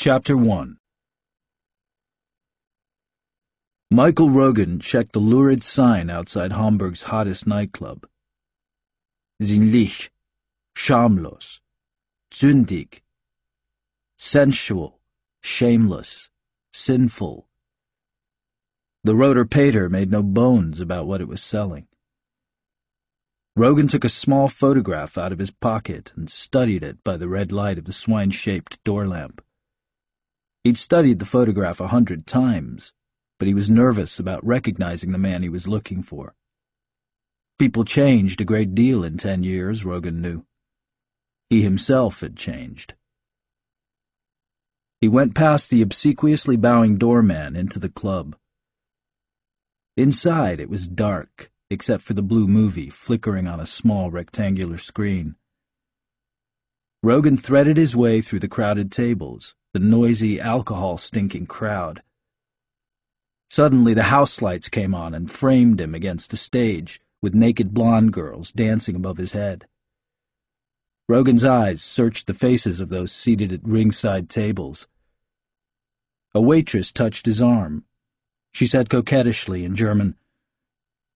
Chapter 1 Michael Rogan checked the lurid sign outside Hamburg's hottest nightclub. Sinnlich, schamlos, sündig, sensual, shameless, sinful. The Roter Pater made no bones about what it was selling. Rogan took a small photograph out of his pocket and studied it by the red light of the swine-shaped door lamp. He'd studied the photograph a hundred times, but he was nervous about recognizing the man he was looking for. People changed a great deal in ten years, Rogan knew. He himself had changed. He went past the obsequiously bowing doorman into the club. Inside it was dark except for the blue movie flickering on a small rectangular screen. Rogan threaded his way through the crowded tables, the noisy, alcohol-stinking crowd. Suddenly the house lights came on and framed him against the stage with naked blonde girls dancing above his head. Rogan's eyes searched the faces of those seated at ringside tables. A waitress touched his arm. She said coquettishly in German,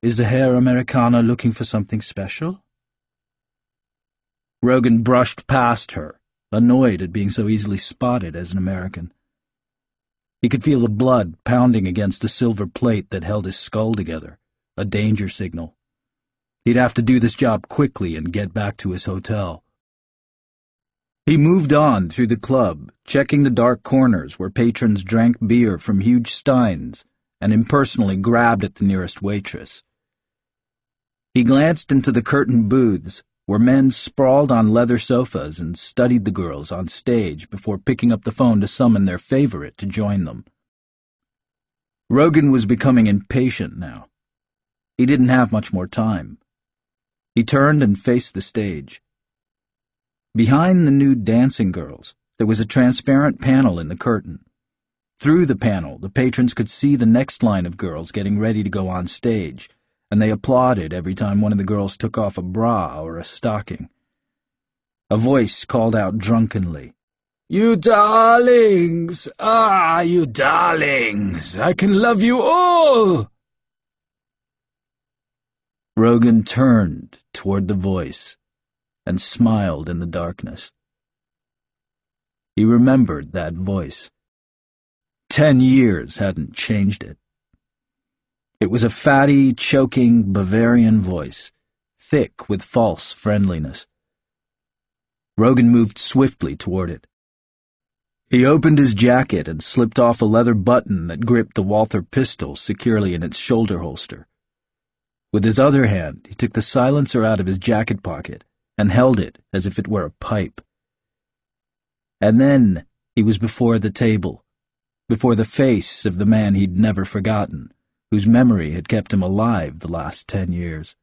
is the Herr Amerikaner looking for something special? Rogan brushed past her, annoyed at being so easily spotted as an American. He could feel the blood pounding against a silver plate that held his skull together, a danger signal. He'd have to do this job quickly and get back to his hotel. He moved on through the club, checking the dark corners where patrons drank beer from huge steins and impersonally grabbed at the nearest waitress. He glanced into the curtained booths, where men sprawled on leather sofas and studied the girls on stage before picking up the phone to summon their favorite to join them. Rogan was becoming impatient now. He didn't have much more time. He turned and faced the stage. Behind the nude dancing girls, there was a transparent panel in the curtain. Through the panel, the patrons could see the next line of girls getting ready to go on stage, and they applauded every time one of the girls took off a bra or a stocking. A voice called out drunkenly, You darlings! Ah, you darlings! I can love you all! Rogan turned toward the voice and smiled in the darkness. He remembered that voice. Ten years hadn't changed it. It was a fatty, choking Bavarian voice, thick with false friendliness. Rogan moved swiftly toward it. He opened his jacket and slipped off a leather button that gripped the Walther pistol securely in its shoulder holster. With his other hand, he took the silencer out of his jacket pocket and held it as if it were a pipe. And then he was before the table, before the face of the man he'd never forgotten whose memory had kept him alive the last ten years.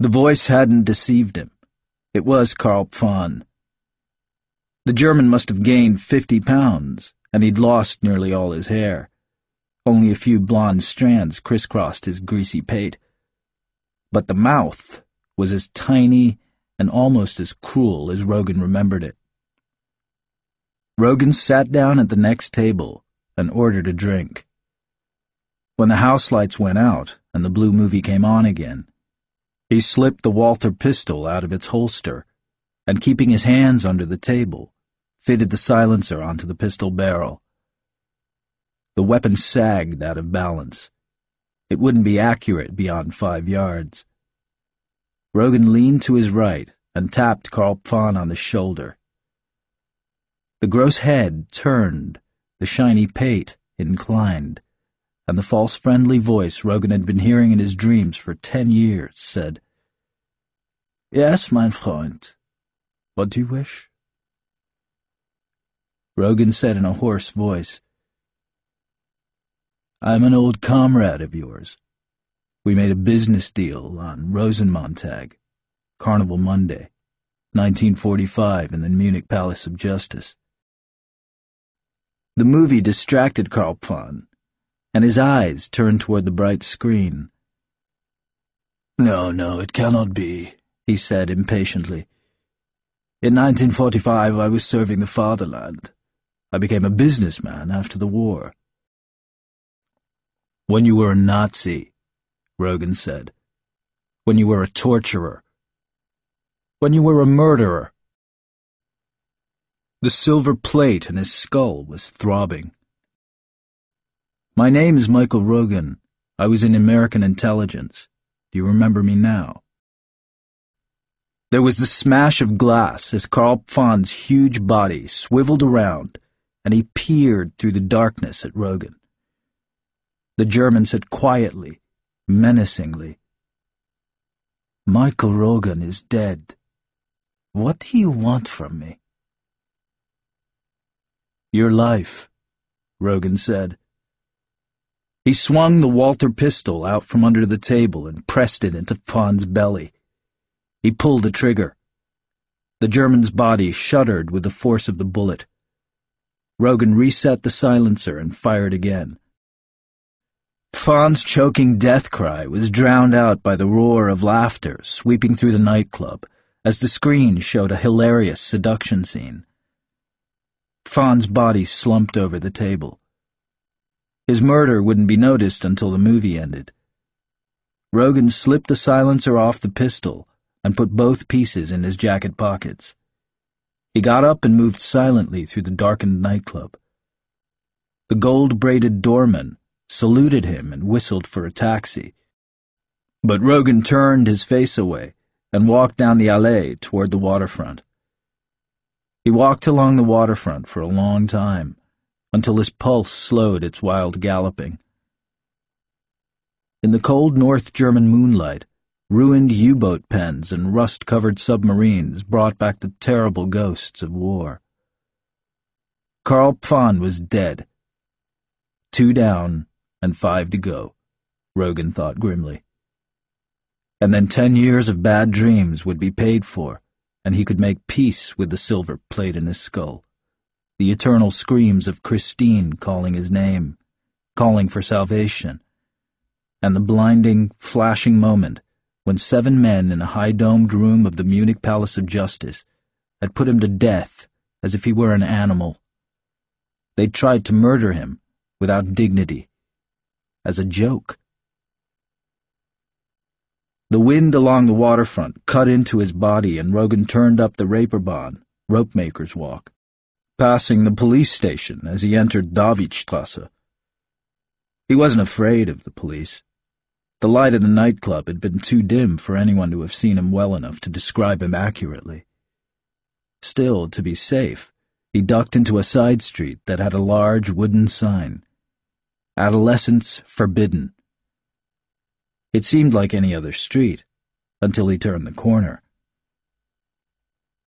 The voice hadn't deceived him. It was Karl Pfann. The German must have gained fifty pounds, and he'd lost nearly all his hair. Only a few blonde strands crisscrossed his greasy pate. But the mouth was as tiny and almost as cruel as Rogan remembered it. Rogan sat down at the next table and ordered a drink. When the house lights went out and the blue movie came on again, he slipped the Walther pistol out of its holster and, keeping his hands under the table, fitted the silencer onto the pistol barrel. The weapon sagged out of balance. It wouldn't be accurate beyond five yards. Rogan leaned to his right and tapped Karl Pfann on the shoulder. The gross head turned, the shiny pate inclined and the false friendly voice Rogan had been hearing in his dreams for ten years said, Yes, mein Freund. What do you wish? Rogan said in a hoarse voice, I'm an old comrade of yours. We made a business deal on Rosenmontag, Carnival Monday, 1945 in the Munich Palace of Justice. The movie distracted Karl Pfann, and his eyes turned toward the bright screen. No, no, it cannot be, he said impatiently. In 1945 I was serving the fatherland. I became a businessman after the war. When you were a Nazi, Rogan said. When you were a torturer. When you were a murderer. The silver plate in his skull was throbbing. My name is Michael Rogan. I was in American intelligence. Do you remember me now? There was the smash of glass as Karl Pfann's huge body swiveled around and he peered through the darkness at Rogan. The German said quietly, menacingly, Michael Rogan is dead. What do you want from me? Your life, Rogan said. He swung the Walther pistol out from under the table and pressed it into Pfann's belly. He pulled the trigger. The German's body shuddered with the force of the bullet. Rogan reset the silencer and fired again. Pfann's choking death cry was drowned out by the roar of laughter sweeping through the nightclub as the screen showed a hilarious seduction scene. Pfann's body slumped over the table. His murder wouldn't be noticed until the movie ended. Rogan slipped the silencer off the pistol and put both pieces in his jacket pockets. He got up and moved silently through the darkened nightclub. The gold-braided doorman saluted him and whistled for a taxi. But Rogan turned his face away and walked down the allée toward the waterfront. He walked along the waterfront for a long time, until his pulse slowed its wild galloping. In the cold North German moonlight, ruined U-boat pens and rust-covered submarines brought back the terrible ghosts of war. Karl Pfann was dead. Two down and five to go, Rogan thought grimly. And then ten years of bad dreams would be paid for, and he could make peace with the silver plate in his skull. The eternal screams of Christine calling his name, calling for salvation, and the blinding, flashing moment when seven men in a high-domed room of the Munich Palace of Justice had put him to death as if he were an animal. They'd tried to murder him without dignity, as a joke. The wind along the waterfront cut into his body and Rogan turned up the Reeperbahn, ropemaker's walk, passing the police station as he entered Davidstrasse. He wasn't afraid of the police. The light in the nightclub had been too dim for anyone to have seen him well enough to describe him accurately. Still, to be safe, he ducked into a side street that had a large wooden sign. Adolescence Forbidden. It seemed like any other street, until he turned the corner.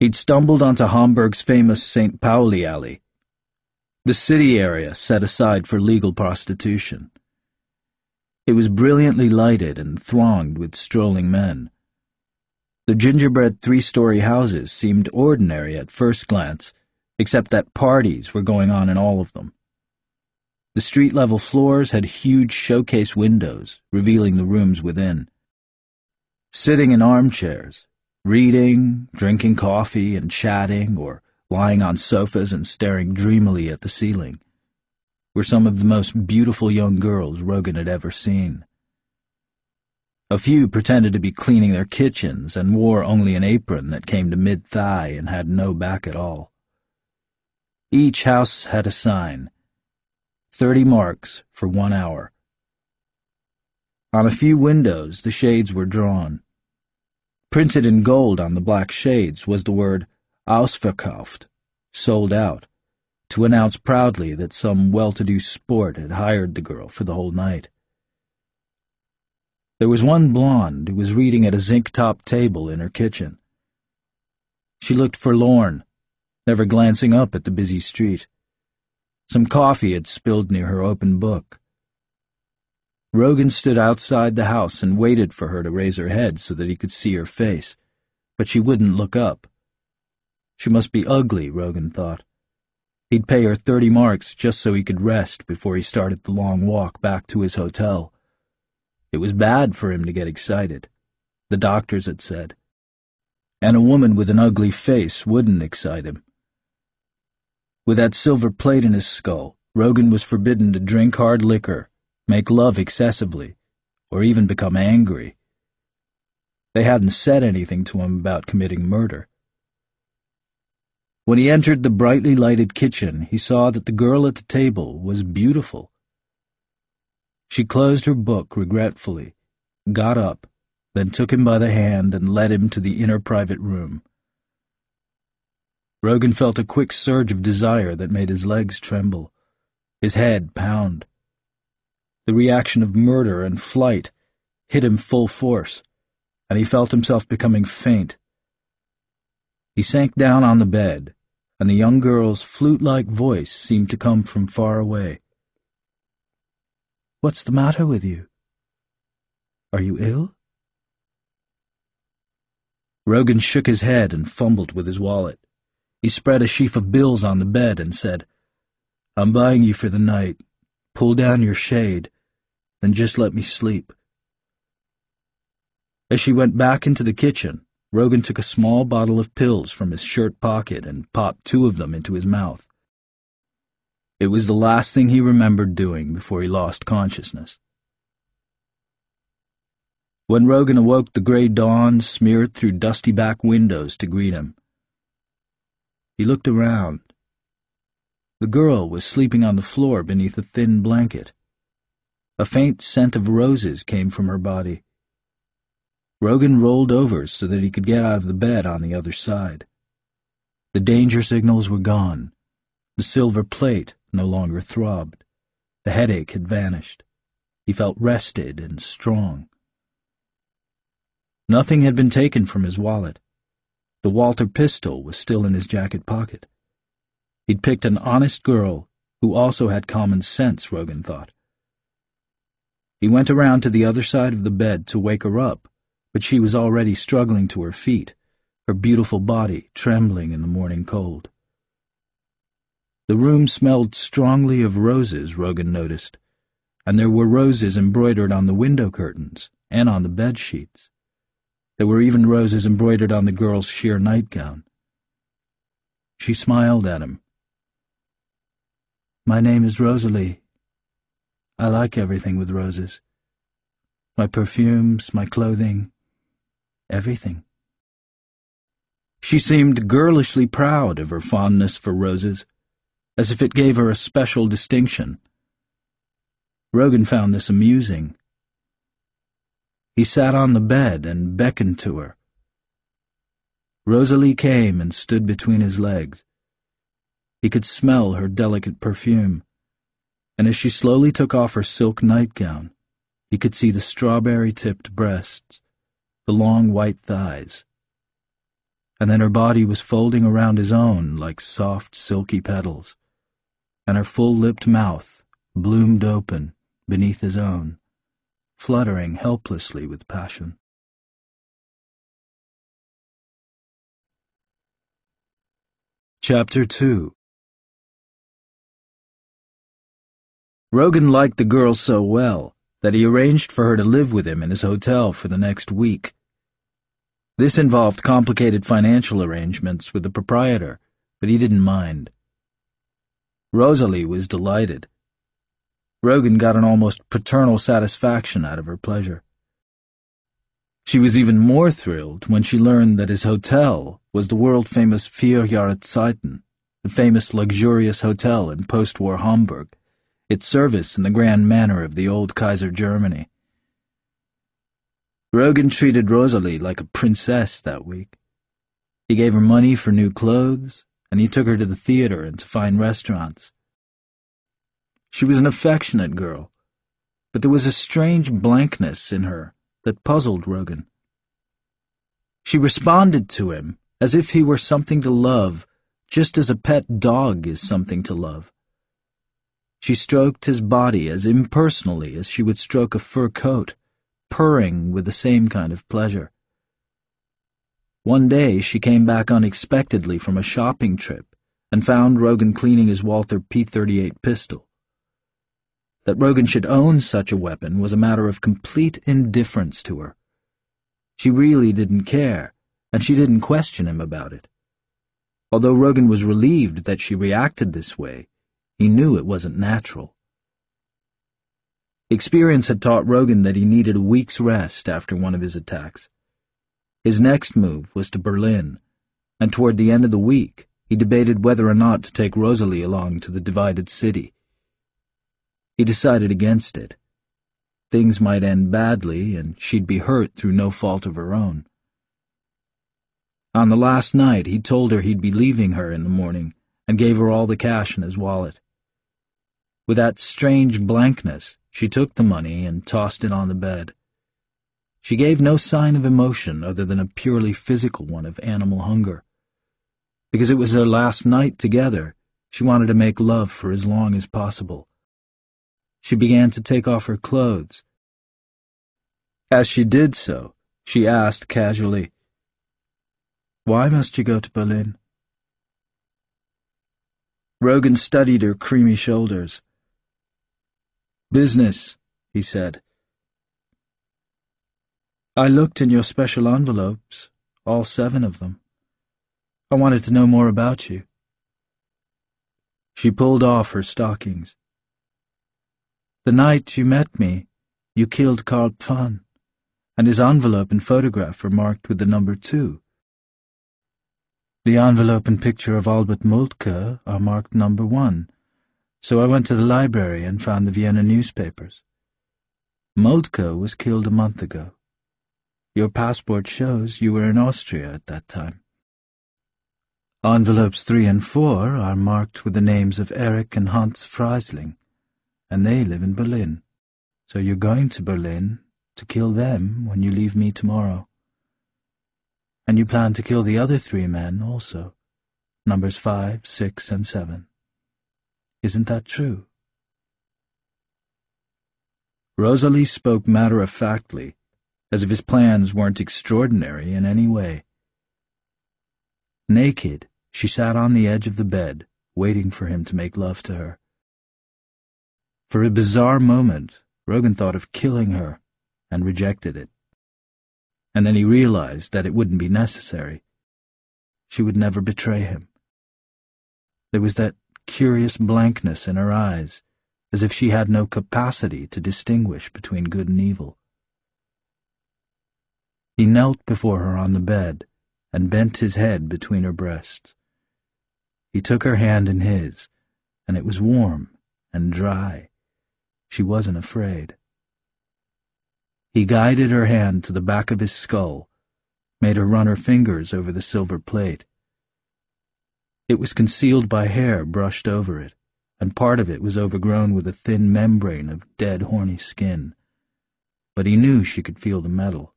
He'd stumbled onto Hamburg's famous St. Pauli alley, the city area set aside for legal prostitution. It was brilliantly lighted and thronged with strolling men. The gingerbread three-story houses seemed ordinary at first glance, except that parties were going on in all of them. The street-level floors had huge showcase windows, revealing the rooms within. Sitting in armchairs, reading, drinking coffee and chatting, or lying on sofas and staring dreamily at the ceiling, were some of the most beautiful young girls Rogan had ever seen. A few pretended to be cleaning their kitchens and wore only an apron that came to mid-thigh and had no back at all. Each house had a sign, thirty marks for one hour. On a few windows the shades were drawn. Printed in gold on the black shades was the word Ausverkauft, sold out to announce proudly that some well-to-do sport had hired the girl for the whole night. There was one blonde who was reading at a zinc-topped table in her kitchen. She looked forlorn, never glancing up at the busy street. Some coffee had spilled near her open book. Rogan stood outside the house and waited for her to raise her head so that he could see her face, but she wouldn't look up. She must be ugly, Rogan thought. He'd pay her 30 marks just so he could rest before he started the long walk back to his hotel. It was bad for him to get excited, the doctors had said. And a woman with an ugly face wouldn't excite him. With that silver plate in his skull, Rogan was forbidden to drink hard liquor, make love excessively, or even become angry. They hadn't said anything to him about committing murder. When he entered the brightly lighted kitchen, he saw that the girl at the table was beautiful. She closed her book regretfully, got up, then took him by the hand and led him to the inner private room. Rogan felt a quick surge of desire that made his legs tremble, his head pound. The reaction of murder and flight hit him full force, and he felt himself becoming faint. He sank down on the bed, and the young girl's flute-like voice seemed to come from far away. What's the matter with you? Are you ill? Rogan shook his head and fumbled with his wallet. He spread a sheaf of bills on the bed and said, I'm buying you for the night. Pull down your shade, then just let me sleep. As she went back into the kitchen, Rogan took a small bottle of pills from his shirt pocket and popped two of them into his mouth. It was the last thing he remembered doing before he lost consciousness. When Rogan awoke, the gray dawn smeared through dusty back windows to greet him. He looked around. The girl was sleeping on the floor beneath a thin blanket. A faint scent of roses came from her body. Rogan rolled over so that he could get out of the bed on the other side. The danger signals were gone. The silver plate no longer throbbed. The headache had vanished. He felt rested and strong. Nothing had been taken from his wallet. The Walther pistol was still in his jacket pocket. He'd picked an honest girl who also had common sense, Rogan thought. He went around to the other side of the bed to wake her up, but she was already struggling to her feet, her beautiful body trembling in the morning cold. The room smelled strongly of roses, Rogan noticed, and there were roses embroidered on the window curtains and on the bed sheets. There were even roses embroidered on the girl's sheer nightgown. She smiled at him. My name is Rosalie. I like everything with roses. My perfumes, my clothing, everything. She seemed girlishly proud of her fondness for roses, as if it gave her a special distinction. Rogan found this amusing. He sat on the bed and beckoned to her. Rosalie came and stood between his legs. He could smell her delicate perfume, and as she slowly took off her silk nightgown, he could see the strawberry-tipped breasts, the long white thighs. And then her body was folding around his own like soft, silky petals, and her full-lipped mouth bloomed open beneath his own fluttering helplessly with passion. Chapter 2 Rogan liked the girl so well that he arranged for her to live with him in his hotel for the next week. This involved complicated financial arrangements with the proprietor, but he didn't mind. Rosalie was delighted. Rogan got an almost paternal satisfaction out of her pleasure. She was even more thrilled when she learned that his hotel was the world-famous Vier the famous luxurious hotel in post-war Hamburg, its service in the grand manner of the old Kaiser Germany. Rogan treated Rosalie like a princess that week. He gave her money for new clothes, and he took her to the theater and to fine restaurants. She was an affectionate girl, but there was a strange blankness in her that puzzled Rogan. She responded to him as if he were something to love, just as a pet dog is something to love. She stroked his body as impersonally as she would stroke a fur coat, purring with the same kind of pleasure. One day she came back unexpectedly from a shopping trip and found Rogan cleaning his Walther P-38 pistol. That Rogan should own such a weapon was a matter of complete indifference to her. She really didn't care, and she didn't question him about it. Although Rogan was relieved that she reacted this way, he knew it wasn't natural. Experience had taught Rogan that he needed a week's rest after one of his attacks. His next move was to Berlin, and toward the end of the week, he debated whether or not to take Rosalie along to the divided city. He decided against it. Things might end badly, and she'd be hurt through no fault of her own. On the last night, he told her he'd be leaving her in the morning and gave her all the cash in his wallet. With that strange blankness, she took the money and tossed it on the bed. She gave no sign of emotion other than a purely physical one of animal hunger. Because it was their last night together, she wanted to make love for as long as possible. She began to take off her clothes. As she did so, she asked casually, why must you go to Berlin? Rogan studied her creamy shoulders. Business, he said. I looked in your special envelopes, all seven of them. I wanted to know more about you. She pulled off her stockings. The night you met me, you killed Karl Pfann, and his envelope and photograph were marked with the number two. The envelope and picture of Albert Moltke are marked number one, so I went to the library and found the Vienna newspapers. Moltke was killed a month ago. Your passport shows you were in Austria at that time. Envelopes three and four are marked with the names of Eric and Hans Freisling, and they live in Berlin. So you're going to Berlin to kill them when you leave me tomorrow. And you plan to kill the other three men also, numbers five, six, and seven. Isn't that true? Rosalie spoke matter-of-factly, as if his plans weren't extraordinary in any way. Naked, she sat on the edge of the bed, waiting for him to make love to her. For a bizarre moment, Rogan thought of killing her, and rejected it and then he realized that it wouldn't be necessary. She would never betray him. There was that curious blankness in her eyes, as if she had no capacity to distinguish between good and evil. He knelt before her on the bed and bent his head between her breasts. He took her hand in his, and it was warm and dry. She wasn't afraid. He guided her hand to the back of his skull, made her run her fingers over the silver plate. It was concealed by hair brushed over it, and part of it was overgrown with a thin membrane of dead horny skin. But he knew she could feel the metal.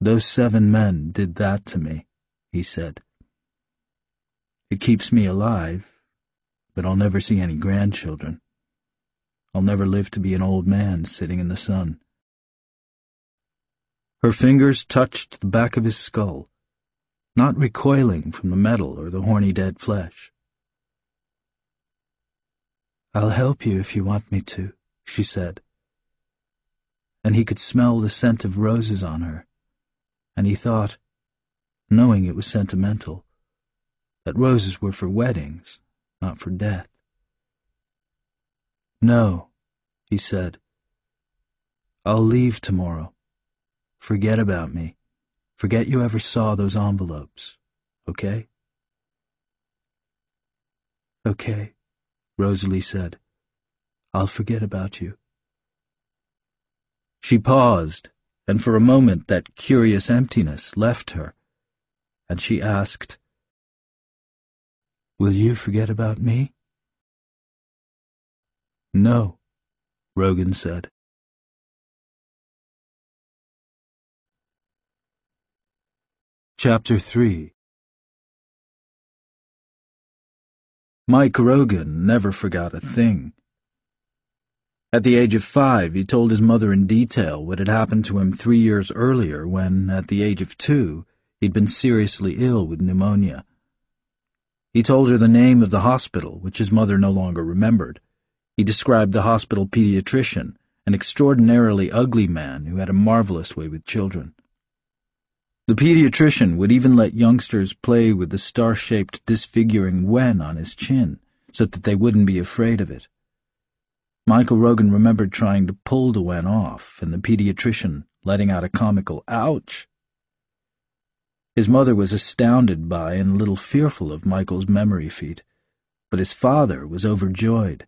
Those seven men did that to me, he said. It keeps me alive, but I'll never see any grandchildren. I'll never live to be an old man sitting in the sun. Her fingers touched the back of his skull, not recoiling from the metal or the horny dead flesh. I'll help you if you want me to, she said. And he could smell the scent of roses on her, and he thought, knowing it was sentimental, that roses were for weddings, not for death. No, he said. I'll leave tomorrow. Forget about me. Forget you ever saw those envelopes. Okay? Okay, Rosalie said. I'll forget about you. She paused, and for a moment that curious emptiness left her, and she asked, Will you forget about me? No, Rogan said. Chapter 3 Mike Rogan never forgot a thing. At the age of five, he told his mother in detail what had happened to him three years earlier when, at the age of two, he'd been seriously ill with pneumonia. He told her the name of the hospital, which his mother no longer remembered. He described the hospital pediatrician, an extraordinarily ugly man who had a marvelous way with children. The pediatrician would even let youngsters play with the star-shaped disfiguring wen on his chin so that they wouldn't be afraid of it. Michael Rogan remembered trying to pull the wen off and the pediatrician letting out a comical ouch. His mother was astounded by and a little fearful of Michael's memory feat, but his father was overjoyed.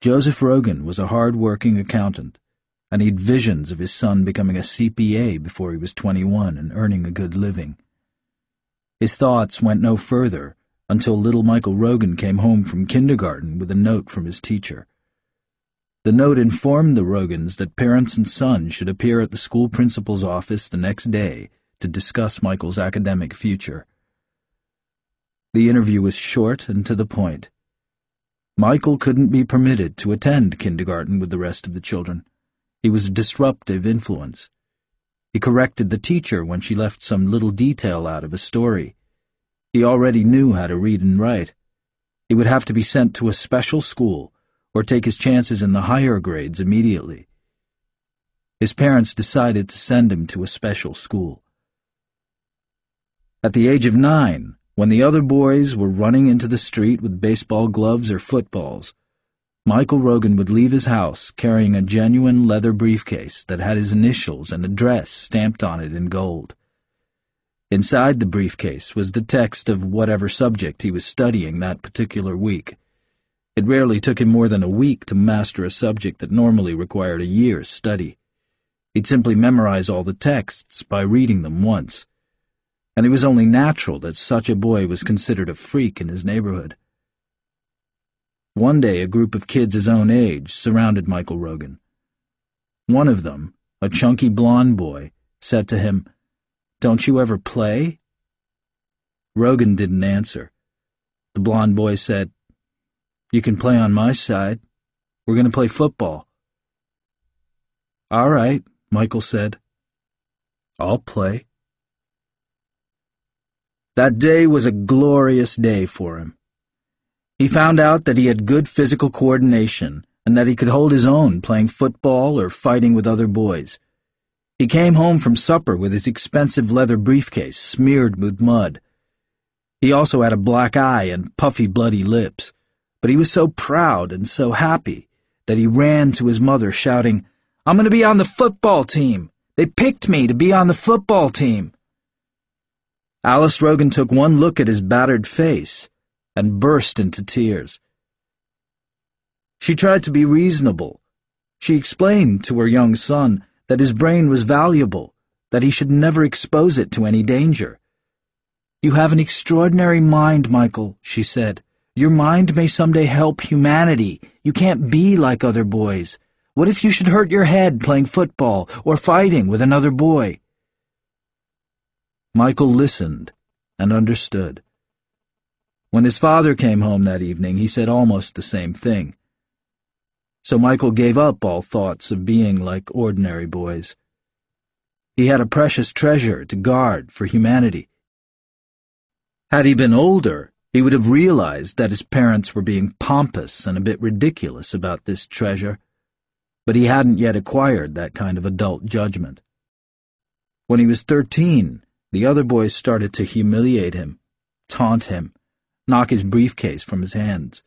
Joseph Rogan was a hard-working accountant and he'd visions of his son becoming a CPA before he was 21 and earning a good living. His thoughts went no further until little Michael Rogan came home from kindergarten with a note from his teacher. The note informed the Rogans that parents and son should appear at the school principal's office the next day to discuss Michael's academic future. The interview was short and to the point. Michael couldn't be permitted to attend kindergarten with the rest of the children. He was a disruptive influence. He corrected the teacher when she left some little detail out of a story. He already knew how to read and write. He would have to be sent to a special school or take his chances in the higher grades immediately. His parents decided to send him to a special school. At the age of nine, when the other boys were running into the street with baseball gloves or footballs, Michael Rogan would leave his house carrying a genuine leather briefcase that had his initials and address stamped on it in gold. Inside the briefcase was the text of whatever subject he was studying that particular week. It rarely took him more than a week to master a subject that normally required a year's study. He'd simply memorize all the texts by reading them once. And it was only natural that such a boy was considered a freak in his neighborhood. One day, a group of kids his own age surrounded Michael Rogan. One of them, a chunky blond boy, said to him, Don't you ever play? Rogan didn't answer. The blond boy said, You can play on my side. We're going to play football. All right, Michael said. I'll play. That day was a glorious day for him. He found out that he had good physical coordination and that he could hold his own playing football or fighting with other boys. He came home from supper with his expensive leather briefcase smeared with mud. He also had a black eye and puffy, bloody lips, but he was so proud and so happy that he ran to his mother shouting, I'm going to be on the football team. They picked me to be on the football team. Alice Rogan took one look at his battered face and burst into tears. She tried to be reasonable. She explained to her young son that his brain was valuable, that he should never expose it to any danger. You have an extraordinary mind, Michael, she said. Your mind may someday help humanity. You can't be like other boys. What if you should hurt your head playing football or fighting with another boy? Michael listened and understood. When his father came home that evening, he said almost the same thing. So Michael gave up all thoughts of being like ordinary boys. He had a precious treasure to guard for humanity. Had he been older, he would have realized that his parents were being pompous and a bit ridiculous about this treasure, but he hadn't yet acquired that kind of adult judgment. When he was thirteen, the other boys started to humiliate him, taunt him, knock his briefcase from his hands.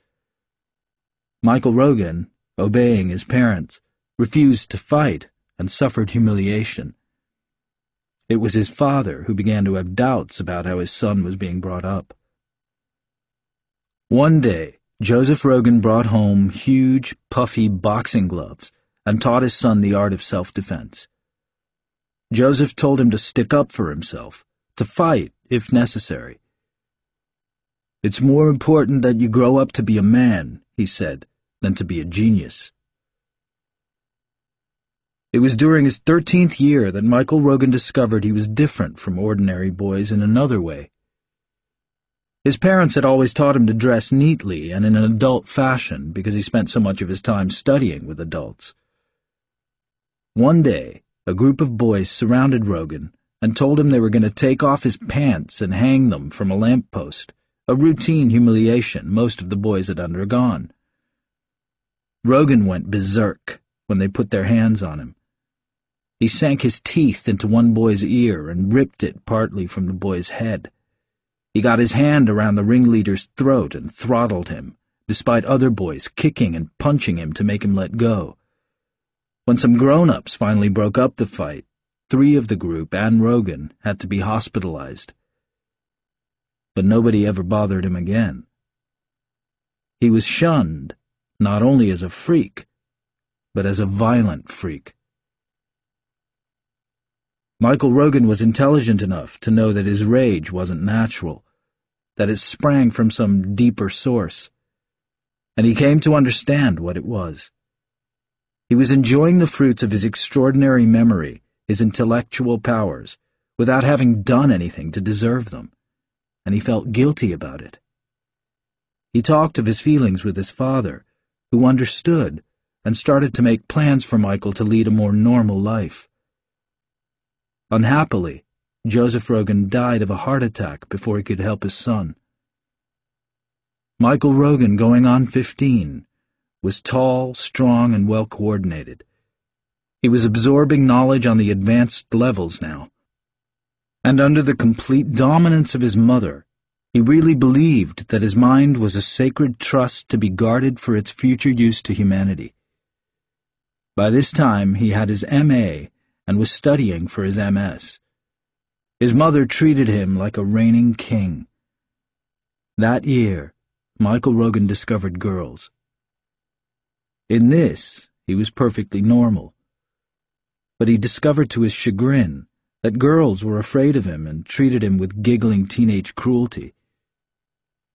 Michael Rogan, obeying his parents, refused to fight and suffered humiliation. It was his father who began to have doubts about how his son was being brought up. One day, Joseph Rogan brought home huge, puffy boxing gloves and taught his son the art of self-defense. Joseph told him to stick up for himself, to fight if necessary, it's more important that you grow up to be a man, he said, than to be a genius. It was during his thirteenth year that Michael Rogan discovered he was different from ordinary boys in another way. His parents had always taught him to dress neatly and in an adult fashion because he spent so much of his time studying with adults. One day, a group of boys surrounded Rogan and told him they were going to take off his pants and hang them from a lamp post a routine humiliation most of the boys had undergone. Rogan went berserk when they put their hands on him. He sank his teeth into one boy's ear and ripped it partly from the boy's head. He got his hand around the ringleader's throat and throttled him, despite other boys kicking and punching him to make him let go. When some grown-ups finally broke up the fight, three of the group and Rogan had to be hospitalized. But nobody ever bothered him again. He was shunned, not only as a freak, but as a violent freak. Michael Rogan was intelligent enough to know that his rage wasn't natural, that it sprang from some deeper source, and he came to understand what it was. He was enjoying the fruits of his extraordinary memory, his intellectual powers, without having done anything to deserve them, and he felt guilty about it. He talked of his feelings with his father, who understood and started to make plans for Michael to lead a more normal life. Unhappily, Joseph Rogan died of a heart attack before he could help his son. Michael Rogan, going on 15, was tall, strong, and well coordinated. He was absorbing knowledge on the advanced levels now. And under the complete dominance of his mother, he really believed that his mind was a sacred trust to be guarded for its future use to humanity. By this time, he had his M.A and was studying for his MS. His mother treated him like a reigning king. That year, Michael Rogan discovered girls. In this, he was perfectly normal. But he discovered to his chagrin that girls were afraid of him and treated him with giggling teenage cruelty.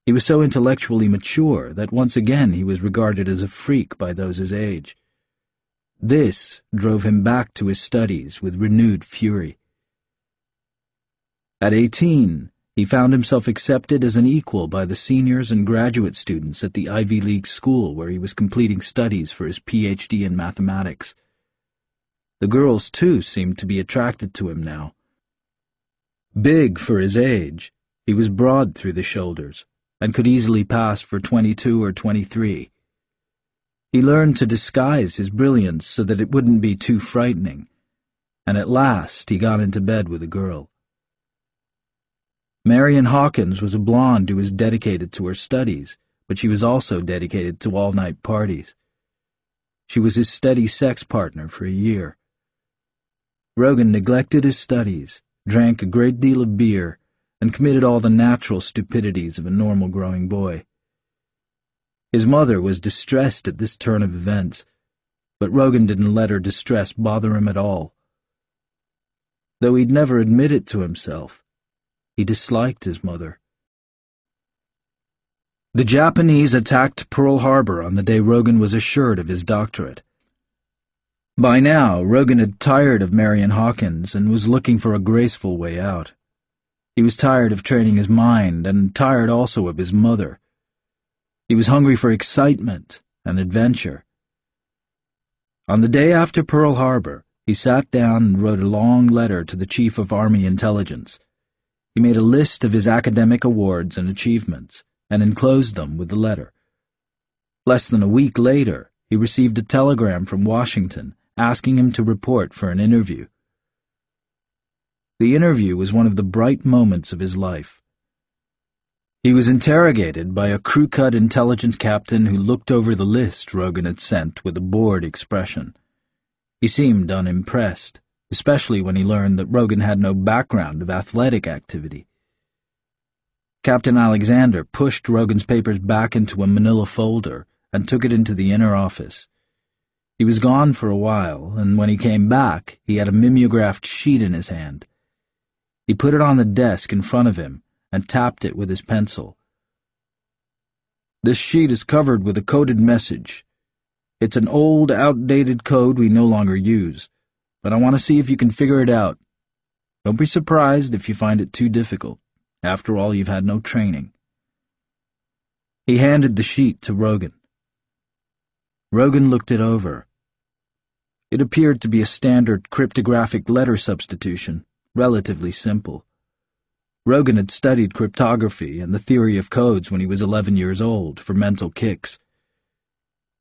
He was so intellectually mature that once again he was regarded as a freak by those his age. This drove him back to his studies with renewed fury. At eighteen, he found himself accepted as an equal by the seniors and graduate students at the Ivy League school where he was completing studies for his PhD in mathematics. The girls, too, seemed to be attracted to him now. Big for his age, he was broad through the shoulders and could easily pass for 22 or 23. He learned to disguise his brilliance so that it wouldn't be too frightening, and at last he got into bed with a girl. Marion Hawkins was a blonde who was dedicated to her studies, but she was also dedicated to all-night parties. She was his steady sex partner for a year. Rogan neglected his studies, drank a great deal of beer, and committed all the natural stupidities of a normal growing boy. His mother was distressed at this turn of events, but Rogan didn't let her distress bother him at all. Though he'd never admit it to himself, he disliked his mother. The Japanese attacked Pearl Harbor on the day Rogan was assured of his doctorate. By now, Rogan had tired of Marion Hawkins and was looking for a graceful way out. He was tired of training his mind and tired also of his mother. He was hungry for excitement and adventure. On the day after Pearl Harbor, he sat down and wrote a long letter to the Chief of Army Intelligence. He made a list of his academic awards and achievements and enclosed them with the letter. Less than a week later, he received a telegram from Washington asking him to report for an interview. The interview was one of the bright moments of his life. He was interrogated by a crew-cut intelligence captain who looked over the list Rogan had sent with a bored expression. He seemed unimpressed, especially when he learned that Rogan had no background of athletic activity. Captain Alexander pushed Rogan's papers back into a manila folder and took it into the inner office. He was gone for a while, and when he came back, he had a mimeographed sheet in his hand. He put it on the desk in front of him and tapped it with his pencil. This sheet is covered with a coded message. It's an old, outdated code we no longer use, but I want to see if you can figure it out. Don't be surprised if you find it too difficult. After all, you've had no training. He handed the sheet to Rogan. Rogan looked it over. It appeared to be a standard cryptographic letter substitution, relatively simple. Rogan had studied cryptography and the theory of codes when he was 11 years old for mental kicks.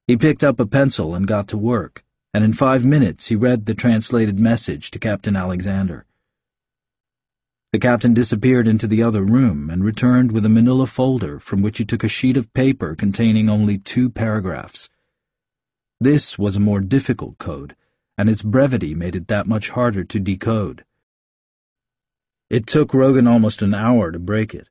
He picked up a pencil and got to work, and in five minutes he read the translated message to Captain Alexander. The captain disappeared into the other room and returned with a manila folder from which he took a sheet of paper containing only two paragraphs. This was a more difficult code, and its brevity made it that much harder to decode. It took Rogan almost an hour to break it.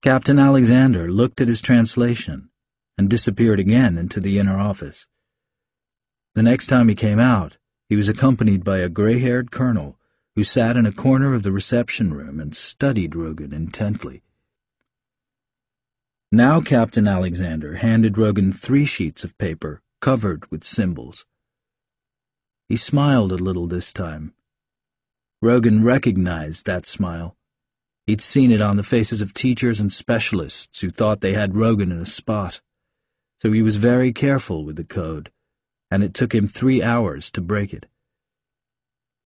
Captain Alexander looked at his translation and disappeared again into the inner office. The next time he came out, he was accompanied by a gray-haired colonel who sat in a corner of the reception room and studied Rogan intently. Now Captain Alexander handed Rogan three sheets of paper covered with symbols. He smiled a little this time. Rogan recognized that smile. He'd seen it on the faces of teachers and specialists who thought they had Rogan in a spot. So he was very careful with the code, and it took him three hours to break it.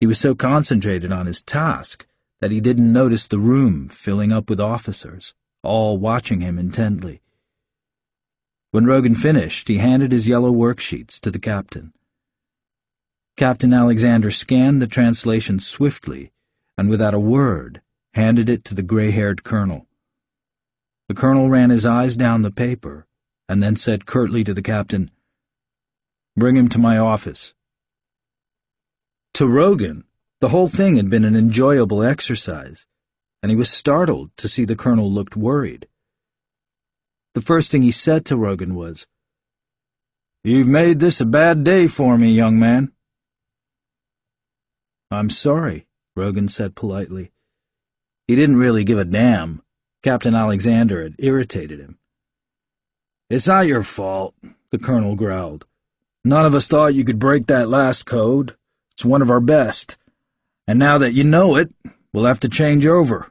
He was so concentrated on his task that he didn't notice the room filling up with officers, all watching him intently. When Rogan finished, he handed his yellow worksheets to the captain. Captain Alexander scanned the translation swiftly, and without a word, handed it to the gray-haired colonel. The colonel ran his eyes down the paper, and then said curtly to the captain, Bring him to my office. To Rogan, the whole thing had been an enjoyable exercise, and he was startled to see the colonel looked worried. The first thing he said to Rogan was, You've made this a bad day for me, young man. I'm sorry, Rogan said politely. He didn't really give a damn. Captain Alexander had irritated him. It's not your fault, the colonel growled. None of us thought you could break that last code. It's one of our best. And now that you know it, we'll have to change over.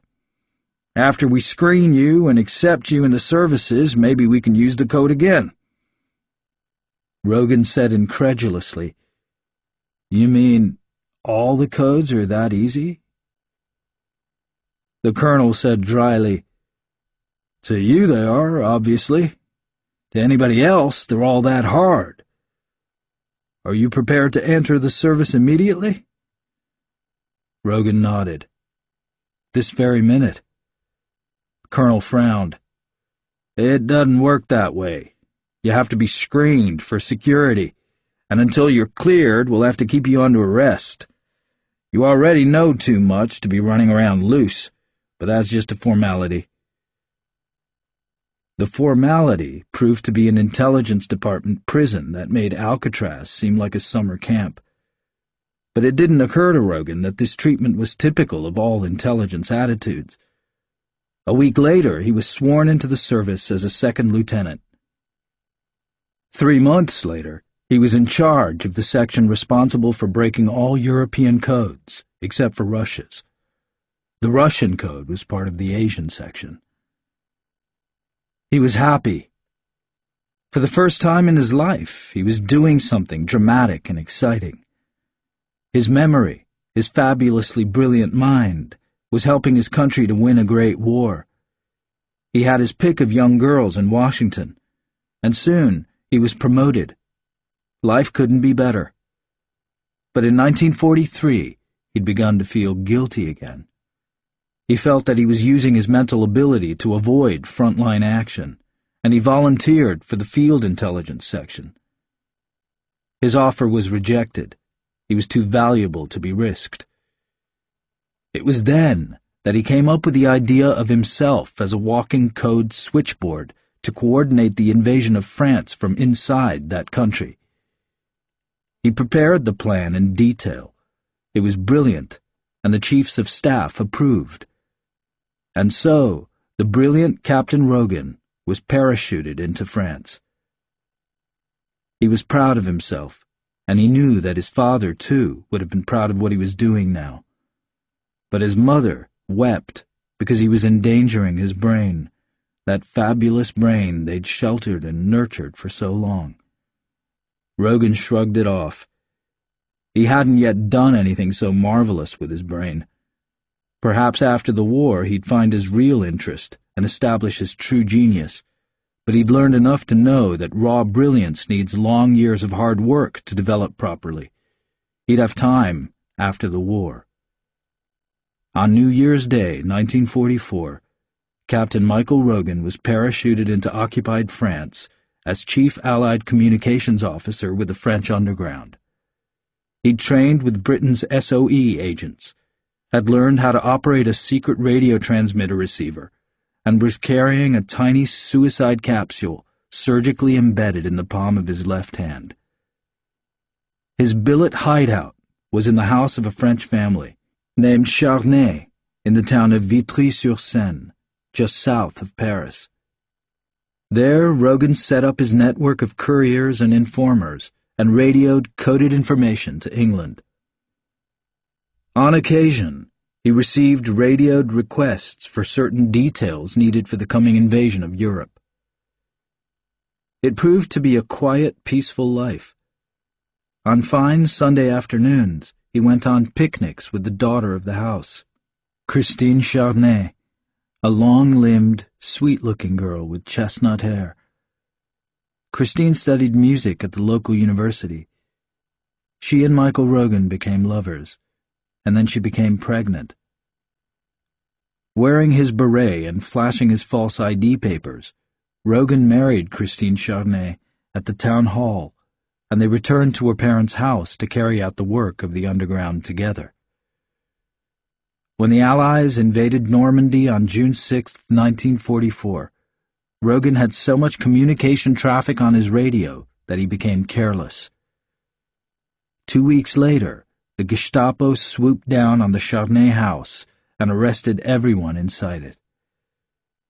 After we screen you and accept you in the services, maybe we can use the code again. Rogan said incredulously, You mean all the codes are that easy? The colonel said dryly, To you they are, obviously. To anybody else, they're all that hard. Are you prepared to enter the service immediately? Rogan nodded. This very minute. The colonel frowned. It doesn't work that way. You have to be screened for security, and until you're cleared, we'll have to keep you under arrest. You already know too much to be running around loose but that's just a formality. The formality proved to be an intelligence department prison that made Alcatraz seem like a summer camp. But it didn't occur to Rogan that this treatment was typical of all intelligence attitudes. A week later, he was sworn into the service as a second lieutenant. Three months later, he was in charge of the section responsible for breaking all European codes, except for Russia's. The Russian code was part of the Asian section. He was happy. For the first time in his life, he was doing something dramatic and exciting. His memory, his fabulously brilliant mind, was helping his country to win a great war. He had his pick of young girls in Washington, and soon he was promoted. Life couldn't be better. But in 1943, he'd begun to feel guilty again. He felt that he was using his mental ability to avoid frontline action, and he volunteered for the field intelligence section. His offer was rejected. He was too valuable to be risked. It was then that he came up with the idea of himself as a walking code switchboard to coordinate the invasion of France from inside that country. He prepared the plan in detail. It was brilliant, and the chiefs of staff approved. And so, the brilliant Captain Rogan was parachuted into France. He was proud of himself, and he knew that his father, too, would have been proud of what he was doing now. But his mother wept because he was endangering his brain, that fabulous brain they'd sheltered and nurtured for so long. Rogan shrugged it off. He hadn't yet done anything so marvelous with his brain. Perhaps after the war he'd find his real interest and establish his true genius, but he'd learned enough to know that raw brilliance needs long years of hard work to develop properly. He'd have time after the war. On New Year's Day, 1944, Captain Michael Rogan was parachuted into occupied France as Chief Allied Communications Officer with the French Underground. He'd trained with Britain's SOE agents, had learned how to operate a secret radio transmitter receiver, and was carrying a tiny suicide capsule surgically embedded in the palm of his left hand. His billet hideout was in the house of a French family named Charnay in the town of Vitry-sur-Seine, just south of Paris. There, Rogan set up his network of couriers and informers and radioed coded information to England. On occasion, he received radioed requests for certain details needed for the coming invasion of Europe. It proved to be a quiet, peaceful life. On fine Sunday afternoons, he went on picnics with the daughter of the house, Christine Charnay, a long-limbed, sweet-looking girl with chestnut hair. Christine studied music at the local university. She and Michael Rogan became lovers and then she became pregnant. Wearing his beret and flashing his false ID papers, Rogan married Christine Charnay at the town hall, and they returned to her parents' house to carry out the work of the underground together. When the Allies invaded Normandy on June 6, 1944, Rogan had so much communication traffic on his radio that he became careless. Two weeks later, the Gestapo swooped down on the Charnay house and arrested everyone inside it.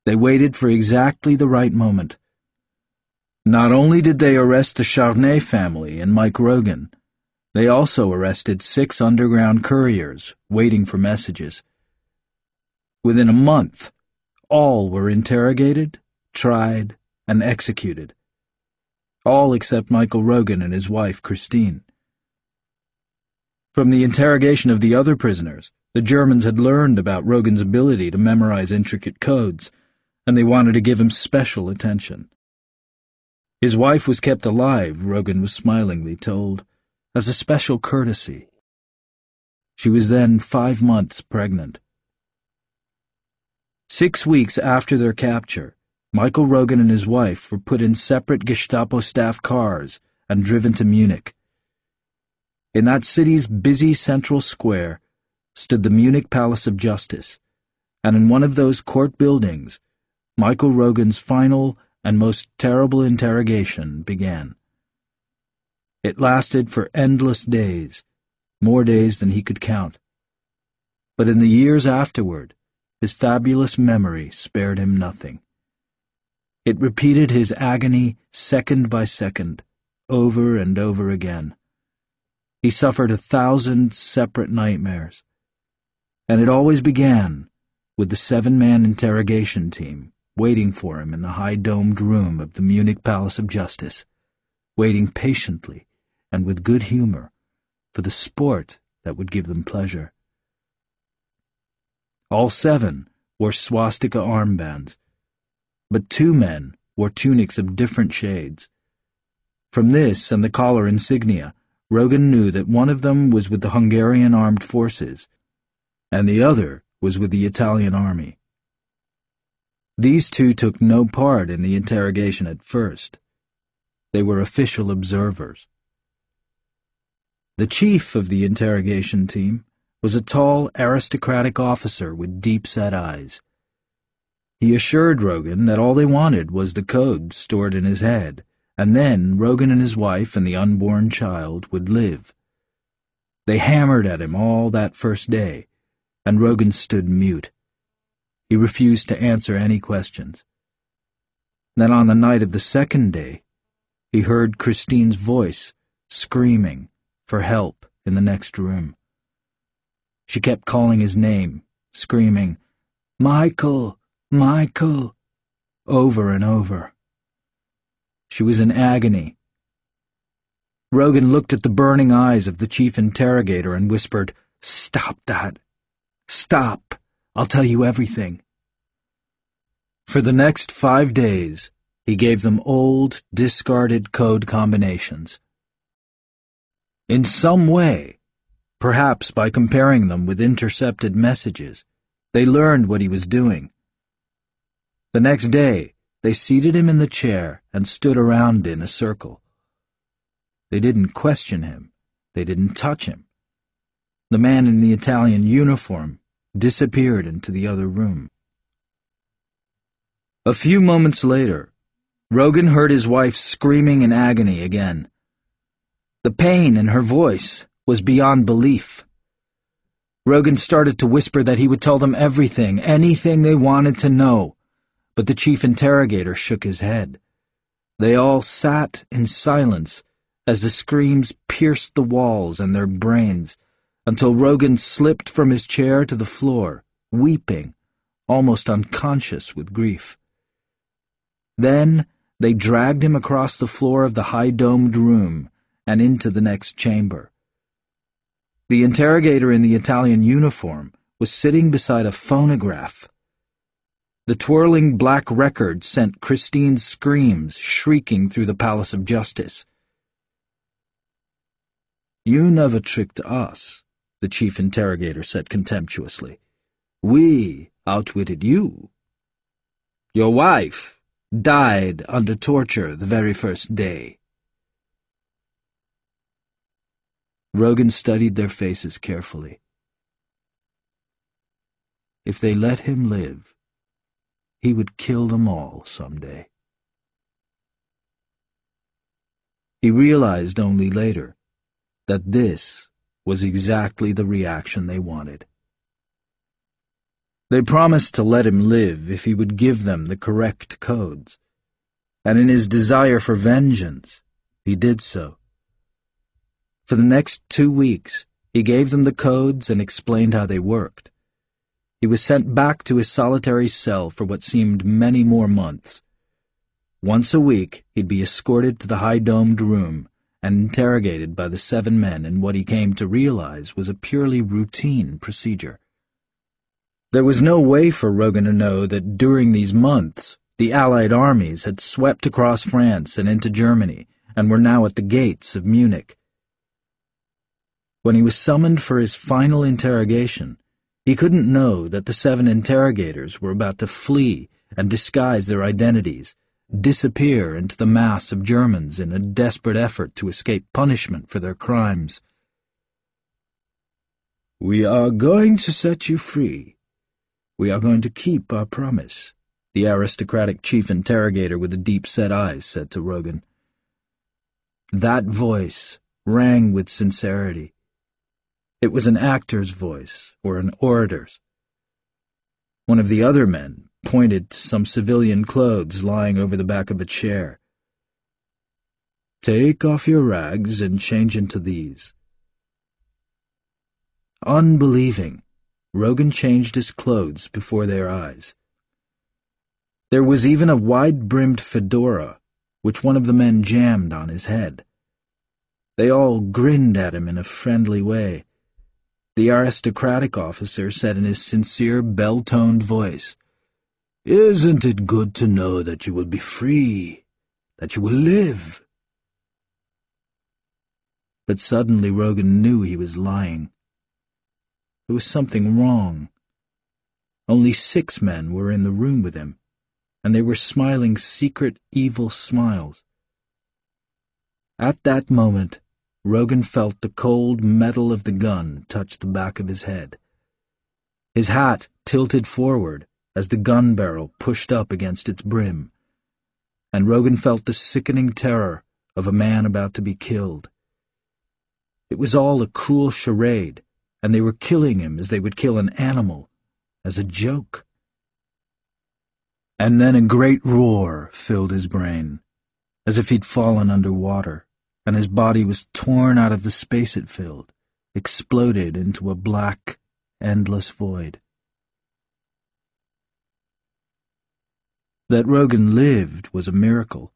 They waited for exactly the right moment. Not only did they arrest the Charnay family and Mike Rogan, they also arrested six underground couriers waiting for messages. Within a month, all were interrogated, tried, and executed. All except Michael Rogan and his wife, Christine. From the interrogation of the other prisoners, the Germans had learned about Rogan's ability to memorize intricate codes, and they wanted to give him special attention. His wife was kept alive, Rogan was smilingly told, as a special courtesy. She was then five months pregnant. Six weeks after their capture, Michael Rogan and his wife were put in separate Gestapo staff cars and driven to Munich. In that city's busy central square stood the Munich Palace of Justice, and in one of those court buildings, Michael Rogan's final and most terrible interrogation began. It lasted for endless days, more days than he could count. But in the years afterward, his fabulous memory spared him nothing. It repeated his agony second by second, over and over again. He suffered a thousand separate nightmares. And it always began with the seven-man interrogation team waiting for him in the high-domed room of the Munich Palace of Justice, waiting patiently and with good humor for the sport that would give them pleasure. All seven wore swastika armbands, but two men wore tunics of different shades. From this and the collar insignia, Rogan knew that one of them was with the Hungarian armed forces, and the other was with the Italian army. These two took no part in the interrogation at first. They were official observers. The chief of the interrogation team was a tall, aristocratic officer with deep-set eyes. He assured Rogan that all they wanted was the code stored in his head, and then Rogan and his wife and the unborn child would live. They hammered at him all that first day, and Rogan stood mute. He refused to answer any questions. Then on the night of the second day, he heard Christine's voice screaming for help in the next room. She kept calling his name, screaming, Michael, Michael, over and over. She was in agony. Rogan looked at the burning eyes of the chief interrogator and whispered, Stop that. Stop. I'll tell you everything. For the next five days, he gave them old, discarded code combinations. In some way, perhaps by comparing them with intercepted messages, they learned what he was doing. The next day, they seated him in the chair and stood around in a circle. They didn't question him. They didn't touch him. The man in the Italian uniform disappeared into the other room. A few moments later, Rogan heard his wife screaming in agony again. The pain in her voice was beyond belief. Rogan started to whisper that he would tell them everything, anything they wanted to know, but the chief interrogator shook his head. They all sat in silence as the screams pierced the walls and their brains, until Rogan slipped from his chair to the floor, weeping, almost unconscious with grief. Then they dragged him across the floor of the high-domed room and into the next chamber. The interrogator in the Italian uniform was sitting beside a phonograph. The twirling black record sent Christine's screams shrieking through the Palace of Justice. You never tricked us, the chief interrogator said contemptuously. We outwitted you. Your wife died under torture the very first day. Rogan studied their faces carefully. If they let him live, he would kill them all someday. He realized only later that this was exactly the reaction they wanted. They promised to let him live if he would give them the correct codes, and in his desire for vengeance, he did so. For the next two weeks, he gave them the codes and explained how they worked. He was sent back to his solitary cell for what seemed many more months. Once a week, he'd be escorted to the high-domed room and interrogated by the seven men in what he came to realize was a purely routine procedure. There was no way for Rogan to know that during these months, the Allied armies had swept across France and into Germany and were now at the gates of Munich. When he was summoned for his final interrogation, he couldn't know that the seven interrogators were about to flee and disguise their identities disappear into the mass of Germans in a desperate effort to escape punishment for their crimes. We are going to set you free. We are going to keep our promise, the aristocratic chief interrogator with the deep-set eyes said to Rogan. That voice rang with sincerity. It was an actor's voice, or an orator's. One of the other men pointed to some civilian clothes lying over the back of a chair. Take off your rags and change into these. Unbelieving, Rogan changed his clothes before their eyes. There was even a wide-brimmed fedora, which one of the men jammed on his head. They all grinned at him in a friendly way. The aristocratic officer said in his sincere, bell-toned voice, isn't it good to know that you will be free, that you will live? But suddenly Rogan knew he was lying. There was something wrong. Only six men were in the room with him, and they were smiling secret, evil smiles. At that moment, Rogan felt the cold metal of the gun touch the back of his head. His hat tilted forward, as the gun barrel pushed up against its brim, and Rogan felt the sickening terror of a man about to be killed. It was all a cruel charade, and they were killing him as they would kill an animal, as a joke. And then a great roar filled his brain, as if he'd fallen under water, and his body was torn out of the space it filled, exploded into a black, endless void. That Rogan lived was a miracle.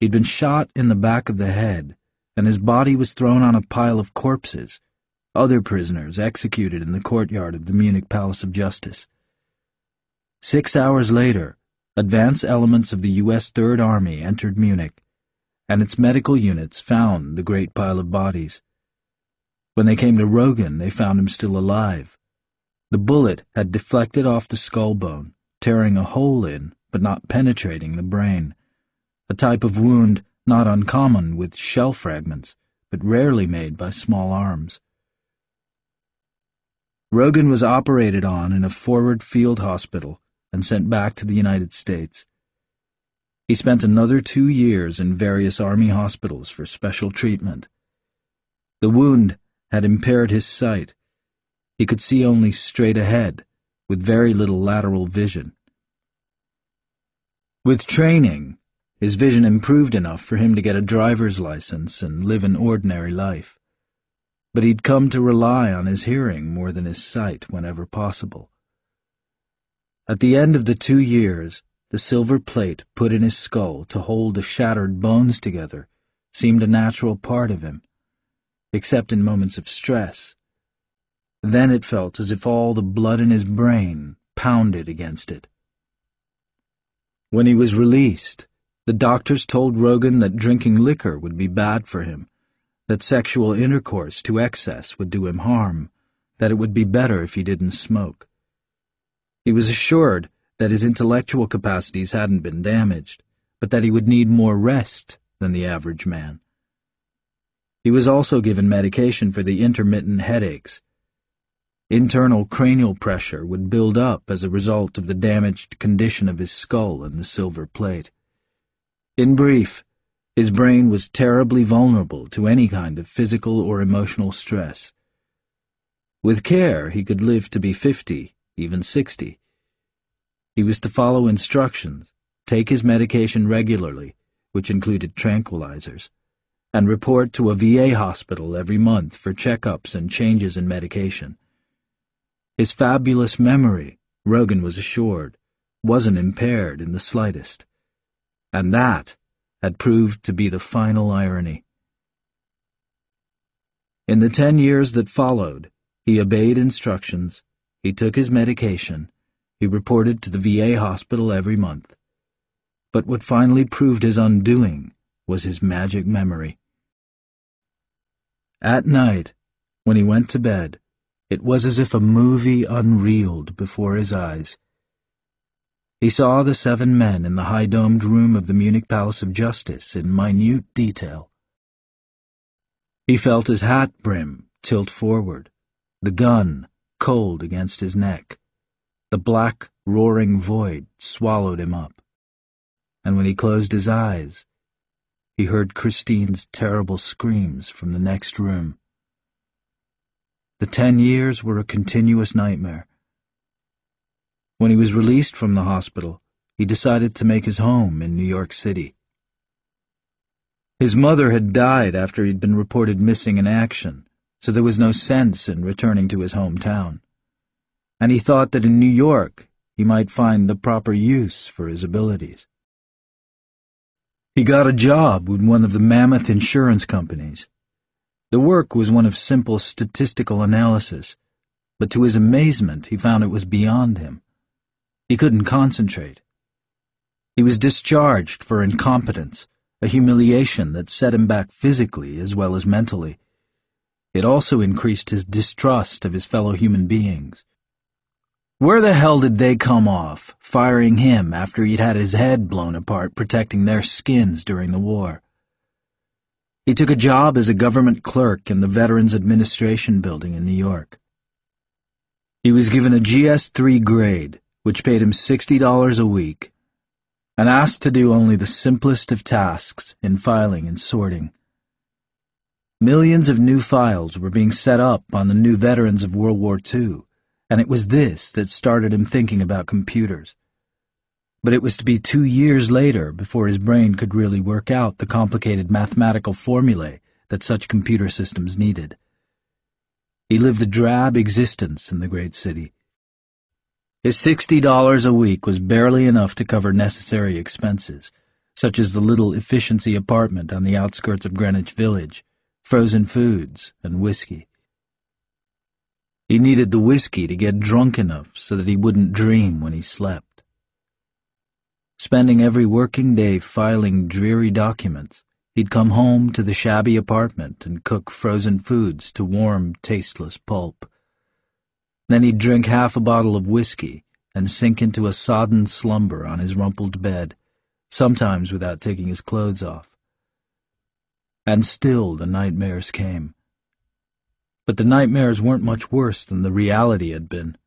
He'd been shot in the back of the head, and his body was thrown on a pile of corpses, other prisoners executed in the courtyard of the Munich Palace of Justice. Six hours later, advance elements of the U.S. Third Army entered Munich, and its medical units found the great pile of bodies. When they came to Rogan, they found him still alive. The bullet had deflected off the skull bone, tearing a hole in, but not penetrating the brain, a type of wound not uncommon with shell fragments, but rarely made by small arms. Rogan was operated on in a forward field hospital and sent back to the United States. He spent another two years in various Army hospitals for special treatment. The wound had impaired his sight. He could see only straight ahead, with very little lateral vision. With training, his vision improved enough for him to get a driver's license and live an ordinary life. But he'd come to rely on his hearing more than his sight whenever possible. At the end of the two years, the silver plate put in his skull to hold the shattered bones together seemed a natural part of him, except in moments of stress. Then it felt as if all the blood in his brain pounded against it. When he was released, the doctors told Rogan that drinking liquor would be bad for him, that sexual intercourse to excess would do him harm, that it would be better if he didn't smoke. He was assured that his intellectual capacities hadn't been damaged, but that he would need more rest than the average man. He was also given medication for the intermittent headaches. Internal cranial pressure would build up as a result of the damaged condition of his skull and the silver plate. In brief, his brain was terribly vulnerable to any kind of physical or emotional stress. With care, he could live to be fifty, even sixty. He was to follow instructions, take his medication regularly, which included tranquilizers, and report to a VA hospital every month for checkups and changes in medication. His fabulous memory, Rogan was assured, wasn't impaired in the slightest. And that had proved to be the final irony. In the ten years that followed, he obeyed instructions, he took his medication, he reported to the VA hospital every month. But what finally proved his undoing was his magic memory. At night, when he went to bed, it was as if a movie unreeled before his eyes. He saw the seven men in the high-domed room of the Munich Palace of Justice in minute detail. He felt his hat brim tilt forward, the gun cold against his neck. The black, roaring void swallowed him up. And when he closed his eyes, he heard Christine's terrible screams from the next room. The ten years were a continuous nightmare. When he was released from the hospital, he decided to make his home in New York City. His mother had died after he'd been reported missing in action, so there was no sense in returning to his hometown. And he thought that in New York he might find the proper use for his abilities. He got a job with one of the mammoth insurance companies. The work was one of simple statistical analysis, but to his amazement he found it was beyond him. He couldn't concentrate. He was discharged for incompetence, a humiliation that set him back physically as well as mentally. It also increased his distrust of his fellow human beings. Where the hell did they come off, firing him after he'd had his head blown apart protecting their skins during the war? He took a job as a government clerk in the Veterans Administration Building in New York. He was given a GS-3 grade, which paid him $60 a week, and asked to do only the simplest of tasks in filing and sorting. Millions of new files were being set up on the new veterans of World War II, and it was this that started him thinking about computers. But it was to be two years later before his brain could really work out the complicated mathematical formulae that such computer systems needed. He lived a drab existence in the great city, his $60 a week was barely enough to cover necessary expenses, such as the little efficiency apartment on the outskirts of Greenwich Village, frozen foods, and whiskey. He needed the whiskey to get drunk enough so that he wouldn't dream when he slept. spending every working day filing dreary documents. He'd come home to the shabby apartment and cook frozen foods to warm, tasteless pulp. Then he'd drink half a bottle of whiskey and sink into a sodden slumber on his rumpled bed, sometimes without taking his clothes off. And still the nightmares came. But the nightmares weren't much worse than the reality had been.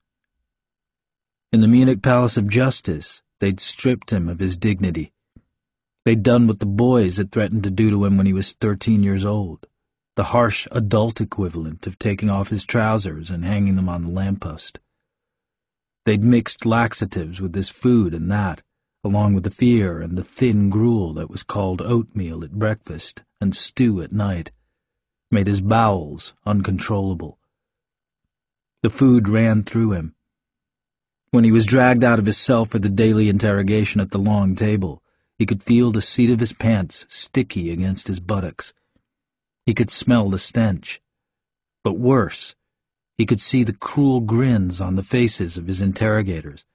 In the Munich Palace of Justice, they'd stripped him of his dignity. They'd done what the boys had threatened to do to him when he was thirteen years old, the harsh adult equivalent of taking off his trousers and hanging them on the lamppost. They'd mixed laxatives with this food and that, along with the fear and the thin gruel that was called oatmeal at breakfast and stew at night, made his bowels uncontrollable. The food ran through him. When he was dragged out of his cell for the daily interrogation at the long table, he could feel the seat of his pants sticky against his buttocks. He could smell the stench. But worse, he could see the cruel grins on the faces of his interrogators,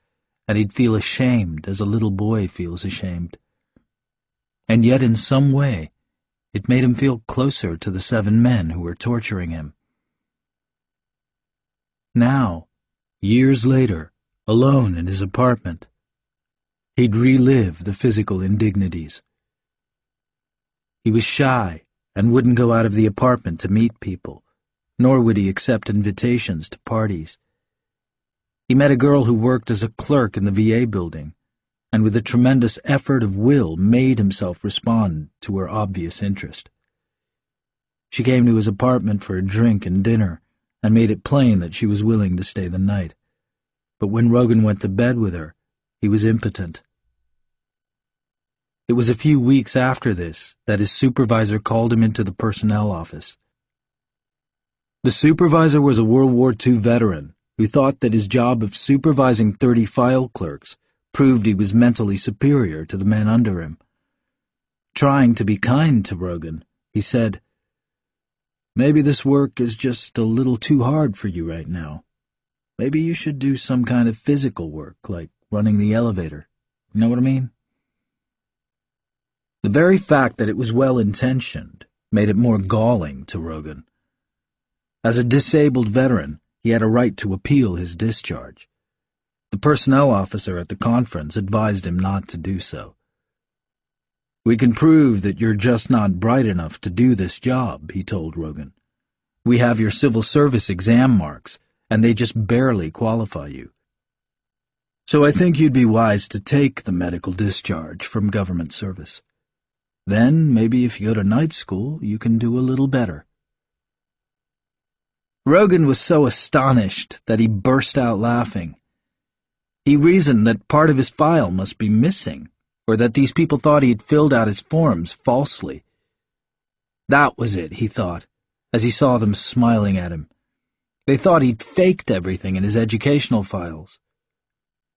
and he'd feel ashamed as a little boy feels ashamed. And yet in some way, it made him feel closer to the seven men who were torturing him. Now, years later, alone in his apartment, he'd relive the physical indignities. He was shy and wouldn't go out of the apartment to meet people nor would he accept invitations to parties. He met a girl who worked as a clerk in the VA building, and with a tremendous effort of will made himself respond to her obvious interest. She came to his apartment for a drink and dinner, and made it plain that she was willing to stay the night. But when Rogan went to bed with her, he was impotent. It was a few weeks after this that his supervisor called him into the personnel office. The supervisor was a World War II veteran who thought that his job of supervising 30 file clerks proved he was mentally superior to the men under him. Trying to be kind to Rogan, he said, Maybe this work is just a little too hard for you right now. Maybe you should do some kind of physical work, like running the elevator. You know what I mean? The very fact that it was well-intentioned made it more galling to Rogan. As a disabled veteran, he had a right to appeal his discharge. The personnel officer at the conference advised him not to do so. We can prove that you're just not bright enough to do this job, he told Rogan. We have your civil service exam marks, and they just barely qualify you. So I think you'd be wise to take the medical discharge from government service. Then, maybe if you go to night school, you can do a little better. Rogan was so astonished that he burst out laughing. He reasoned that part of his file must be missing, or that these people thought he had filled out his forms falsely. That was it, he thought, as he saw them smiling at him. They thought he'd faked everything in his educational files.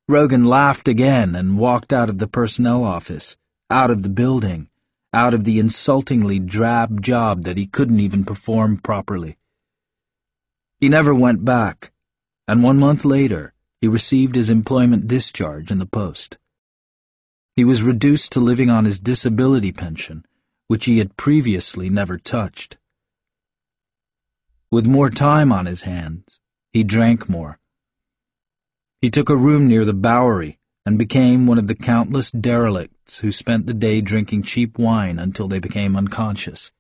Rogan laughed again and walked out of the personnel office, out of the building, out of the insultingly drab job that he couldn't even perform properly. He never went back, and one month later he received his employment discharge in the post. He was reduced to living on his disability pension, which he had previously never touched. With more time on his hands, he drank more. He took a room near the Bowery and became one of the countless derelicts who spent the day drinking cheap wine until they became unconscious.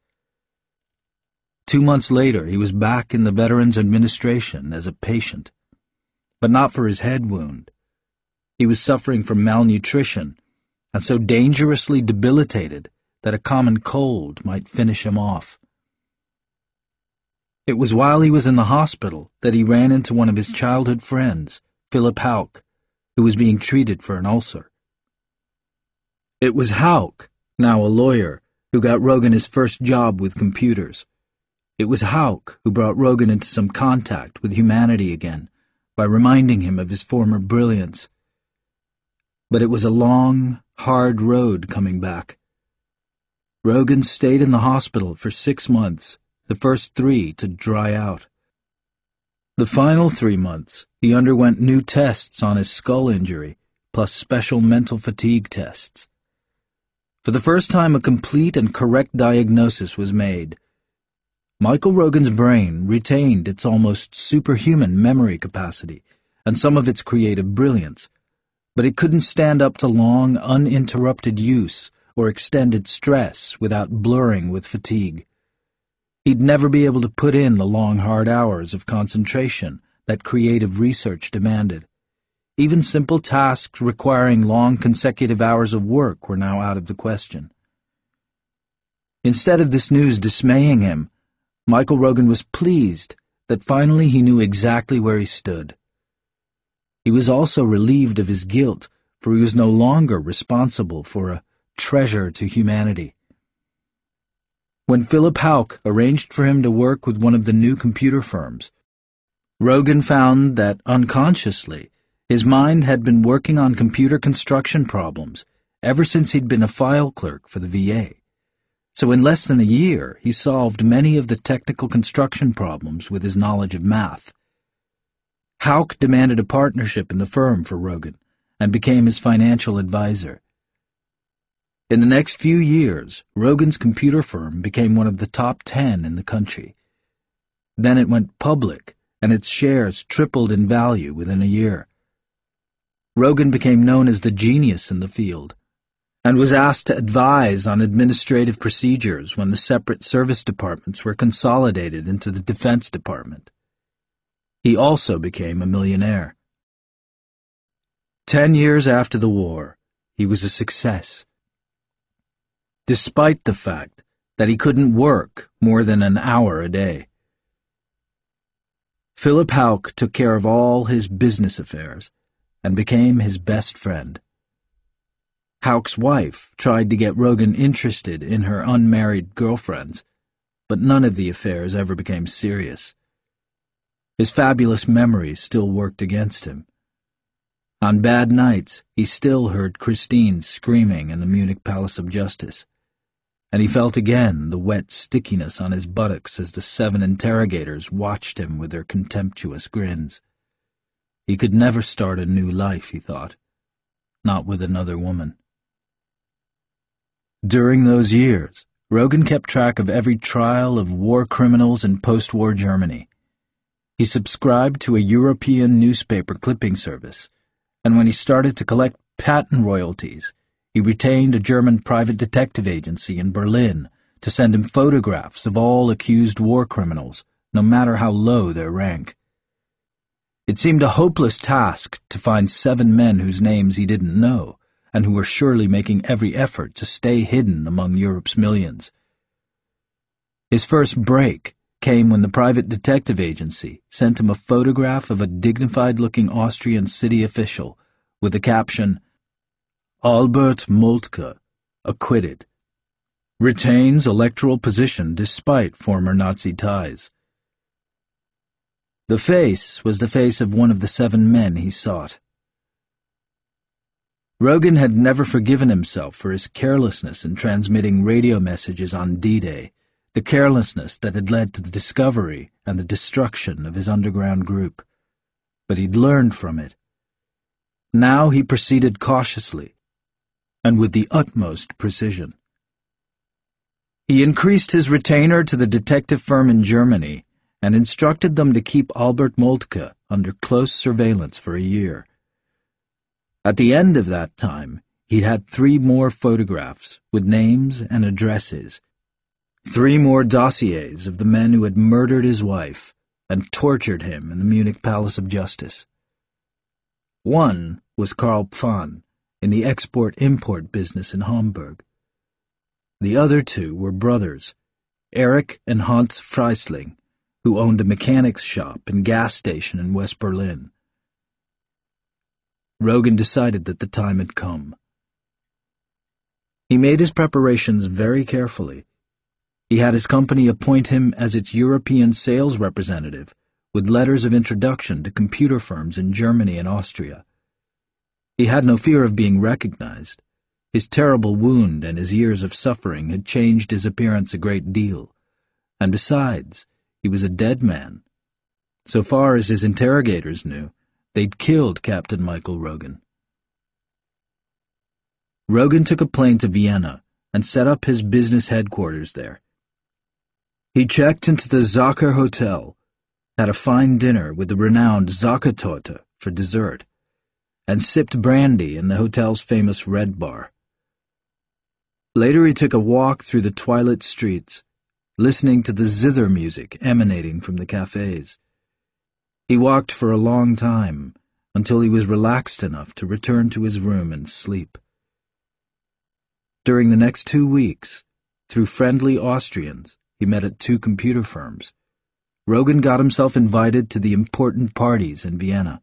Two months later, he was back in the Veterans Administration as a patient. But not for his head wound. He was suffering from malnutrition and so dangerously debilitated that a common cold might finish him off. It was while he was in the hospital that he ran into one of his childhood friends, Philip Hauk, who was being treated for an ulcer. It was Hauk, now a lawyer, who got Rogan his first job with computers. It was Hauk who brought Rogan into some contact with humanity again by reminding him of his former brilliance. But it was a long, hard road coming back. Rogan stayed in the hospital for six months, the first three to dry out. The final three months, he underwent new tests on his skull injury, plus special mental fatigue tests. For the first time, a complete and correct diagnosis was made. Michael Rogan's brain retained its almost superhuman memory capacity and some of its creative brilliance, but it couldn't stand up to long, uninterrupted use or extended stress without blurring with fatigue. He'd never be able to put in the long, hard hours of concentration that creative research demanded. Even simple tasks requiring long consecutive hours of work were now out of the question. Instead of this news dismaying him, Michael Rogan was pleased that finally he knew exactly where he stood. He was also relieved of his guilt, for he was no longer responsible for a treasure to humanity. When Philip Houck arranged for him to work with one of the new computer firms, Rogan found that, unconsciously, his mind had been working on computer construction problems ever since he'd been a file clerk for the VA. So in less than a year, he solved many of the technical construction problems with his knowledge of math. Houck demanded a partnership in the firm for Rogan and became his financial advisor. In the next few years, Rogan's computer firm became one of the top ten in the country. Then it went public, and its shares tripled in value within a year. Rogan became known as the genius in the field, and was asked to advise on administrative procedures when the separate service departments were consolidated into the Defense Department. He also became a millionaire. Ten years after the war, he was a success despite the fact that he couldn't work more than an hour a day. Philip Houck took care of all his business affairs and became his best friend. Houck's wife tried to get Rogan interested in her unmarried girlfriends, but none of the affairs ever became serious. His fabulous memories still worked against him. On bad nights, he still heard Christine screaming in the Munich Palace of Justice and he felt again the wet stickiness on his buttocks as the seven interrogators watched him with their contemptuous grins. He could never start a new life, he thought. Not with another woman. During those years, Rogan kept track of every trial of war criminals in post-war Germany. He subscribed to a European newspaper clipping service, and when he started to collect patent royalties, he retained a German private detective agency in Berlin to send him photographs of all accused war criminals, no matter how low their rank. It seemed a hopeless task to find seven men whose names he didn't know, and who were surely making every effort to stay hidden among Europe's millions. His first break came when the private detective agency sent him a photograph of a dignified-looking Austrian city official with the caption, Albert Moltke, acquitted. Retains electoral position despite former Nazi ties. The face was the face of one of the seven men he sought. Rogan had never forgiven himself for his carelessness in transmitting radio messages on D-Day, the carelessness that had led to the discovery and the destruction of his underground group. But he'd learned from it. Now he proceeded cautiously, and with the utmost precision. He increased his retainer to the detective firm in Germany and instructed them to keep Albert Moltke under close surveillance for a year. At the end of that time, he'd had three more photographs with names and addresses, three more dossiers of the men who had murdered his wife and tortured him in the Munich Palace of Justice. One was Karl Pfann, in the export-import business in Hamburg. The other two were brothers, Erich and Hans Freisling, who owned a mechanics shop and gas station in West Berlin. Rogan decided that the time had come. He made his preparations very carefully. He had his company appoint him as its European sales representative, with letters of introduction to computer firms in Germany and Austria. He had no fear of being recognized. His terrible wound and his years of suffering had changed his appearance a great deal. And besides, he was a dead man. So far as his interrogators knew, they'd killed Captain Michael Rogan. Rogan took a plane to Vienna and set up his business headquarters there. He checked into the Sacher Hotel, had a fine dinner with the renowned Sachertorte for dessert, and sipped brandy in the hotel's famous Red Bar. Later he took a walk through the twilit streets, listening to the zither music emanating from the cafes. He walked for a long time, until he was relaxed enough to return to his room and sleep. During the next two weeks, through friendly Austrians, he met at two computer firms. Rogan got himself invited to the important parties in Vienna.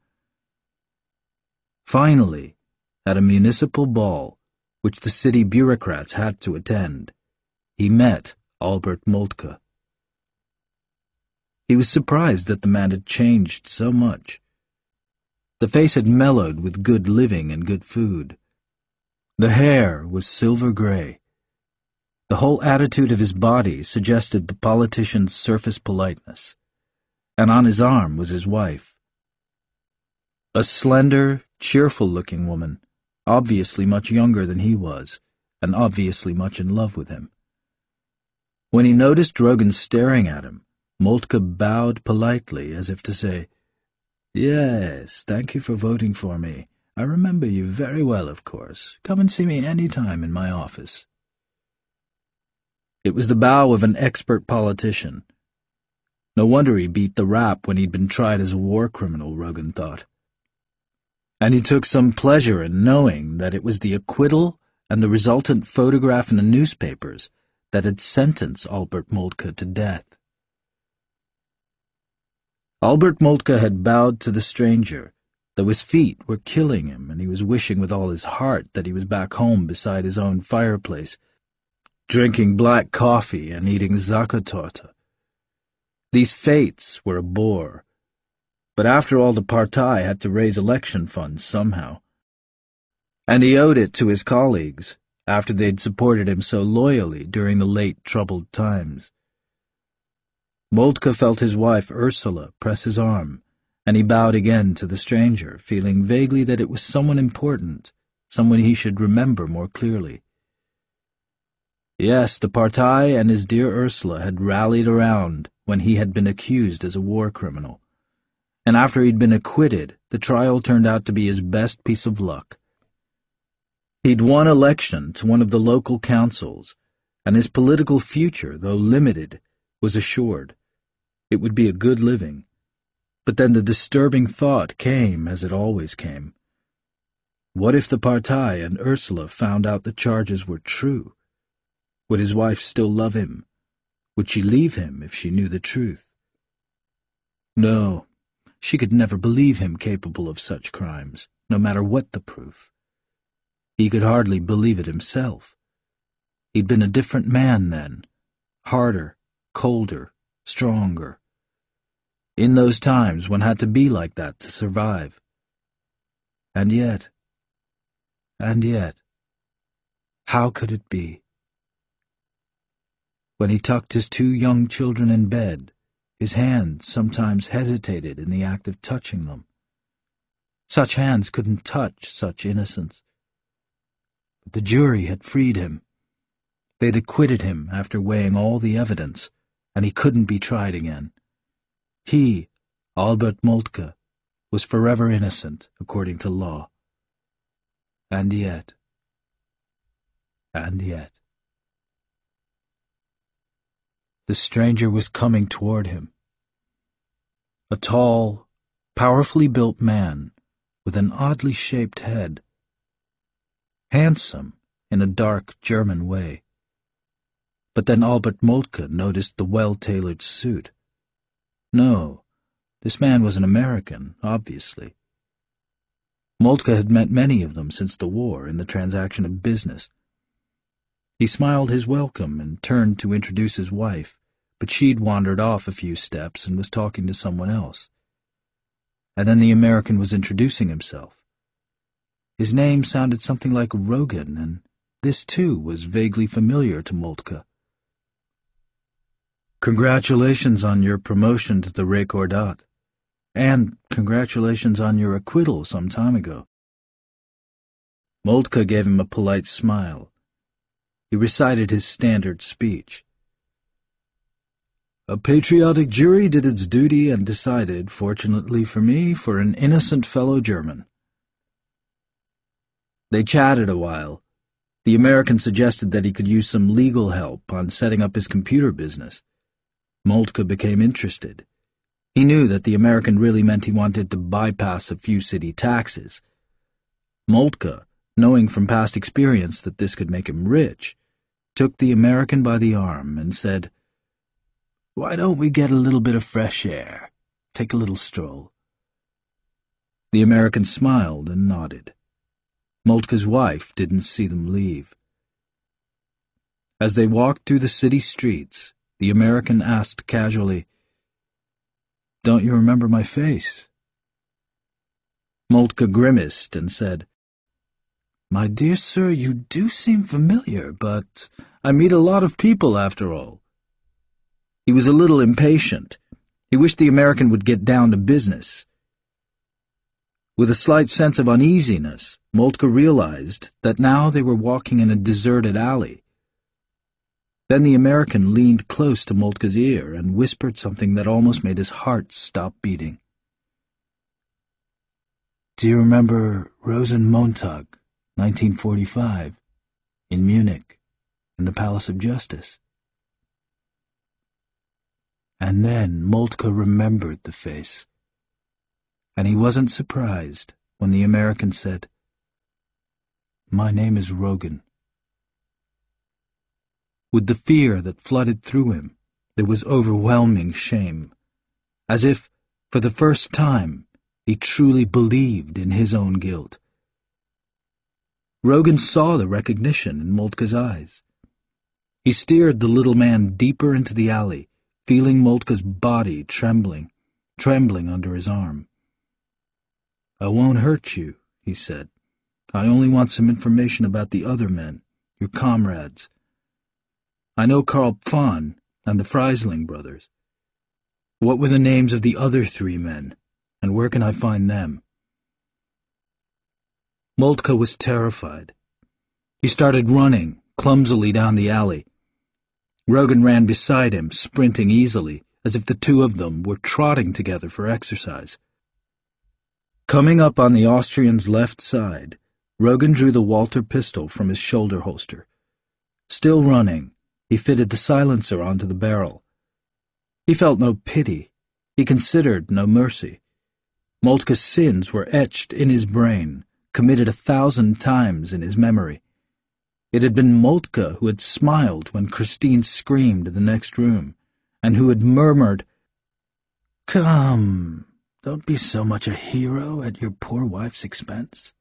Finally, at a municipal ball, which the city bureaucrats had to attend, he met Albert Moltke. He was surprised that the man had changed so much. The face had mellowed with good living and good food. The hair was silver gray. The whole attitude of his body suggested the politician's surface politeness, and on his arm was his wife. A slender, cheerful-looking woman, obviously much younger than he was, and obviously much in love with him. When he noticed Rogan staring at him, Moltke bowed politely, as if to say, Yes, thank you for voting for me. I remember you very well, of course. Come and see me any time in my office. It was the bow of an expert politician. No wonder he beat the rap when he'd been tried as a war criminal, Rogan thought. And he took some pleasure in knowing that it was the acquittal and the resultant photograph in the newspapers that had sentenced Albert Moltke to death. Albert Moltke had bowed to the stranger, though his feet were killing him and he was wishing with all his heart that he was back home beside his own fireplace, drinking black coffee and eating Sachertorte. These fêtes were a bore. But after all, the Partei had to raise election funds somehow. And he owed it to his colleagues, after they'd supported him so loyally during the late troubled times. Moltke felt his wife, Ursula, press his arm, and he bowed again to the stranger, feeling vaguely that it was someone important, someone he should remember more clearly. Yes, the Partei and his dear Ursula had rallied around when he had been accused as a war criminal. And after he'd been acquitted, the trial turned out to be his best piece of luck. He'd won election to one of the local councils, and his political future, though limited, was assured. It would be a good living. But then the disturbing thought came, as it always came. What if the Partei and Ursula found out the charges were true? Would his wife still love him? Would she leave him if she knew the truth? No, she could never believe him capable of such crimes, no matter what the proof. He could hardly believe it himself. He'd been a different man then, harder, colder, stronger. In those times, one had to be like that to survive. And yet, and yet, how could it be? When he tucked his two young children in bed, his hand sometimes hesitated in the act of touching them. Such hands couldn't touch such innocence. But the jury had freed him. They'd acquitted him after weighing all the evidence, and he couldn't be tried again. He, Albert Moltke, was forever innocent, according to law. And yet, and yet. The stranger was coming toward him. A tall, powerfully built man with an oddly shaped head. Handsome in a dark German way. But then Albert Moltke noticed the well-tailored suit. No, this man was an American, obviously. Moltke had met many of them since the war in the transaction of business. He smiled his welcome and turned to introduce his wife, but she'd wandered off a few steps and was talking to someone else. And then the American was introducing himself. His name sounded something like Rogan, and this, too, was vaguely familiar to Moltke. Congratulations on your promotion to the Rekordat, and congratulations on your acquittal some time ago. Moltke gave him a polite smile. He recited his standard speech. A patriotic jury did its duty and decided, fortunately for me, for an innocent fellow German. They chatted a while. The American suggested that he could use some legal help on setting up his computer business. Moltke became interested. He knew that the American really meant he wanted to bypass a few city taxes. Moltke, knowing from past experience that this could make him rich, took the American by the arm and said, why don't we get a little bit of fresh air? Take a little stroll. The American smiled and nodded. Moltke's wife didn't see them leave. As they walked through the city streets, the American asked casually, Don't you remember my face? Moltke grimaced and said, My dear sir, you do seem familiar, but I meet a lot of people after all. He was a little impatient. He wished the American would get down to business. With a slight sense of uneasiness, Moltke realized that now they were walking in a deserted alley. Then the American leaned close to Moltke's ear and whispered something that almost made his heart stop beating. Do you remember Rosenmontag, 1945, in Munich, in the Palace of Justice? And then Moltke remembered the face. And he wasn't surprised when the American said, My name is Rogan. With the fear that flooded through him, there was overwhelming shame, as if, for the first time, he truly believed in his own guilt. Rogan saw the recognition in Moltke's eyes. He steered the little man deeper into the alley, feeling Moltke's body trembling, trembling under his arm. I won't hurt you, he said. I only want some information about the other men, your comrades. I know Karl Pfann and the Freisling brothers. What were the names of the other three men, and where can I find them? Moltke was terrified. He started running, clumsily down the alley, Rogan ran beside him, sprinting easily, as if the two of them were trotting together for exercise. Coming up on the Austrian's left side, Rogan drew the Walther pistol from his shoulder holster. Still running, he fitted the silencer onto the barrel. He felt no pity. He considered no mercy. Moltke's sins were etched in his brain, committed a thousand times in his memory. It had been Moltke who had smiled when Christine screamed in the next room, and who had murmured, Come, don't be so much a hero at your poor wife's expense.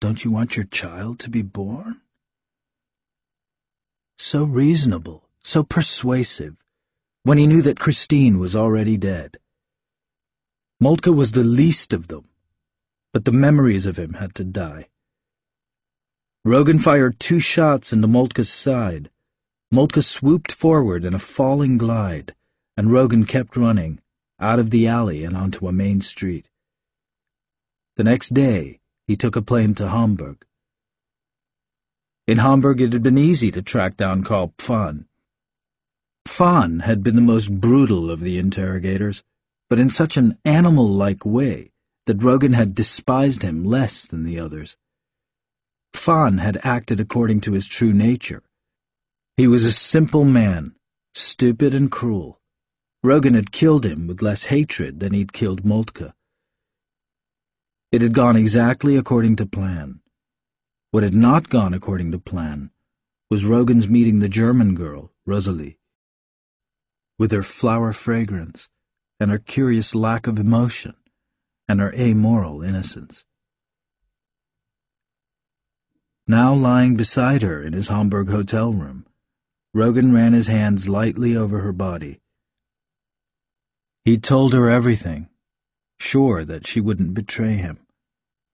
Don't you want your child to be born? So reasonable, so persuasive, when he knew that Christine was already dead. Moltke was the least of them, but the memories of him had to die. Rogan fired two shots into Moltke's side. Moltke swooped forward in a falling glide, and Rogan kept running, out of the alley and onto a main street. The next day, he took a plane to Hamburg. In Hamburg it had been easy to track down Karl Pfann. Pfann had been the most brutal of the interrogators, but in such an animal-like way that Rogan had despised him less than the others. Pfann had acted according to his true nature. He was a simple man, stupid and cruel. Rogan had killed him with less hatred than he'd killed Moltke. It had gone exactly according to plan. What had not gone according to plan was Rogan's meeting the German girl, Rosalie. With her flower fragrance, and her curious lack of emotion, and her amoral innocence. Now lying beside her in his Hamburg hotel room, Rogan ran his hands lightly over her body. He'd told her everything, sure that she wouldn't betray him,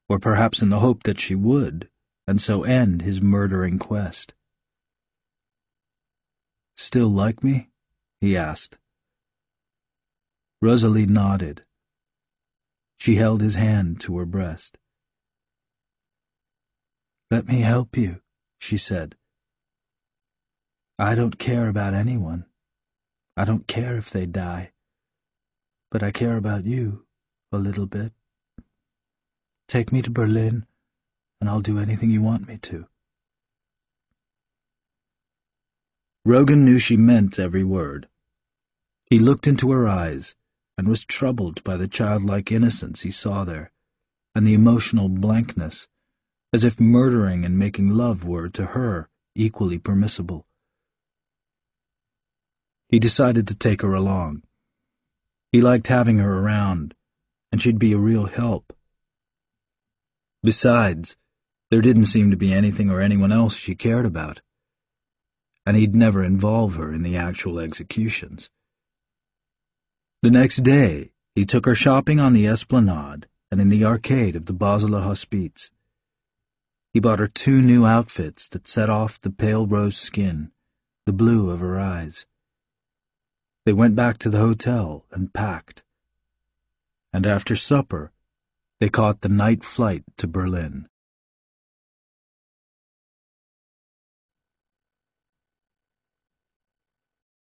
or perhaps in the hope that she would, and so end his murdering quest. Still like me? he asked. Rosalie nodded. She held his hand to her breast. Let me help you, she said. I don't care about anyone. I don't care if they die. But I care about you a little bit. Take me to Berlin, and I'll do anything you want me to. Rogan knew she meant every word. He looked into her eyes and was troubled by the childlike innocence he saw there, and the emotional blankness, as if murdering and making love were, to her, equally permissible. He decided to take her along. He liked having her around, and she'd be a real help. Besides, there didn't seem to be anything or anyone else she cared about, and he'd never involve her in the actual executions. The next day, he took her shopping on the Esplanade and in the arcade of the Basler Hospiz. He bought her two new outfits that set off the pale rose skin, the blue of her eyes. They went back to the hotel and packed. And after supper, they caught the night flight to Berlin.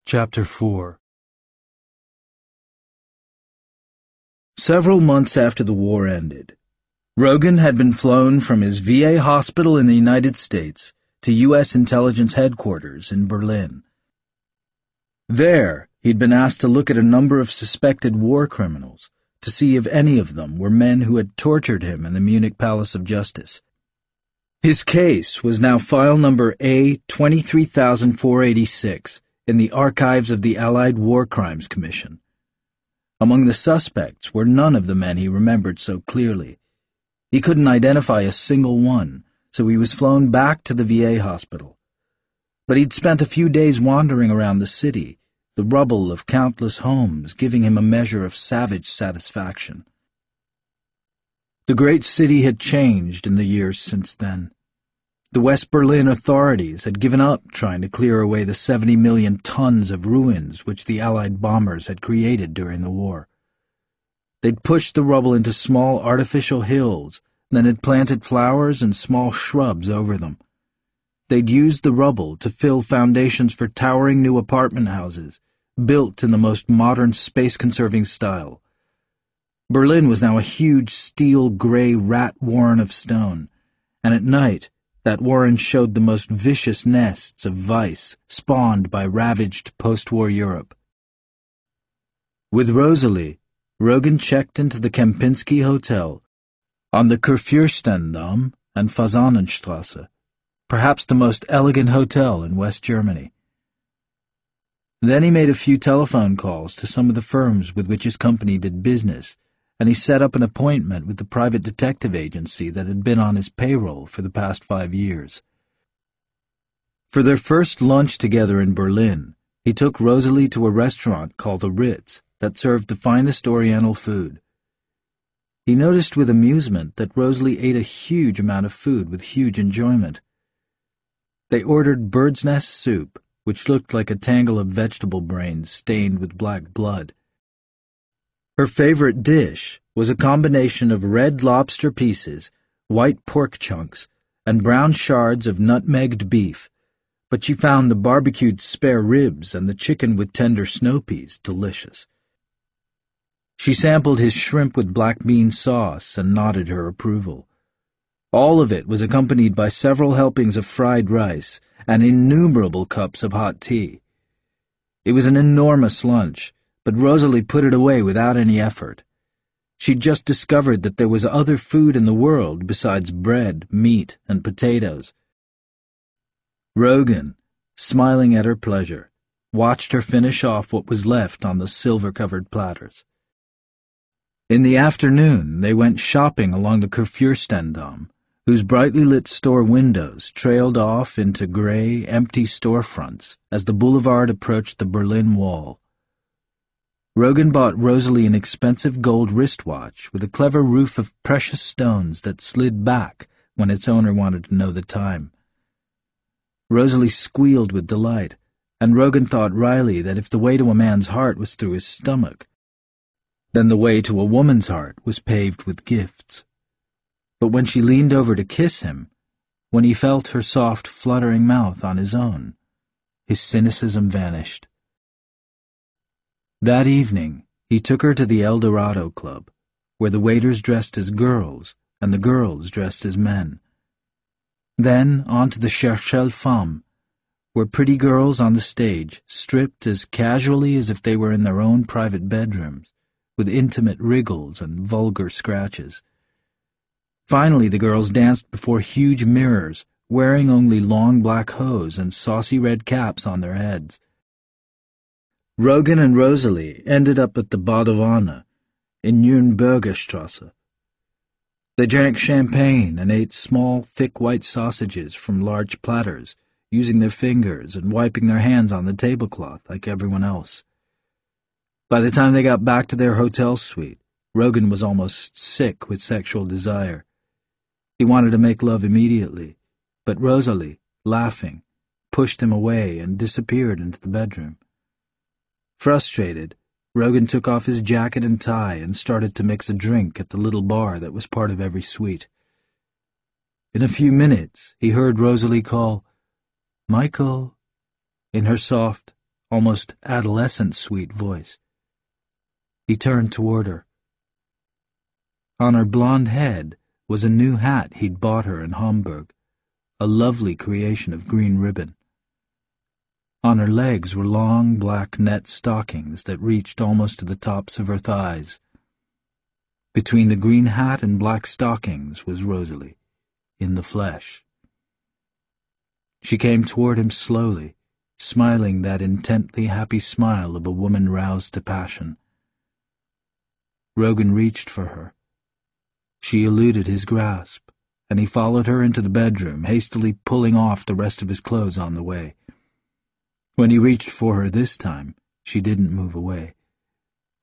Chapter 4 Several months after the war ended, Rogan had been flown from his VA hospital in the United States to U.S. intelligence headquarters in Berlin. There, he'd been asked to look at a number of suspected war criminals to see if any of them were men who had tortured him in the Munich Palace of Justice. His case was now file number A23486 in the archives of the Allied War Crimes Commission. Among the suspects were none of the men he remembered so clearly. He couldn't identify a single one, so he was flown back to the VA hospital. But he'd spent a few days wandering around the city, the rubble of countless homes giving him a measure of savage satisfaction. The great city had changed in the years since then. The West Berlin authorities had given up trying to clear away the 70 million tons of ruins which the Allied bombers had created during the war. They'd pushed the rubble into small artificial hills, then had planted flowers and small shrubs over them. They'd used the rubble to fill foundations for towering new apartment houses, built in the most modern space-conserving style. Berlin was now a huge steel-gray rat warren of stone, and at night that warren showed the most vicious nests of vice spawned by ravaged post-war Europe. With Rosalie, Rogan checked into the Kempinski Hotel on the Kurfürstendamm and Fasanenstrasse perhaps the most elegant hotel in West Germany. Then he made a few telephone calls to some of the firms with which his company did business, and he set up an appointment with the private detective agency that had been on his payroll for the past five years. For their first lunch together in Berlin, he took Rosalie to a restaurant called the Ritz that served the finest Oriental food. He noticed with amusement that Rosalie ate a huge amount of food with huge enjoyment. They ordered bird's nest soup, which looked like a tangle of vegetable brains stained with black blood. Her favorite dish was a combination of red lobster pieces, white pork chunks, and brown shards of nutmegged beef, but she found the barbecued spare ribs and the chicken with tender snow peas delicious. She sampled his shrimp with black bean sauce and nodded her approval. All of it was accompanied by several helpings of fried rice and innumerable cups of hot tea. It was an enormous lunch, but Rosalie put it away without any effort. She'd just discovered that there was other food in the world besides bread, meat, and potatoes. Rogan, smiling at her pleasure, watched her finish off what was left on the silver-covered platters. In the afternoon, they went shopping along the Kurfürstendamm, whose brightly lit store windows trailed off into gray, empty storefronts as the boulevard approached the Berlin Wall. Rogan bought Rosalie an expensive gold wristwatch with a clever roof of precious stones that slid back when its owner wanted to know the time. Rosalie squealed with delight, and Rogan thought wryly that if the way to a man's heart was through his stomach, then the way to a woman's heart was paved with gifts but when she leaned over to kiss him, when he felt her soft, fluttering mouth on his own. His cynicism vanished. That evening, he took her to the El Dorado Club, where the waiters dressed as girls and the girls dressed as men. Then on to the Cherchel Femme, where pretty girls on the stage stripped as casually as if they were in their own private bedrooms, with intimate wriggles and vulgar scratches. Finally, the girls danced before huge mirrors, wearing only long black hose and saucy red caps on their heads. Rogan and Rosalie ended up at the Badewanne in Nürnbergerstrasse. They drank champagne and ate small, thick white sausages from large platters, using their fingers and wiping their hands on the tablecloth like everyone else. By the time they got back to their hotel suite, Rogan was almost sick with sexual desire. He wanted to make love immediately, but Rosalie, laughing, pushed him away and disappeared into the bedroom. Frustrated, Rogan took off his jacket and tie and started to mix a drink at the little bar that was part of every suite. In a few minutes, he heard Rosalie call, Michael, in her soft, almost adolescent sweet voice. He turned toward her. On her blonde head was a new hat he'd bought her in Hamburg, a lovely creation of green ribbon. On her legs were long black net stockings that reached almost to the tops of her thighs. Between the green hat and black stockings was Rosalie, in the flesh. She came toward him slowly, smiling that intently happy smile of a woman roused to passion. Rogan reached for her. She eluded his grasp, and he followed her into the bedroom, hastily pulling off the rest of his clothes on the way. When he reached for her this time, she didn't move away.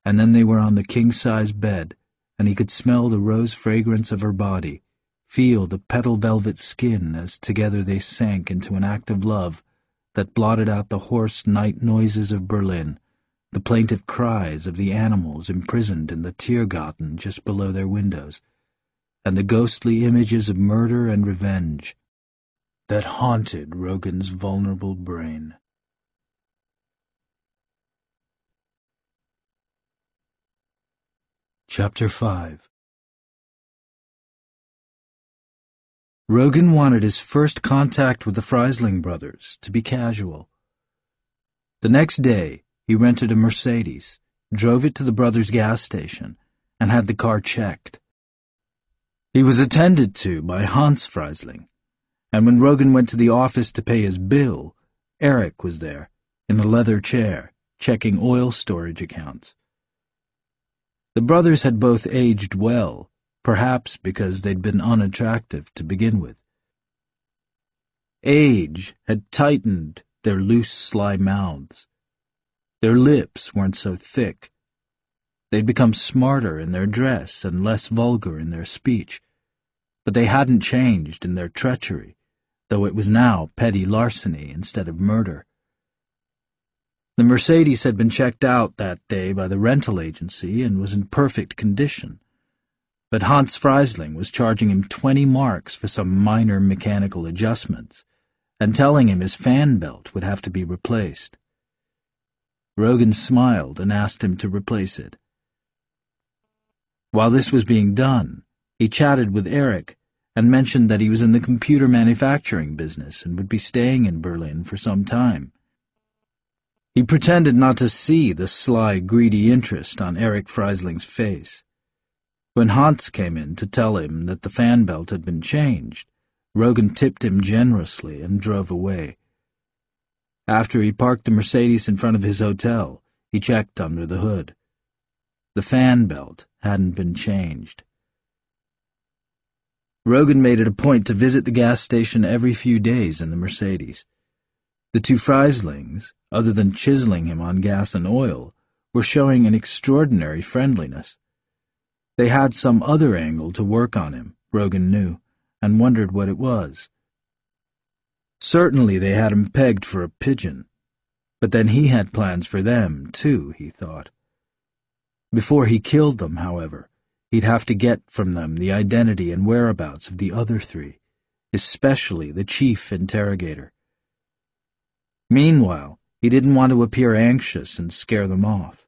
And then they were on the king-size bed, and he could smell the rose fragrance of her body, feel the petal velvet skin as together they sank into an act of love that blotted out the hoarse night noises of Berlin, the plaintive cries of the animals imprisoned in the Tiergarten just below their windows, and the ghostly images of murder and revenge that haunted Rogan's vulnerable brain. Chapter 5 Rogan wanted his first contact with the Freisling brothers to be casual. The next day, he rented a Mercedes, drove it to the brothers' gas station, and had the car checked. He was attended to by Hans Freisling, and when Rogan went to the office to pay his bill, Eric was there, in a leather chair, checking oil storage accounts. The brothers had both aged well, perhaps because they'd been unattractive to begin with. Age had tightened their loose, sly mouths. Their lips weren't so thick. They'd become smarter in their dress and less vulgar in their speech, but they hadn't changed in their treachery, though it was now petty larceny instead of murder. The Mercedes had been checked out that day by the rental agency and was in perfect condition. But Hans Freisling was charging him twenty marks for some minor mechanical adjustments, and telling him his fan belt would have to be replaced. Rogan smiled and asked him to replace it. While this was being done, he chatted with Eric and mentioned that he was in the computer manufacturing business and would be staying in Berlin for some time. He pretended not to see the sly, greedy interest on Eric Freisling's face. When Hans came in to tell him that the fan belt had been changed, Rogan tipped him generously and drove away. After he parked the Mercedes in front of his hotel, he checked under the hood. The fan belt hadn't been changed. Rogan made it a point to visit the gas station every few days in the Mercedes. The two Freislings, other than chiseling him on gas and oil, were showing an extraordinary friendliness. They had some other angle to work on him, Rogan knew, and wondered what it was. Certainly they had him pegged for a pigeon, but then he had plans for them, too, he thought. Before he killed them, however, he'd have to get from them the identity and whereabouts of the other three, especially the chief interrogator. Meanwhile, he didn't want to appear anxious and scare them off.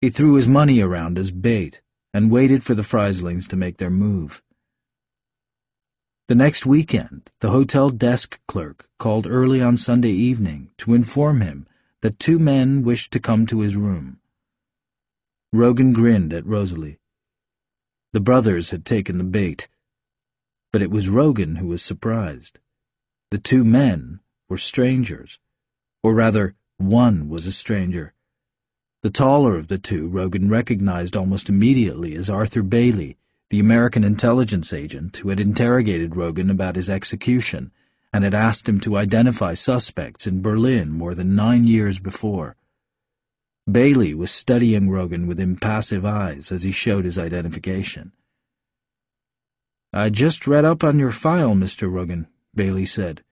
He threw his money around as bait and waited for the Freislings to make their move. The next weekend, the hotel desk clerk called early on Sunday evening to inform him that two men wished to come to his room. Rogan grinned at Rosalie. The brothers had taken the bait. But it was Rogan who was surprised. The two men were strangers. Or rather, one was a stranger. The taller of the two Rogan recognized almost immediately as Arthur Bailey, the American intelligence agent who had interrogated Rogan about his execution and had asked him to identify suspects in Berlin more than nine years before. Bailey was studying Rogan with impassive eyes as he showed his identification. I just read up on your file, Mr. Rogan, Bailey said.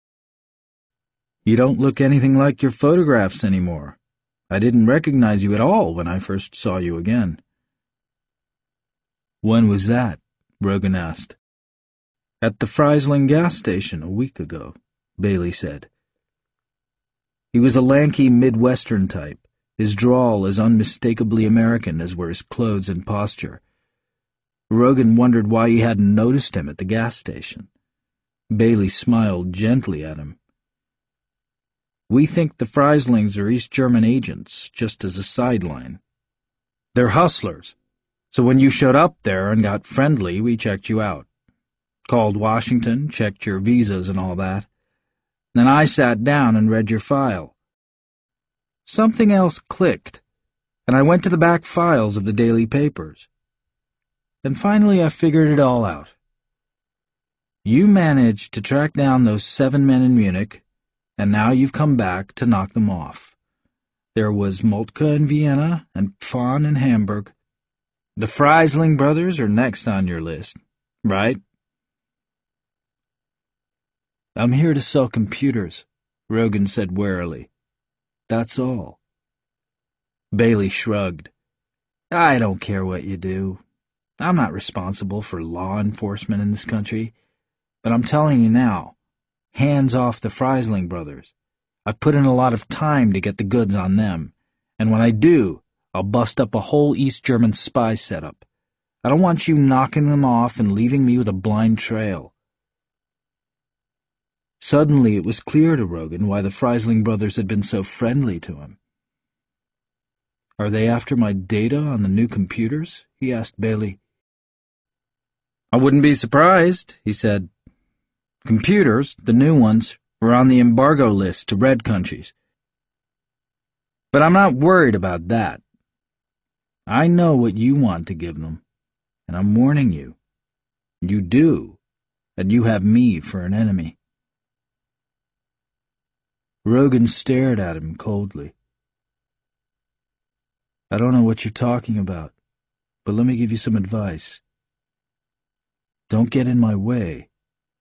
You don't look anything like your photographs anymore. I didn't recognize you at all when I first saw you again. When was that? Rogan asked. At the Freisling gas station a week ago, Bailey said. He was a lanky Midwestern type, his drawl as unmistakably American as were his clothes and posture. Rogan wondered why he hadn't noticed him at the gas station. Bailey smiled gently at him. We think the Freislings are East German agents, just as a sideline. They're hustlers, so when you showed up there and got friendly, we checked you out. Called Washington, checked your visas and all that. Then I sat down and read your file. Something else clicked, and I went to the back files of the daily papers. And finally I figured it all out. You managed to track down those seven men in Munich, and now you've come back to knock them off. There was Moltke in Vienna and Pfann in Hamburg. The Freisling brothers are next on your list, right? I'm here to sell computers, Rogan said warily. That's all. Bailey shrugged. I don't care what you do. I'm not responsible for law enforcement in this country. But I'm telling you now, hands off the Freisling brothers. I've put in a lot of time to get the goods on them, and when I do, I'll bust up a whole East German spy setup. I don't want you knocking them off and leaving me with a blind trail. Suddenly it was clear to Rogan why the Freisling brothers had been so friendly to him. Are they after my data on the new computers? he asked Bailey. I wouldn't be surprised, he said. Computers, the new ones, were on the embargo list to red countries. But I'm not worried about that. I know what you want to give them, and I'm warning you. You do, and you have me for an enemy. Rogan stared at him coldly. I don't know what you're talking about, but let me give you some advice. Don't get in my way,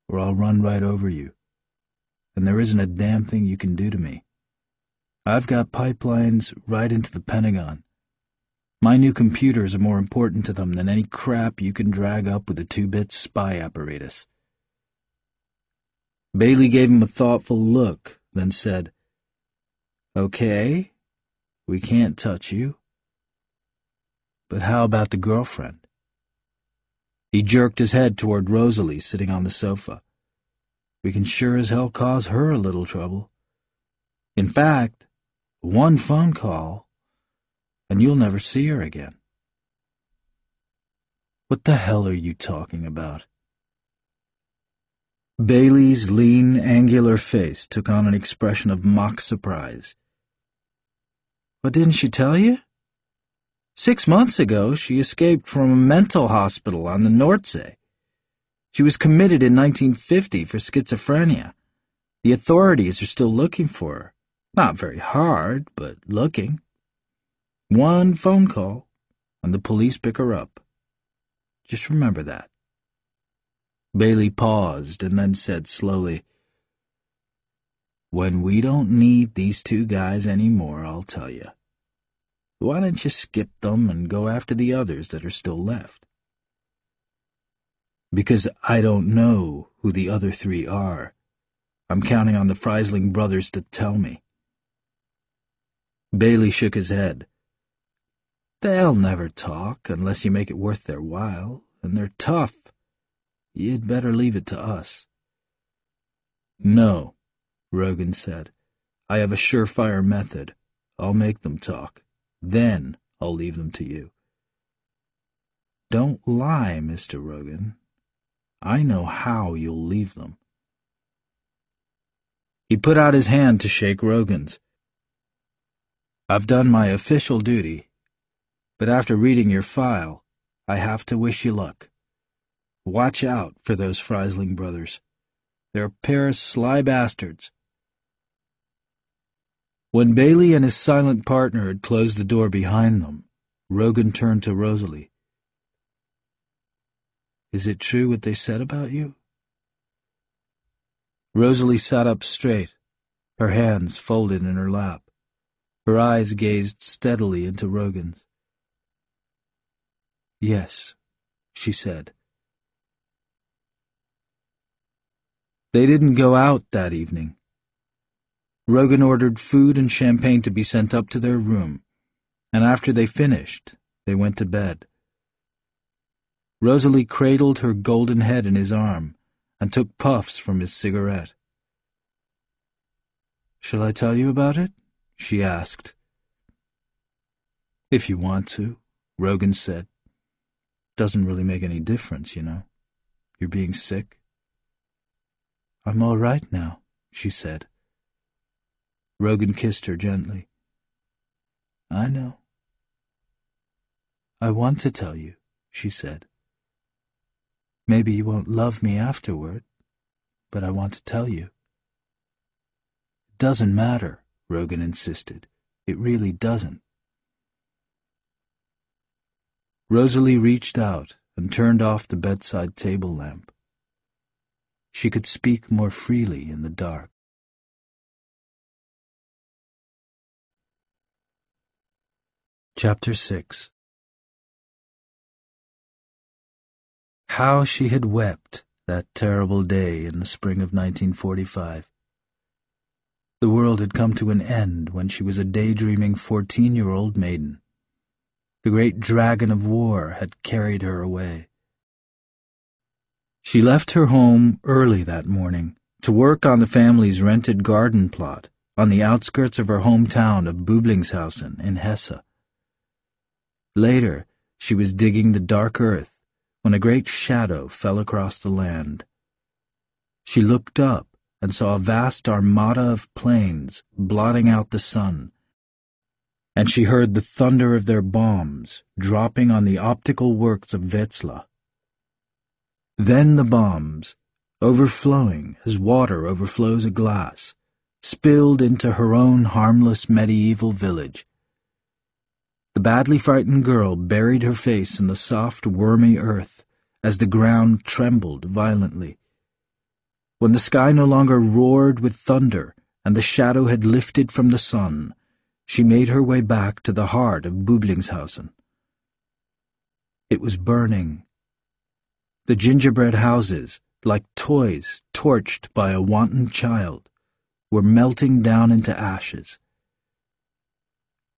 or I'll run right over you. And there isn't a damn thing you can do to me. I've got pipelines right into the Pentagon. My new computers are more important to them than any crap you can drag up with a two-bit spy apparatus. Bailey gave him a thoughtful look then said, Okay, we can't touch you. But how about the girlfriend? He jerked his head toward Rosalie sitting on the sofa. We can sure as hell cause her a little trouble. In fact, one phone call, and you'll never see her again. What the hell are you talking about? Bailey's lean, angular face took on an expression of mock surprise. But didn't she tell you? Six months ago, she escaped from a mental hospital on the Nordsee. She was committed in 1950 for schizophrenia. The authorities are still looking for her. Not very hard, but looking. One phone call, and the police pick her up. Just remember that. Bailey paused and then said slowly, When we don't need these two guys any more, I'll tell you. Why don't you skip them and go after the others that are still left? Because I don't know who the other three are. I'm counting on the Freisling brothers to tell me. Bailey shook his head. They'll never talk unless you make it worth their while, and they're tough. You'd better leave it to us. No, Rogan said. I have a surefire method. I'll make them talk. Then I'll leave them to you. Don't lie, Mr. Rogan. I know how you'll leave them. He put out his hand to shake Rogan's. I've done my official duty, but after reading your file, I have to wish you luck. Watch out for those Freisling brothers. They're a pair of sly bastards. When Bailey and his silent partner had closed the door behind them, Rogan turned to Rosalie. Is it true what they said about you? Rosalie sat up straight, her hands folded in her lap. Her eyes gazed steadily into Rogan's. Yes, she said. They didn't go out that evening. Rogan ordered food and champagne to be sent up to their room, and after they finished, they went to bed. Rosalie cradled her golden head in his arm and took puffs from his cigarette. Shall I tell you about it? she asked. If you want to, Rogan said. Doesn't really make any difference, you know. You're being sick. I'm all right now, she said. Rogan kissed her gently. I know. I want to tell you, she said. Maybe you won't love me afterward, but I want to tell you. It doesn't matter, Rogan insisted. It really doesn't. Rosalie reached out and turned off the bedside table lamp. She could speak more freely in the dark. Chapter 6 How she had wept that terrible day in the spring of 1945. The world had come to an end when she was a daydreaming fourteen-year-old maiden. The great dragon of war had carried her away. She left her home early that morning to work on the family's rented garden plot on the outskirts of her hometown of Büblingshausen in Hesse. Later, she was digging the dark earth when a great shadow fell across the land. She looked up and saw a vast armada of planes blotting out the sun, and she heard the thunder of their bombs dropping on the optical works of Wetzlar. Then the bombs, overflowing as water overflows a glass, spilled into her own harmless medieval village. The badly frightened girl buried her face in the soft, wormy earth as the ground trembled violently. When the sky no longer roared with thunder and the shadow had lifted from the sun, she made her way back to the heart of Büblingshausen. It was burning. The gingerbread houses, like toys torched by a wanton child, were melting down into ashes.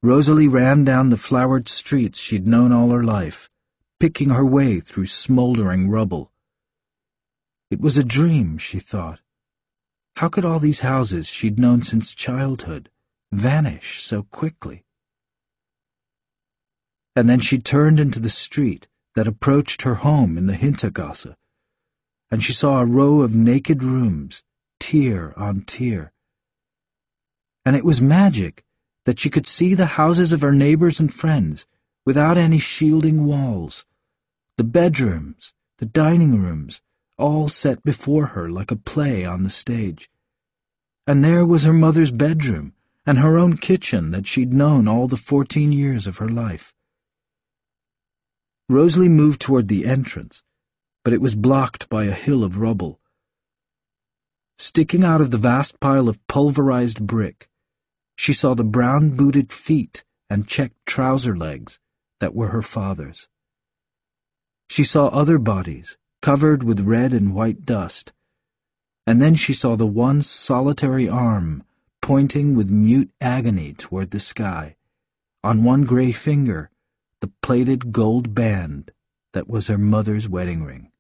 Rosalie ran down the flowered streets she'd known all her life, picking her way through smoldering rubble. It was a dream, she thought. How could all these houses she'd known since childhood vanish so quickly? And then she turned into the street that approached her home in the Hintergasse, and she saw a row of naked rooms, tier on tier. And it was magic that she could see the houses of her neighbors and friends without any shielding walls, the bedrooms, the dining rooms, all set before her like a play on the stage. And there was her mother's bedroom, and her own kitchen that she'd known all the fourteen years of her life. Rosalie moved toward the entrance, but it was blocked by a hill of rubble. Sticking out of the vast pile of pulverized brick, she saw the brown-booted feet and checked trouser legs that were her father's. She saw other bodies covered with red and white dust. And then she saw the one solitary arm pointing with mute agony toward the sky. On one gray finger, the plated gold band that was her mother's wedding ring.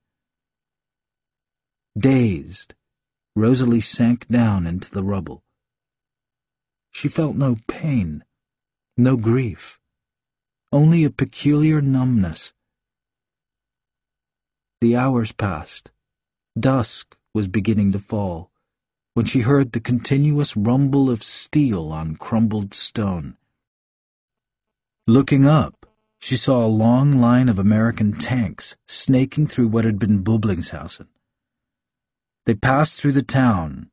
Dazed, Rosalie sank down into the rubble. She felt no pain, no grief, only a peculiar numbness. The hours passed. Dusk was beginning to fall when she heard the continuous rumble of steel on crumbled stone. Looking up, she saw a long line of American tanks snaking through what had been Böblingshausen. They passed through the town,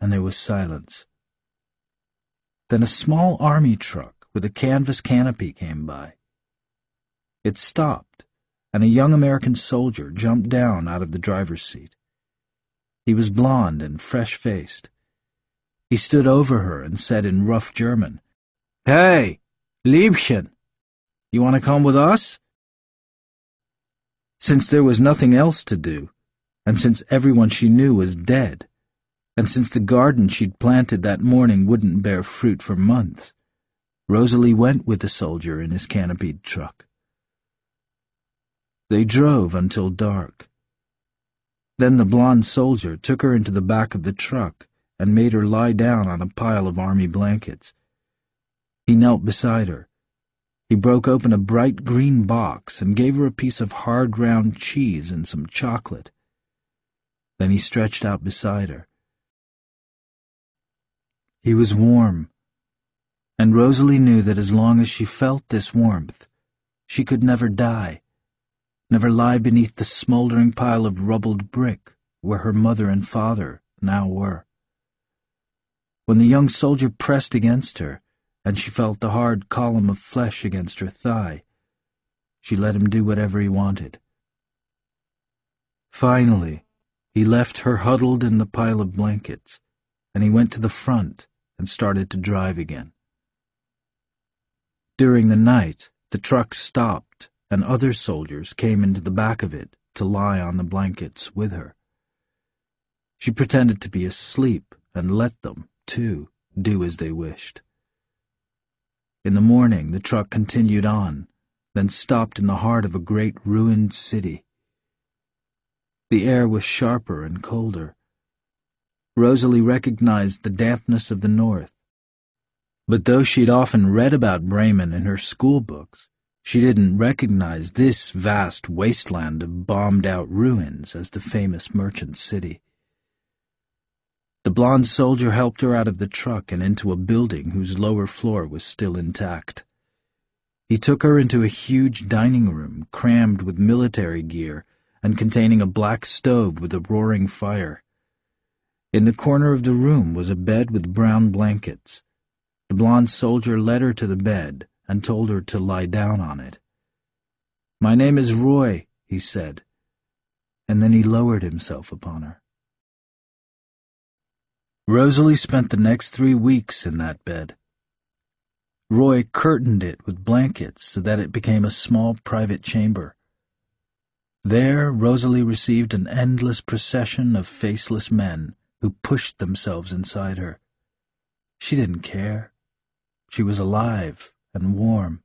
and there was silence. Then a small army truck with a canvas canopy came by. It stopped, and a young American soldier jumped down out of the driver's seat. He was blond and fresh-faced. He stood over her and said in rough German, Hey, Liebchen, you want to come with us? Since there was nothing else to do, and since everyone she knew was dead, and since the garden she'd planted that morning wouldn't bear fruit for months, Rosalie went with the soldier in his canopied truck. They drove until dark. Then the blond soldier took her into the back of the truck and made her lie down on a pile of army blankets. He knelt beside her. He broke open a bright green box and gave her a piece of hard round cheese and some chocolate. Then he stretched out beside her. He was warm, and Rosalie knew that as long as she felt this warmth, she could never die never lie beneath the smoldering pile of rubbled brick where her mother and father now were. When the young soldier pressed against her, and she felt the hard column of flesh against her thigh, she let him do whatever he wanted. Finally, he left her huddled in the pile of blankets, and he went to the front and started to drive again. During the night, the truck stopped and other soldiers came into the back of it to lie on the blankets with her. She pretended to be asleep and let them, too, do as they wished. In the morning, the truck continued on, then stopped in the heart of a great ruined city. The air was sharper and colder. Rosalie recognized the dampness of the north. But though she'd often read about Bremen in her school books, she didn't recognize this vast wasteland of bombed-out ruins as the famous merchant city. The blond soldier helped her out of the truck and into a building whose lower floor was still intact. He took her into a huge dining room crammed with military gear and containing a black stove with a roaring fire. In the corner of the room was a bed with brown blankets. The blond soldier led her to the bed and told her to lie down on it. My name is Roy, he said, and then he lowered himself upon her. Rosalie spent the next three weeks in that bed. Roy curtained it with blankets so that it became a small private chamber. There Rosalie received an endless procession of faceless men who pushed themselves inside her. She didn't care. She was alive and warm.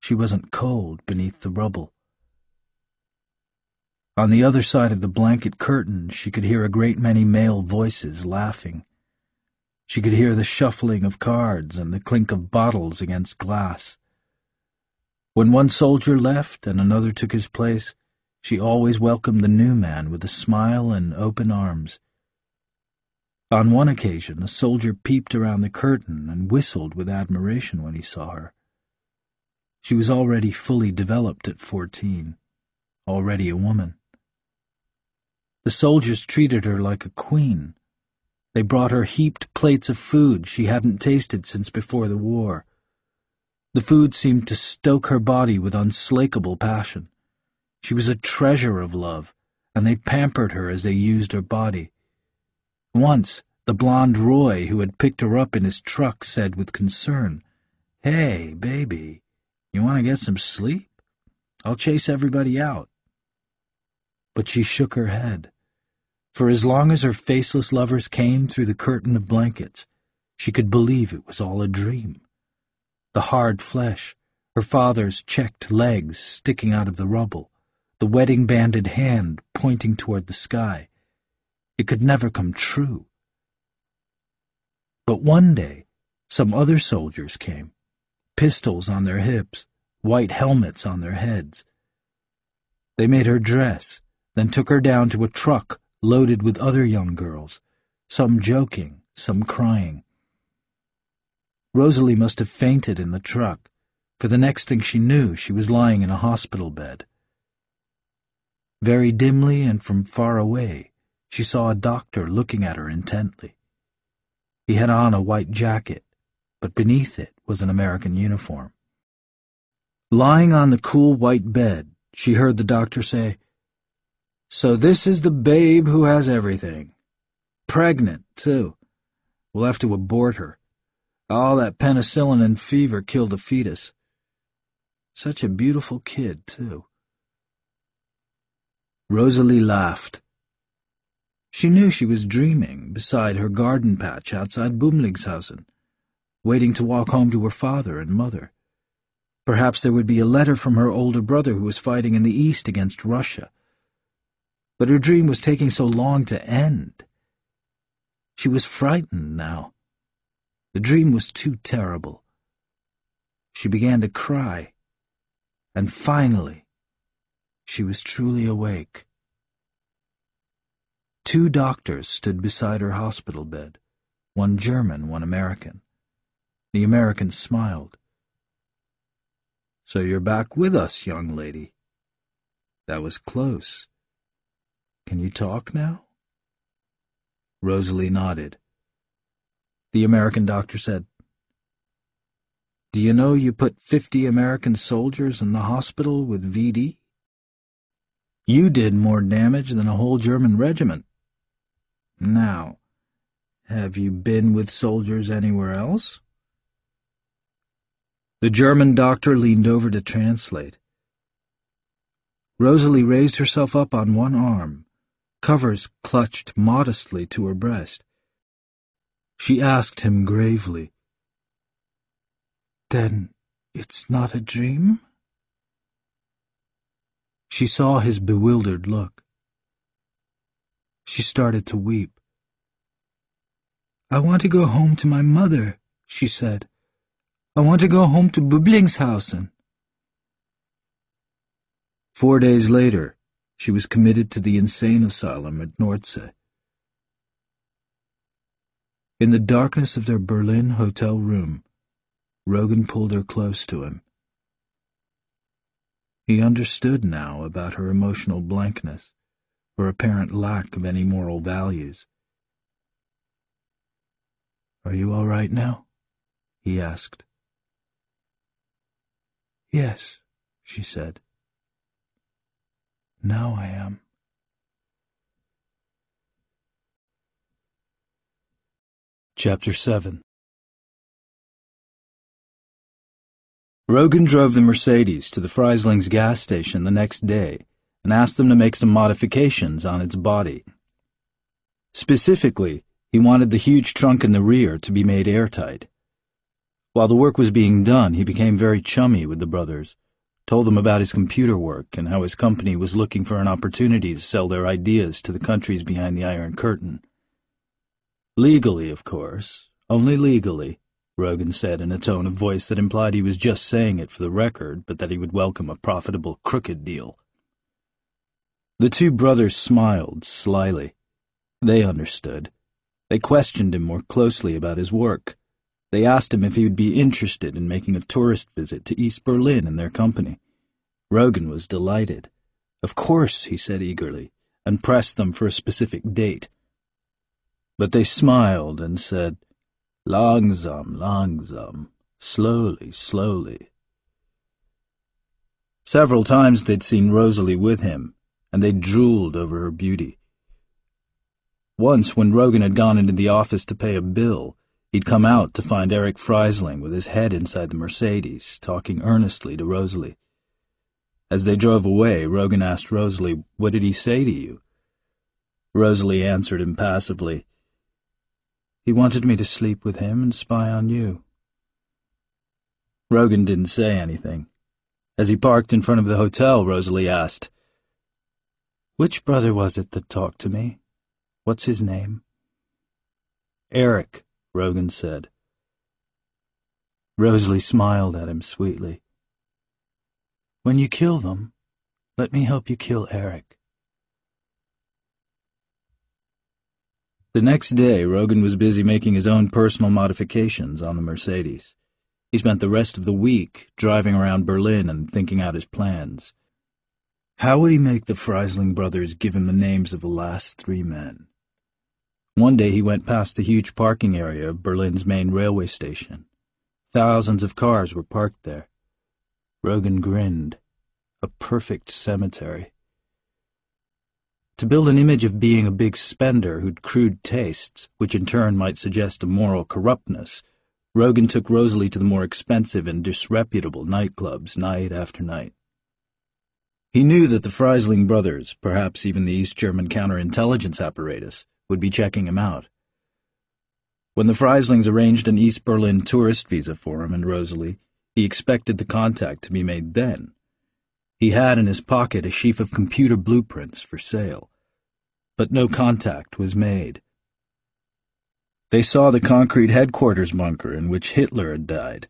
She wasn't cold beneath the rubble. On the other side of the blanket curtain, she could hear a great many male voices laughing. She could hear the shuffling of cards and the clink of bottles against glass. When one soldier left and another took his place, she always welcomed the new man with a smile and open arms. On one occasion, a soldier peeped around the curtain and whistled with admiration when he saw her. She was already fully developed at fourteen, already a woman. The soldiers treated her like a queen. They brought her heaped plates of food she hadn't tasted since before the war. The food seemed to stoke her body with unslakable passion. She was a treasure of love, and they pampered her as they used her body. Once, the blond Roy who had picked her up in his truck said with concern, Hey, baby, you want to get some sleep? I'll chase everybody out. but she shook her head. For as long as her faceless lovers came through the curtain of blankets, she could believe it was all a dream. The hard flesh, her father's checked legs sticking out of the rubble, the wedding-banded hand pointing toward the sky. It could never come true. But one day, some other soldiers came, pistols on their hips, white helmets on their heads. They made her dress, then took her down to a truck loaded with other young girls, some joking, some crying. Rosalie must have fainted in the truck, for the next thing she knew she was lying in a hospital bed. Very dimly and from far away, she saw a doctor looking at her intently. He had on a white jacket, but beneath it was an American uniform. Lying on the cool white bed, she heard the doctor say, So this is the babe who has everything. Pregnant, too. We'll have to abort her. All that penicillin and fever killed the fetus. Such a beautiful kid, too. Rosalie laughed. She knew she was dreaming beside her garden patch outside Bumlingshausen, waiting to walk home to her father and mother. Perhaps there would be a letter from her older brother who was fighting in the east against Russia. But her dream was taking so long to end. She was frightened now. The dream was too terrible. She began to cry, and finally, she was truly awake. Two doctors stood beside her hospital bed, one German, one American. The American smiled. So you're back with us, young lady. That was close. Can you talk now? Rosalie nodded. The American doctor said, Do you know you put fifty American soldiers in the hospital with VD? You did more damage than a whole German regiment. Now, have you been with soldiers anywhere else? The German doctor leaned over to translate. Rosalie raised herself up on one arm, covers clutched modestly to her breast. She asked him gravely, Then it's not a dream? She saw his bewildered look. She started to weep. I want to go home to my mother, she said. I want to go home to Bumlingshausen. Four days later, she was committed to the insane asylum at Nordsee. In the darkness of their Berlin hotel room, Rogan pulled her close to him. He understood now about her emotional blankness, her apparent lack of any moral values. Are you all right now? he asked. Yes, she said. Now I am. Chapter 7 Rogan drove the Mercedes to the Freisling's gas station the next day and asked them to make some modifications on its body. Specifically, he wanted the huge trunk in the rear to be made airtight. While the work was being done, he became very chummy with the brothers, told them about his computer work and how his company was looking for an opportunity to sell their ideas to the countries behind the Iron Curtain. Legally, of course, only legally. Rogan said in a tone of voice that implied he was just saying it for the record, but that he would welcome a profitable crooked deal. The two brothers smiled slyly. They understood. They questioned him more closely about his work. They asked him if he would be interested in making a tourist visit to East Berlin in their company. Rogan was delighted. Of course, he said eagerly, and pressed them for a specific date. But they smiled and said, Langsam, langsam, slowly, slowly. Several times they'd seen Rosalie with him, and they drooled over her beauty. Once, when Rogan had gone into the office to pay a bill, he'd come out to find Eric Freisling with his head inside the Mercedes, talking earnestly to Rosalie. As they drove away, Rogan asked Rosalie, What did he say to you? Rosalie answered impassively, He wanted me to sleep with him and spy on you. Rogan didn't say anything. As he parked in front of the hotel, Rosalie asked, Which brother was it that talked to me? What's his name? Eric, Rogan said. Rosalie smiled at him sweetly. When you kill them, let me help you kill Eric. The next day, Rogan was busy making his own personal modifications on the Mercedes. He spent the rest of the week driving around Berlin and thinking out his plans. How would he make the Freisling brothers give him the names of the last three men? One day he went past the huge parking area of Berlin's main railway station. Thousands of cars were parked there. Rogan grinned. A perfect cemetery. To build an image of being a big spender who'd crude tastes, which in turn might suggest a moral corruptness, Rogan took Rosalie to the more expensive and disreputable nightclubs night after night. He knew that the Freisling brothers, perhaps even the East German counterintelligence apparatus, would be checking him out. When the Freislings arranged an East Berlin tourist visa for him and Rosalie, he expected the contact to be made then. He had in his pocket a sheaf of computer blueprints for sale. But no contact was made. They saw the concrete headquarters bunker in which Hitler had died.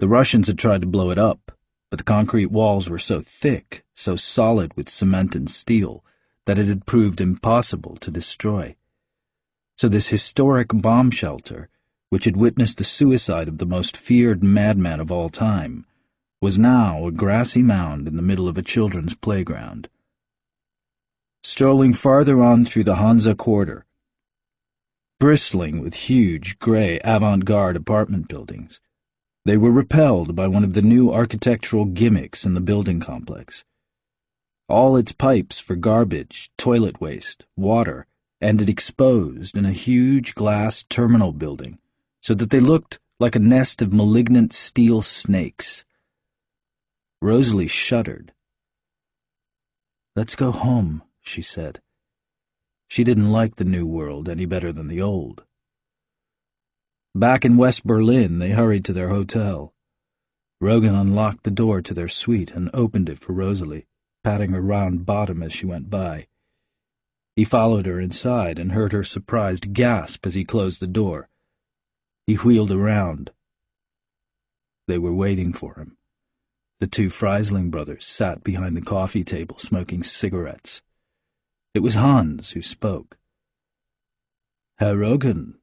The Russians had tried to blow it up, but the concrete walls were so thick, so solid with cement and steel, that it had proved impossible to destroy. So this historic bomb shelter, which had witnessed the suicide of the most feared madman of all time, was now a grassy mound in the middle of a children's playground. Strolling farther on through the Hansa Quarter, bristling with huge, grey, avant-garde apartment buildings. They were repelled by one of the new architectural gimmicks in the building complex. All its pipes for garbage, toilet waste, water, ended exposed in a huge glass terminal building, so that they looked like a nest of malignant steel snakes. Rosalie shuddered. Let's go home, she said. She didn't like the new world any better than the old. Back in West Berlin, they hurried to their hotel. Rogan unlocked the door to their suite and opened it for Rosalie, patting her round bottom as she went by. He followed her inside and heard her surprised gasp as he closed the door. He wheeled around. They were waiting for him. The two Freisling brothers sat behind the coffee table smoking cigarettes. It was Hans who spoke. Herr Rogan,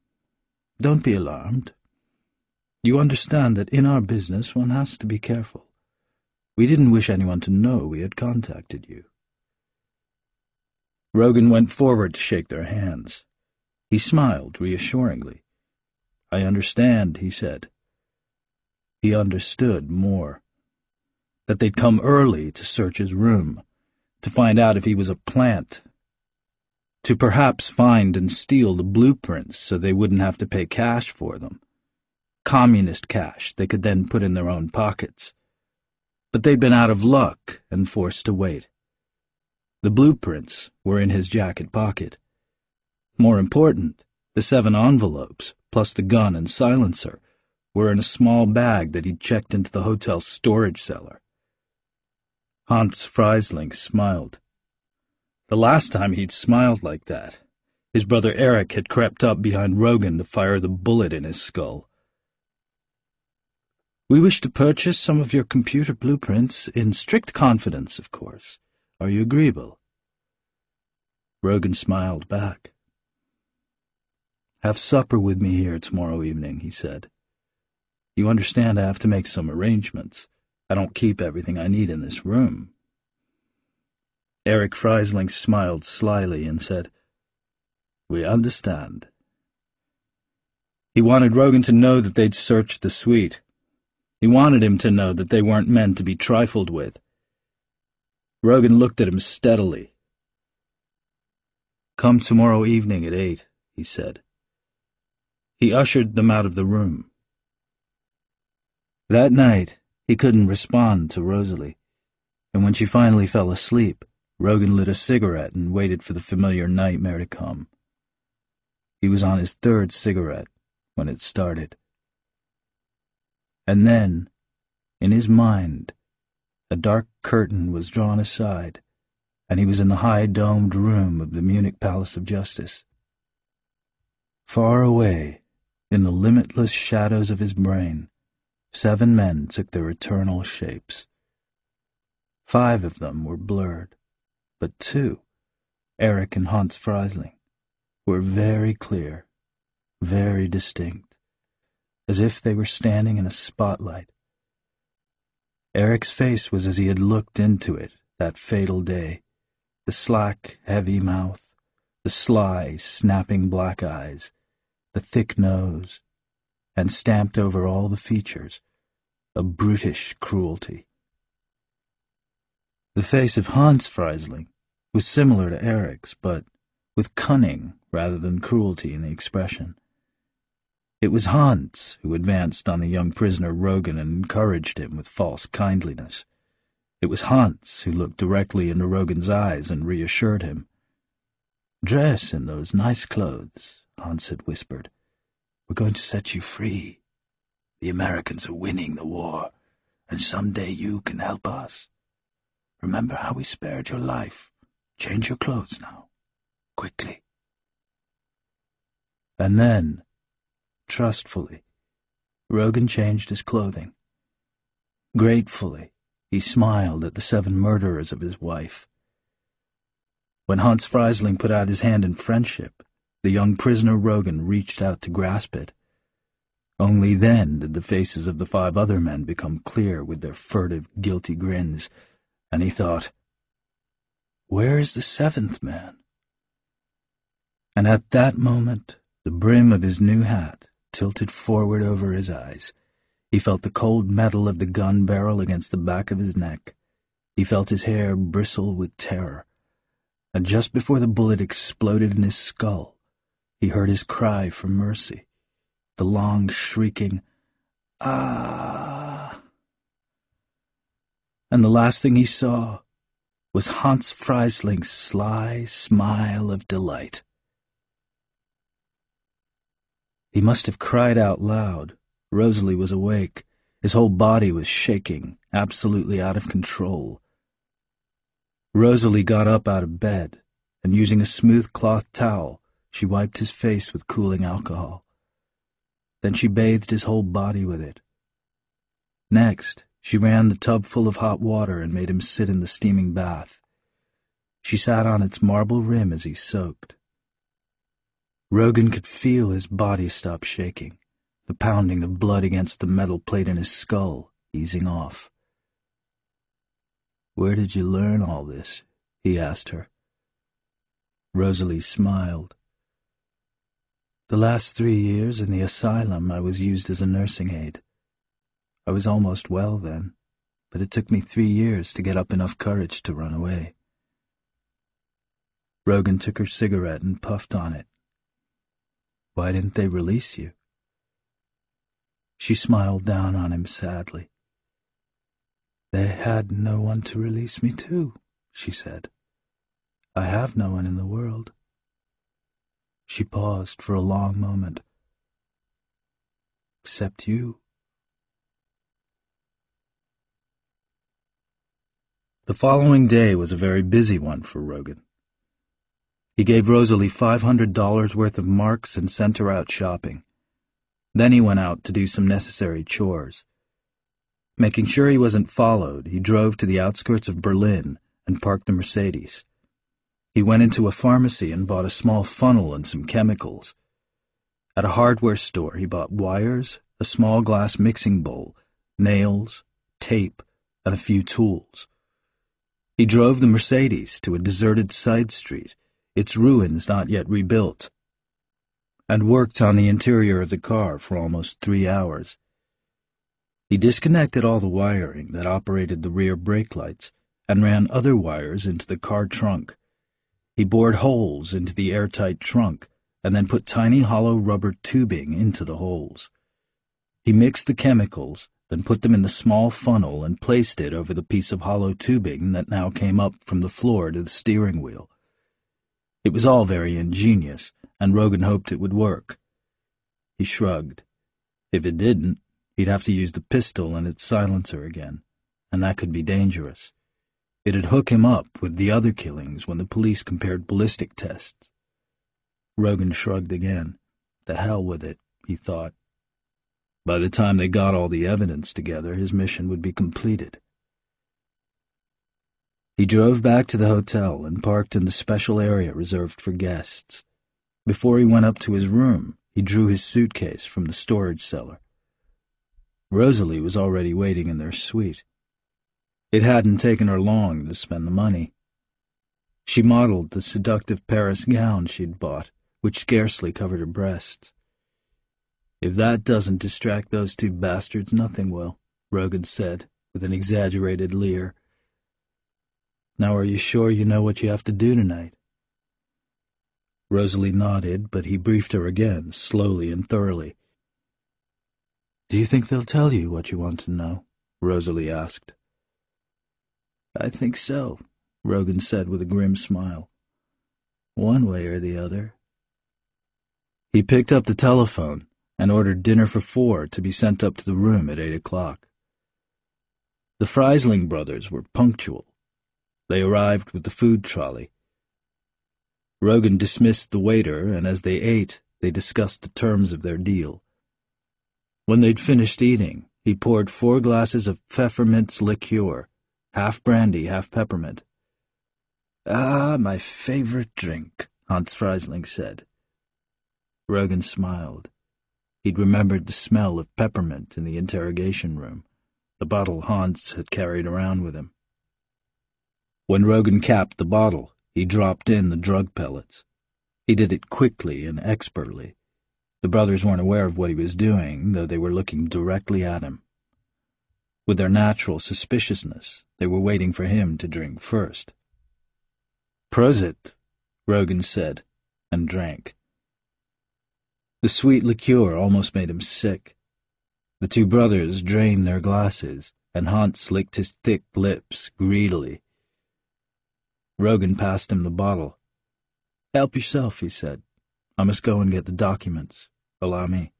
don't be alarmed. You understand that in our business one has to be careful. We didn't wish anyone to know we had contacted you. Rogan went forward to shake their hands. He smiled reassuringly. I understand, he said. He understood more. That they'd come early to search his room, to find out if he was a plant to perhaps find and steal the blueprints so they wouldn't have to pay cash for them. Communist cash they could then put in their own pockets. But they'd been out of luck and forced to wait. The blueprints were in his jacket pocket. More important, the seven envelopes, plus the gun and silencer, were in a small bag that he'd checked into the hotel's storage cellar. Hans Freisling smiled. The last time he'd smiled like that, his brother Eric had crept up behind Rogan to fire the bullet in his skull. We wish to purchase some of your computer blueprints in strict confidence, of course. Are you agreeable? Rogan smiled back. Have supper with me here tomorrow evening, he said. You understand I have to make some arrangements. I don't keep everything I need in this room. Eric Freisling smiled slyly and said, We understand. He wanted Rogan to know that they'd searched the suite. He wanted him to know that they weren't meant to be trifled with. Rogan looked at him steadily. Come tomorrow evening at eight, he said. He ushered them out of the room. That night, he couldn't respond to Rosalie. and when she finally fell asleep, Rogan lit a cigarette and waited for the familiar nightmare to come. He was on his third cigarette when it started. And then, in his mind, a dark curtain was drawn aside, and he was in the high domed room of the Munich Palace of Justice. Far away, in the limitless shadows of his brain, seven men took their eternal shapes. Five of them were blurred, but two, Eric and Hans Freisling, were very clear, very distinct, as if they were standing in a spotlight. Eric's face was as he had looked into it that fatal day, the slack, heavy mouth, the sly, snapping black eyes, the thick nose, and stamped over all the features, a brutish cruelty. The face of Hans Freisling was similar to Eric's, but with cunning rather than cruelty in the expression. It was Hans who advanced on the young prisoner Rogan and encouraged him with false kindliness. It was Hans who looked directly into Rogan's eyes and reassured him. Dress in those nice clothes, Hans had whispered. We're going to set you free. The Americans are winning the war, and someday you can help us. Remember how we spared your life. Change your clothes now. Quickly. And then, trustfully, Rogan changed his clothing. Gratefully, he smiled at the seven murderers of his wife. When Hans Freisling put out his hand in friendship, the young prisoner Rogan reached out to grasp it. Only then did the faces of the five other men become clear with their furtive, guilty grins and he thought, Where is the seventh man? And at that moment, the brim of his new hat tilted forward over his eyes. He felt the cold metal of the gun barrel against the back of his neck. He felt his hair bristle with terror. And just before the bullet exploded in his skull, he heard his cry for mercy, the long shrieking, Ah! and the last thing he saw was Hans Freisling's sly smile of delight. He must have cried out loud. Rosalie was awake. His whole body was shaking, absolutely out of control. Rosalie got up out of bed, and using a smooth cloth towel, she wiped his face with cooling alcohol. Then she bathed his whole body with it. Next, she ran the tub full of hot water and made him sit in the steaming bath. She sat on its marble rim as he soaked. Rogan could feel his body stop shaking, the pounding of blood against the metal plate in his skull easing off. Where did you learn all this? he asked her. Rosalie smiled. The last three years in the asylum I was used as a nursing aide. I was almost well then, but it took me three years to get up enough courage to run away. Rogan took her cigarette and puffed on it. Why didn't they release you? She smiled down on him sadly. They had no one to release me to, she said. I have no one in the world. She paused for a long moment. Except you. The following day was a very busy one for Rogan. He gave Rosalie $500 worth of marks and sent her out shopping. Then he went out to do some necessary chores. Making sure he wasn't followed, he drove to the outskirts of Berlin and parked the Mercedes. He went into a pharmacy and bought a small funnel and some chemicals. At a hardware store, he bought wires, a small glass mixing bowl, nails, tape, and a few tools. He drove the Mercedes to a deserted side street, its ruins not yet rebuilt, and worked on the interior of the car for almost three hours. He disconnected all the wiring that operated the rear brake lights and ran other wires into the car trunk. He bored holes into the airtight trunk and then put tiny hollow rubber tubing into the holes. He mixed the chemicals then put them in the small funnel and placed it over the piece of hollow tubing that now came up from the floor to the steering wheel. It was all very ingenious, and Rogan hoped it would work. He shrugged. If it didn't, he'd have to use the pistol and its silencer again, and that could be dangerous. It'd hook him up with the other killings when the police compared ballistic tests. Rogan shrugged again. The hell with it, he thought. By the time they got all the evidence together, his mission would be completed. He drove back to the hotel and parked in the special area reserved for guests. Before he went up to his room, he drew his suitcase from the storage cellar. Rosalie was already waiting in their suite. It hadn't taken her long to spend the money. She modeled the seductive Paris gown she'd bought, which scarcely covered her breasts. If that doesn't distract those two bastards, nothing will, Rogan said, with an exaggerated leer. Now are you sure you know what you have to do tonight? Rosalie nodded, but he briefed her again, slowly and thoroughly. Do you think they'll tell you what you want to know? Rosalie asked. I think so, Rogan said with a grim smile. One way or the other. He picked up the telephone and ordered dinner for four to be sent up to the room at eight o'clock. The Freisling brothers were punctual. They arrived with the food trolley. Rogan dismissed the waiter, and as they ate, they discussed the terms of their deal. When they'd finished eating, he poured four glasses of pfefferminz liqueur half brandy, half peppermint. Ah, my favorite drink, Hans Freisling said. Rogan smiled. He'd remembered the smell of peppermint in the interrogation room, the bottle Hans had carried around with him. When Rogan capped the bottle, he dropped in the drug pellets. He did it quickly and expertly. The brothers weren't aware of what he was doing, though they were looking directly at him. With their natural suspiciousness, they were waiting for him to drink first. Prosit, Rogan said, and drank. The sweet liqueur almost made him sick. The two brothers drained their glasses, and Hans licked his thick lips greedily. Rogan passed him the bottle. Help yourself, he said. I must go and get the documents. Allow me.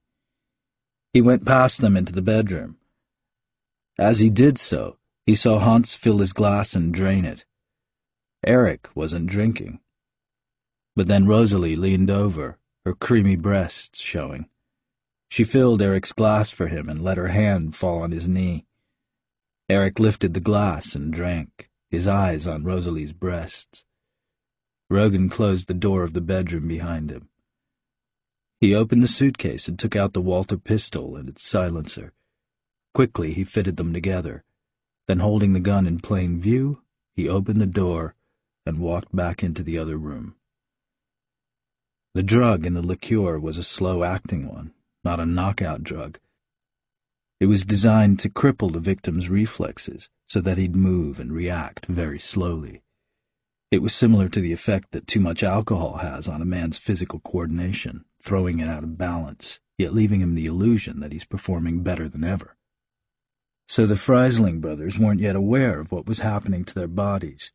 He went past them into the bedroom. As he did so, he saw Hans fill his glass and drain it. Eric wasn't drinking. But then Rosalie leaned over, her creamy breasts showing. She filled Eric's glass for him and let her hand fall on his knee. Eric lifted the glass and drank, his eyes on Rosalie's breasts. Rogan closed the door of the bedroom behind him. He opened the suitcase and took out the Walther pistol and its silencer. Quickly he fitted them together. Then, holding the gun in plain view, he opened the door and walked back into the other room. The drug in the liqueur was a slow-acting one, not a knockout drug. It was designed to cripple the victim's reflexes so that he'd move and react very slowly. It was similar to the effect that too much alcohol has on a man's physical coordination, throwing it out of balance, yet leaving him the illusion that he's performing better than ever. So the Freisling brothers weren't yet aware of what was happening to their bodies.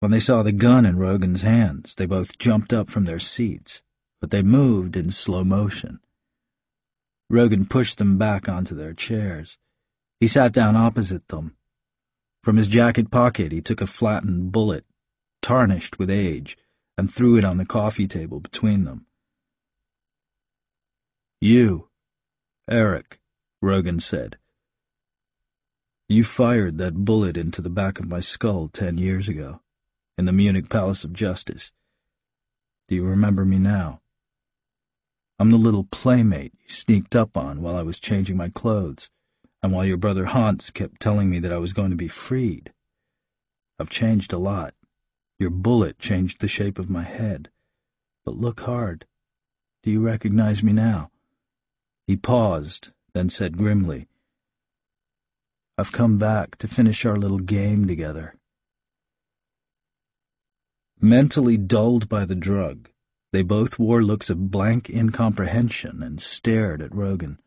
When they saw the gun in Rogan's hands, they both jumped up from their seats, but they moved in slow motion. Rogan pushed them back onto their chairs. He sat down opposite them. From his jacket pocket he took a flattened bullet, tarnished with age, and threw it on the coffee table between them. You, Eric, Rogan said. You fired that bullet into the back of my skull ten years ago, in the Munich Palace of Justice. Do you remember me now? I'm the little playmate you sneaked up on while I was changing my clothes, and while your brother Hans kept telling me that I was going to be freed. I've changed a lot. Your bullet changed the shape of my head. But look hard. Do you recognize me now? He paused, then said grimly, I've come back to finish our little game together. Mentally dulled by the drug, they both wore looks of blank incomprehension and stared at Rogan.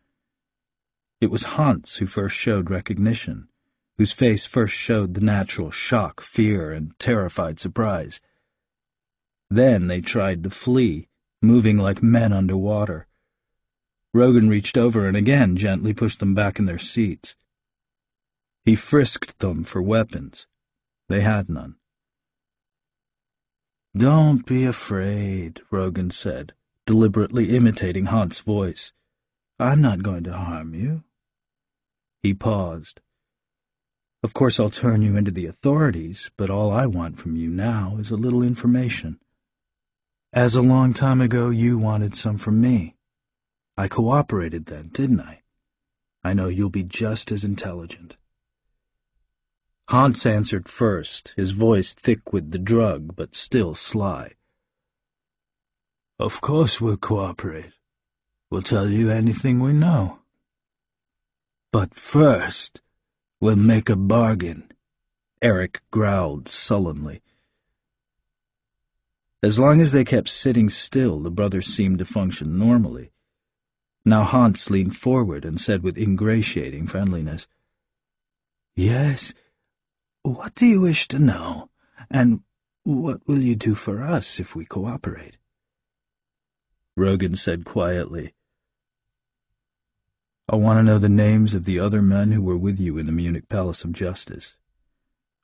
It was Hans who first showed recognition, whose face first showed the natural shock, fear, and terrified surprise. Then they tried to flee, moving like men under water. Rogan reached over and again gently pushed them back in their seats. He frisked them for weapons. They had none. Don't be afraid, Rogan said, deliberately imitating Hans's voice. I'm not going to harm you. He paused. Of course I'll turn you into the authorities, but all I want from you now is a little information. As a long time ago you wanted some from me. I cooperated then, didn't I? I know you'll be just as intelligent. Hans answered first, his voice thick with the drug, but still sly. Of course we'll cooperate. We'll tell you anything we know. But first, we'll make a bargain, Eric growled sullenly. As long as they kept sitting still, the brothers seemed to function normally. Now Hans leaned forward and said with ingratiating friendliness, Yes, what do you wish to know, and what will you do for us if we cooperate? Rogan said quietly, I want to know the names of the other men who were with you in the Munich Palace of Justice.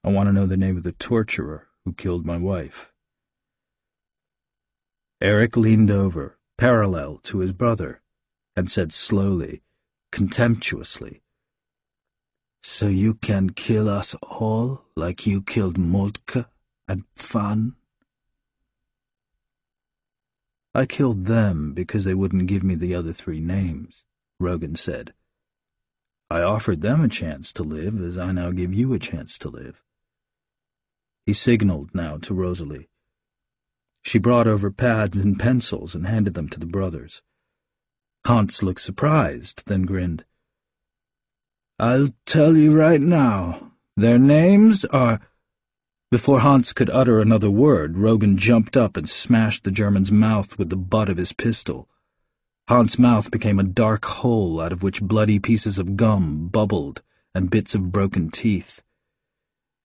I want to know the name of the torturer who killed my wife. Eric leaned over, parallel to his brother, and said slowly, contemptuously, So you can kill us all like you killed Moltke and Pfann? I killed them because they wouldn't give me the other three names. Rogan said. I offered them a chance to live as I now give you a chance to live. He signaled now to Rosalie. She brought over pads and pencils and handed them to the brothers. Hans looked surprised, then grinned. I'll tell you right now. Their names are... Before Hans could utter another word, Rogan jumped up and smashed the German's mouth with the butt of his pistol. Hans's mouth became a dark hole out of which bloody pieces of gum bubbled and bits of broken teeth.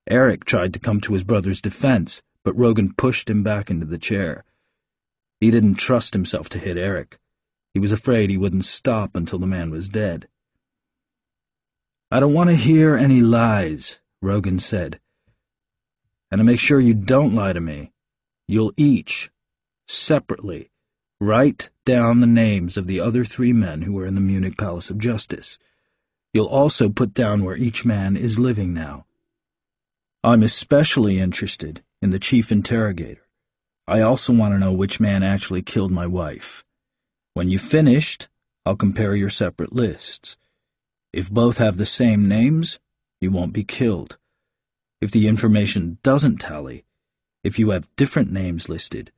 Eric tried to come to his brother's defense, but Rogan pushed him back into the chair. He didn't trust himself to hit Eric. He was afraid he wouldn't stop until the man was dead. I don't want to hear any lies, Rogan said. And to make sure you don't lie to me, you'll each, separately, Write down the names of the other three men who were in the Munich Palace of Justice. You'll also put down where each man is living now. I'm especially interested in the chief interrogator. I also want to know which man actually killed my wife. When you've finished, I'll compare your separate lists. If both have the same names, you won't be killed. If the information doesn't tally, if you have different names listed,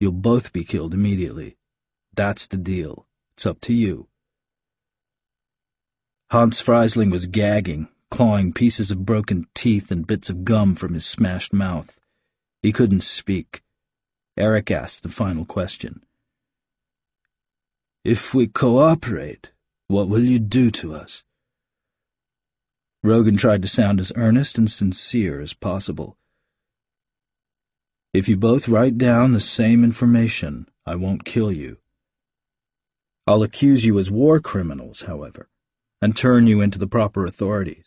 You'll both be killed immediately. That's the deal. It's up to you. Hans Freisling was gagging, clawing pieces of broken teeth and bits of gum from his smashed mouth. He couldn't speak. Eric asked the final question. If we cooperate, what will you do to us? Rogan tried to sound as earnest and sincere as possible. If you both write down the same information, I won't kill you. I'll accuse you as war criminals, however, and turn you into the proper authorities.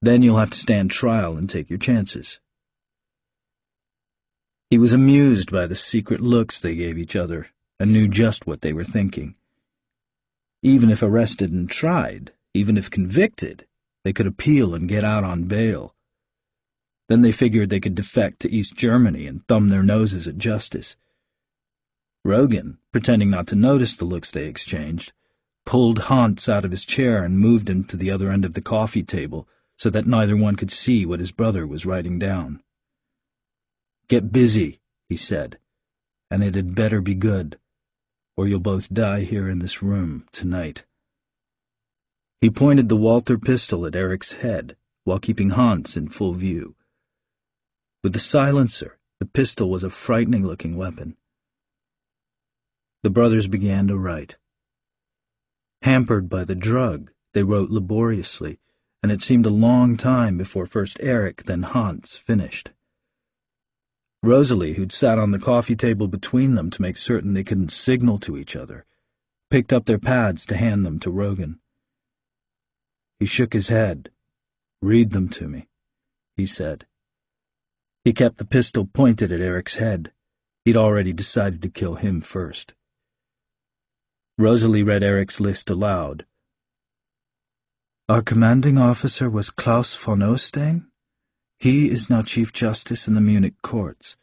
Then you'll have to stand trial and take your chances. He was amused by the secret looks they gave each other and knew just what they were thinking. Even if arrested and tried, even if convicted, they could appeal and get out on bail. Then they figured they could defect to East Germany and thumb their noses at justice. Rogan, pretending not to notice the looks they exchanged, pulled Hans out of his chair and moved him to the other end of the coffee table so that neither one could see what his brother was writing down. Get busy, he said, and it had better be good, or you'll both die here in this room tonight. He pointed the Walther pistol at Eric's head while keeping Hans in full view. With the silencer, the pistol was a frightening-looking weapon. The brothers began to write. Hampered by the drug, they wrote laboriously, and it seemed a long time before first Eric, then Hans, finished. Rosalie, who'd sat on the coffee table between them to make certain they couldn't signal to each other, picked up their pads to hand them to Rogan. He shook his head. Read them to me, he said. He kept the pistol pointed at Eric's head. He'd already decided to kill him first. Rosalie read Eric's list aloud. Our commanding officer was Klaus von Ostein. He is now Chief Justice in the Munich courts.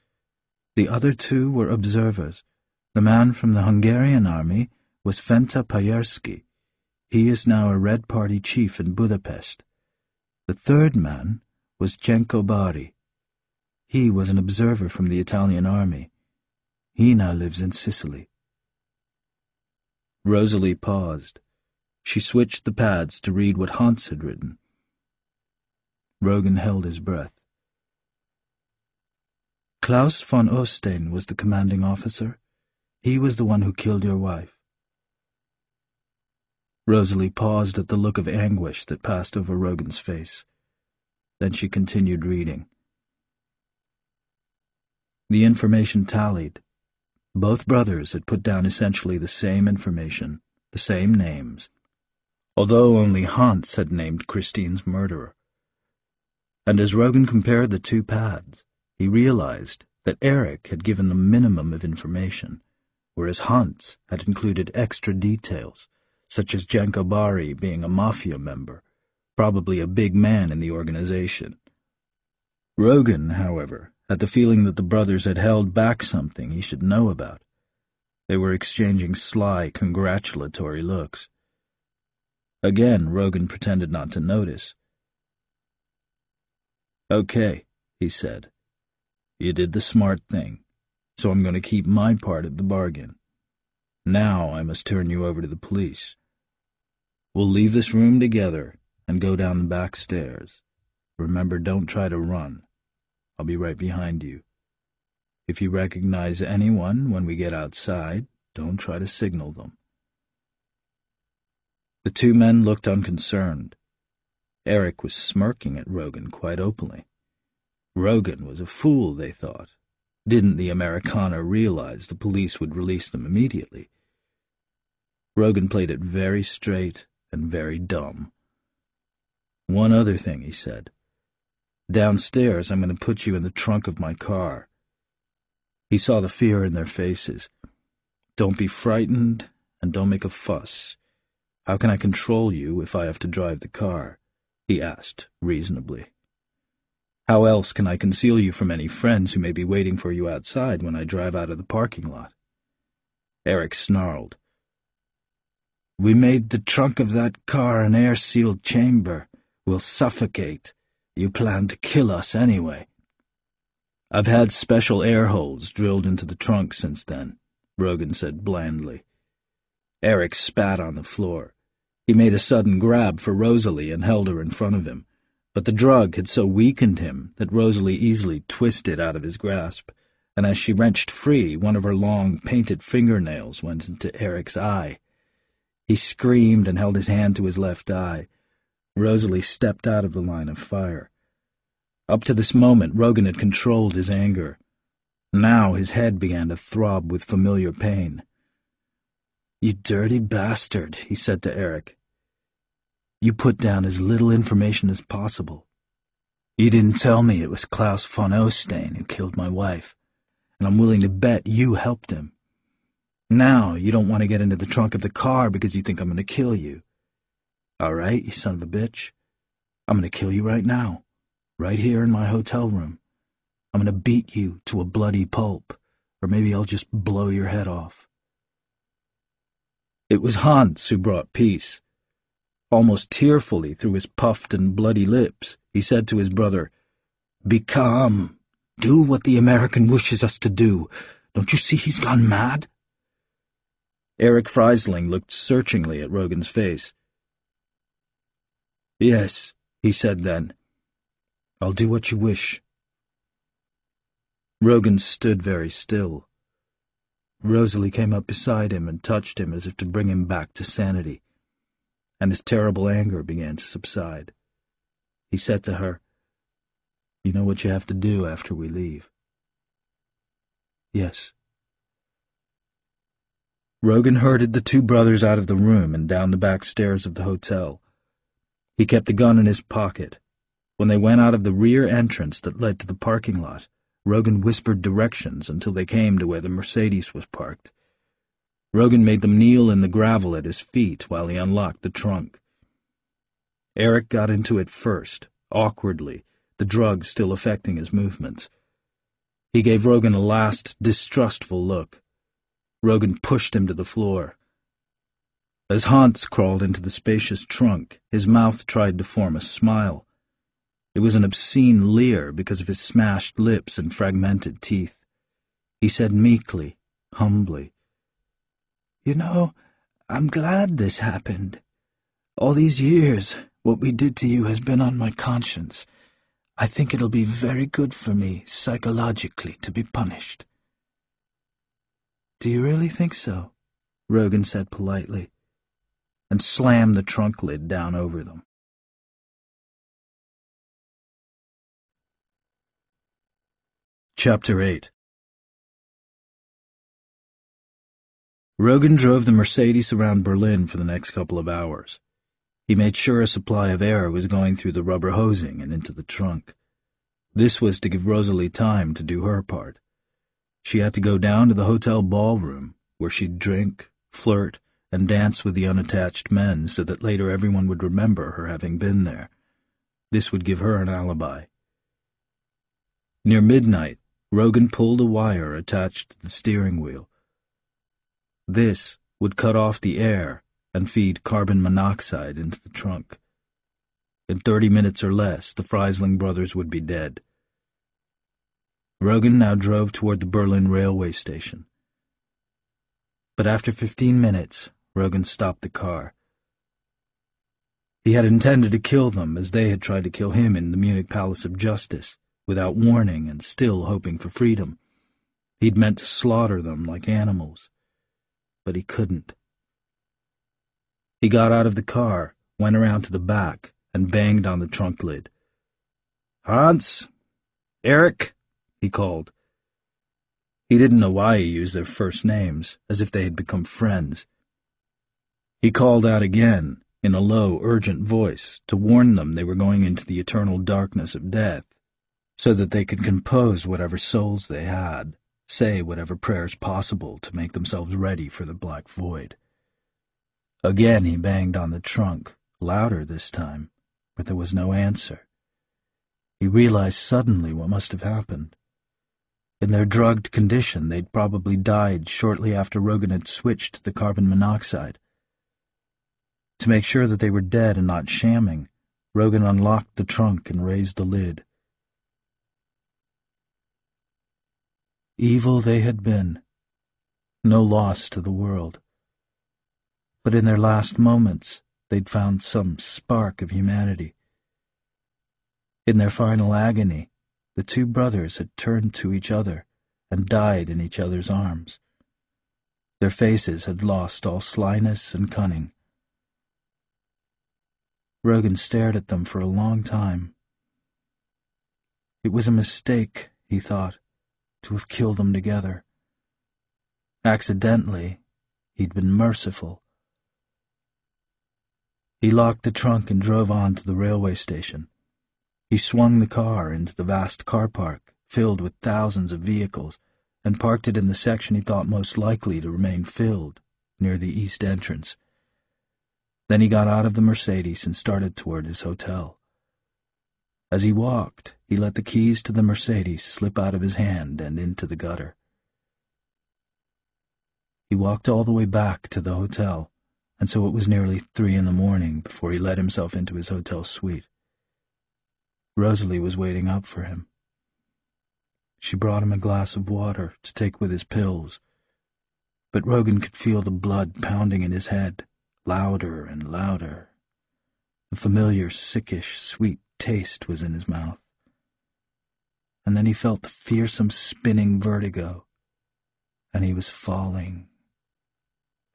The other two were observers. The man from the Hungarian army was Fenta Payerski. He is now a Red Party chief in Budapest. The third man was Genco Bari. He was an observer from the Italian army. He now lives in Sicily. Rosalie paused. She switched the pads to read what Hans had written. Rogan held his breath. Klaus von Ostein was the commanding officer. He was the one who killed your wife. Rosalie paused at the look of anguish that passed over Rogan's face. Then she continued reading. The information tallied. Both brothers had put down essentially the same information, the same names, although only Hans had named Christine's murderer. And as Rogan compared the two pads, he realized that Eric had given the minimum of information, whereas Hans had included extra details, such as Genco Bari being a mafia member, probably a big man in the organization. Rogan, however, had the feeling that the brothers had held back something he should know about. They were exchanging sly, congratulatory looks. Again, Rogan pretended not to notice. Okay, he said. You did the smart thing, so I'm going to keep my part of the bargain. Now I must turn you over to the police. We'll leave this room together and go down the back stairs. Remember, don't try to run. I'll be right behind you. If you recognize anyone when we get outside, don't try to signal them. The two men looked unconcerned. Eric was smirking at Rogan quite openly. Rogan was a fool, they thought. Didn't the Amerikaner realize the police would release them immediately? Rogan played it very straight and very dumb. One other thing, he said. Downstairs, I'm going to put you in the trunk of my car. He saw the fear in their faces. Don't be frightened, and don't make a fuss. How can I control you if I have to drive the car? he asked, reasonably. How else can I conceal you from any friends who may be waiting for you outside when I drive out of the parking lot? Eric snarled. We made the trunk of that car an air-sealed chamber. We'll suffocate. You plan to kill us anyway. I've had special air holes drilled into the trunk since then, Rogan said blandly. Eric spat on the floor. He made a sudden grab for Rosalie and held her in front of him, but the drug had so weakened him that Rosalie easily twisted out of his grasp, and as she wrenched free, one of her long, painted fingernails went into Eric's eye. He screamed and held his hand to his left eye, Rosalie stepped out of the line of fire. Up to this moment, Rogan had controlled his anger. Now his head began to throb with familiar pain. You dirty bastard, he said to Eric. You put down as little information as possible. You didn't tell me it was Klaus von Ostein who killed my wife, and I'm willing to bet you helped him. Now you don't want to get into the trunk of the car because you think I'm going to kill you. All right, you son of a bitch. I'm going to kill you right now, right here in my hotel room. I'm going to beat you to a bloody pulp, or maybe I'll just blow your head off. It was Hans who brought peace. Almost tearfully through his puffed and bloody lips, he said to his brother, Be calm. Do what the American wishes us to do. Don't you see he's gone mad? Eric Freisling looked searchingly at Rogan's face. Yes, he said then. I'll do what you wish. Rogan stood very still. Rosalie came up beside him and touched him as if to bring him back to sanity. and his terrible anger began to subside. He said to her, You know what you have to do after we leave? Yes. Rogan herded the two brothers out of the room and down the back stairs of the hotel. He kept the gun in his pocket. When they went out of the rear entrance that led to the parking lot, Rogan whispered directions until they came to where the Mercedes was parked. Rogan made them kneel in the gravel at his feet while he unlocked the trunk. Eric got into it first, awkwardly, the drug still affecting his movements. He gave Rogan a last, distrustful look. Rogan pushed him to the floor. As Hans crawled into the spacious trunk, his mouth tried to form a smile. It was an obscene leer because of his smashed lips and fragmented teeth. He said meekly, humbly, You know, I'm glad this happened. All these years, what we did to you has been on my conscience. I think it'll be very good for me, psychologically, to be punished. Do you really think so? Rogan said politely, and slammed the trunk lid down over them. Chapter 8 Rogan drove the Mercedes around Berlin for the next couple of hours. He made sure a supply of air was going through the rubber hosing and into the trunk. This was to give Rosalie time to do her part. She had to go down to the hotel ballroom, where she'd drink, flirt, and dance with the unattached men so that later everyone would remember her having been there. This would give her an alibi. Near midnight, Rogan pulled a wire attached to the steering wheel. This would cut off the air and feed carbon monoxide into the trunk. In thirty minutes or less, the Freisling brothers would be dead. Rogan now drove toward the Berlin railway station. But after fifteen minutes, Rogan stopped the car. He had intended to kill them as they had tried to kill him in the Munich Palace of Justice without warning and still hoping for freedom. He'd meant to slaughter them like animals, but he couldn't. He got out of the car, went around to the back, and banged on the trunk lid. Hans? Eric? He called. He didn't know why he used their first names, as if they had become friends. He called out again, in a low, urgent voice, to warn them they were going into the eternal darkness of death so that they could compose whatever souls they had, say whatever prayers possible to make themselves ready for the black void. Again he banged on the trunk, louder this time, but there was no answer. He realized suddenly what must have happened. In their drugged condition, they'd probably died shortly after Rogan had switched to the carbon monoxide. To make sure that they were dead and not shamming, Rogan unlocked the trunk and raised the lid. Evil they had been, no loss to the world. But in their last moments, they'd found some spark of humanity. In their final agony, the two brothers had turned to each other and died in each other's arms. Their faces had lost all slyness and cunning. Rogan stared at them for a long time. It was a mistake, he thought to have killed them together. Accidentally, he'd been merciful. He locked the trunk and drove on to the railway station. He swung the car into the vast car park, filled with thousands of vehicles, and parked it in the section he thought most likely to remain filled, near the east entrance. Then he got out of the Mercedes and started toward his hotel. As he walked, he let the keys to the Mercedes slip out of his hand and into the gutter. He walked all the way back to the hotel, and so it was nearly three in the morning before he let himself into his hotel suite. Rosalie was waiting up for him. She brought him a glass of water to take with his pills, but Rogan could feel the blood pounding in his head, louder and louder. The familiar, sickish, sweet taste was in his mouth. And then he felt the fearsome spinning vertigo, and he was falling,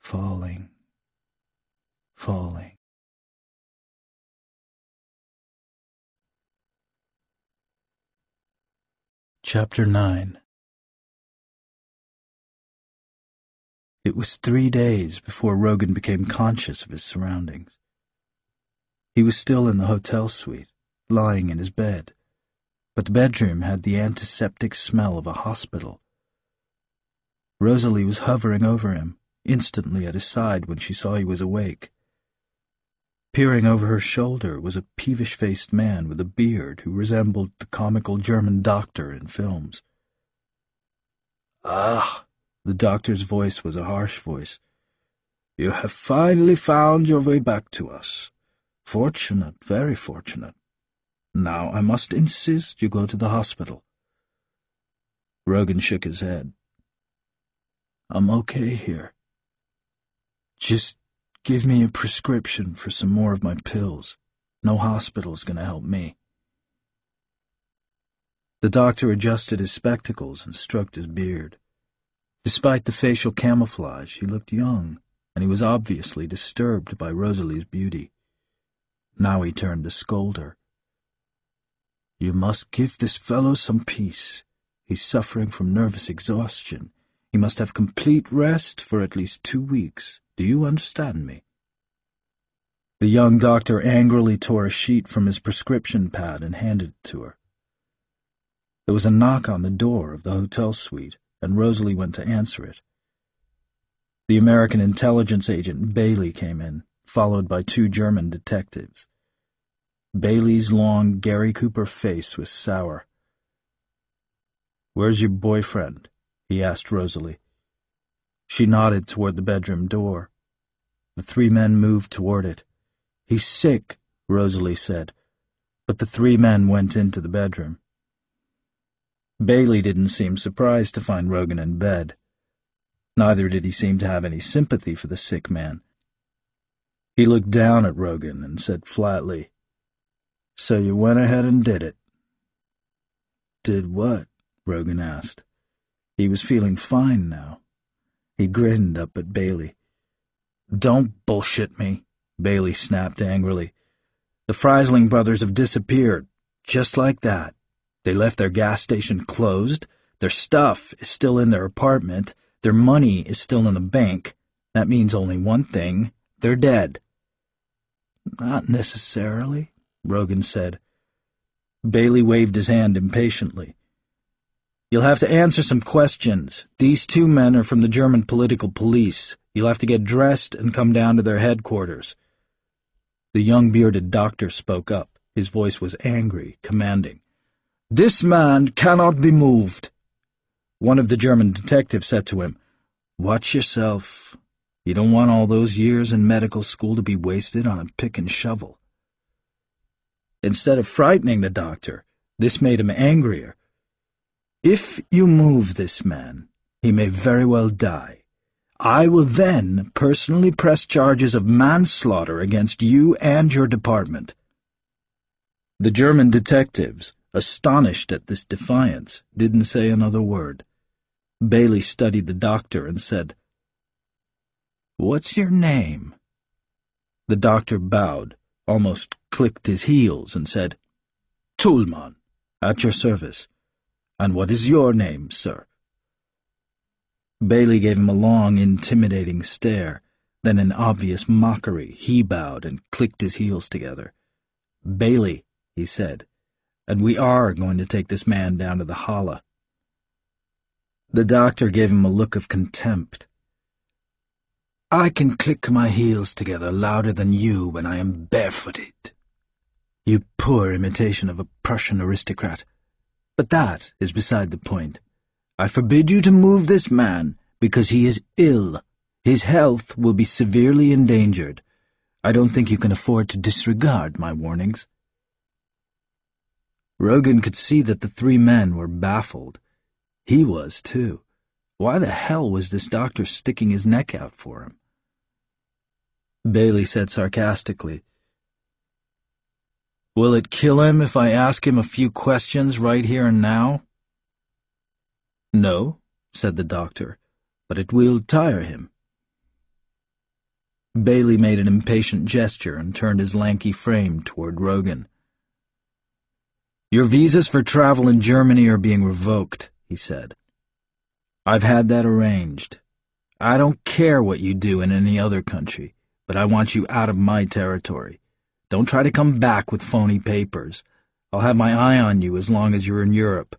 falling, falling. Chapter 9 It was three days before Rogan became conscious of his surroundings. He was still in the hotel suite, lying in his bed, but the bedroom had the antiseptic smell of a hospital. Rosalie was hovering over him, instantly at his side when she saw he was awake. Peering over her shoulder was a peevish-faced man with a beard who resembled the comical German doctor in films. Ah, the doctor's voice was a harsh voice. You have finally found your way back to us. Fortunate, very fortunate. Now I must insist you go to the hospital. Rogan shook his head. I'm okay here. Just Give me a prescription for some more of my pills. No hospital's gonna help me. The doctor adjusted his spectacles and stroked his beard. Despite the facial camouflage, he looked young, and he was obviously disturbed by Rosalie's beauty. Now he turned to scold her. You must give this fellow some peace. He's suffering from nervous exhaustion. He must have complete rest for at least two weeks. Do you understand me? The young doctor angrily tore a sheet from his prescription pad and handed it to her. There was a knock on the door of the hotel suite, and Rosalie went to answer it. The American intelligence agent Bailey came in, followed by two German detectives. Bailey's long Gary Cooper face was sour. "'Where's your boyfriend?' He asked Rosalie. She nodded toward the bedroom door. The three men moved toward it. He's sick, Rosalie said, but the three men went into the bedroom. Bailey didn't seem surprised to find Rogan in bed. Neither did he seem to have any sympathy for the sick man. He looked down at Rogan and said flatly, So you went ahead and did it. Did what? Rogan asked. He was feeling fine now. He grinned up at Bailey. Don't bullshit me, Bailey snapped angrily. The Freisling brothers have disappeared, just like that. They left their gas station closed, their stuff is still in their apartment, their money is still in the bank. That means only one thing. They're dead. Not necessarily, Rogan said. Bailey waved his hand impatiently. You'll have to answer some questions. These two men are from the German political police. You'll have to get dressed and come down to their headquarters. The young bearded doctor spoke up. His voice was angry, commanding. This man cannot be moved. One of the German detectives said to him, Watch yourself. You don't want all those years in medical school to be wasted on a pick and shovel. Instead of frightening the doctor, this made him angrier. If you move this man, he may very well die. I will then personally press charges of manslaughter against you and your department. The German detectives, astonished at this defiance, didn't say another word. Bailey studied the doctor and said, What's your name? The doctor bowed, almost clicked his heels, and said, Tullmann, at your service. And what is your name, sir? Bailey gave him a long, intimidating stare. Then, in obvious mockery, he bowed and clicked his heels together. Bailey, he said, and we are going to take this man down to the Halle. The doctor gave him a look of contempt. I can click my heels together louder than you when I am barefooted. You poor imitation of a Prussian aristocrat. But that is beside the point. I forbid you to move this man, because he is ill. His health will be severely endangered. I don't think you can afford to disregard my warnings. Rogan could see that the three men were baffled. He was, too. Why the hell was this doctor sticking his neck out for him? Bailey said sarcastically, Will it kill him if I ask him a few questions right here and now? No, said the doctor, but it will tire him. Bailey made an impatient gesture and turned his lanky frame toward Rogan. Your visas for travel in Germany are being revoked, he said. I've had that arranged. I don't care what you do in any other country, but I want you out of my territory. Don't try to come back with phony papers. I'll have my eye on you as long as you're in Europe.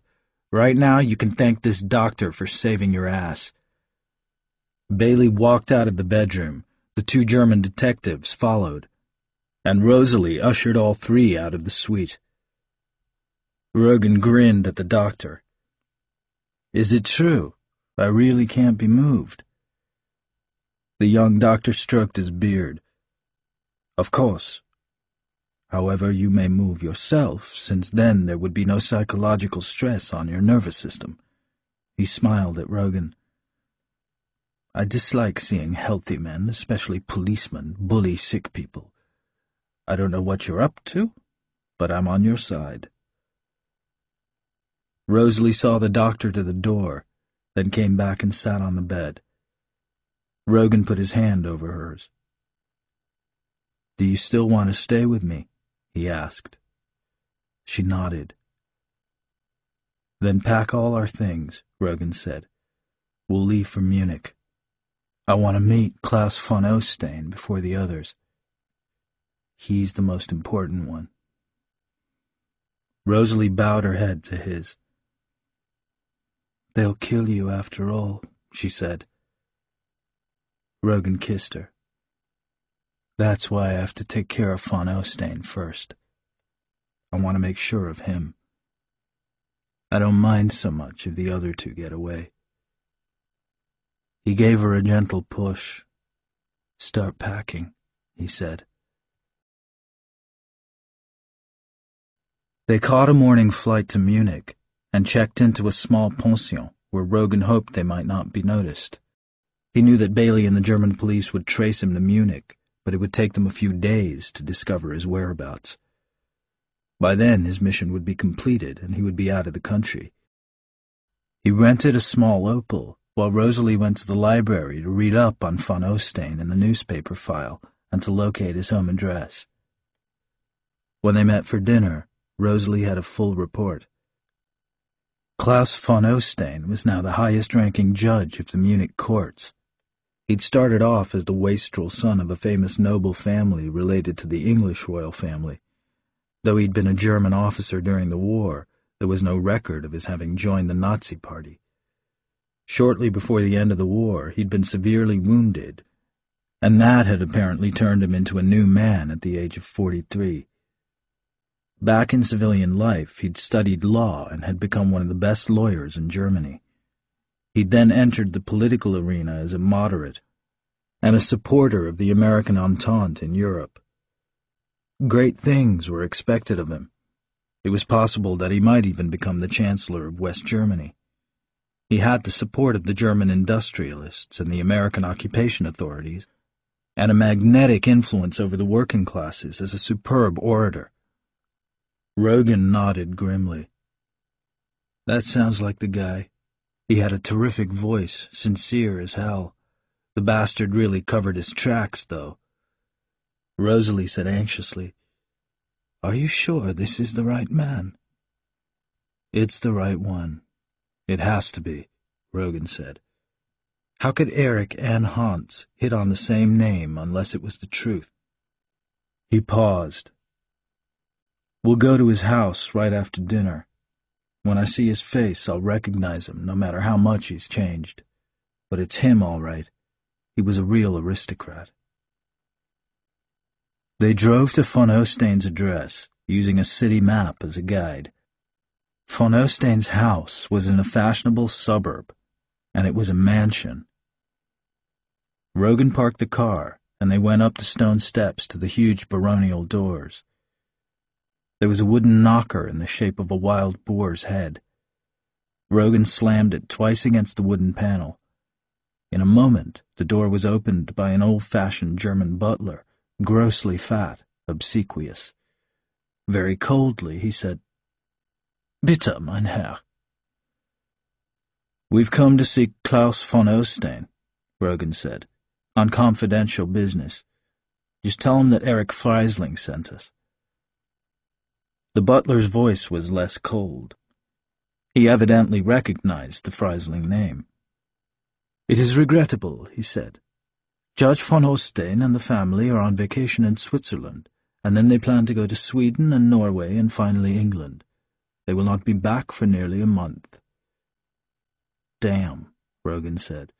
Right now, you can thank this doctor for saving your ass. Bailey walked out of the bedroom. The two German detectives followed, and Rosalie ushered all three out of the suite. Rogan grinned at the doctor. Is it true? I really can't be moved. The young doctor stroked his beard. Of course. However, you may move yourself, since then there would be no psychological stress on your nervous system. He smiled at Rogan. I dislike seeing healthy men, especially policemen, bully sick people. I don't know what you're up to, but I'm on your side. Rosalie saw the doctor to the door, then came back and sat on the bed. Rogan put his hand over hers. Do you still want to stay with me? He asked. She nodded. Then pack all our things, Rogan said. We'll leave for Munich. I want to meet Klaus von Ostein before the others. He's the most important one. Rosalie bowed her head to his. They'll kill you after all, she said. Rogan kissed her. That's why I have to take care of von Ostein first. I want to make sure of him. I don't mind so much if the other two get away. He gave her a gentle push. Start packing, he said. They caught a morning flight to Munich and checked into a small pension where Rogan hoped they might not be noticed. He knew that Bailey and the German police would trace him to Munich, but it would take them a few days to discover his whereabouts. By then, his mission would be completed and he would be out of the country. He rented a small Opel while Rosalie went to the library to read up on von Ostein in the newspaper file and to locate his home address. When they met for dinner, Rosalie had a full report. Klaus von Ostein was now the highest-ranking judge of the Munich courts. He'd started off as the wastrel son of a famous noble family related to the English royal family. Though he'd been a German officer during the war, there was no record of his having joined the Nazi Party. Shortly before the end of the war, he'd been severely wounded, and that had apparently turned him into a new man at the age of 43. Back in civilian life, he'd studied law and had become one of the best lawyers in Germany. He'd then entered the political arena as a moderate and a supporter of the American Entente in Europe. Great things were expected of him. It was possible that he might even become the Chancellor of West Germany. He had the support of the German industrialists and the American occupation authorities, and a magnetic influence over the working classes as a superb orator. Rogan nodded grimly. That sounds like the guy. He had a terrific voice, sincere as hell. The bastard really covered his tracks, though. Rosalie said anxiously, Are you sure this is the right man? It's the right one. It has to be, Rogan said. How could Eric and Hans hit on the same name unless it was the truth? He paused. We'll go to his house right after dinner. When I see his face, I'll recognize him, no matter how much he's changed. But it's him, all right. He was a real aristocrat. They drove to von Ostein's address, using a city map as a guide. Von Ostein's house was in a fashionable suburb, and it was a mansion. Rogan parked the car, and they went up the stone steps to the huge baronial doors. There was a wooden knocker in the shape of a wild boar's head. Rogan slammed it twice against the wooden panel. In a moment, the door was opened by an old-fashioned German butler, grossly fat, obsequious. Very coldly, he said, Bitte, mein Herr. We've come to see Klaus von Ostein, Rogan said, on confidential business. Just tell him that Eric Freisling sent us. The butler's voice was less cold. He evidently recognized the Freisling name. It is regrettable, he said. Judge von Ostein and the family are on vacation in Switzerland, and then they plan to go to Sweden and Norway and finally England. They will not be back for nearly a month. Damn, Rogan said.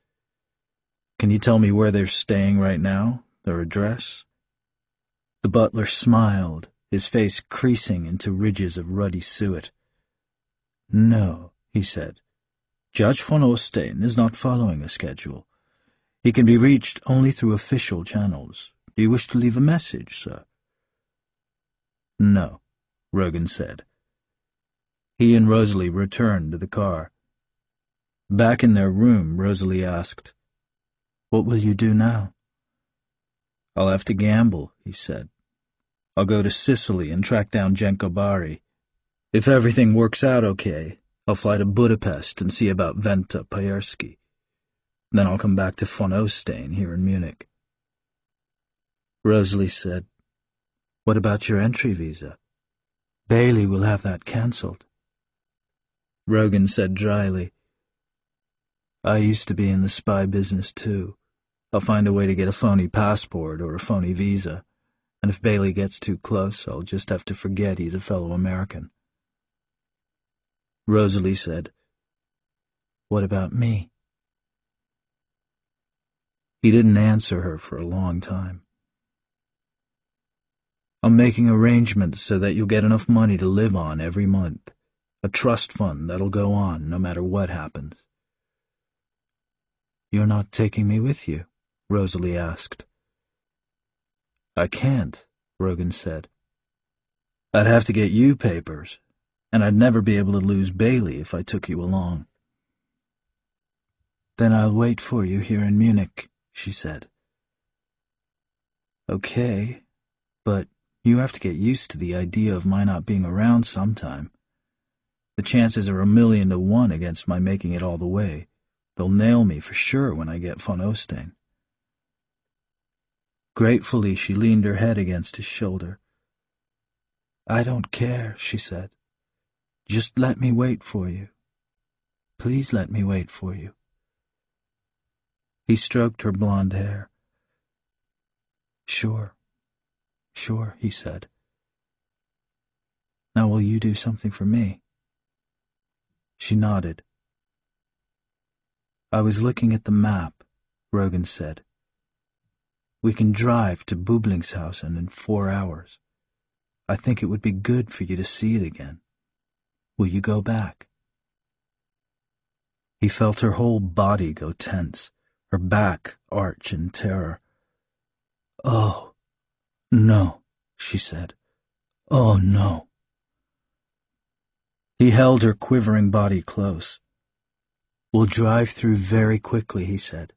Can you tell me where they're staying right now? Their address? The butler smiled, his face creasing into ridges of ruddy suet. No, he said. Judge von Ostein is not following a schedule. He can be reached only through official channels. Do you wish to leave a message, sir? No, Rogan said. He and Rosalie returned to the car. Back in their room, Rosalie asked, What will you do now? I'll have to gamble, he said. I'll go to Sicily and track down Genco Bari. If everything works out okay, I'll fly to Budapest and see about Venta Pajerski. Then I'll come back to von Ostein here in Munich. Rosalie said, What about your entry visa? Bailey will have that cancelled. Rogan said dryly, I used to be in the spy business too. I'll find a way to get a phony passport or a phony visa, and if Bailey gets too close, I'll just have to forget he's a fellow American. Rosalie said, What about me? He didn't answer her for a long time. I'm making arrangements so that you'll get enough money to live on every month. A trust fund that'll go on no matter what happens. You're not taking me with you? Rosalie asked. I can't, Rogan said. I'd have to get you papers, and I'd never be able to lose Bailey if I took you along. Then I'll wait for you here in Munich, she said. Okay, but you have to get used to the idea of my not being around sometime. The chances are a million to one against my making it all the way. They'll nail me for sure when I get von Ostein. Gratefully, she leaned her head against his shoulder. I don't care, she said. Just let me wait for you. Please let me wait for you. He stroked her blonde hair. Sure, sure, he said. Now will you do something for me? She nodded. I was looking at the map, Rogan said. We can drive to Büblingshausen in four hours. I think it would be good for you to see it again. Will you go back? He felt her whole body go tense, her back arch in terror. Oh, no, she said. Oh, no. He held her quivering body close. We'll drive through very quickly, he said.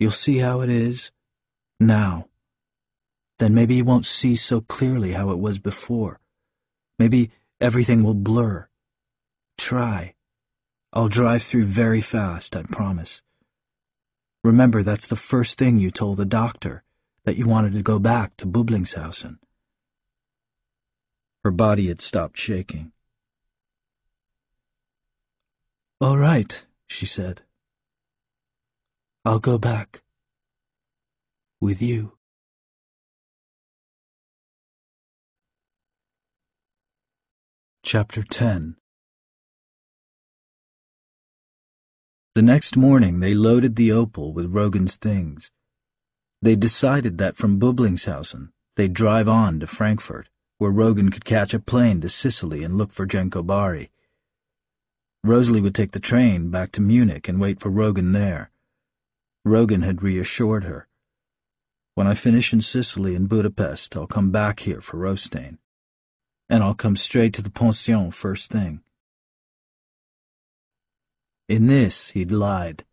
You'll see how it is, now. Then maybe you won't see so clearly how it was before. Maybe everything will blur. Try. I'll drive through very fast, I promise. Remember, that's the first thing you told the doctor, that you wanted to go back to Büblingshausen. Her body had stopped shaking. All right, she said. I'll go back. With you. Chapter 10 The next morning they loaded the Opel with Rogan's things. They decided that from Büblingshausen they'd drive on to Frankfurt, where Rogan could catch a plane to Sicily and look for Genco Bari. Rosalie would take the train back to Munich and wait for Rogan there. Rogan had reassured her. When I finish in Sicily and Budapest, I'll come back here for Ostein. And I'll come straight to the pension first thing. In this, he'd lied.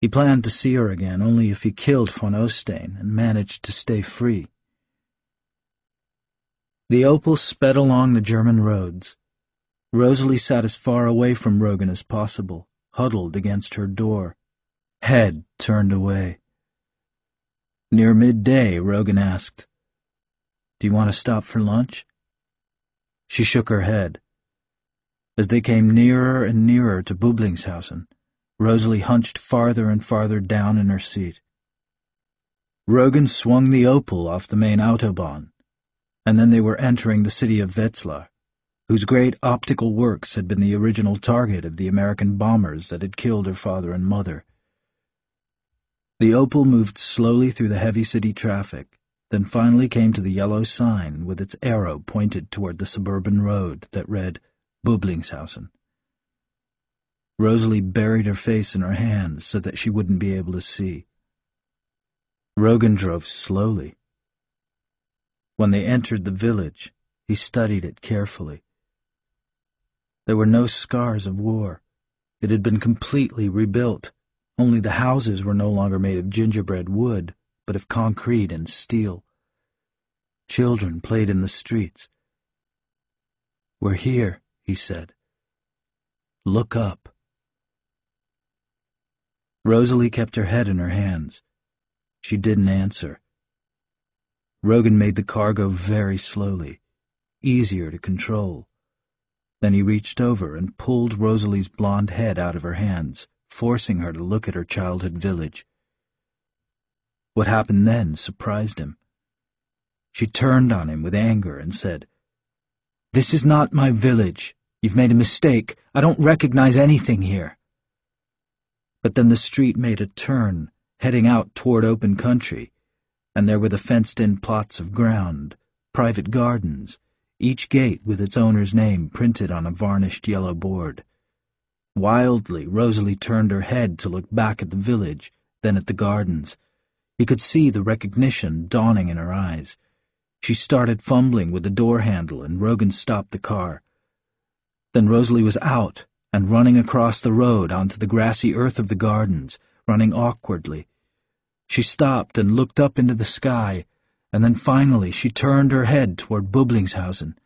He planned to see her again only if he killed von Ostein and managed to stay free. The Opel sped along the German roads. Rosalie sat as far away from Rogan as possible, huddled against her door, head turned away. Near midday, Rogan asked, Do you want to stop for lunch? She shook her head. As they came nearer and nearer to Büblingshausen, Rosalie hunched farther and farther down in her seat. Rogan swung the Opel off the main autobahn, and then they were entering the city of Wetzlar, whose great optical works had been the original target of the American bombers that had killed her father and mother. The Opel moved slowly through the heavy city traffic, then finally came to the yellow sign with its arrow pointed toward the suburban road that read Büblingshausen. Rosalie buried her face in her hands so that she wouldn't be able to see. Rogan drove slowly. When they entered the village, he studied it carefully. There were no scars of war. It had been completely rebuilt, only the houses were no longer made of gingerbread wood, but of concrete and steel. Children played in the streets. We're here, he said. Look up. Rosalie kept her head in her hands. She didn't answer. Rogan made the car go very slowly, easier to control. Then he reached over and pulled Rosalie's blonde head out of her hands, forcing her to look at her childhood village. What happened then surprised him. She turned on him with anger and said, This is not my village. You've made a mistake. I don't recognize anything here. But then the street made a turn, heading out toward open country, and there were the fenced-in plots of ground, private gardens, each gate with its owner's name printed on a varnished yellow board. Wildly, Rosalie turned her head to look back at the village, then at the gardens. He could see the recognition dawning in her eyes. She started fumbling with the door handle, and Rogan stopped the car. Then Rosalie was out and running across the road onto the grassy earth of the gardens, running awkwardly. She stopped and looked up into the sky, and then finally she turned her head toward Büblingshausen.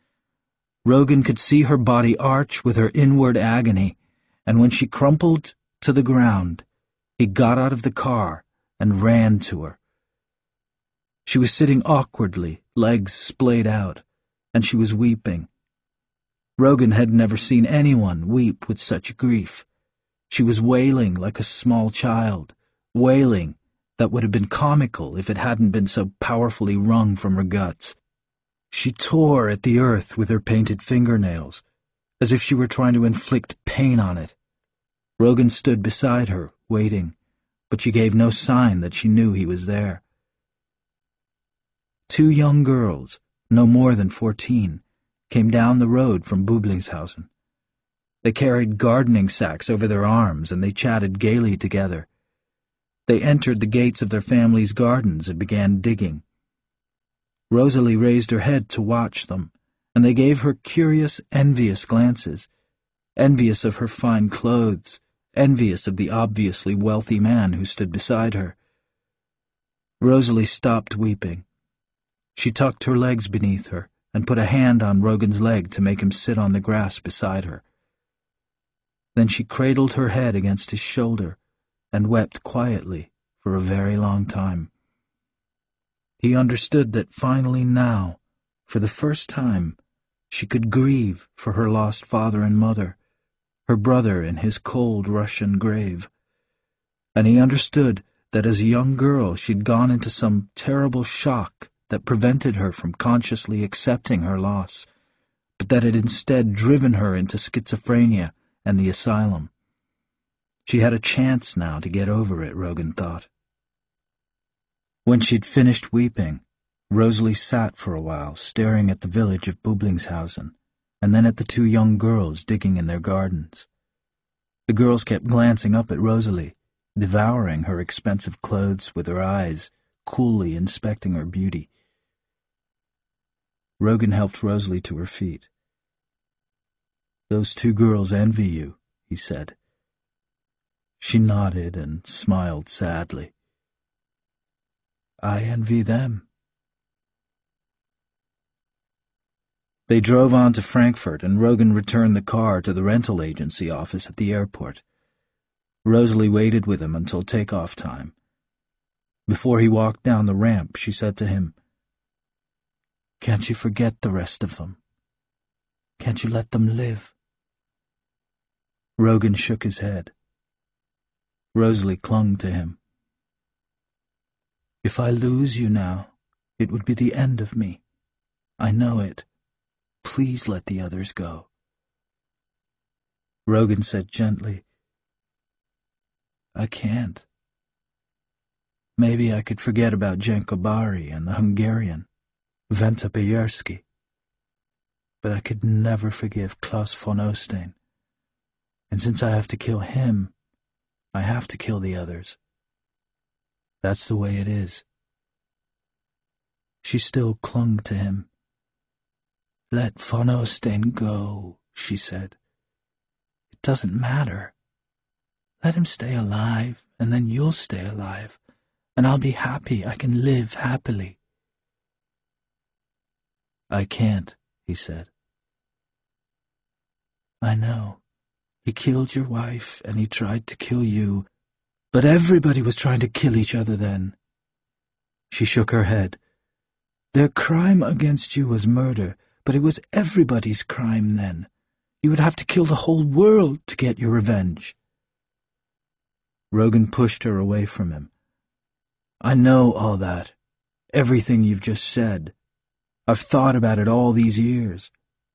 Rogan could see her body arch with her inward agony, and when she crumpled to the ground, he got out of the car and ran to her. She was sitting awkwardly, legs splayed out, and she was weeping. Rogan had never seen anyone weep with such grief. She was wailing like a small child, wailing that would have been comical if it hadn't been so powerfully wrung from her guts. She tore at the earth with her painted fingernails, as if she were trying to inflict pain on it. Rogan stood beside her, waiting, but she gave no sign that she knew he was there. Two young girls, no more than fourteen, came down the road from Büblingshausen. They carried gardening sacks over their arms and they chatted gaily together. They entered the gates of their family's gardens and began digging. Rosalie raised her head to watch them, and they gave her curious, envious glances, envious of her fine clothes, envious of the obviously wealthy man who stood beside her. Rosalie stopped weeping. She tucked her legs beneath her and put a hand on Rogan's leg to make him sit on the grass beside her. Then she cradled her head against his shoulder and wept quietly for a very long time. He understood that finally now, for the first time, she could grieve for her lost father and mother, her brother in his cold Russian grave. And he understood that as a young girl she'd gone into some terrible shock that prevented her from consciously accepting her loss, but that had instead driven her into schizophrenia and the asylum. She had a chance now to get over it, Rogan thought. When she'd finished weeping, Rosalie sat for a while staring at the village of Büblingshausen, and then at the two young girls digging in their gardens. The girls kept glancing up at Rosalie, devouring her expensive clothes with their eyes, coolly inspecting her beauty. Rogan helped Rosalie to her feet. Those two girls envy you, he said. She nodded and smiled sadly. I envy them. They drove on to Frankfurt, and Rogan returned the car to the rental agency office at the airport. Rosalie waited with him until takeoff time. Before he walked down the ramp, she said to him, can't you forget the rest of them? Can't you let them live? Rogan shook his head. Rosalie clung to him. If I lose you now, it would be the end of me. I know it. Please let the others go. Rogan said gently, I can't. Maybe I could forget about Genco Bari and the Hungarian, Venta Pajerski. But I could never forgive Klaus von Ostein. And since I have to kill him, I have to kill the others. That's the way it is. She still clung to him. Let von Ostein go, she said. It doesn't matter. Let him stay alive, and then you'll stay alive, and I'll be happy. I can live happily. I can't, he said. I know. He killed your wife, and he tried to kill you, but everybody was trying to kill each other then. She shook her head. Their crime against you was murder, but it was everybody's crime then. You would have to kill the whole world to get your revenge. Rogan pushed her away from him. I know all that. Everything you've just said. I've thought about it all these years.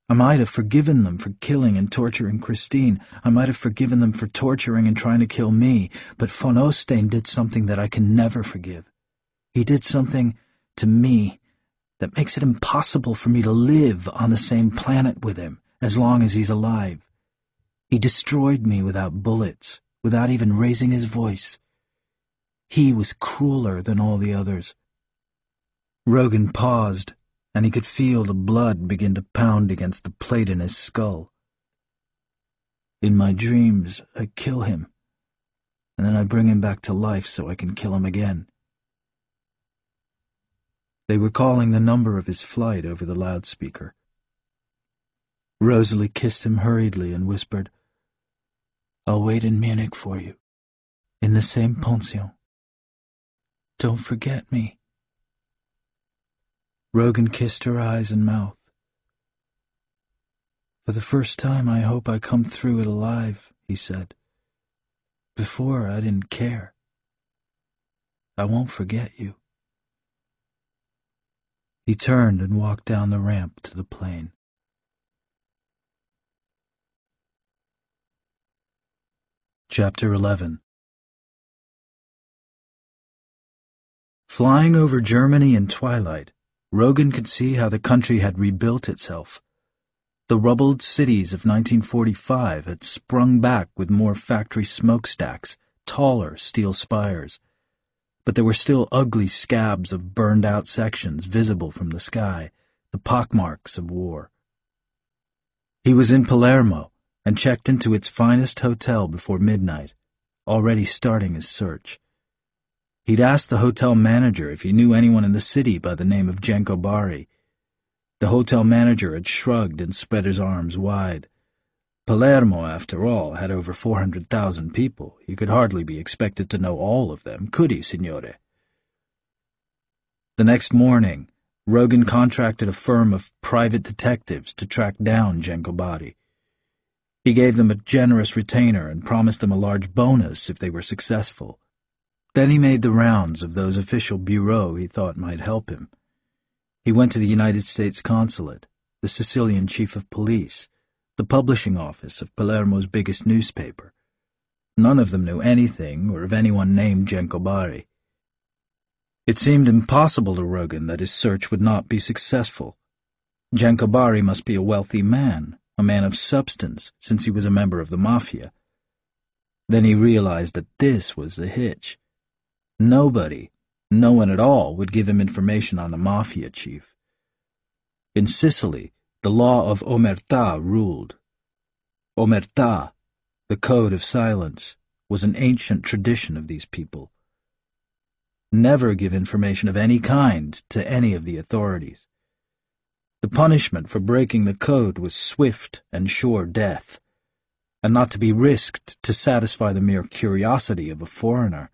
I might have forgiven them for killing and torturing Christine. I might have forgiven them for torturing and trying to kill me. But von Ostein did something that I can never forgive. He did something to me that makes it impossible for me to live on the same planet with him as long as he's alive. He destroyed me without bullets, without even raising his voice. He was crueler than all the others. Rogan paused and he could feel the blood begin to pound against the plate in his skull. In my dreams, I kill him, and then I bring him back to life so I can kill him again. They were calling the number of his flight over the loudspeaker. Rosalie kissed him hurriedly and whispered, I'll wait in Munich for you, in the same pension. Don't forget me. Rogan kissed her eyes and mouth. For the first time, I hope I come through it alive, he said. Before, I didn't care. I won't forget you. He turned and walked down the ramp to the plane. Chapter 11 Flying over Germany in twilight, Rogan could see how the country had rebuilt itself. The rubbled cities of 1945 had sprung back with more factory smokestacks, taller steel spires. But there were still ugly scabs of burned-out sections visible from the sky, the pockmarks of war. He was in Palermo and checked into its finest hotel before midnight, already starting his search. He'd asked the hotel manager if he knew anyone in the city by the name of Genco Bari. The hotel manager had shrugged and spread his arms wide. Palermo, after all, had over 400,000 people. He could hardly be expected to know all of them, could he, signore? The next morning, Rogan contracted a firm of private detectives to track down Genco Bari. He gave them a generous retainer and promised them a large bonus if they were successful. Then he made the rounds of those official bureaux he thought might help him. He went to the United States consulate, the Sicilian chief of police, the publishing office of Palermo's biggest newspaper. None of them knew anything or of anyone named Genco Bari. It seemed impossible to Rogan that his search would not be successful. Jankobari must be a wealthy man, a man of substance, since he was a member of the Mafia. Then he realized that this was the hitch. Nobody, no one at all, would give him information on the mafia chief. In Sicily, the law of omertà ruled. Omertà, the code of silence, was an ancient tradition of these people. Never give information of any kind to any of the authorities. The punishment for breaking the code was swift and sure death, and not to be risked to satisfy the mere curiosity of a foreigner.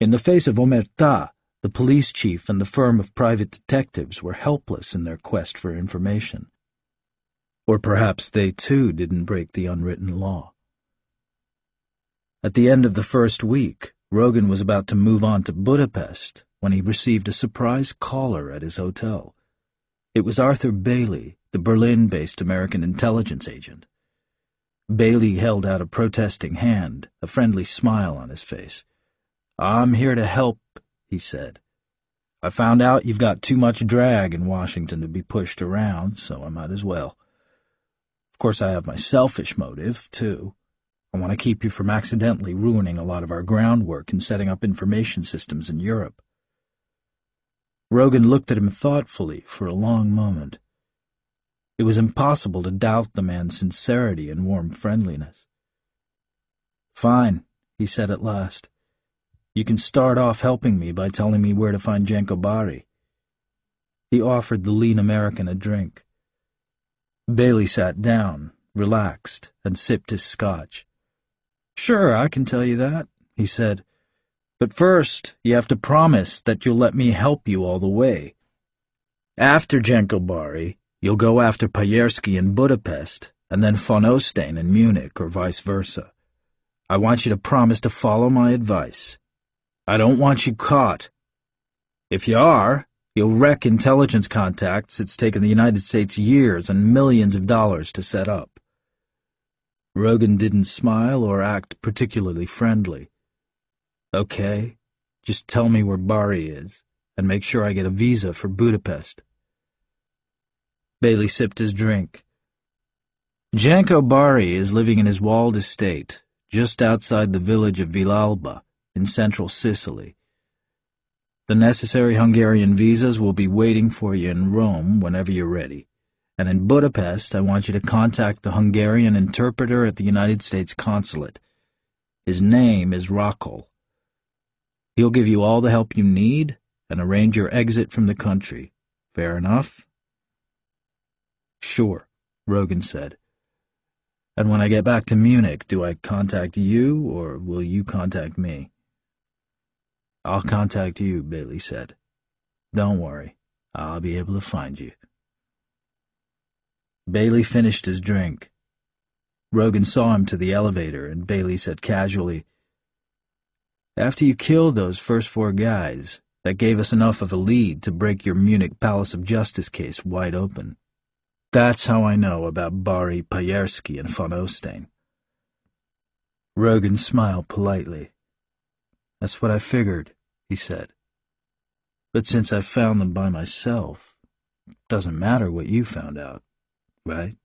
In the face of Omertà, the police chief and the firm of private detectives were helpless in their quest for information. Or perhaps they too didn't break the unwritten law. At the end of the first week, Rogan was about to move on to Budapest when he received a surprise caller at his hotel. It was Arthur Bailey, the Berlin-based American intelligence agent. Bailey held out a protesting hand, a friendly smile on his face. I'm here to help, he said. I found out you've got too much drag in Washington to be pushed around, so I might as well. Of course, I have my selfish motive, too. I want to keep you from accidentally ruining a lot of our groundwork in setting up information systems in Europe. Rogan looked at him thoughtfully for a long moment. It was impossible to doubt the man's sincerity and warm friendliness. Fine, he said at last. You can start off helping me by telling me where to find Genco Bari. He offered the lean American a drink. Bailey sat down, relaxed, and sipped his scotch. Sure, I can tell you that, he said. But first, you have to promise that you'll let me help you all the way. After Genco Bari, you'll go after Pajerski in Budapest, and then von Ostein in Munich, or vice versa. I want you to promise to follow my advice. I don't want you caught. If you are, you'll wreck intelligence contacts it's taken the United States years and millions of dollars to set up. Rogan didn't smile or act particularly friendly. Okay, just tell me where Bari is, and make sure I get a visa for Budapest. Bailey sipped his drink. Genco Bari is living in his walled estate, just outside the village of Villalba, in central Sicily. The necessary Hungarian visas will be waiting for you in Rome whenever you're ready. And in Budapest, I want you to contact the Hungarian interpreter at the United States consulate. His name is Rockel. He'll give you all the help you need and arrange your exit from the country. Fair enough? Sure, Rogan said. And when I get back to Munich, do I contact you, or will you contact me? I'll contact you, Bailey said. Don't worry, I'll be able to find you. Bailey finished his drink. Rogan saw him to the elevator, and Bailey said casually, after you killed those first four guys, that gave us enough of a lead to break your Munich Palace of Justice case wide open. That's how I know about Bari Pajerski and von Ostein. Rogan smiled politely. That's what I figured, he said. But since I found them by myself, it doesn't matter what you found out, right?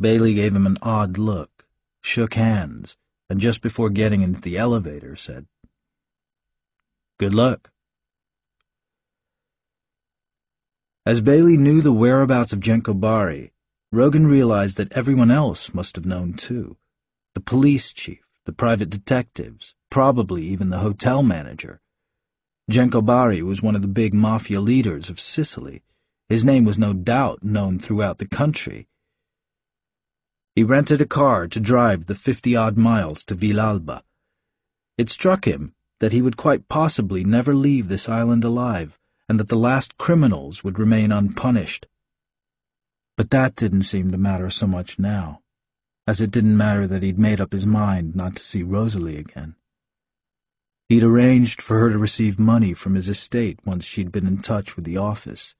Bailey gave him an odd look, shook hands, and just before getting into the elevator said, Good luck. As Bailey knew the whereabouts of Genco Bari, Rogan realized that everyone else must have known too. The police chief, the private detectives, probably even the hotel manager. Genco Bari was one of the big mafia leaders of Sicily. His name was no doubt known throughout the country, he rented a car to drive the fifty-odd miles to Villalba. It struck him that he would quite possibly never leave this island alive, and that the last criminals would remain unpunished. But that didn't seem to matter so much now, as it didn't matter that he'd made up his mind not to see Rosalie again. He'd arranged for her to receive money from his estate once she'd been in touch with the office.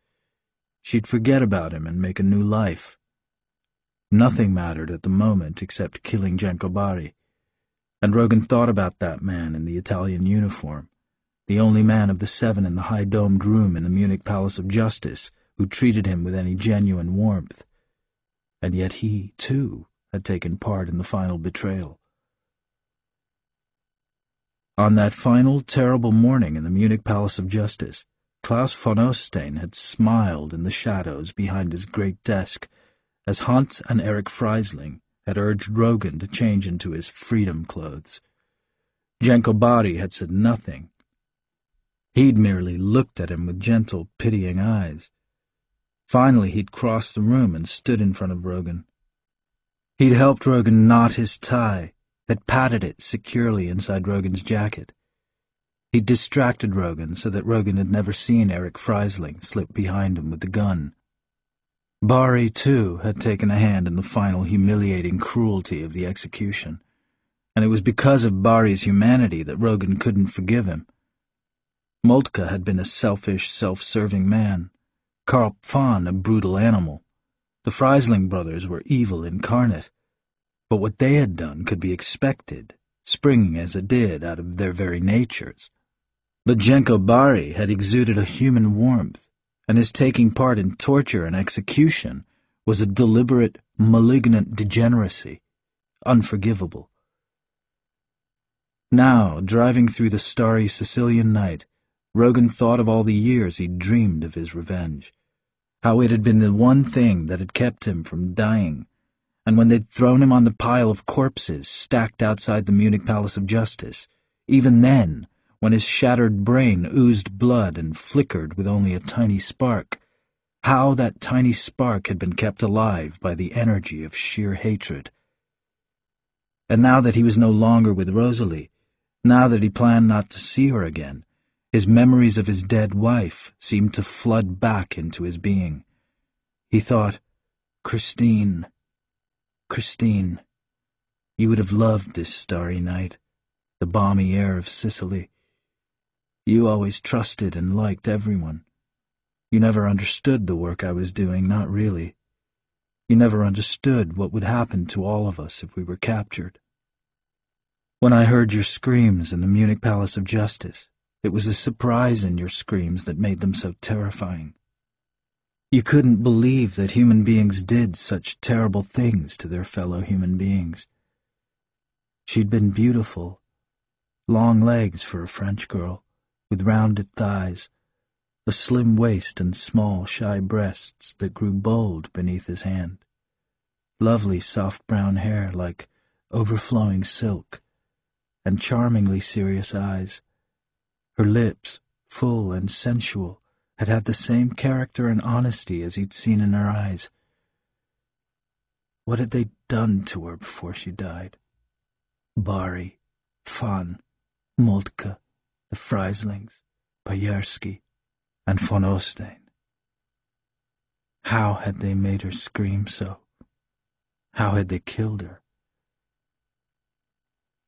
She'd forget about him and make a new life. Nothing mattered at the moment except killing Genco and Rogan thought about that man in the Italian uniform, the only man of the seven in the high-domed room in the Munich Palace of Justice who treated him with any genuine warmth. And yet he, too, had taken part in the final betrayal. On that final, terrible morning in the Munich Palace of Justice, Klaus von Ostein had smiled in the shadows behind his great desk as Hans and Eric Freisling had urged Rogan to change into his freedom clothes. Genco Bari had said nothing. He'd merely looked at him with gentle, pitying eyes. Finally, he'd crossed the room and stood in front of Rogan. He'd helped Rogan knot his tie, had patted it securely inside Rogan's jacket. He'd distracted Rogan so that Rogan had never seen Eric Freisling slip behind him with the gun. Bari, too, had taken a hand in the final humiliating cruelty of the execution, and it was because of Bari's humanity that Rogan couldn't forgive him. Moltke had been a selfish, self-serving man, Karl Pfann a brutal animal. The Freisling brothers were evil incarnate, but what they had done could be expected, springing as it did out of their very natures. But Bari had exuded a human warmth, and his taking part in torture and execution was a deliberate, malignant degeneracy, unforgivable. Now, driving through the starry Sicilian night, Rogan thought of all the years he'd dreamed of his revenge, how it had been the one thing that had kept him from dying, and when they'd thrown him on the pile of corpses stacked outside the Munich Palace of Justice, even then, when his shattered brain oozed blood and flickered with only a tiny spark, how that tiny spark had been kept alive by the energy of sheer hatred. And now that he was no longer with Rosalie, now that he planned not to see her again, his memories of his dead wife seemed to flood back into his being. He thought, Christine, Christine, you would have loved this starry night, the balmy air of Sicily. You always trusted and liked everyone. You never understood the work I was doing, not really. You never understood what would happen to all of us if we were captured. When I heard your screams in the Munich Palace of Justice, it was the surprise in your screams that made them so terrifying. You couldn't believe that human beings did such terrible things to their fellow human beings. She'd been beautiful, long legs for a French girl, with rounded thighs, a slim waist and small, shy breasts that grew bold beneath his hand, lovely soft brown hair like overflowing silk, and charmingly serious eyes. Her lips, full and sensual, had had the same character and honesty as he'd seen in her eyes. What had they done to her before she died? Bari, Pfann, Moltke, the Freislings, Pajerski, and von Ostein. How had they made her scream so? How had they killed her?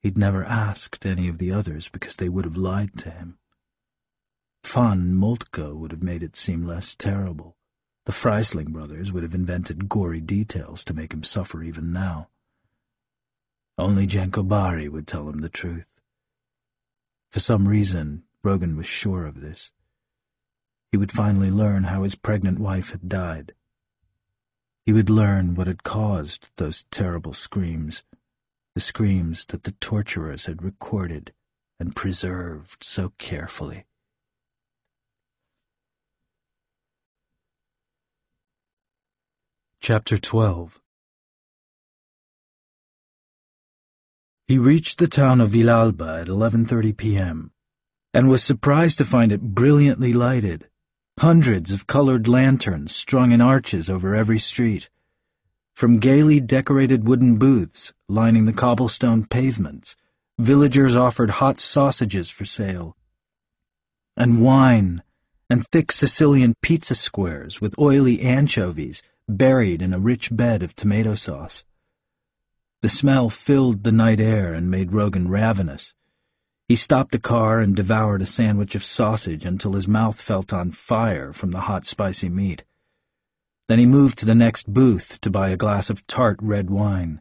He'd never asked any of the others because they would have lied to him. Pfann Moltke would have made it seem less terrible. The Freisling brothers would have invented gory details to make him suffer even now. Only Genco Bari would tell him the truth. For some reason, Rogan was sure of this. He would finally learn how his pregnant wife had died. He would learn what had caused those terrible screams, the screams that the torturers had recorded and preserved so carefully. Chapter 12 He reached the town of Villalba at 11.30 p.m. and was surprised to find it brilliantly lighted. Hundreds of colored lanterns strung in arches over every street. From gaily decorated wooden booths lining the cobblestone pavements, villagers offered hot sausages for sale, and wine, and thick Sicilian pizza squares with oily anchovies buried in a rich bed of tomato sauce. The smell filled the night air and made Rogan ravenous. He stopped the car and devoured a sandwich of sausage until his mouth felt on fire from the hot, spicy meat. Then he moved to the next booth to buy a glass of tart red wine.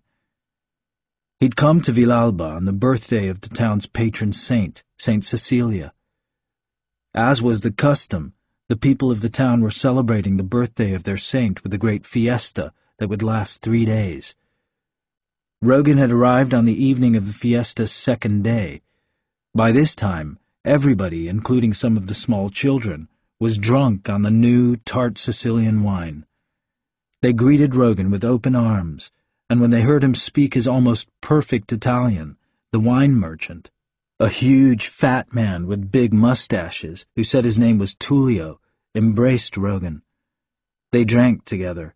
He'd come to Villalba on the birthday of the town's patron saint, Saint Cecilia. As was the custom, the people of the town were celebrating the birthday of their saint with a great fiesta that would last three days. Rogan had arrived on the evening of the fiesta's second day. By this time, everybody, including some of the small children, was drunk on the new, tart Sicilian wine. They greeted Rogan with open arms, and when they heard him speak his almost perfect Italian, the wine merchant, a huge, fat man with big mustaches, who said his name was Tullio, embraced Rogan. They drank together.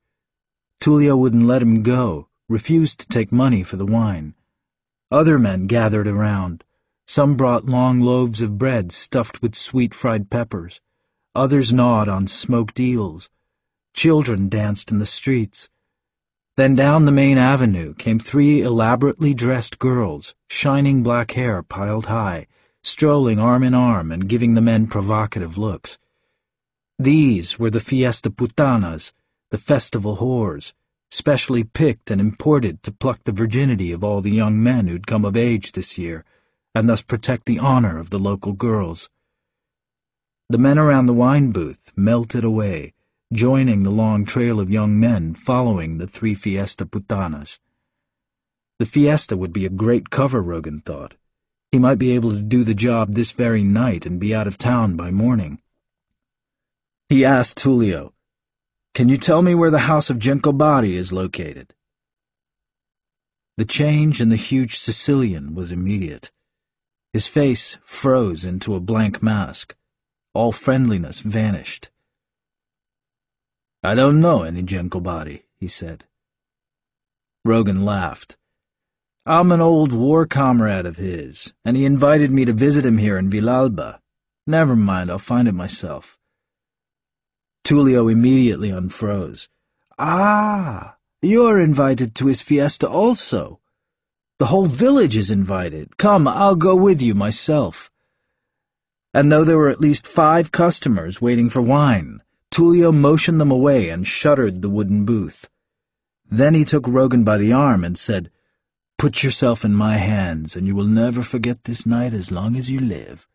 Tullio wouldn't let him go, refused to take money for the wine. Other men gathered around. Some brought long loaves of bread stuffed with sweet fried peppers. Others gnawed on smoked eels. Children danced in the streets. Then down the main avenue came three elaborately dressed girls, shining black hair piled high, strolling arm in arm and giving the men provocative looks. These were the fiesta putanas, the festival whores, specially picked and imported to pluck the virginity of all the young men who'd come of age this year, and thus protect the honor of the local girls. The men around the wine booth melted away, joining the long trail of young men following the three fiesta putanas. The fiesta would be a great cover, Rogan thought. He might be able to do the job this very night and be out of town by morning. He asked Tullio, Can you tell me where the house of Genco Bari is located? The change in the huge Sicilian was immediate. His face froze into a blank mask. All friendliness vanished. I don't know any Genco Bari, he said. Rogan laughed. I'm an old war comrade of his, and he invited me to visit him here in Villalba. Never mind, I'll find it myself. Tullio immediately unfroze. Ah, you're invited to his fiesta also. The whole village is invited. Come, I'll go with you myself. And though there were at least five customers waiting for wine, Tullio motioned them away and shuttered the wooden booth. Then he took Rogan by the arm and said, Put yourself in my hands, and you will never forget this night as long as you live.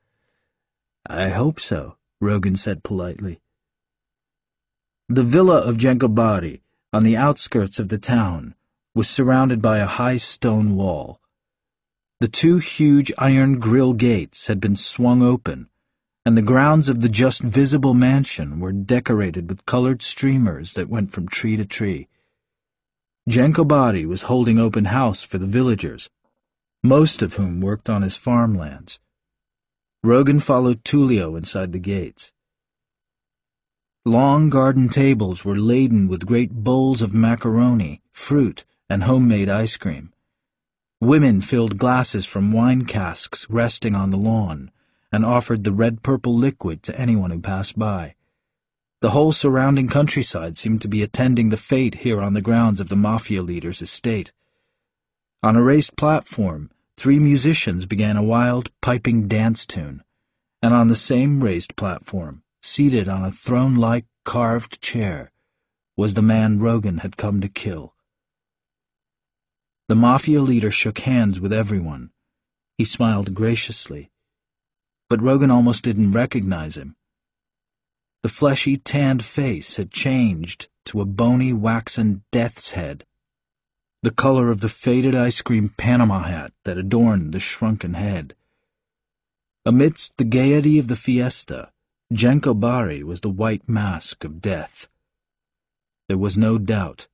I hope so, Rogan said politely. The villa of Genco Bari, on the outskirts of the town, was surrounded by a high stone wall. The two huge iron grill gates had been swung open, and the grounds of the just visible mansion were decorated with colored streamers that went from tree to tree. Genco Bari was holding open house for the villagers, most of whom worked on his farmlands. Rogan followed Tullio inside the gates. Long garden tables were laden with great bowls of macaroni, fruit, and homemade ice cream. Women filled glasses from wine casks resting on the lawn and offered the red-purple liquid to anyone who passed by. The whole surrounding countryside seemed to be attending the fete here on the grounds of the mafia leader's estate. On a raised platform, three musicians began a wild, piping dance tune, and on the same raised platform, seated on a throne-like carved chair, was the man Rogan had come to kill. The Mafia leader shook hands with everyone. He smiled graciously. But Rogan almost didn't recognize him. The fleshy, tanned face had changed to a bony, waxen death's head, the color of the faded ice cream Panama hat that adorned the shrunken head. Amidst the gaiety of the fiesta, Genco Bari was the white mask of death. There was no doubt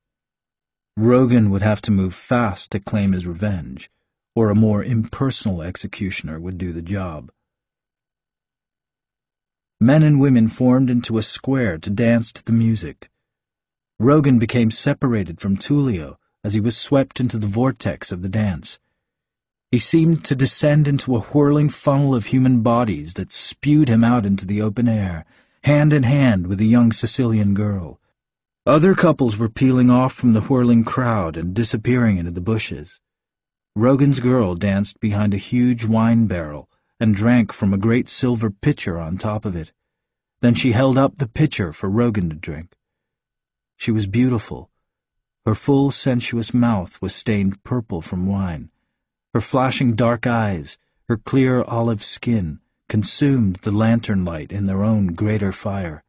Rogan would have to move fast to claim his revenge, or a more impersonal executioner would do the job. Men and women formed into a square to dance to the music. Rogan became separated from Tullio as he was swept into the vortex of the dance. He seemed to descend into a whirling funnel of human bodies that spewed him out into the open air, hand in hand with a young Sicilian girl. Other couples were peeling off from the whirling crowd and disappearing into the bushes. Rogan's girl danced behind a huge wine barrel and drank from a great silver pitcher on top of it. Then she held up the pitcher for Rogan to drink. She was beautiful. Her full, sensuous mouth was stained purple from wine. Her flashing dark eyes, her clear olive skin, consumed the lantern light in their own greater fire.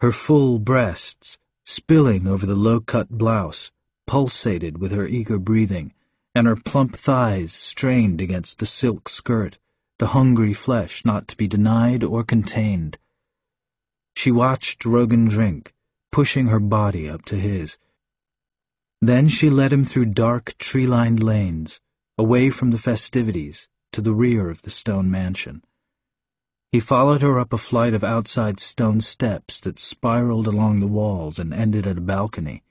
Her full breasts, spilling over the low-cut blouse, pulsated with her eager breathing, and her plump thighs strained against the silk skirt, the hungry flesh not to be denied or contained. She watched Rogan drink, pushing her body up to his. Then she led him through dark, tree-lined lanes, away from the festivities, to the rear of the stone mansion. He followed her up a flight of outside stone steps that spiraled along the walls and ended at a balcony.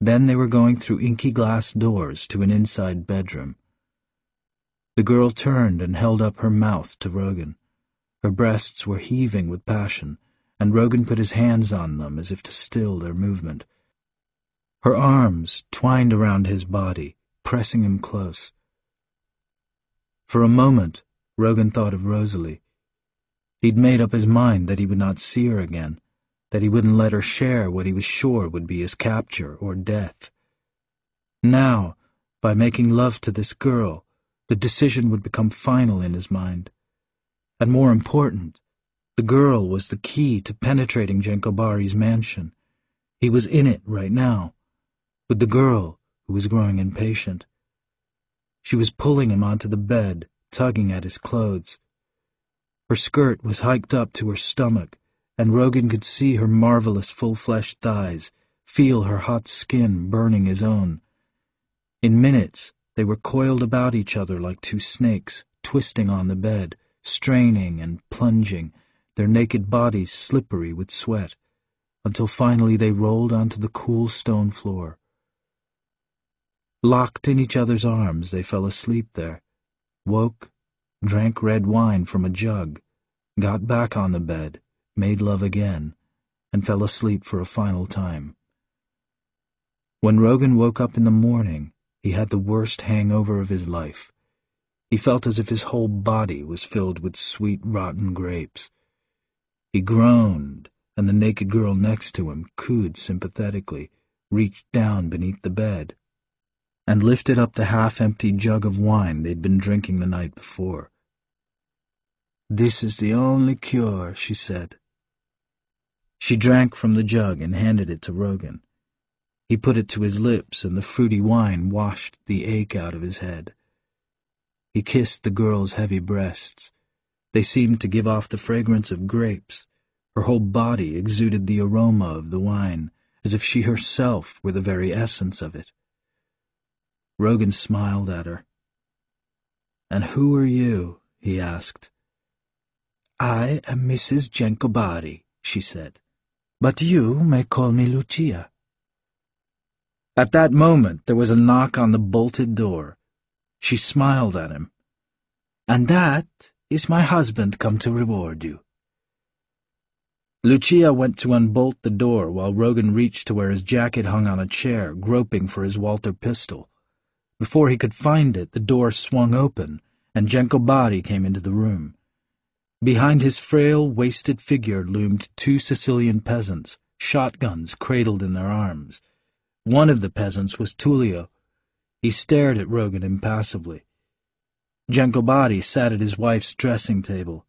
Then they were going through inky glass doors to an inside bedroom. The girl turned and held up her mouth to Rogan. Her breasts were heaving with passion, and Rogan put his hands on them as if to still their movement. Her arms twined around his body, pressing him close. For a moment, Rogan thought of Rosalie. He'd made up his mind that he would not see her again, that he wouldn't let her share what he was sure would be his capture or death. Now, by making love to this girl, the decision would become final in his mind. And more important, the girl was the key to penetrating Genco Bari's mansion. He was in it right now, with the girl who was growing impatient. She was pulling him onto the bed, tugging at his clothes. Her skirt was hiked up to her stomach, and Rogan could see her marvelous full-fleshed thighs, feel her hot skin burning his own. In minutes, they were coiled about each other like two snakes, twisting on the bed, straining and plunging, their naked bodies slippery with sweat, until finally they rolled onto the cool stone floor. Locked in each other's arms, they fell asleep there, woke, drank red wine from a jug, got back on the bed, made love again, and fell asleep for a final time. When Rogan woke up in the morning, he had the worst hangover of his life. He felt as if his whole body was filled with sweet, rotten grapes. He groaned, and the naked girl next to him cooed sympathetically, reached down beneath the bed, and lifted up the half-empty jug of wine they'd been drinking the night before. This is the only cure, she said. She drank from the jug and handed it to Rogan. He put it to his lips, and the fruity wine washed the ache out of his head. He kissed the girl's heavy breasts, they seemed to give off the fragrance of grapes. Her whole body exuded the aroma of the wine, as if she herself were the very essence of it. Rogan smiled at her. And who are you? he asked. I am Mrs. Genco Bari, she said. But you may call me Lucia. At that moment there was a knock on the bolted door. She smiled at him. And that is my husband come to reward you? Lucia went to unbolt the door while Rogan reached to where his jacket hung on a chair, groping for his Walther pistol. Before he could find it, the door swung open, and Genco Bari came into the room. Behind his frail, wasted figure loomed two Sicilian peasants, shotguns cradled in their arms. One of the peasants was Tullio. He stared at Rogan impassively. Genco Bari sat at his wife's dressing table.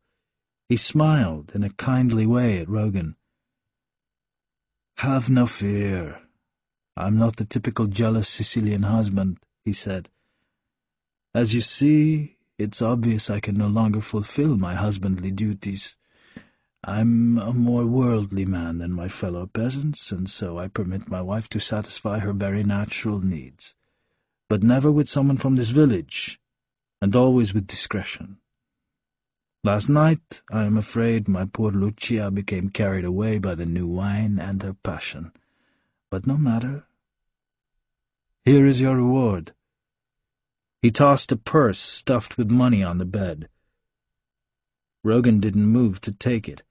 He smiled in a kindly way at Rogan. Have no fear. I'm not the typical jealous Sicilian husband, he said. As you see, it's obvious I can no longer fulfill my husbandly duties. I'm a more worldly man than my fellow peasants, and so I permit my wife to satisfy her very natural needs. But never with someone from this village, and always with discretion. Last night, I am afraid, my poor Lucia became carried away by the new wine and her passion. But no matter. Here is your reward. He tossed a purse stuffed with money on the bed. Rogan didn't move to take it.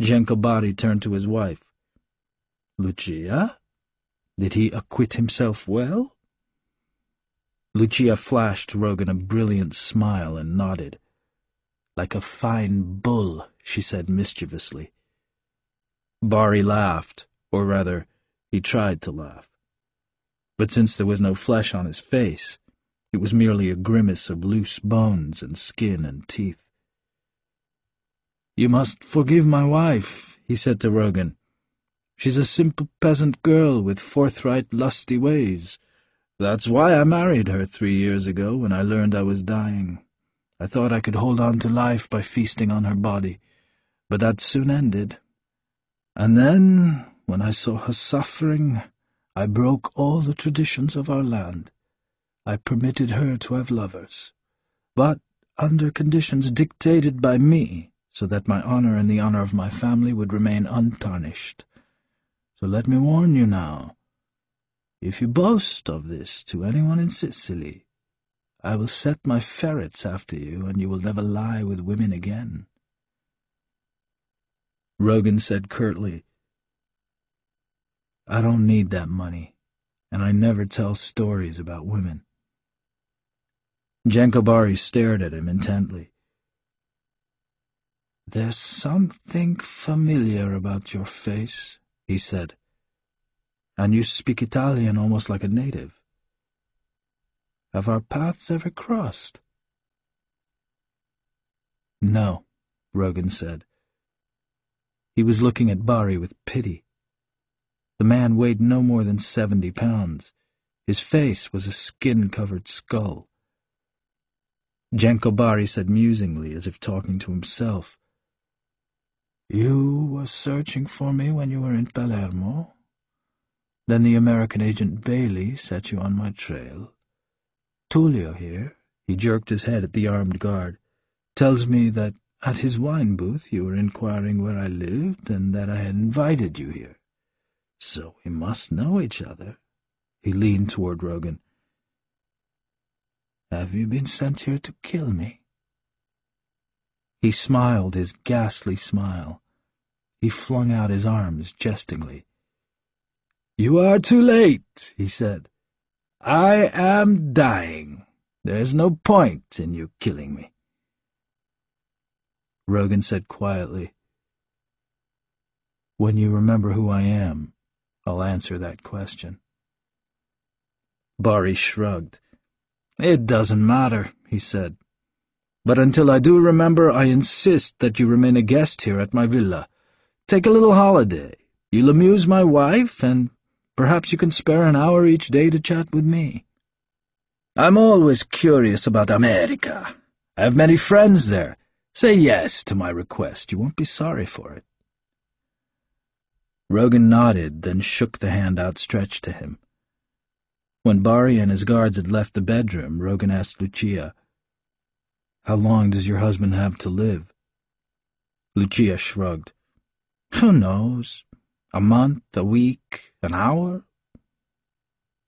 Genco Bari turned to his wife. Lucia? Did he acquit himself well? Lucia flashed Rogan a brilliant smile and nodded. Like a fine bull, she said mischievously. Bari laughed, or rather, he tried to laugh. But since there was no flesh on his face, it was merely a grimace of loose bones and skin and teeth. You must forgive my wife, he said to Rogan. She's a simple peasant girl with forthright, lusty ways. That's why I married her three years ago when I learned I was dying. I thought I could hold on to life by feasting on her body, but that soon ended. And then, when I saw her suffering, I broke all the traditions of our land. I permitted her to have lovers, but under conditions dictated by me, so that my honor and the honor of my family would remain untarnished. So let me warn you now, if you boast of this to anyone in Sicily, I will set my ferrets after you, and you will never lie with women again. Rogan said curtly. I don't need that money, and I never tell stories about women. Genco Bari stared at him intently. There's something familiar about your face, he said. And you speak Italian almost like a native. Have our paths ever crossed? No, Rogan said. He was looking at Bari with pity. The man weighed no more than seventy pounds. His face was a skin-covered skull. Genco Bari said musingly, as if talking to himself, You were searching for me when you were in Palermo? Then the American agent Bailey set you on my trail. Tullio here, he jerked his head at the armed guard, tells me that at his wine booth you were inquiring where I lived and that I had invited you here. So we must know each other. He leaned toward Rogan. Have you been sent here to kill me? He smiled his ghastly smile. He flung out his arms jestingly. You are too late, he said. I am dying. There's no point in you killing me. Rogan said quietly, When you remember who I am, I'll answer that question. Bari shrugged. It doesn't matter, he said. But until I do remember, I insist that you remain a guest here at my villa. Take a little holiday. You'll amuse my wife, and perhaps you can spare an hour each day to chat with me. I'm always curious about America. I have many friends there. Say yes to my request. You won't be sorry for it. Rogan nodded, then shook the hand outstretched to him. When Bari and his guards had left the bedroom, Rogan asked Lucia, How long does your husband have to live? Lucia shrugged. Who knows? A month, a week, an hour?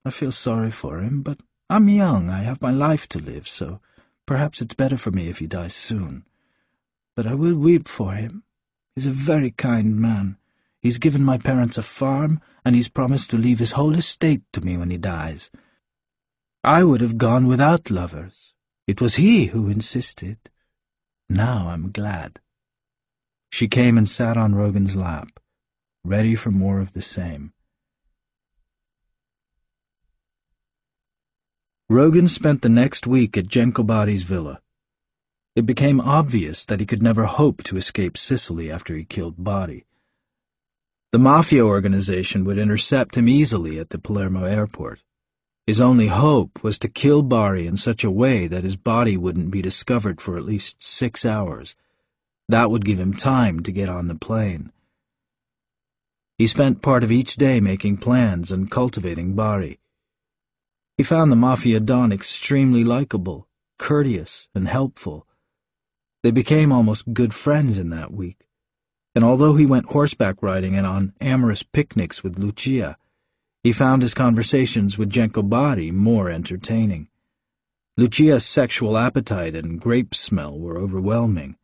I feel sorry for him, but I'm young. I have my life to live, so perhaps it's better for me if he dies soon. But I will weep for him. He's a very kind man. He's given my parents a farm, and he's promised to leave his whole estate to me when he dies. I would have gone without lovers. It was he who insisted. Now I'm glad. She came and sat on Rogan's lap, ready for more of the same. Rogan spent the next week at Genco Bari's villa. It became obvious that he could never hope to escape Sicily after he killed Bari. The Mafia organization would intercept him easily at the Palermo airport. His only hope was to kill Bari in such a way that his body wouldn't be discovered for at least six hours. That would give him time to get on the plane. He spent part of each day making plans and cultivating Bari. He found the Mafia Don extremely likable, courteous, and helpful. They became almost good friends in that week and although he went horseback riding and on amorous picnics with Lucia, he found his conversations with Genco Bari more entertaining. Lucia's sexual appetite and grape smell were overwhelming.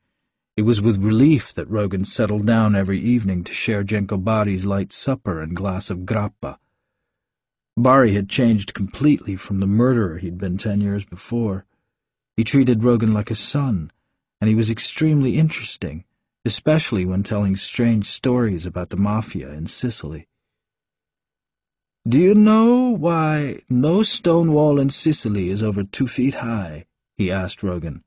It was with relief that Rogan settled down every evening to share Genco Bari's light supper and glass of grappa. Bari had changed completely from the murderer he'd been ten years before. He treated Rogan like a son, and he was extremely interesting especially when telling strange stories about the Mafia in Sicily. Do you know why no stone wall in Sicily is over two feet high? he asked Rogan.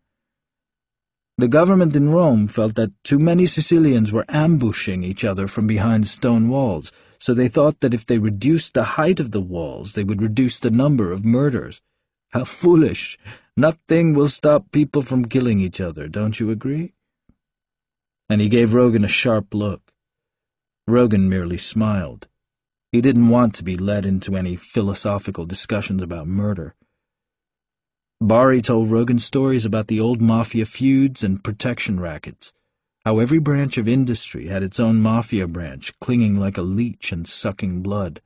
The government in Rome felt that too many Sicilians were ambushing each other from behind stone walls, so they thought that if they reduced the height of the walls, they would reduce the number of murders. How foolish! Nothing will stop people from killing each other, don't you agree? And he gave Rogan a sharp look. Rogan merely smiled. He didn't want to be led into any philosophical discussions about murder. Bari told Rogan stories about the old mafia feuds and protection rackets, how every branch of industry had its own mafia branch clinging like a leech and sucking blood.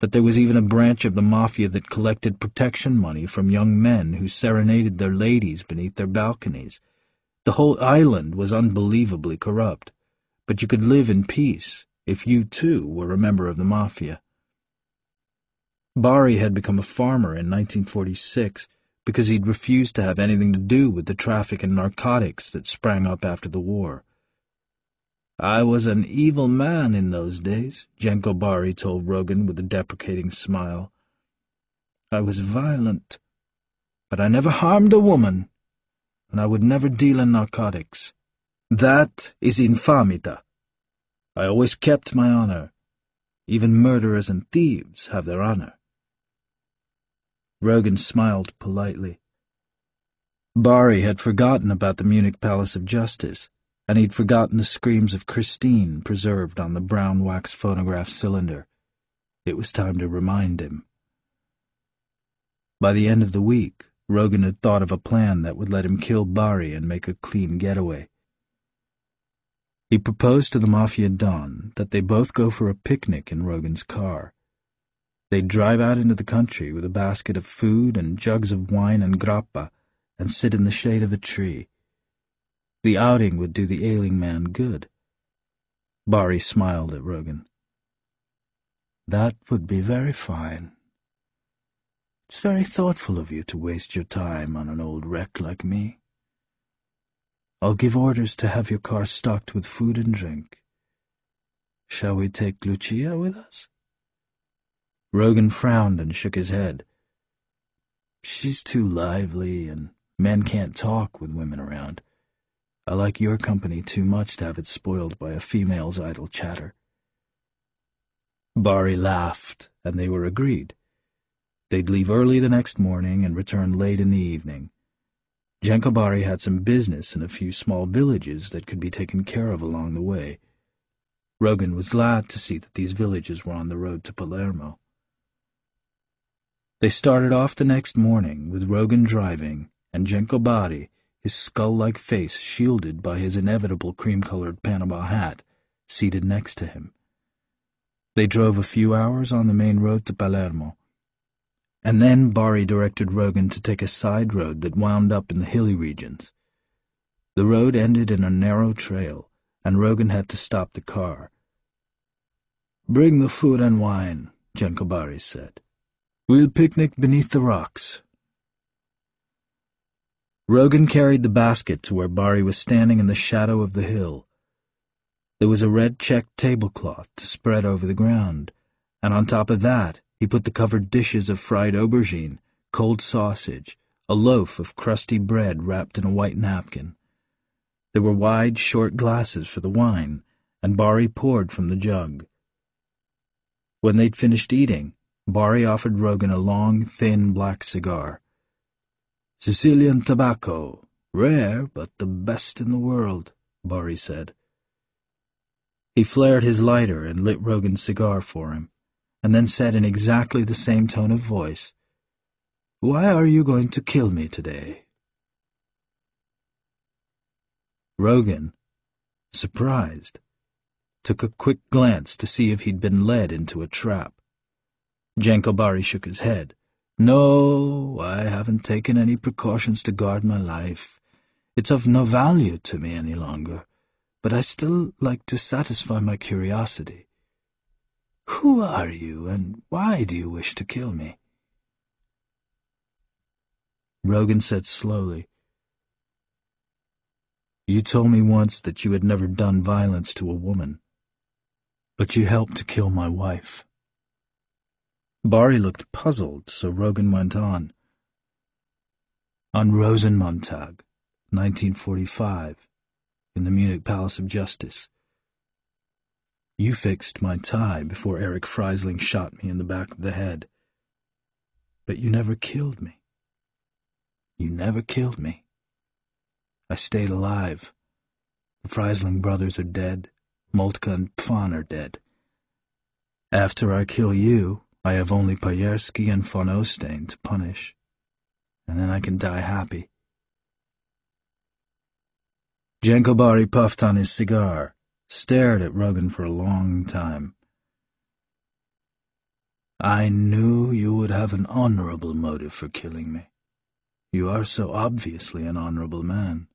But there was even a branch of the mafia that collected protection money from young men who serenaded their ladies beneath their balconies the whole island was unbelievably corrupt. but you could live in peace if you, too, were a member of the Mafia. Bari had become a farmer in 1946 because he'd refused to have anything to do with the traffic in narcotics that sprang up after the war. I was an evil man in those days, Genco Bari told Rogan with a deprecating smile. I was violent, but I never harmed a woman, and I would never deal in narcotics. That is infamita. I always kept my honor. Even murderers and thieves have their honor. Rogan smiled politely. Bari had forgotten about the Munich Palace of Justice, and he'd forgotten the screams of Christine preserved on the brown wax phonograph cylinder. It was time to remind him. By the end of the week, Rogan had thought of a plan that would let him kill Bari and make a clean getaway. He proposed to the Mafia Don that they both go for a picnic in Rogan's car. They'd drive out into the country with a basket of food and jugs of wine and grappa and sit in the shade of a tree. The outing would do the ailing man good. Bari smiled at Rogan. That would be very fine. It's very thoughtful of you to waste your time on an old wreck like me. I'll give orders to have your car stocked with food and drink. Shall we take Lucia with us? Rogan frowned and shook his head. She's too lively, and men can't talk with women around. I like your company too much to have it spoiled by a female's idle chatter. Bari laughed, and they were agreed. They'd leave early the next morning and return late in the evening. Genco Bari had some business in a few small villages that could be taken care of along the way. Rogan was glad to see that these villages were on the road to Palermo. They started off the next morning, with Rogan driving, and Genco Bari, his skull-like face shielded by his inevitable cream-colored Panama hat, seated next to him. They drove a few hours on the main road to Palermo, and then Bari directed Rogan to take a side road that wound up in the hilly regions. The road ended in a narrow trail, and Rogan had to stop the car. Bring the food and wine, Genco Bari said. We'll picnic beneath the rocks. Rogan carried the basket to where Bari was standing in the shadow of the hill. There was a red checked tablecloth to spread over the ground, and on top of that he put the covered dishes of fried aubergine, cold sausage, a loaf of crusty bread wrapped in a white napkin. There were wide, short glasses for the wine, and Bari poured from the jug. When they'd finished eating, Bari offered Rogan a long, thin black cigar. Sicilian tobacco, rare, but the best in the world, Bari said. He flared his lighter and lit Rogan's cigar for him, and then said in exactly the same tone of voice, Why are you going to kill me today? Rogan, surprised, took a quick glance to see if he'd been led into a trap. Genco Bari shook his head. No, I haven't taken any precautions to guard my life. It's of no value to me any longer, but I still like to satisfy my curiosity. Who are you, and why do you wish to kill me? Rogan said slowly, You told me once that you had never done violence to a woman, but you helped to kill my wife. Bari looked puzzled, so Rogan went on. On Rosenmontag, 1945, in the Munich Palace of Justice. You fixed my tie before Eric Freisling shot me in the back of the head. But you never killed me. You never killed me. I stayed alive. The Freisling brothers are dead. Moltke and Pfann are dead. After I kill you, I have only Pajerski and von Ostein to punish, and then I can die happy. Genco Bari puffed on his cigar, stared at Rogan for a long time. I knew you would have an honorable motive for killing me. You are so obviously an honorable man.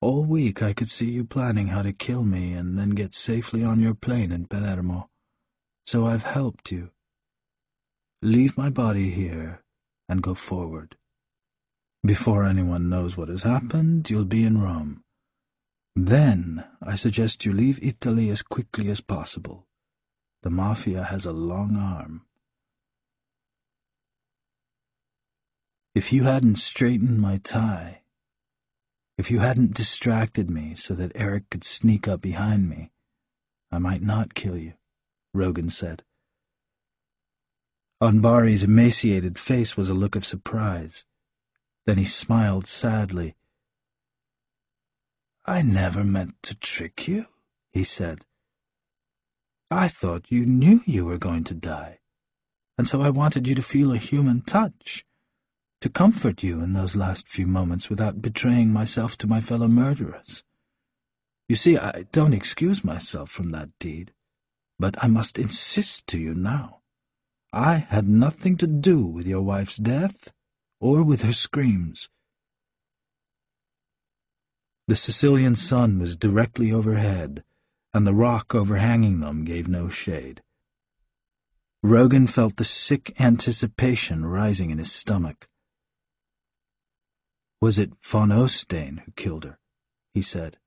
All week I could see you planning how to kill me and then get safely on your plane in Palermo. So I've helped you. Leave my body here and go forward. Before anyone knows what has happened, you'll be in Rome. Then I suggest you leave Italy as quickly as possible. The Mafia has a long arm. If you hadn't straightened my tie, if you hadn't distracted me so that Eric could sneak up behind me, I might not kill you, Rogan said. On Bari's emaciated face was a look of surprise. Then he smiled sadly. I never meant to trick you, he said. I thought you knew you were going to die, and so I wanted you to feel a human touch, to comfort you in those last few moments without betraying myself to my fellow murderers. You see, I don't excuse myself from that deed, but I must insist to you now. I had nothing to do with your wife's death or with her screams. The Sicilian sun was directly overhead, and the rock overhanging them gave no shade. Rogan felt the sick anticipation rising in his stomach. Was it von Ostein who killed her? he said.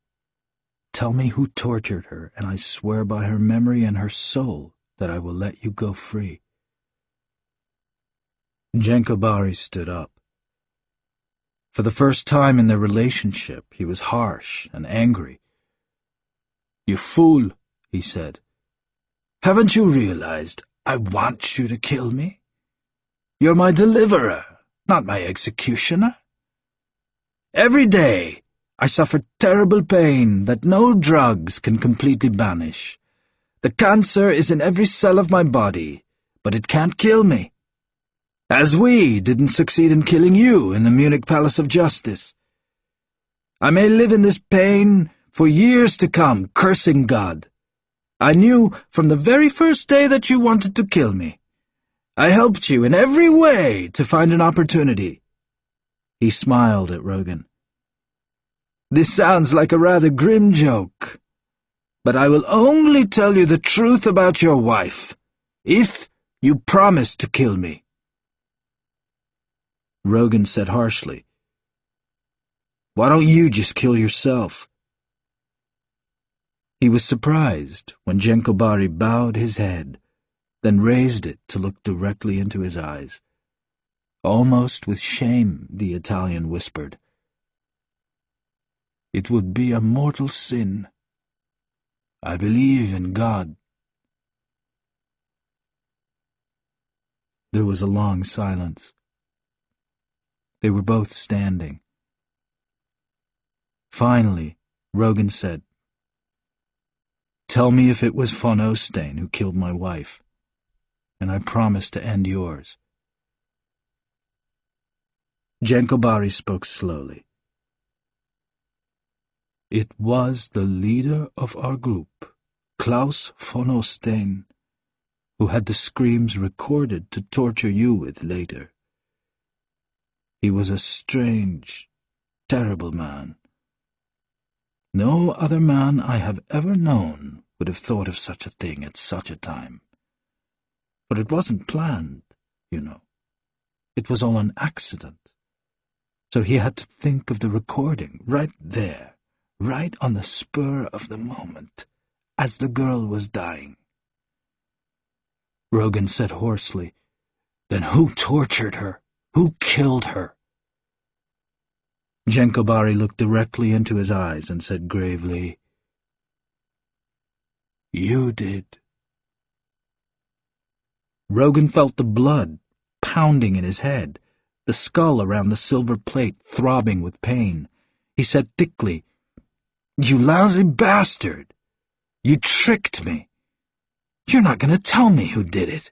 Tell me who tortured her, and I swear by her memory and her soul that I will let you go free. Genco stood up. For the first time in their relationship, he was harsh and angry. You fool, he said. Haven't you realized I want you to kill me? You're my deliverer, not my executioner. Every day, I suffer terrible pain that no drugs can completely banish. The cancer is in every cell of my body, but it can't kill me. As we didn't succeed in killing you in the Munich Palace of Justice. I may live in this pain for years to come, cursing God. I knew from the very first day that you wanted to kill me. I helped you in every way to find an opportunity. He smiled at Rogan. This sounds like a rather grim joke, but I will only tell you the truth about your wife, if you promise to kill me. Rogan said harshly. Why don't you just kill yourself? He was surprised when Genco Bari bowed his head, then raised it to look directly into his eyes. Almost with shame, the Italian whispered. It would be a mortal sin. I believe in God. There was a long silence. They were both standing. Finally, Rogan said, Tell me if it was von Ostein who killed my wife, and I promise to end yours. Genco Bari spoke slowly. It was the leader of our group, Klaus von Ostein, who had the screams recorded to torture you with later. He was a strange, terrible man. No other man I have ever known would have thought of such a thing at such a time. But it wasn't planned, you know. It was all an accident. So he had to think of the recording right there, right on the spur of the moment, as the girl was dying. Rogan said hoarsely, Then who tortured her? Who killed her? Genco Bari looked directly into his eyes and said gravely, You did. Rogan felt the blood pounding in his head, the skull around the silver plate throbbing with pain. He said thickly, You lousy bastard! You tricked me! You're not going to tell me who did it!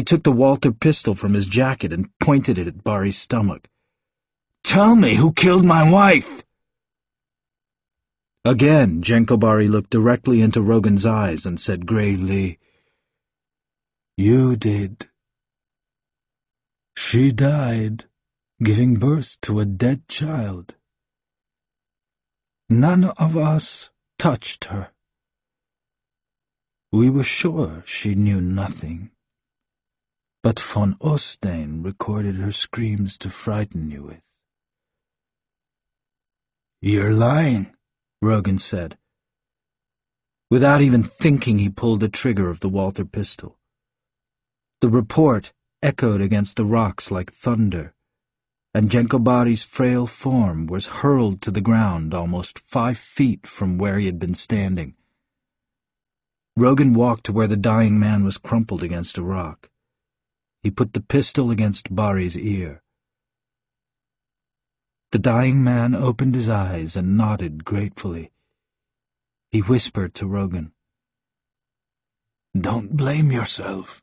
He took the Walther pistol from his jacket and pointed it at Bari's stomach. Tell me who killed my wife! Again, Genco Bari looked directly into Rogan's eyes and said gravely, You did. She died, giving birth to a dead child. None of us touched her. We were sure she knew nothing. But von Ostein recorded her screams to frighten you with. You're lying, Rogan said. Without even thinking, he pulled the trigger of the Walther pistol. The report echoed against the rocks like thunder, and Genco Bari's frail form was hurled to the ground almost five feet from where he had been standing. Rogan walked to where the dying man was crumpled against a rock. He put the pistol against Bari's ear. The dying man opened his eyes and nodded gratefully. He whispered to Rogan. Don't blame yourself.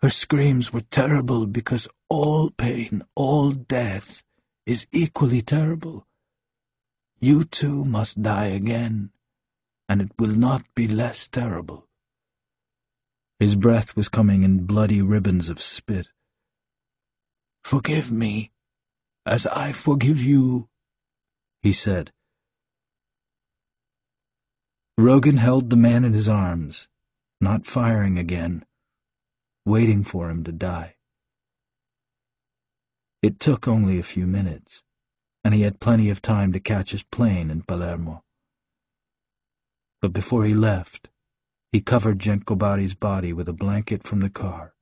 Her screams were terrible because all pain, all death is equally terrible. You too must die again, and it will not be less terrible. His breath was coming in bloody ribbons of spit. Forgive me, as I forgive you, he said. Rogan held the man in his arms, not firing again, waiting for him to die. It took only a few minutes, and he had plenty of time to catch his plane in Palermo. But before he left, he covered Genco Bari's body with a blanket from the car.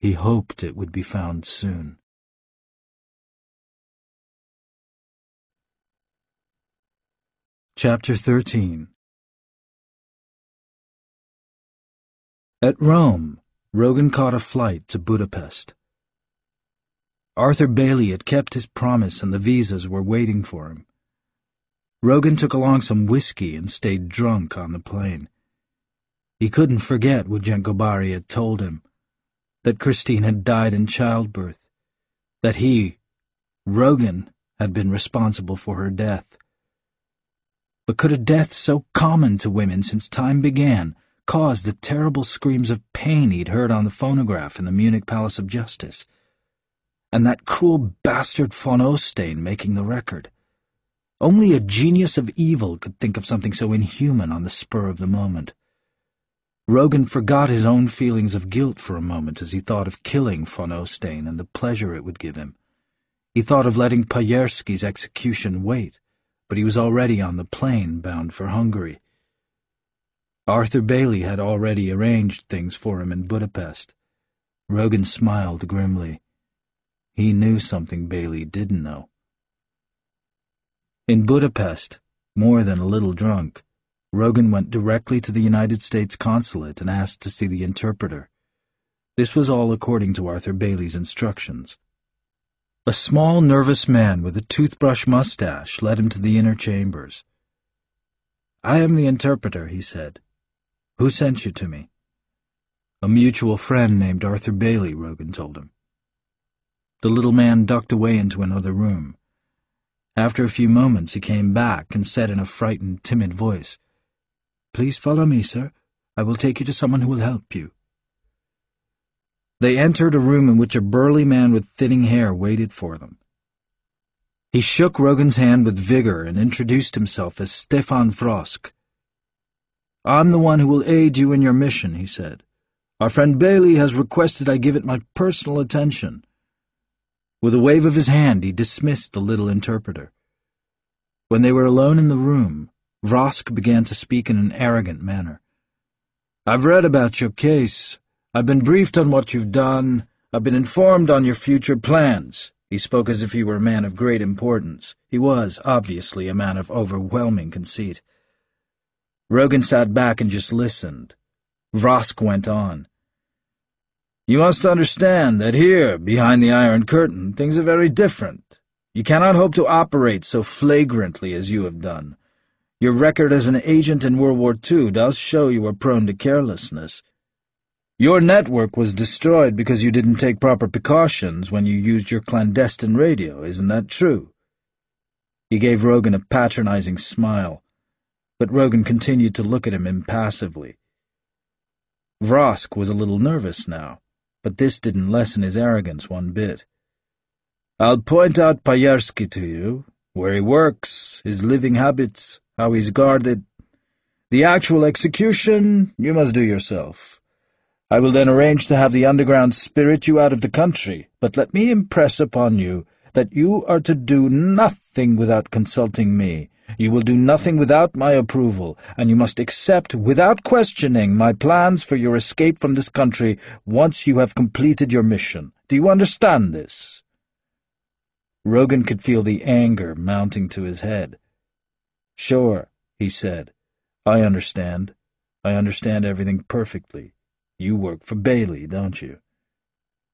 He hoped it would be found soon. Chapter 13 At Rome, Rogan caught a flight to Budapest. Arthur Bailey had kept his promise and the visas were waiting for him. Rogan took along some whiskey and stayed drunk on the plane. He couldn't forget what Genco Bari had told him, that Christine had died in childbirth, that he, Rogan, had been responsible for her death. But could a death so common to women since time began cause the terrible screams of pain he'd heard on the phonograph in the Munich Palace of Justice? And that cruel bastard von Ostein making the record? Only a genius of evil could think of something so inhuman on the spur of the moment. Rogan forgot his own feelings of guilt for a moment as he thought of killing von Ostein and the pleasure it would give him. He thought of letting Pajerski's execution wait, but he was already on the plane bound for Hungary. Arthur Bailey had already arranged things for him in Budapest. Rogan smiled grimly. He knew something Bailey didn't know. In Budapest, more than a little drunk, Rogan went directly to the United States consulate and asked to see the interpreter. This was all according to Arthur Bailey's instructions. A small, nervous man with a toothbrush mustache led him to the inner chambers. I am the interpreter, he said. Who sent you to me? A mutual friend named Arthur Bailey, Rogan told him. The little man ducked away into another room. After a few moments he came back and said in a frightened, timid voice, Please follow me, sir. I will take you to someone who will help you. They entered a room in which a burly man with thinning hair waited for them. He shook Rogan's hand with vigor and introduced himself as Stefan Vrosk. I'm the one who will aid you in your mission, he said. Our friend Bailey has requested I give it my personal attention. With a wave of his hand, he dismissed the little interpreter. When they were alone in the room, Vrosk began to speak in an arrogant manner. I've read about your case. I've been briefed on what you've done. I've been informed on your future plans. He spoke as if he were a man of great importance. He was, obviously, a man of overwhelming conceit. Rogan sat back and just listened. Vrosk went on. You must understand that here, behind the Iron Curtain, things are very different. You cannot hope to operate so flagrantly as you have done. Your record as an agent in World War II does show you are prone to carelessness. Your network was destroyed because you didn't take proper precautions when you used your clandestine radio, isn't that true? He gave Rogan a patronizing smile, but Rogan continued to look at him impassively. Vrosk was a little nervous now but this didn't lessen his arrogance one bit. I'll point out Pajerski to you, where he works, his living habits, how he's guarded. The actual execution you must do yourself. I will then arrange to have the underground spirit you out of the country, but let me impress upon you that you are to do nothing without consulting me. You will do nothing without my approval, and you must accept without questioning my plans for your escape from this country once you have completed your mission. Do you understand this? Rogan could feel the anger mounting to his head. Sure, he said. I understand. I understand everything perfectly. You work for Bailey, don't you?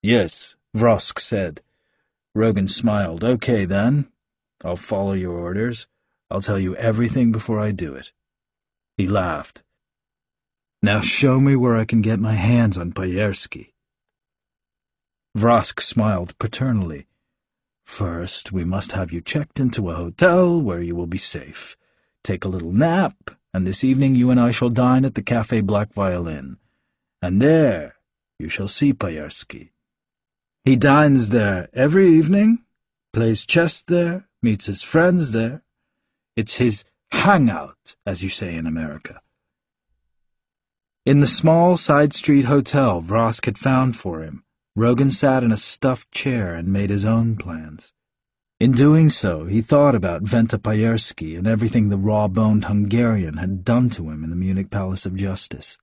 Yes, Vrosk said. Rogan smiled. Okay, then. I'll follow your orders. I'll tell you everything before I do it. He laughed. Now show me where I can get my hands on Pajerski. Vrosk smiled paternally. First, we must have you checked into a hotel where you will be safe. Take a little nap, and this evening you and I shall dine at the Café Black Violin. And there you shall see Pajerski. He dines there every evening, plays chess there, meets his friends there. It's his hangout, as you say in America. In the small side street hotel Vrosk had found for him, Rogan sat in a stuffed chair and made his own plans. In doing so, he thought about Venta Pajerski and everything the raw-boned Hungarian had done to him in the Munich Palace of Justice.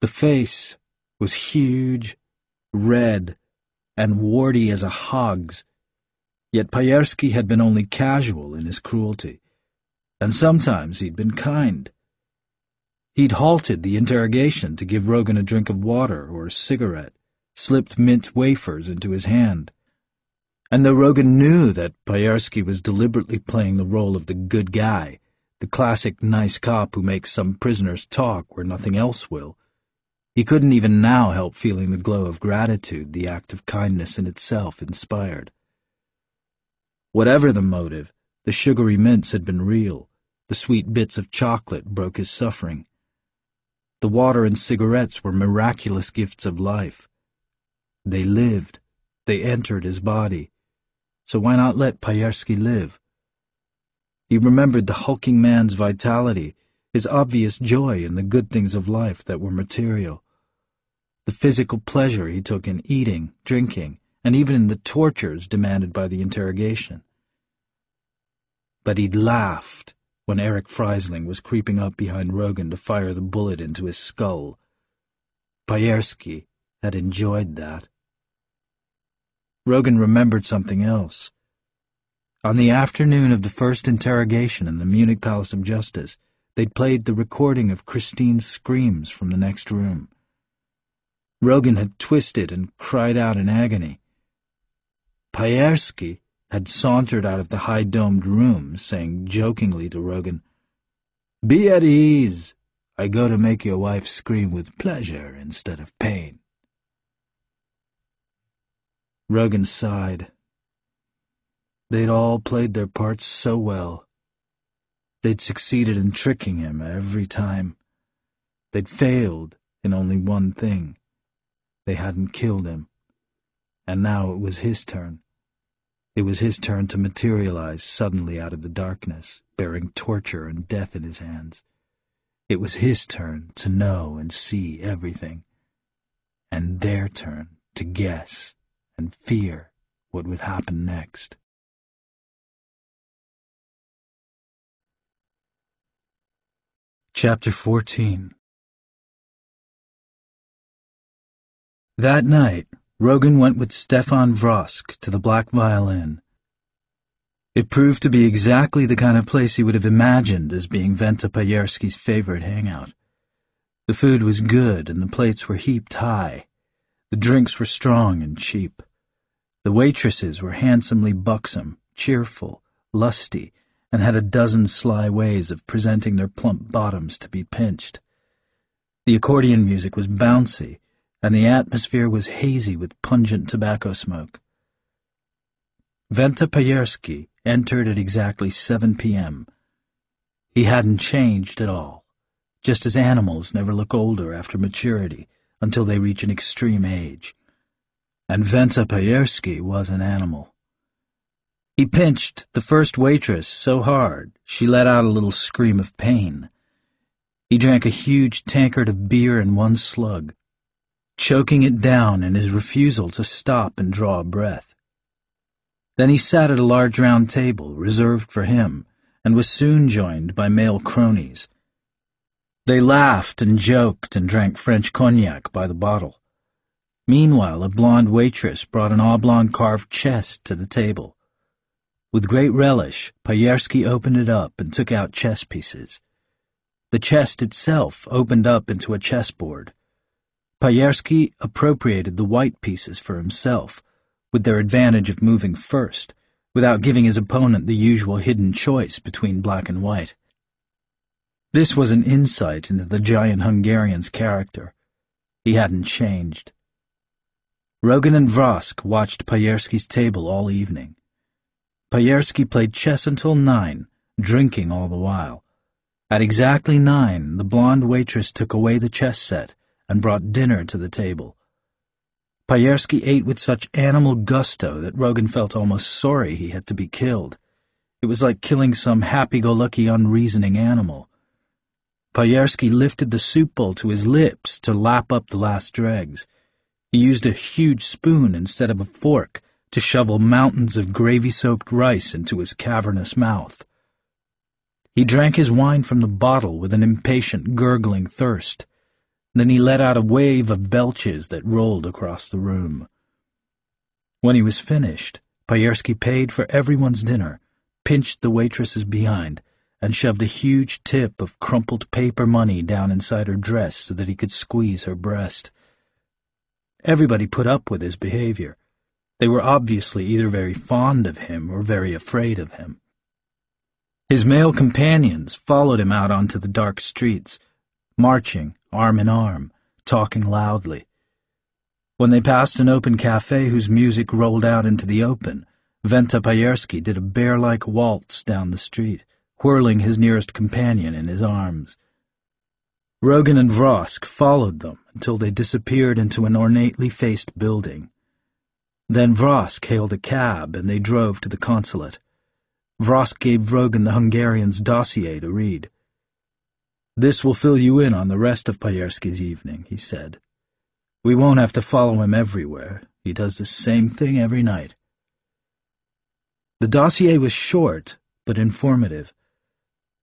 The face was huge, red, and warty as a hog's, yet Pajerski had been only casual in his cruelty, and sometimes he'd been kind. He'd halted the interrogation to give Rogan a drink of water or a cigarette, slipped mint wafers into his hand. And though Rogan knew that Pajerski was deliberately playing the role of the good guy, the classic nice cop who makes some prisoners talk where nothing else will, he couldn't even now help feeling the glow of gratitude the act of kindness in itself inspired. Whatever the motive, the sugary mints had been real, the sweet bits of chocolate broke his suffering. The water and cigarettes were miraculous gifts of life. They lived. They entered his body. So why not let Pajerski live? He remembered the hulking man's vitality, his obvious joy in the good things of life that were material, the physical pleasure he took in eating, drinking, and even in the tortures demanded by the interrogation. But he'd laughed when Eric Freisling was creeping up behind Rogan to fire the bullet into his skull. Pajerski had enjoyed that. Rogan remembered something else. On the afternoon of the first interrogation in the Munich Palace of Justice, they'd played the recording of Christine's screams from the next room. Rogan had twisted and cried out in agony. Pajerski had sauntered out of the high-domed room, saying jokingly to Rogan, Be at ease. I go to make your wife scream with pleasure instead of pain. Rogan sighed. They'd all played their parts so well. They'd succeeded in tricking him every time. They'd failed in only one thing. They hadn't killed him. And now it was his turn. It was his turn to materialize suddenly out of the darkness, bearing torture and death in his hands. It was his turn to know and see everything, and their turn to guess and fear what would happen next. Chapter 14 That night, Rogan went with Stefan Vrosk to the Black Violin. It proved to be exactly the kind of place he would have imagined as being Venta Pajerski's favorite hangout. The food was good and the plates were heaped high. The drinks were strong and cheap. The waitresses were handsomely buxom, cheerful, lusty, and had a dozen sly ways of presenting their plump bottoms to be pinched. The accordion music was bouncy, and the atmosphere was hazy with pungent tobacco smoke. Venta entered at exactly 7 p.m. He hadn't changed at all, just as animals never look older after maturity until they reach an extreme age. And Venta was an animal. He pinched the first waitress so hard she let out a little scream of pain. He drank a huge tankard of beer in one slug, choking it down in his refusal to stop and draw a breath. Then he sat at a large round table reserved for him and was soon joined by male cronies. They laughed and joked and drank French cognac by the bottle. Meanwhile, a blonde waitress brought an oblong carved chest to the table. With great relish, Pajerski opened it up and took out chess pieces. The chest itself opened up into a chessboard. Pajerski appropriated the white pieces for himself, with their advantage of moving first, without giving his opponent the usual hidden choice between black and white. This was an insight into the giant Hungarian's character. He hadn't changed. Rogan and Vrosk watched Pajerski's table all evening. Pajerski played chess until nine, drinking all the while. At exactly nine, the blonde waitress took away the chess set and brought dinner to the table. Pajerski ate with such animal gusto that Rogan felt almost sorry he had to be killed. It was like killing some happy-go-lucky, unreasoning animal. Pajerski lifted the soup bowl to his lips to lap up the last dregs. He used a huge spoon instead of a fork to shovel mountains of gravy-soaked rice into his cavernous mouth. He drank his wine from the bottle with an impatient, gurgling thirst. Then he let out a wave of belches that rolled across the room. When he was finished, Pajerski paid for everyone's dinner, pinched the waitress's behind, and shoved a huge tip of crumpled paper money down inside her dress so that he could squeeze her breast. Everybody put up with his behavior. They were obviously either very fond of him or very afraid of him. His male companions followed him out onto the dark streets, marching arm in arm, talking loudly. When they passed an open cafe whose music rolled out into the open, Venta did a bear-like waltz down the street, whirling his nearest companion in his arms. Rogan and Vrosk followed them until they disappeared into an ornately faced building. Then Vrosk hailed a cab and they drove to the consulate. Vrosk gave Rogan the Hungarian's dossier to read. This will fill you in on the rest of Pajerski's evening, he said. We won't have to follow him everywhere. He does the same thing every night. The dossier was short, but informative.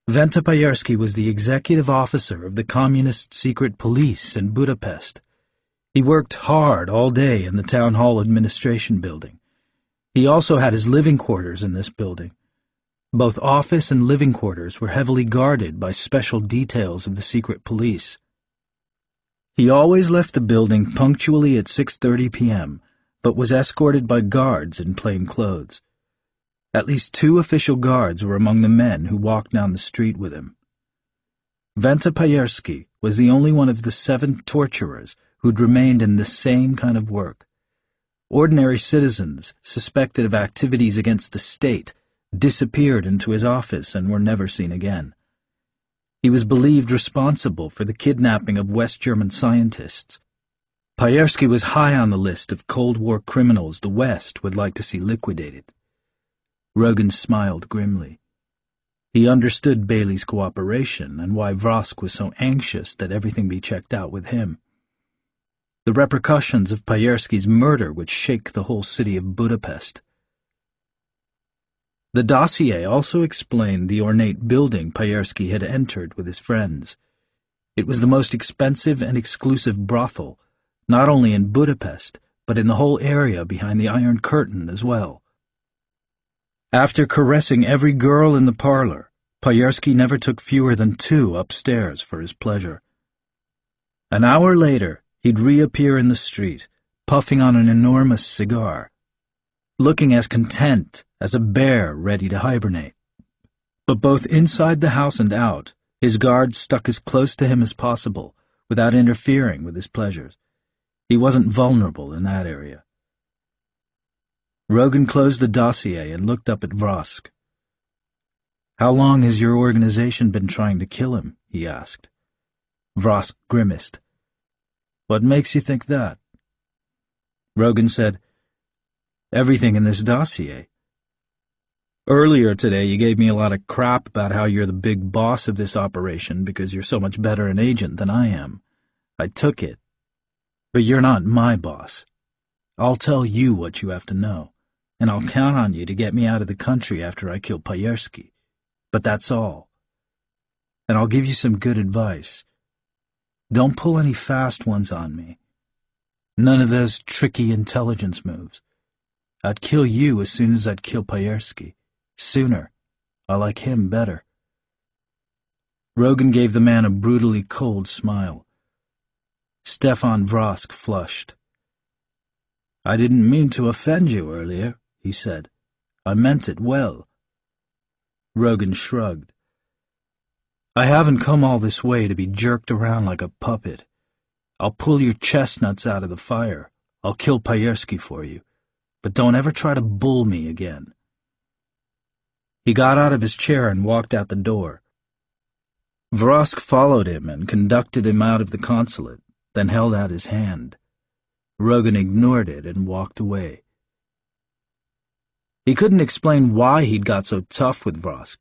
Venta Pajerski was the executive officer of the Communist secret police in Budapest. He worked hard all day in the town hall administration building. He also had his living quarters in this building. Both office and living quarters were heavily guarded by special details of the secret police. He always left the building punctually at 6.30 p.m., but was escorted by guards in plain clothes. At least two official guards were among the men who walked down the street with him. Venta Pajerski was the only one of the seven torturers who'd remained in the same kind of work. Ordinary citizens, suspected of activities against the state, disappeared into his office and were never seen again. He was believed responsible for the kidnapping of West German scientists. Pajerski was high on the list of Cold War criminals the West would like to see liquidated. Rogan smiled grimly. He understood Bailey's cooperation and why Vrosk was so anxious that everything be checked out with him. The repercussions of Pajerski's murder would shake the whole city of Budapest. The dossier also explained the ornate building Pajerski had entered with his friends. It was the most expensive and exclusive brothel, not only in Budapest, but in the whole area behind the Iron Curtain as well. After caressing every girl in the parlor, Pajerski never took fewer than two upstairs for his pleasure. An hour later, he'd reappear in the street, puffing on an enormous cigar, looking as content as a bear ready to hibernate. But both inside the house and out, his guards stuck as close to him as possible, without interfering with his pleasures. He wasn't vulnerable in that area. Rogan closed the dossier and looked up at Vrosk. How long has your organization been trying to kill him? he asked. Vrosk grimaced. What makes you think that? Rogan said, Everything in this dossier. Earlier today, you gave me a lot of crap about how you're the big boss of this operation because you're so much better an agent than I am. I took it. But you're not my boss. I'll tell you what you have to know, and I'll count on you to get me out of the country after I kill Pajerski. But that's all. And I'll give you some good advice. Don't pull any fast ones on me. None of those tricky intelligence moves. I'd kill you as soon as I'd kill Pajerski. Sooner. I like him better. Rogan gave the man a brutally cold smile. Stefan Vrosk flushed. I didn't mean to offend you earlier, he said. I meant it well. Rogan shrugged. I haven't come all this way to be jerked around like a puppet. I'll pull your chestnuts out of the fire. I'll kill Pajerski for you. But don't ever try to bull me again. He got out of his chair and walked out the door. Vrosk followed him and conducted him out of the consulate, then held out his hand. Rogan ignored it and walked away. He couldn't explain why he'd got so tough with Vrosk.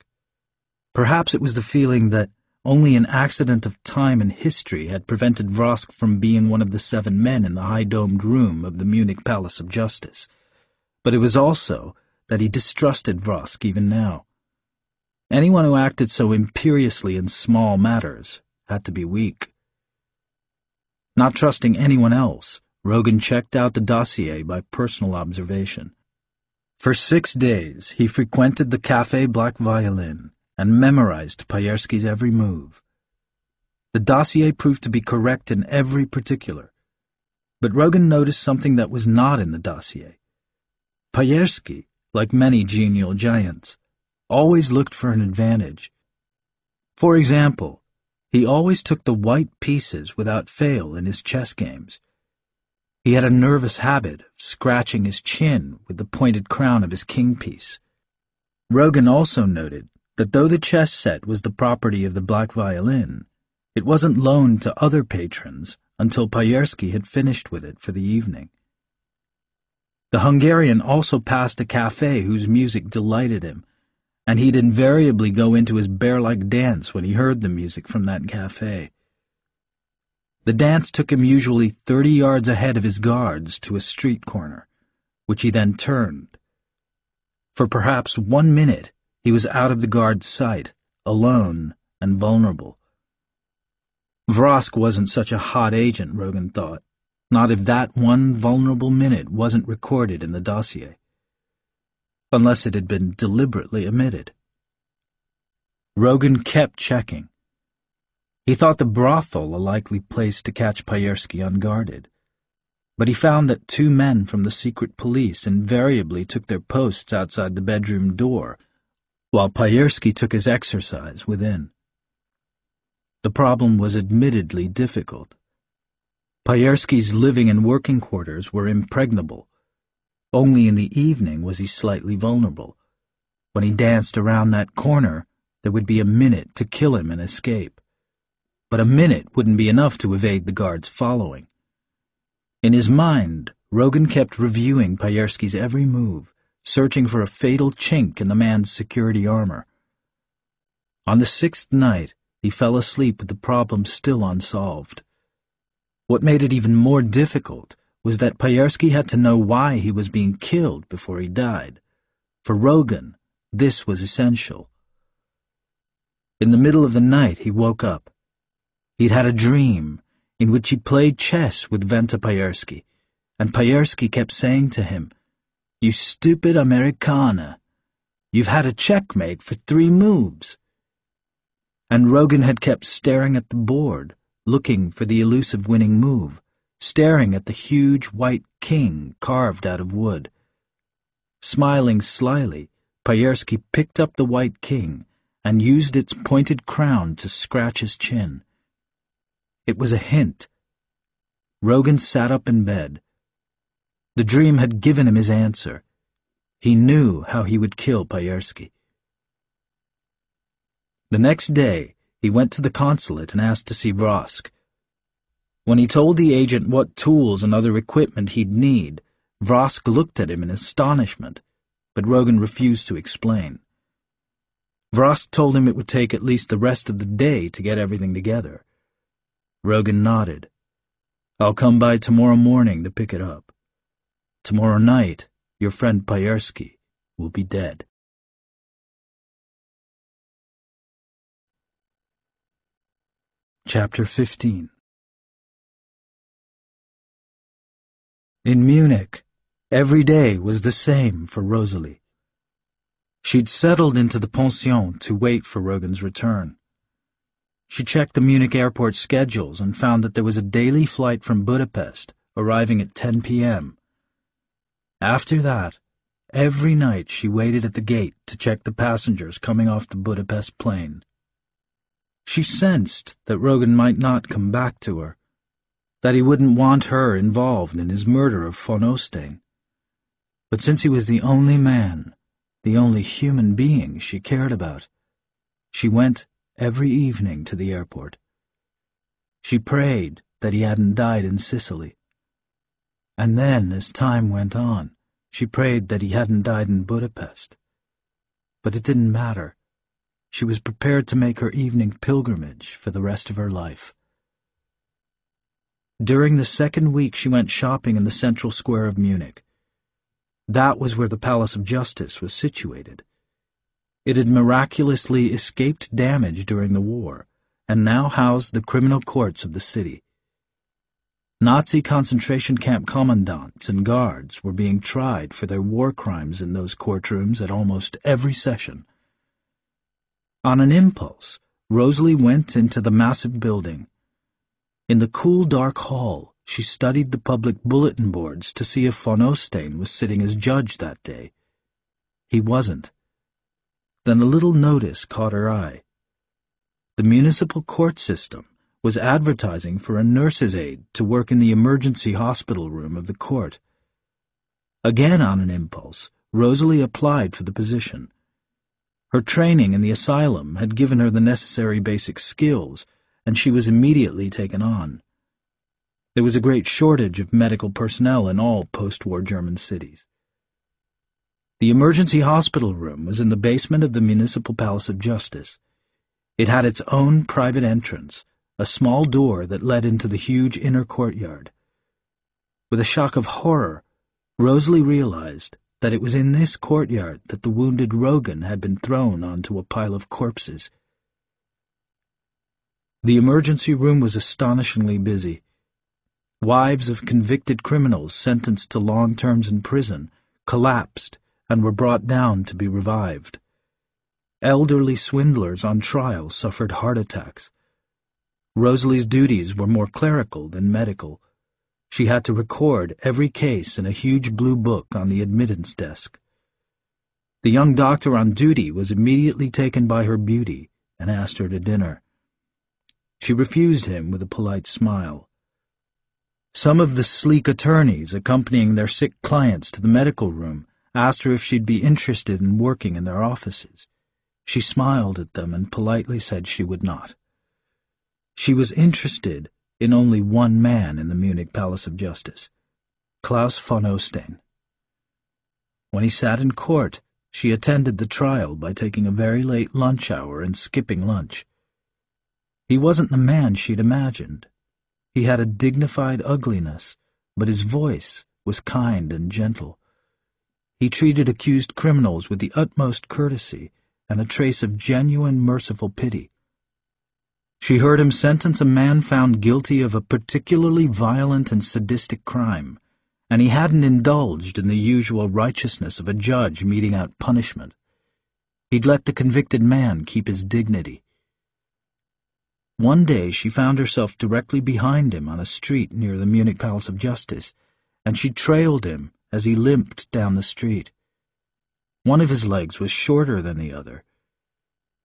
Perhaps it was the feeling that only an accident of time and history had prevented Vrosk from being one of the seven men in the high-domed room of the Munich Palace of Justice. But it was also that he distrusted Vrosk even now. Anyone who acted so imperiously in small matters had to be weak. Not trusting anyone else, Rogan checked out the dossier by personal observation. For six days, he frequented the Café Black Violin and memorized Pajerski's every move. The dossier proved to be correct in every particular, but Rogan noticed something that was not in the dossier. Pajerski like many genial giants, always looked for an advantage. For example, he always took the white pieces without fail in his chess games. He had a nervous habit of scratching his chin with the pointed crown of his king piece. Rogan also noted that though the chess set was the property of the black violin, it wasn't loaned to other patrons until Pajerski had finished with it for the evening. The Hungarian also passed a cafe whose music delighted him, and he'd invariably go into his bear-like dance when he heard the music from that cafe. The dance took him usually thirty yards ahead of his guards to a street corner, which he then turned. For perhaps one minute, he was out of the guard's sight, alone and vulnerable. Vrosk wasn't such a hot agent, Rogan thought not if that one vulnerable minute wasn't recorded in the dossier. Unless it had been deliberately omitted. Rogan kept checking. He thought the brothel a likely place to catch Pajerski unguarded. But he found that two men from the secret police invariably took their posts outside the bedroom door, while Pajerski took his exercise within. The problem was admittedly difficult. Pajerski's living and working quarters were impregnable. Only in the evening was he slightly vulnerable. When he danced around that corner, there would be a minute to kill him and escape. But a minute wouldn't be enough to evade the guards following. In his mind, Rogan kept reviewing Pajerski's every move, searching for a fatal chink in the man's security armor. On the sixth night, he fell asleep with the problem still unsolved. What made it even more difficult was that Pajerski had to know why he was being killed before he died. For Rogan, this was essential. In the middle of the night, he woke up. He'd had a dream in which he played chess with Venta Pajerski, and Pajerski kept saying to him, You stupid Americana, you've had a checkmate for three moves. And Rogan had kept staring at the board, looking for the elusive winning move, staring at the huge white king carved out of wood. Smiling slyly, Pajerski picked up the white king and used its pointed crown to scratch his chin. It was a hint. Rogan sat up in bed. The dream had given him his answer. He knew how he would kill Pajerski. The next day, he went to the consulate and asked to see Vrosk. When he told the agent what tools and other equipment he'd need, Vrosk looked at him in astonishment, but Rogan refused to explain. Vrosk told him it would take at least the rest of the day to get everything together. Rogan nodded. I'll come by tomorrow morning to pick it up. Tomorrow night, your friend Pajerski will be dead. Chapter 15 In Munich, every day was the same for Rosalie. She'd settled into the pension to wait for Rogan's return. She checked the Munich airport schedules and found that there was a daily flight from Budapest arriving at 10 p.m. After that, every night she waited at the gate to check the passengers coming off the Budapest plane. She sensed that Rogan might not come back to her, that he wouldn't want her involved in his murder of von Ostein. But since he was the only man, the only human being she cared about, she went every evening to the airport. She prayed that he hadn't died in Sicily. And then, as time went on, she prayed that he hadn't died in Budapest. But it didn't matter. She was prepared to make her evening pilgrimage for the rest of her life. During the second week she went shopping in the central square of Munich. That was where the Palace of Justice was situated. It had miraculously escaped damage during the war, and now housed the criminal courts of the city. Nazi concentration camp commandants and guards were being tried for their war crimes in those courtrooms at almost every session. On an impulse, Rosalie went into the massive building. In the cool, dark hall, she studied the public bulletin boards to see if von Ostein was sitting as judge that day. He wasn't. Then a little notice caught her eye. The municipal court system was advertising for a nurse's aide to work in the emergency hospital room of the court. Again on an impulse, Rosalie applied for the position. Her training in the asylum had given her the necessary basic skills, and she was immediately taken on. There was a great shortage of medical personnel in all post-war German cities. The emergency hospital room was in the basement of the Municipal Palace of Justice. It had its own private entrance, a small door that led into the huge inner courtyard. With a shock of horror, Rosalie realized that it was in this courtyard that the wounded Rogan had been thrown onto a pile of corpses. The emergency room was astonishingly busy. Wives of convicted criminals sentenced to long terms in prison collapsed and were brought down to be revived. Elderly swindlers on trial suffered heart attacks. Rosalie's duties were more clerical than medical. She had to record every case in a huge blue book on the admittance desk. The young doctor on duty was immediately taken by her beauty and asked her to dinner. She refused him with a polite smile. Some of the sleek attorneys accompanying their sick clients to the medical room asked her if she'd be interested in working in their offices. She smiled at them and politely said she would not. She was interested in only one man in the Munich Palace of Justice, Klaus von Ostein. When he sat in court, she attended the trial by taking a very late lunch hour and skipping lunch. He wasn't the man she'd imagined. He had a dignified ugliness, but his voice was kind and gentle. He treated accused criminals with the utmost courtesy and a trace of genuine merciful pity. She heard him sentence a man found guilty of a particularly violent and sadistic crime, and he hadn't indulged in the usual righteousness of a judge meting out punishment. He'd let the convicted man keep his dignity. One day she found herself directly behind him on a street near the Munich Palace of Justice, and she trailed him as he limped down the street. One of his legs was shorter than the other.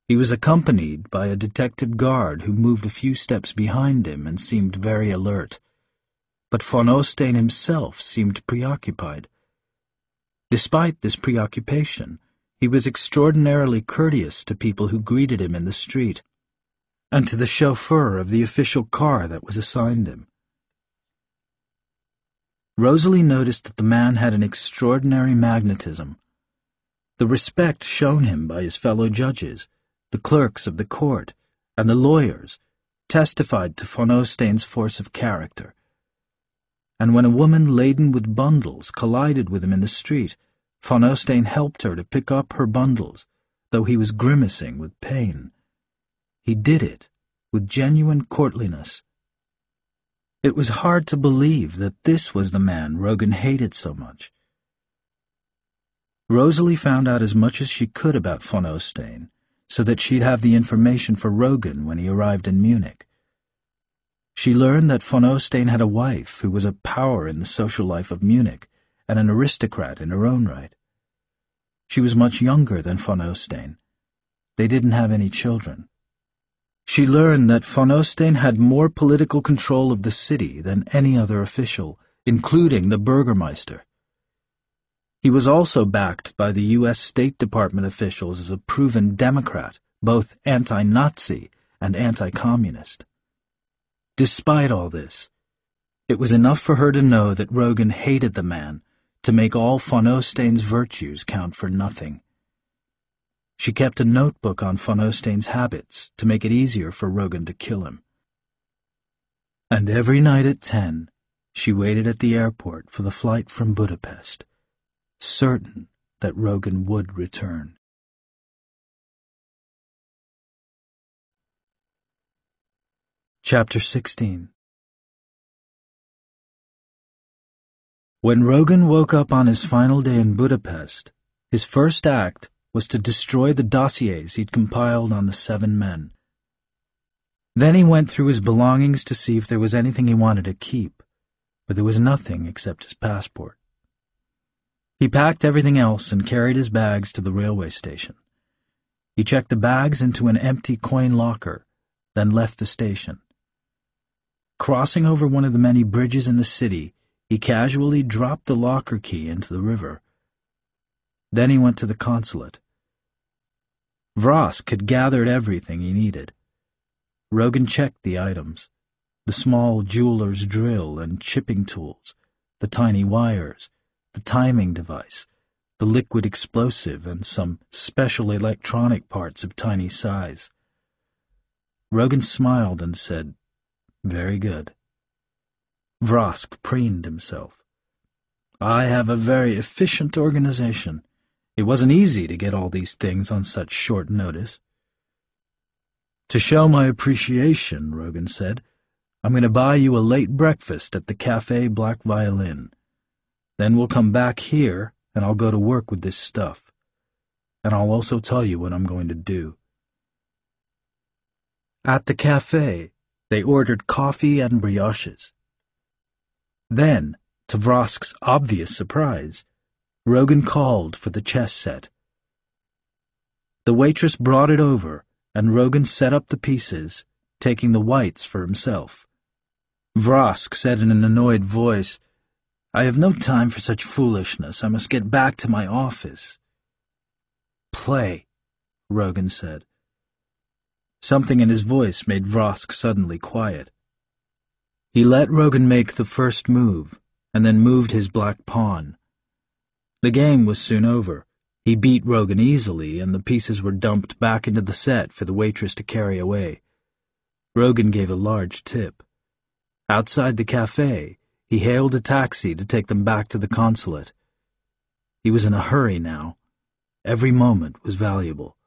He was accompanied by a detective guard who moved a few steps behind him and seemed very alert. But von Ostein himself seemed preoccupied. Despite this preoccupation, he was extraordinarily courteous to people who greeted him in the street, and to the chauffeur of the official car that was assigned him. Rosalie noticed that the man had an extraordinary magnetism. The respect shown him by his fellow judges, the clerks of the court, and the lawyers testified to von Ostein's force of character. And when a woman laden with bundles collided with him in the street, von Ostein helped her to pick up her bundles, though he was grimacing with pain. He did it with genuine courtliness. It was hard to believe that this was the man Rogan hated so much. Rosalie found out as much as she could about von Ostein, so that she'd have the information for Rogan when he arrived in Munich. She learned that von Ostein had a wife who was a power in the social life of Munich and an aristocrat in her own right. She was much younger than von Ostein. They didn't have any children. She learned that von Ostein had more political control of the city than any other official, including the Burgermeister. He was also backed by the U.S. State Department officials as a proven Democrat, both anti-Nazi and anti-communist. Despite all this, it was enough for her to know that Rogan hated the man to make all von Ostein's virtues count for nothing. She kept a notebook on von Ostein's habits to make it easier for Rogan to kill him. And every night at ten, she waited at the airport for the flight from Budapest, certain that Rogan would return. Chapter 16 When Rogan woke up on his final day in Budapest, his first act was to destroy the dossiers he'd compiled on the seven men. Then he went through his belongings to see if there was anything he wanted to keep, but there was nothing except his passport. He packed everything else and carried his bags to the railway station. He checked the bags into an empty coin locker, then left the station. Crossing over one of the many bridges in the city, he casually dropped the locker key into the river. Then he went to the consulate. Vrosk had gathered everything he needed. Rogan checked the items the small jeweler's drill and chipping tools, the tiny wires, the timing device, the liquid explosive, and some special electronic parts of tiny size. Rogan smiled and said, Very good. Vrosk preened himself. I have a very efficient organization. It wasn't easy to get all these things on such short notice. To show my appreciation, Rogan said, I'm going to buy you a late breakfast at the Cafe Black Violin. Then we'll come back here, and I'll go to work with this stuff. And I'll also tell you what I'm going to do. At the cafe, they ordered coffee and brioches. Then, to Vrosk's obvious surprise, Rogan called for the chess set. The waitress brought it over, and Rogan set up the pieces, taking the whites for himself. Vrosk said in an annoyed voice, I have no time for such foolishness. I must get back to my office. Play, Rogan said. Something in his voice made Vrosk suddenly quiet. He let Rogan make the first move, and then moved his black pawn. The game was soon over. He beat Rogan easily, and the pieces were dumped back into the set for the waitress to carry away. Rogan gave a large tip. Outside the cafe, he hailed a taxi to take them back to the consulate. He was in a hurry now. Every moment was valuable.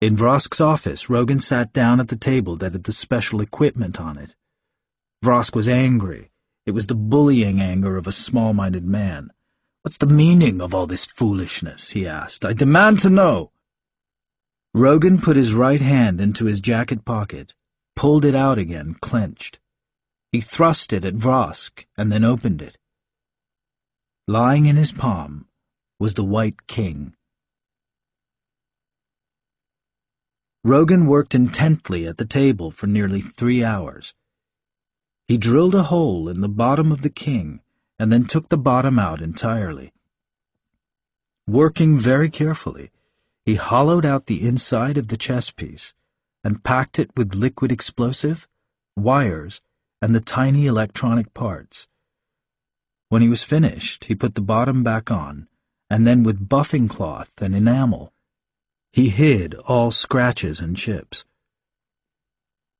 In Vrosk's office, Rogan sat down at the table that had the special equipment on it. Vrosk was angry. It was the bullying anger of a small-minded man. What's the meaning of all this foolishness? he asked. I demand to know. Rogan put his right hand into his jacket pocket, pulled it out again, clenched. He thrust it at Vrosk and then opened it. Lying in his palm was the White King. Rogan worked intently at the table for nearly three hours. He drilled a hole in the bottom of the king and then took the bottom out entirely. Working very carefully, he hollowed out the inside of the chess piece and packed it with liquid explosive, wires, and the tiny electronic parts. When he was finished, he put the bottom back on, and then with buffing cloth and enamel, he hid all scratches and chips.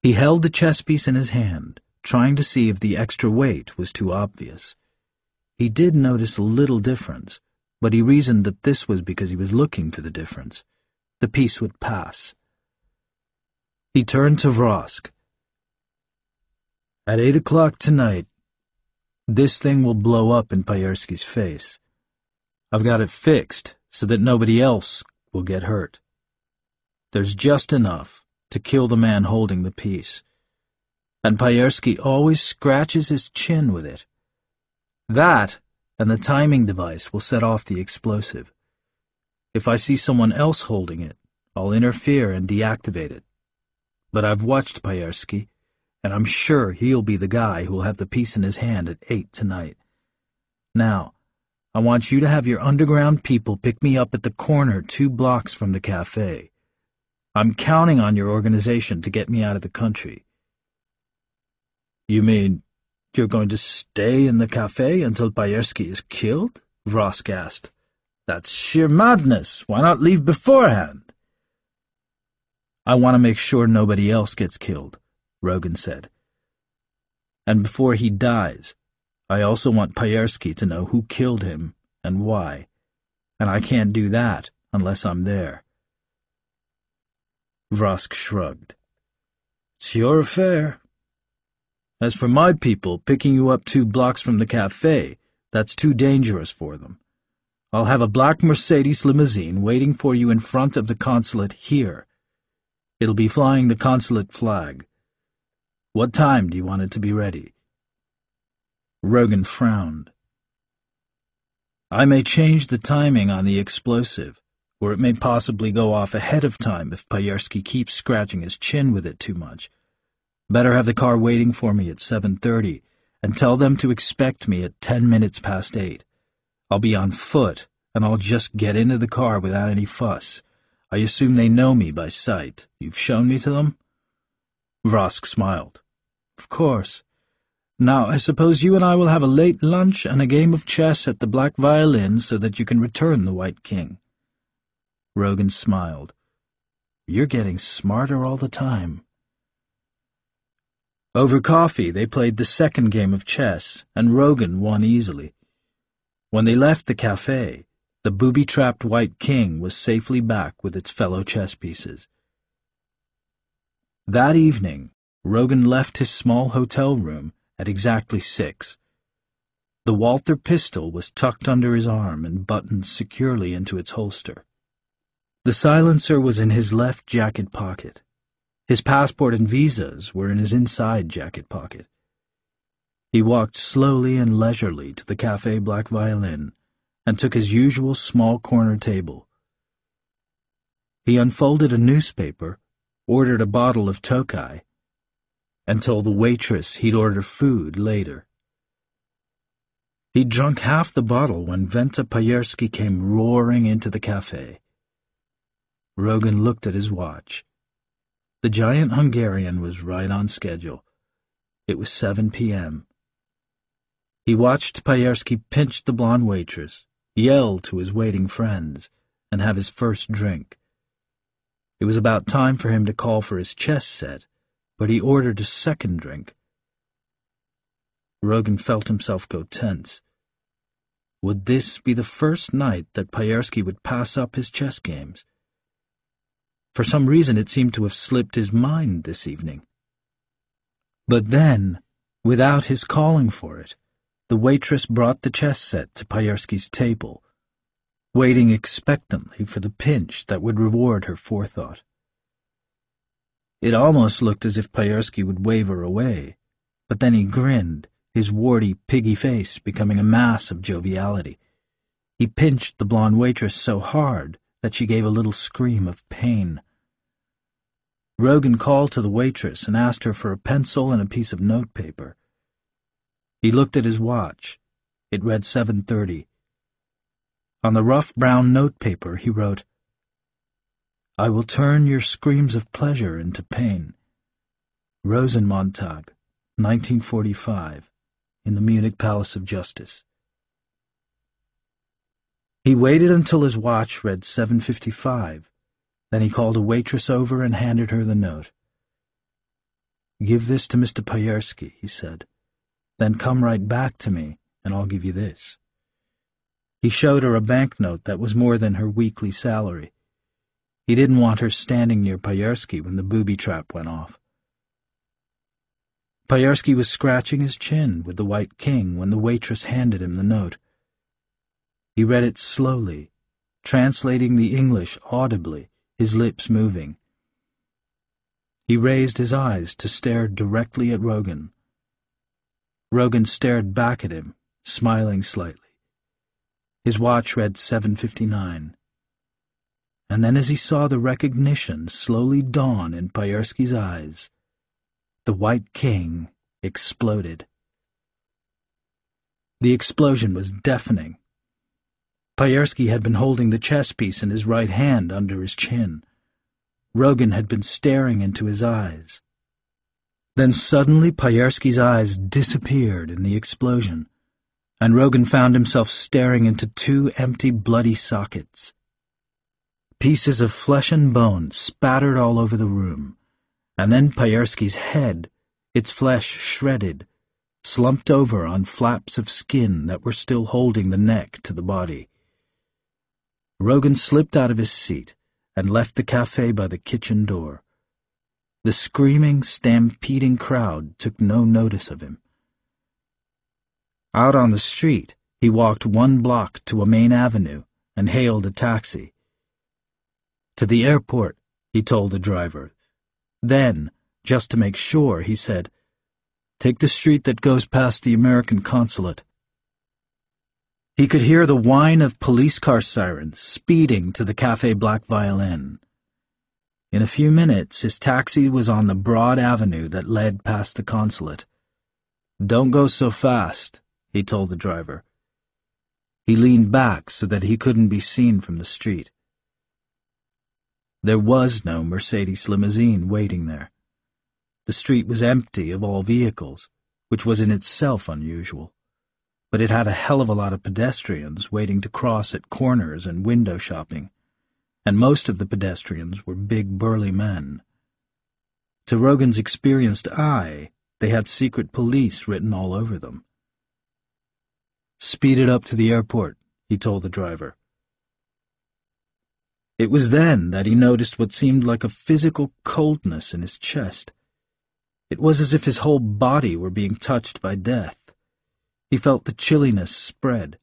He held the chess piece in his hand, trying to see if the extra weight was too obvious. He did notice a little difference, but he reasoned that this was because he was looking for the difference. The piece would pass. He turned to Vrosk. At eight o'clock tonight, this thing will blow up in Pajerski's face. I've got it fixed so that nobody else will get hurt. There's just enough to kill the man holding the piece. And Pajerski always scratches his chin with it. That and the timing device will set off the explosive. If I see someone else holding it, I'll interfere and deactivate it. But I've watched Pajerski, and I'm sure he'll be the guy who'll have the piece in his hand at eight tonight. Now, I want you to have your underground people pick me up at the corner two blocks from the cafe. I'm counting on your organization to get me out of the country. You mean you're going to stay in the cafe until Pajerski is killed? Vrosk asked. That's sheer madness. Why not leave beforehand? I want to make sure nobody else gets killed, Rogan said. And before he dies, I also want Pajerski to know who killed him and why, and I can't do that unless I'm there. Vrosk shrugged. It's your affair. As for my people picking you up two blocks from the cafe, that's too dangerous for them. I'll have a black Mercedes limousine waiting for you in front of the consulate here. It'll be flying the consulate flag. What time do you want it to be ready? Rogan frowned. I may change the timing on the explosive, or it may possibly go off ahead of time if Pajerski keeps scratching his chin with it too much. Better have the car waiting for me at 7.30, and tell them to expect me at ten minutes past eight. I'll be on foot, and I'll just get into the car without any fuss. I assume they know me by sight. You've shown me to them? Vrosk smiled. Of course. Now, I suppose you and I will have a late lunch and a game of chess at the Black Violin so that you can return the White King. Rogan smiled. You're getting smarter all the time. Over coffee, they played the second game of chess, and Rogan won easily. When they left the cafe, the booby-trapped White King was safely back with its fellow chess pieces. That evening, Rogan left his small hotel room at exactly six. The Walther pistol was tucked under his arm and buttoned securely into its holster. The silencer was in his left jacket pocket. His passport and visas were in his inside jacket pocket. He walked slowly and leisurely to the Café Black Violin and took his usual small corner table. He unfolded a newspaper, ordered a bottle of Tokai, and told the waitress he'd order food later. He'd drunk half the bottle when Venta Pajerski came roaring into the cafe. Rogan looked at his watch. The giant Hungarian was right on schedule. It was 7 p.m. He watched Pajerski pinch the blonde waitress, yell to his waiting friends, and have his first drink. It was about time for him to call for his chess set, but he ordered a second drink. Rogan felt himself go tense. Would this be the first night that Pajerski would pass up his chess games? For some reason it seemed to have slipped his mind this evening. But then, without his calling for it, the waitress brought the chess set to Pajerski's table, waiting expectantly for the pinch that would reward her forethought. It almost looked as if Pajerski would waver away, but then he grinned, his warty, piggy face becoming a mass of joviality. He pinched the blonde waitress so hard that she gave a little scream of pain. Rogan called to the waitress and asked her for a pencil and a piece of notepaper. He looked at his watch. It read 7.30. On the rough brown notepaper he wrote, I will turn your screams of pleasure into pain. Rosenmontag, 1945, in the Munich Palace of Justice. He waited until his watch read 7.55. Then he called a waitress over and handed her the note. Give this to Mr. Pajerski, he said. Then come right back to me, and I'll give you this. He showed her a banknote that was more than her weekly salary. He didn't want her standing near Pajerski when the booby trap went off. Pajerski was scratching his chin with the White King when the waitress handed him the note. He read it slowly, translating the English audibly, his lips moving. He raised his eyes to stare directly at Rogan. Rogan stared back at him, smiling slightly. His watch read 7.59. And then as he saw the recognition slowly dawn in Pajerski's eyes, the White King exploded. The explosion was deafening. Pajerski had been holding the chess piece in his right hand under his chin. Rogan had been staring into his eyes. Then suddenly Pajerski's eyes disappeared in the explosion, and Rogan found himself staring into two empty bloody sockets. Pieces of flesh and bone spattered all over the room, and then Pajerski's head, its flesh shredded, slumped over on flaps of skin that were still holding the neck to the body. Rogan slipped out of his seat and left the cafe by the kitchen door. The screaming, stampeding crowd took no notice of him. Out on the street, he walked one block to a main avenue and hailed a taxi. To the airport, he told the driver. Then, just to make sure, he said, Take the street that goes past the American consulate. He could hear the whine of police car sirens speeding to the Café Black Violin. In a few minutes, his taxi was on the broad avenue that led past the consulate. Don't go so fast, he told the driver. He leaned back so that he couldn't be seen from the street. There was no Mercedes limousine waiting there. The street was empty of all vehicles, which was in itself unusual but it had a hell of a lot of pedestrians waiting to cross at corners and window shopping, and most of the pedestrians were big burly men. To Rogan's experienced eye, they had secret police written all over them. Speed it up to the airport, he told the driver. It was then that he noticed what seemed like a physical coldness in his chest. It was as if his whole body were being touched by death. He felt the chilliness spread,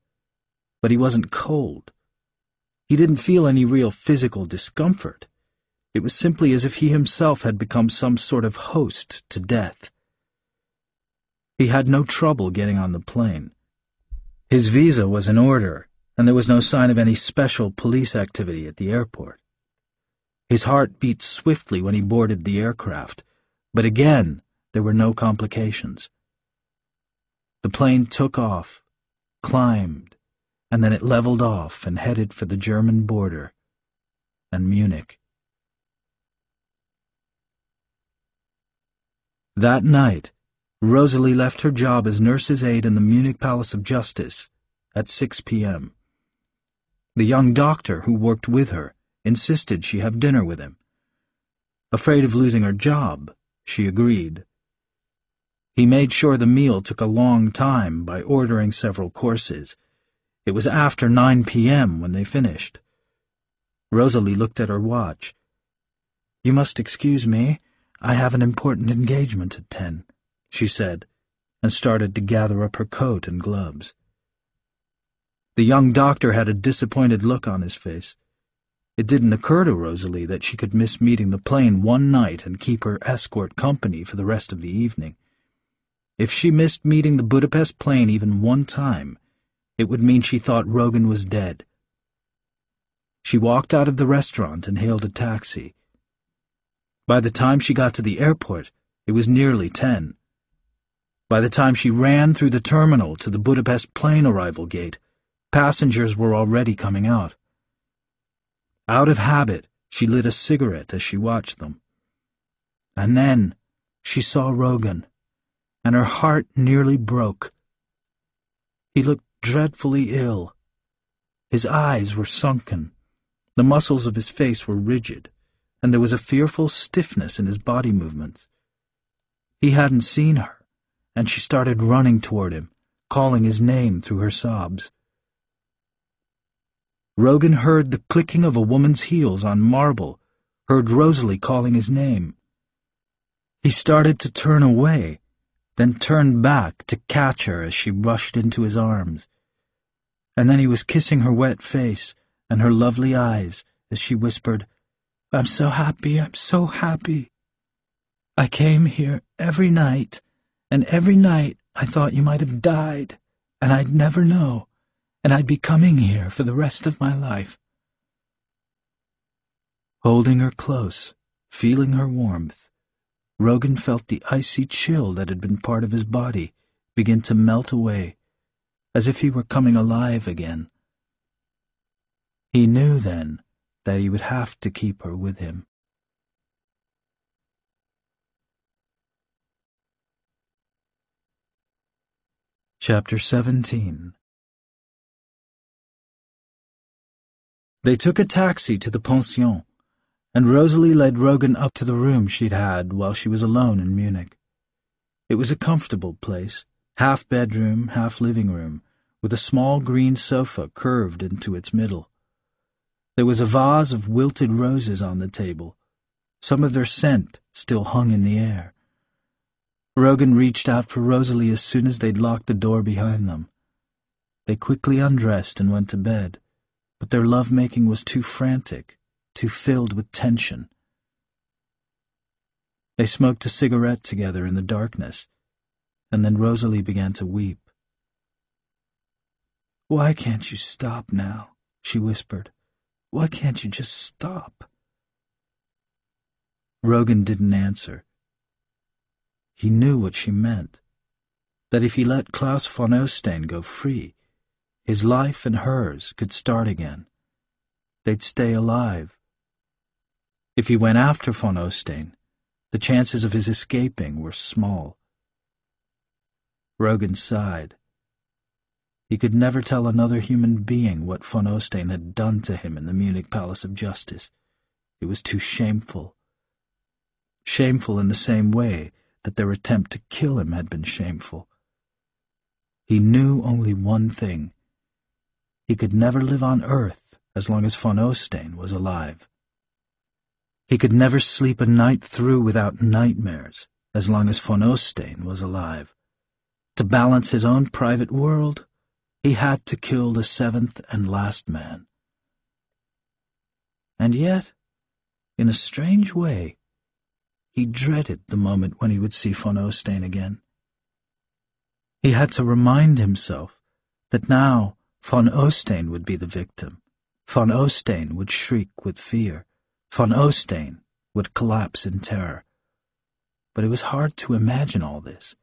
but he wasn't cold. He didn't feel any real physical discomfort. It was simply as if he himself had become some sort of host to death. He had no trouble getting on the plane. His visa was in order, and there was no sign of any special police activity at the airport. His heart beat swiftly when he boarded the aircraft, but again there were no complications. The plane took off, climbed, and then it leveled off and headed for the German border and Munich. That night, Rosalie left her job as nurse's aide in the Munich Palace of Justice at 6 p.m. The young doctor who worked with her insisted she have dinner with him. Afraid of losing her job, she agreed. He made sure the meal took a long time by ordering several courses. It was after 9 p.m. when they finished. Rosalie looked at her watch. You must excuse me. I have an important engagement at ten, she said, and started to gather up her coat and gloves. The young doctor had a disappointed look on his face. It didn't occur to Rosalie that she could miss meeting the plane one night and keep her escort company for the rest of the evening. If she missed meeting the Budapest plane even one time, it would mean she thought Rogan was dead. She walked out of the restaurant and hailed a taxi. By the time she got to the airport, it was nearly ten. By the time she ran through the terminal to the Budapest plane arrival gate, passengers were already coming out. Out of habit, she lit a cigarette as she watched them. And then she saw Rogan and her heart nearly broke. He looked dreadfully ill. His eyes were sunken. The muscles of his face were rigid, and there was a fearful stiffness in his body movements. He hadn't seen her, and she started running toward him, calling his name through her sobs. Rogan heard the clicking of a woman's heels on marble, heard Rosalie calling his name. He started to turn away, then turned back to catch her as she rushed into his arms. And then he was kissing her wet face and her lovely eyes as she whispered, I'm so happy, I'm so happy. I came here every night, and every night I thought you might have died, and I'd never know, and I'd be coming here for the rest of my life. Holding her close, feeling her warmth, Rogan felt the icy chill that had been part of his body begin to melt away, as if he were coming alive again. He knew then that he would have to keep her with him. Chapter 17 They took a taxi to the pension, and Rosalie led Rogan up to the room she'd had while she was alone in Munich. It was a comfortable place, half bedroom, half living room, with a small green sofa curved into its middle. There was a vase of wilted roses on the table. Some of their scent still hung in the air. Rogan reached out for Rosalie as soon as they'd locked the door behind them. They quickly undressed and went to bed, but their love-making was too frantic, too filled with tension. They smoked a cigarette together in the darkness, and then Rosalie began to weep. Why can't you stop now? she whispered. Why can't you just stop? Rogan didn't answer. He knew what she meant. That if he let Klaus von Ostein go free, his life and hers could start again. They'd stay alive. If he went after von Ostein, the chances of his escaping were small. Rogan sighed. He could never tell another human being what von Ostein had done to him in the Munich Palace of Justice. It was too shameful. Shameful in the same way that their attempt to kill him had been shameful. He knew only one thing. He could never live on Earth as long as von Ostein was alive. He could never sleep a night through without nightmares as long as von Ostein was alive. To balance his own private world, he had to kill the seventh and last man. And yet, in a strange way, he dreaded the moment when he would see von Ostein again. He had to remind himself that now von Ostein would be the victim. Von Ostein would shriek with fear. Von Ostein would collapse in terror. But it was hard to imagine all this.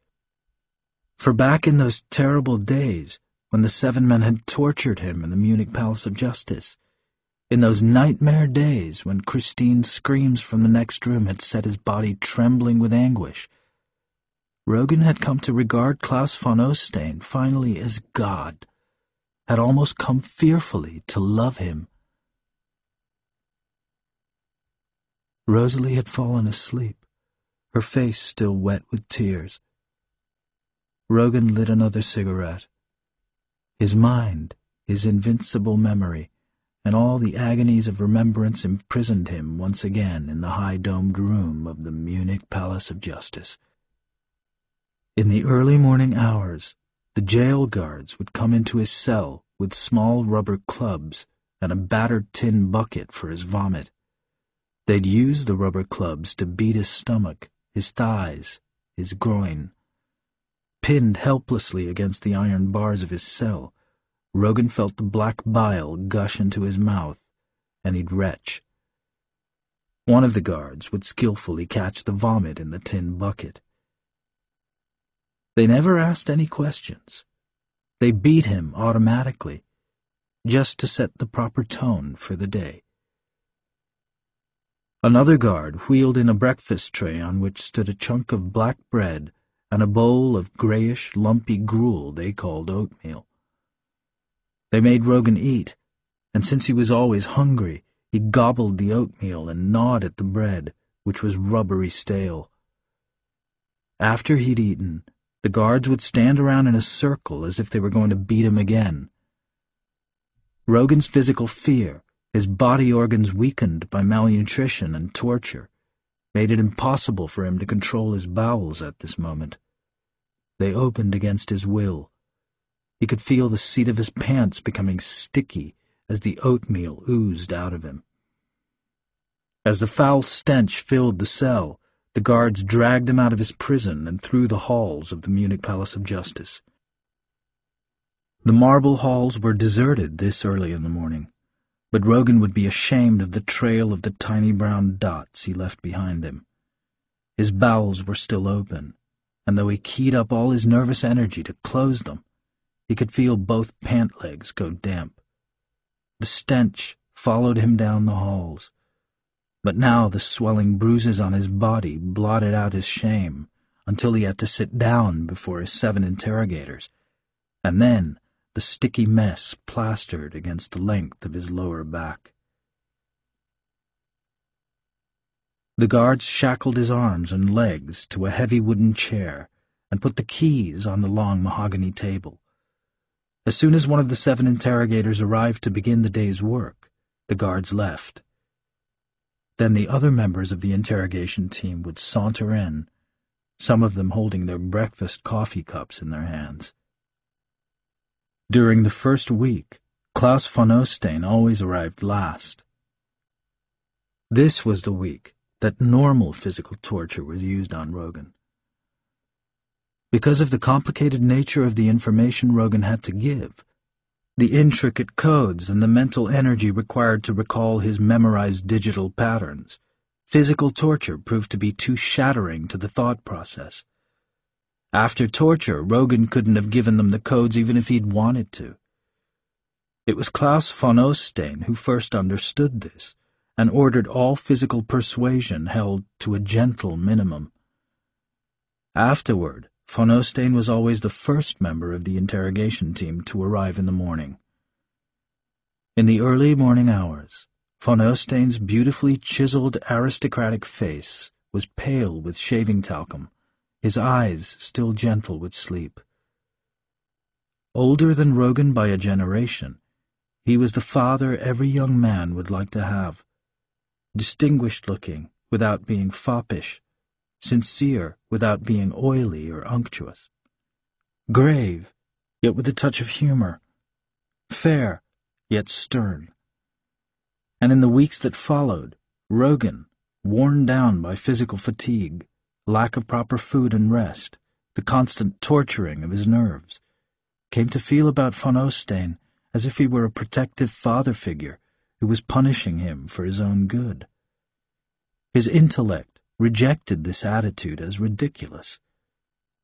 For back in those terrible days, when the seven men had tortured him in the Munich Palace of Justice. In those nightmare days when Christine's screams from the next room had set his body trembling with anguish, Rogan had come to regard Klaus von Ostein finally as God, had almost come fearfully to love him. Rosalie had fallen asleep, her face still wet with tears. Rogan lit another cigarette. His mind, his invincible memory, and all the agonies of remembrance imprisoned him once again in the high-domed room of the Munich Palace of Justice. In the early morning hours, the jail guards would come into his cell with small rubber clubs and a battered tin bucket for his vomit. They'd use the rubber clubs to beat his stomach, his thighs, his groin. Pinned helplessly against the iron bars of his cell, Rogan felt the black bile gush into his mouth, and he'd retch. One of the guards would skillfully catch the vomit in the tin bucket. They never asked any questions. They beat him automatically, just to set the proper tone for the day. Another guard wheeled in a breakfast tray on which stood a chunk of black bread and a bowl of grayish, lumpy gruel they called oatmeal. They made Rogan eat, and since he was always hungry, he gobbled the oatmeal and gnawed at the bread, which was rubbery stale. After he'd eaten, the guards would stand around in a circle as if they were going to beat him again. Rogan's physical fear, his body organs weakened by malnutrition and torture, made it impossible for him to control his bowels at this moment. They opened against his will. He could feel the seat of his pants becoming sticky as the oatmeal oozed out of him. As the foul stench filled the cell, the guards dragged him out of his prison and through the halls of the Munich Palace of Justice. The marble halls were deserted this early in the morning, but Rogan would be ashamed of the trail of the tiny brown dots he left behind him. His bowels were still open, and though he keyed up all his nervous energy to close them, he could feel both pant legs go damp. The stench followed him down the halls, but now the swelling bruises on his body blotted out his shame until he had to sit down before his seven interrogators, and then the sticky mess plastered against the length of his lower back. The guards shackled his arms and legs to a heavy wooden chair and put the keys on the long mahogany table. As soon as one of the seven interrogators arrived to begin the day's work, the guards left. Then the other members of the interrogation team would saunter in, some of them holding their breakfast coffee cups in their hands. During the first week, Klaus von Ostein always arrived last. This was the week that normal physical torture was used on Rogan. Because of the complicated nature of the information Rogan had to give, the intricate codes and the mental energy required to recall his memorized digital patterns. Physical torture proved to be too shattering to the thought process. After torture, Rogan couldn't have given them the codes even if he'd wanted to. It was Klaus von Ostein who first understood this and ordered all physical persuasion held to a gentle minimum. Afterward, Von Ostein was always the first member of the interrogation team to arrive in the morning. In the early morning hours, Von Ostein's beautifully chiseled aristocratic face was pale with shaving talcum, his eyes still gentle with sleep. Older than Rogan by a generation, he was the father every young man would like to have. Distinguished looking, without being foppish, sincere without being oily or unctuous, grave, yet with a touch of humor, fair, yet stern. And in the weeks that followed, Rogan, worn down by physical fatigue, lack of proper food and rest, the constant torturing of his nerves, came to feel about von Ostein as if he were a protective father figure who was punishing him for his own good. His intellect rejected this attitude as ridiculous.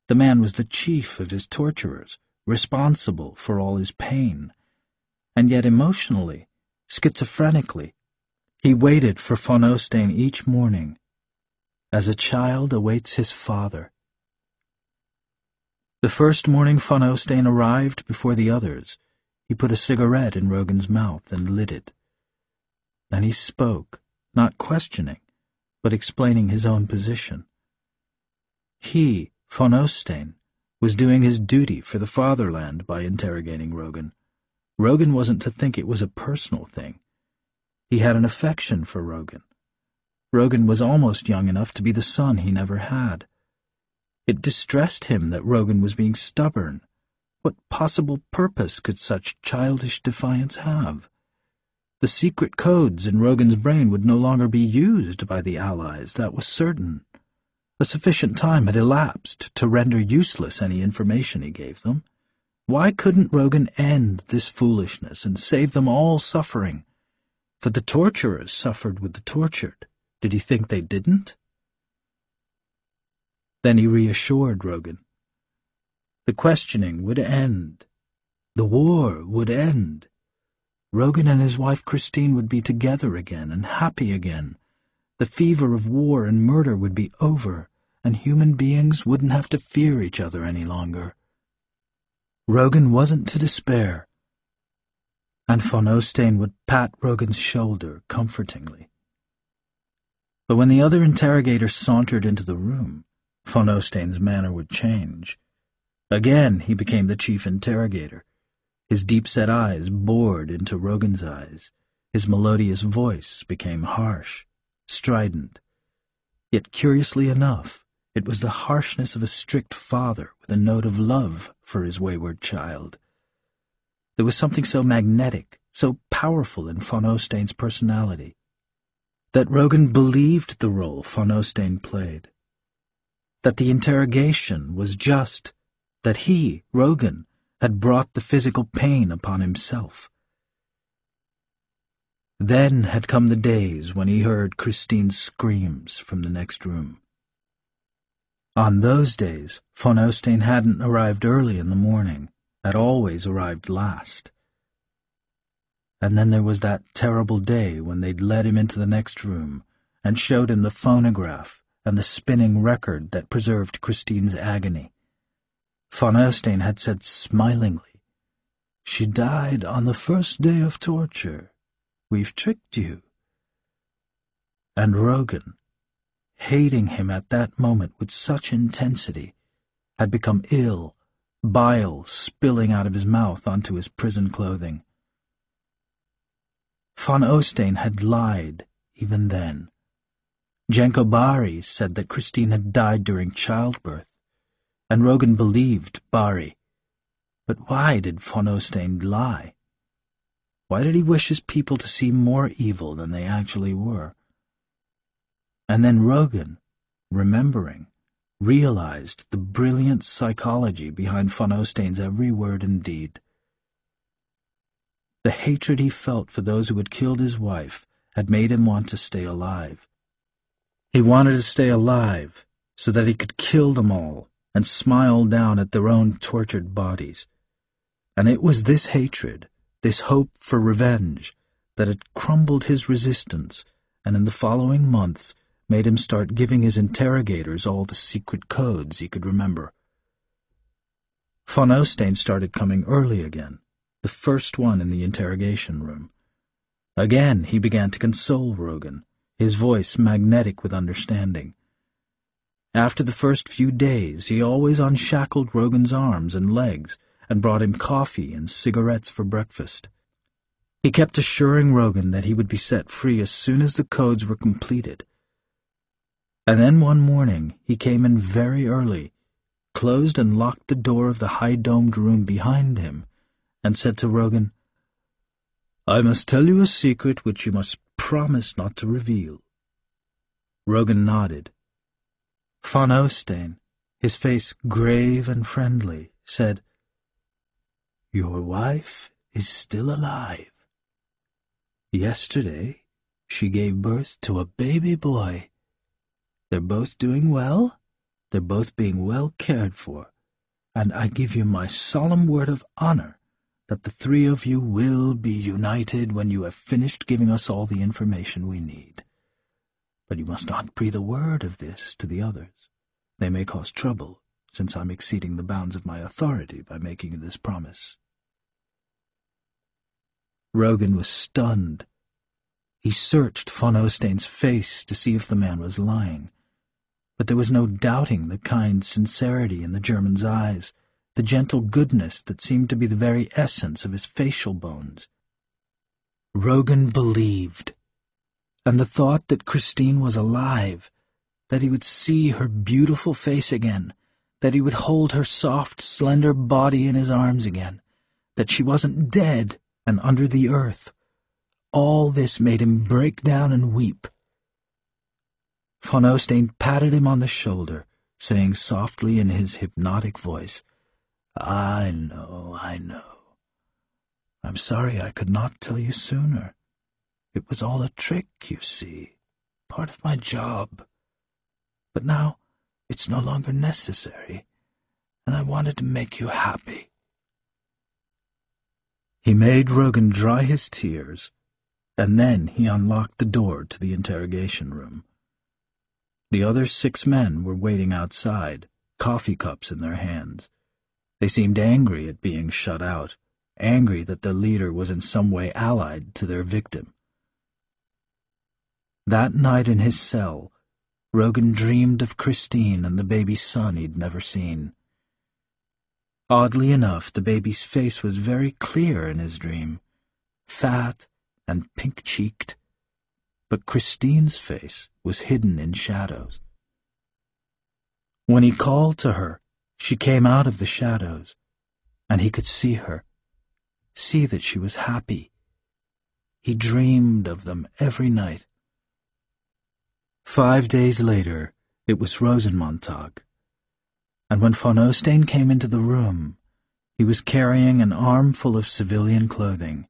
The man was the chief of his torturers, responsible for all his pain. And yet emotionally, schizophrenically, he waited for von Ostein each morning, as a child awaits his father. The first morning von Ostein arrived before the others, he put a cigarette in Rogan's mouth and lit it. Then he spoke, not questioning, but explaining his own position. He, von Ostein, was doing his duty for the fatherland by interrogating Rogan. Rogan wasn't to think it was a personal thing. He had an affection for Rogan. Rogan was almost young enough to be the son he never had. It distressed him that Rogan was being stubborn. What possible purpose could such childish defiance have? The secret codes in Rogan's brain would no longer be used by the Allies, that was certain. A sufficient time had elapsed to render useless any information he gave them. Why couldn't Rogan end this foolishness and save them all suffering? For the torturers suffered with the tortured. Did he think they didn't? Then he reassured Rogan. The questioning would end. The war would end. Rogan and his wife Christine would be together again and happy again. The fever of war and murder would be over, and human beings wouldn't have to fear each other any longer. Rogan wasn't to despair. and von Ostein would pat Rogan's shoulder comfortingly. But when the other interrogator sauntered into the room, von Ostein's manner would change. Again he became the chief interrogator. His deep-set eyes bored into Rogan's eyes. His melodious voice became harsh, strident. Yet curiously enough, it was the harshness of a strict father with a note of love for his wayward child. There was something so magnetic, so powerful in von Ostein's personality, that Rogan believed the role von Ostein played, that the interrogation was just, that he, Rogan, had brought the physical pain upon himself. Then had come the days when he heard Christine's screams from the next room. On those days, von Ostein hadn't arrived early in the morning, had always arrived last. And then there was that terrible day when they'd led him into the next room and showed him the phonograph and the spinning record that preserved Christine's agony. Von Ostein had said smilingly, She died on the first day of torture. We've tricked you. And Rogan, hating him at that moment with such intensity, had become ill, bile spilling out of his mouth onto his prison clothing. Von Ostein had lied even then. Genco Bari said that Christine had died during childbirth, and Rogan believed Bari. But why did von lie? Why did he wish his people to see more evil than they actually were? And then Rogan, remembering, realized the brilliant psychology behind von Ostein's every word and deed. The hatred he felt for those who had killed his wife had made him want to stay alive. He wanted to stay alive so that he could kill them all and smile down at their own tortured bodies. And it was this hatred, this hope for revenge, that had crumbled his resistance, and in the following months made him start giving his interrogators all the secret codes he could remember. Von Ostein started coming early again, the first one in the interrogation room. Again he began to console Rogan, his voice magnetic with understanding. After the first few days, he always unshackled Rogan's arms and legs and brought him coffee and cigarettes for breakfast. He kept assuring Rogan that he would be set free as soon as the codes were completed, and then one morning he came in very early, closed and locked the door of the high-domed room behind him, and said to Rogan, I must tell you a secret which you must promise not to reveal. Rogan nodded. Von Ostein, his face grave and friendly, said, Your wife is still alive. Yesterday she gave birth to a baby boy. They're both doing well, they're both being well cared for, and I give you my solemn word of honor that the three of you will be united when you have finished giving us all the information we need. But you must not breathe a word of this to the others. They may cause trouble, since I'm exceeding the bounds of my authority by making this promise. Rogan was stunned. He searched von Ostein's face to see if the man was lying but there was no doubting the kind sincerity in the German's eyes, the gentle goodness that seemed to be the very essence of his facial bones. Rogan believed, and the thought that Christine was alive, that he would see her beautiful face again, that he would hold her soft, slender body in his arms again, that she wasn't dead and under the earth, all this made him break down and weep. Von Ostein patted him on the shoulder, saying softly in his hypnotic voice, I know, I know. I'm sorry I could not tell you sooner. It was all a trick, you see, part of my job. But now it's no longer necessary, and I wanted to make you happy. He made Rogan dry his tears, and then he unlocked the door to the interrogation room. The other six men were waiting outside, coffee cups in their hands. They seemed angry at being shut out, angry that their leader was in some way allied to their victim. That night in his cell, Rogan dreamed of Christine and the baby son he'd never seen. Oddly enough, the baby's face was very clear in his dream, fat and pink-cheeked, but Christine's face was hidden in shadows. When he called to her, she came out of the shadows, and he could see her, see that she was happy. He dreamed of them every night. Five days later, it was Rosenmontag, and when von Ostein came into the room, he was carrying an armful of civilian clothing.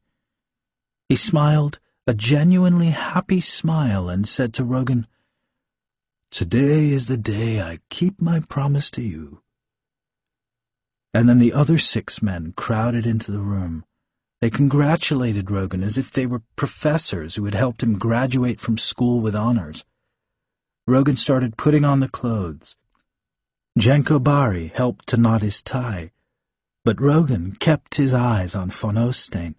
He smiled a genuinely happy smile and said to Rogan, Today is the day I keep my promise to you. And then the other six men crowded into the room. They congratulated Rogan as if they were professors who had helped him graduate from school with honors. Rogan started putting on the clothes. Genco Bari helped to knot his tie, but Rogan kept his eyes on von Ostein,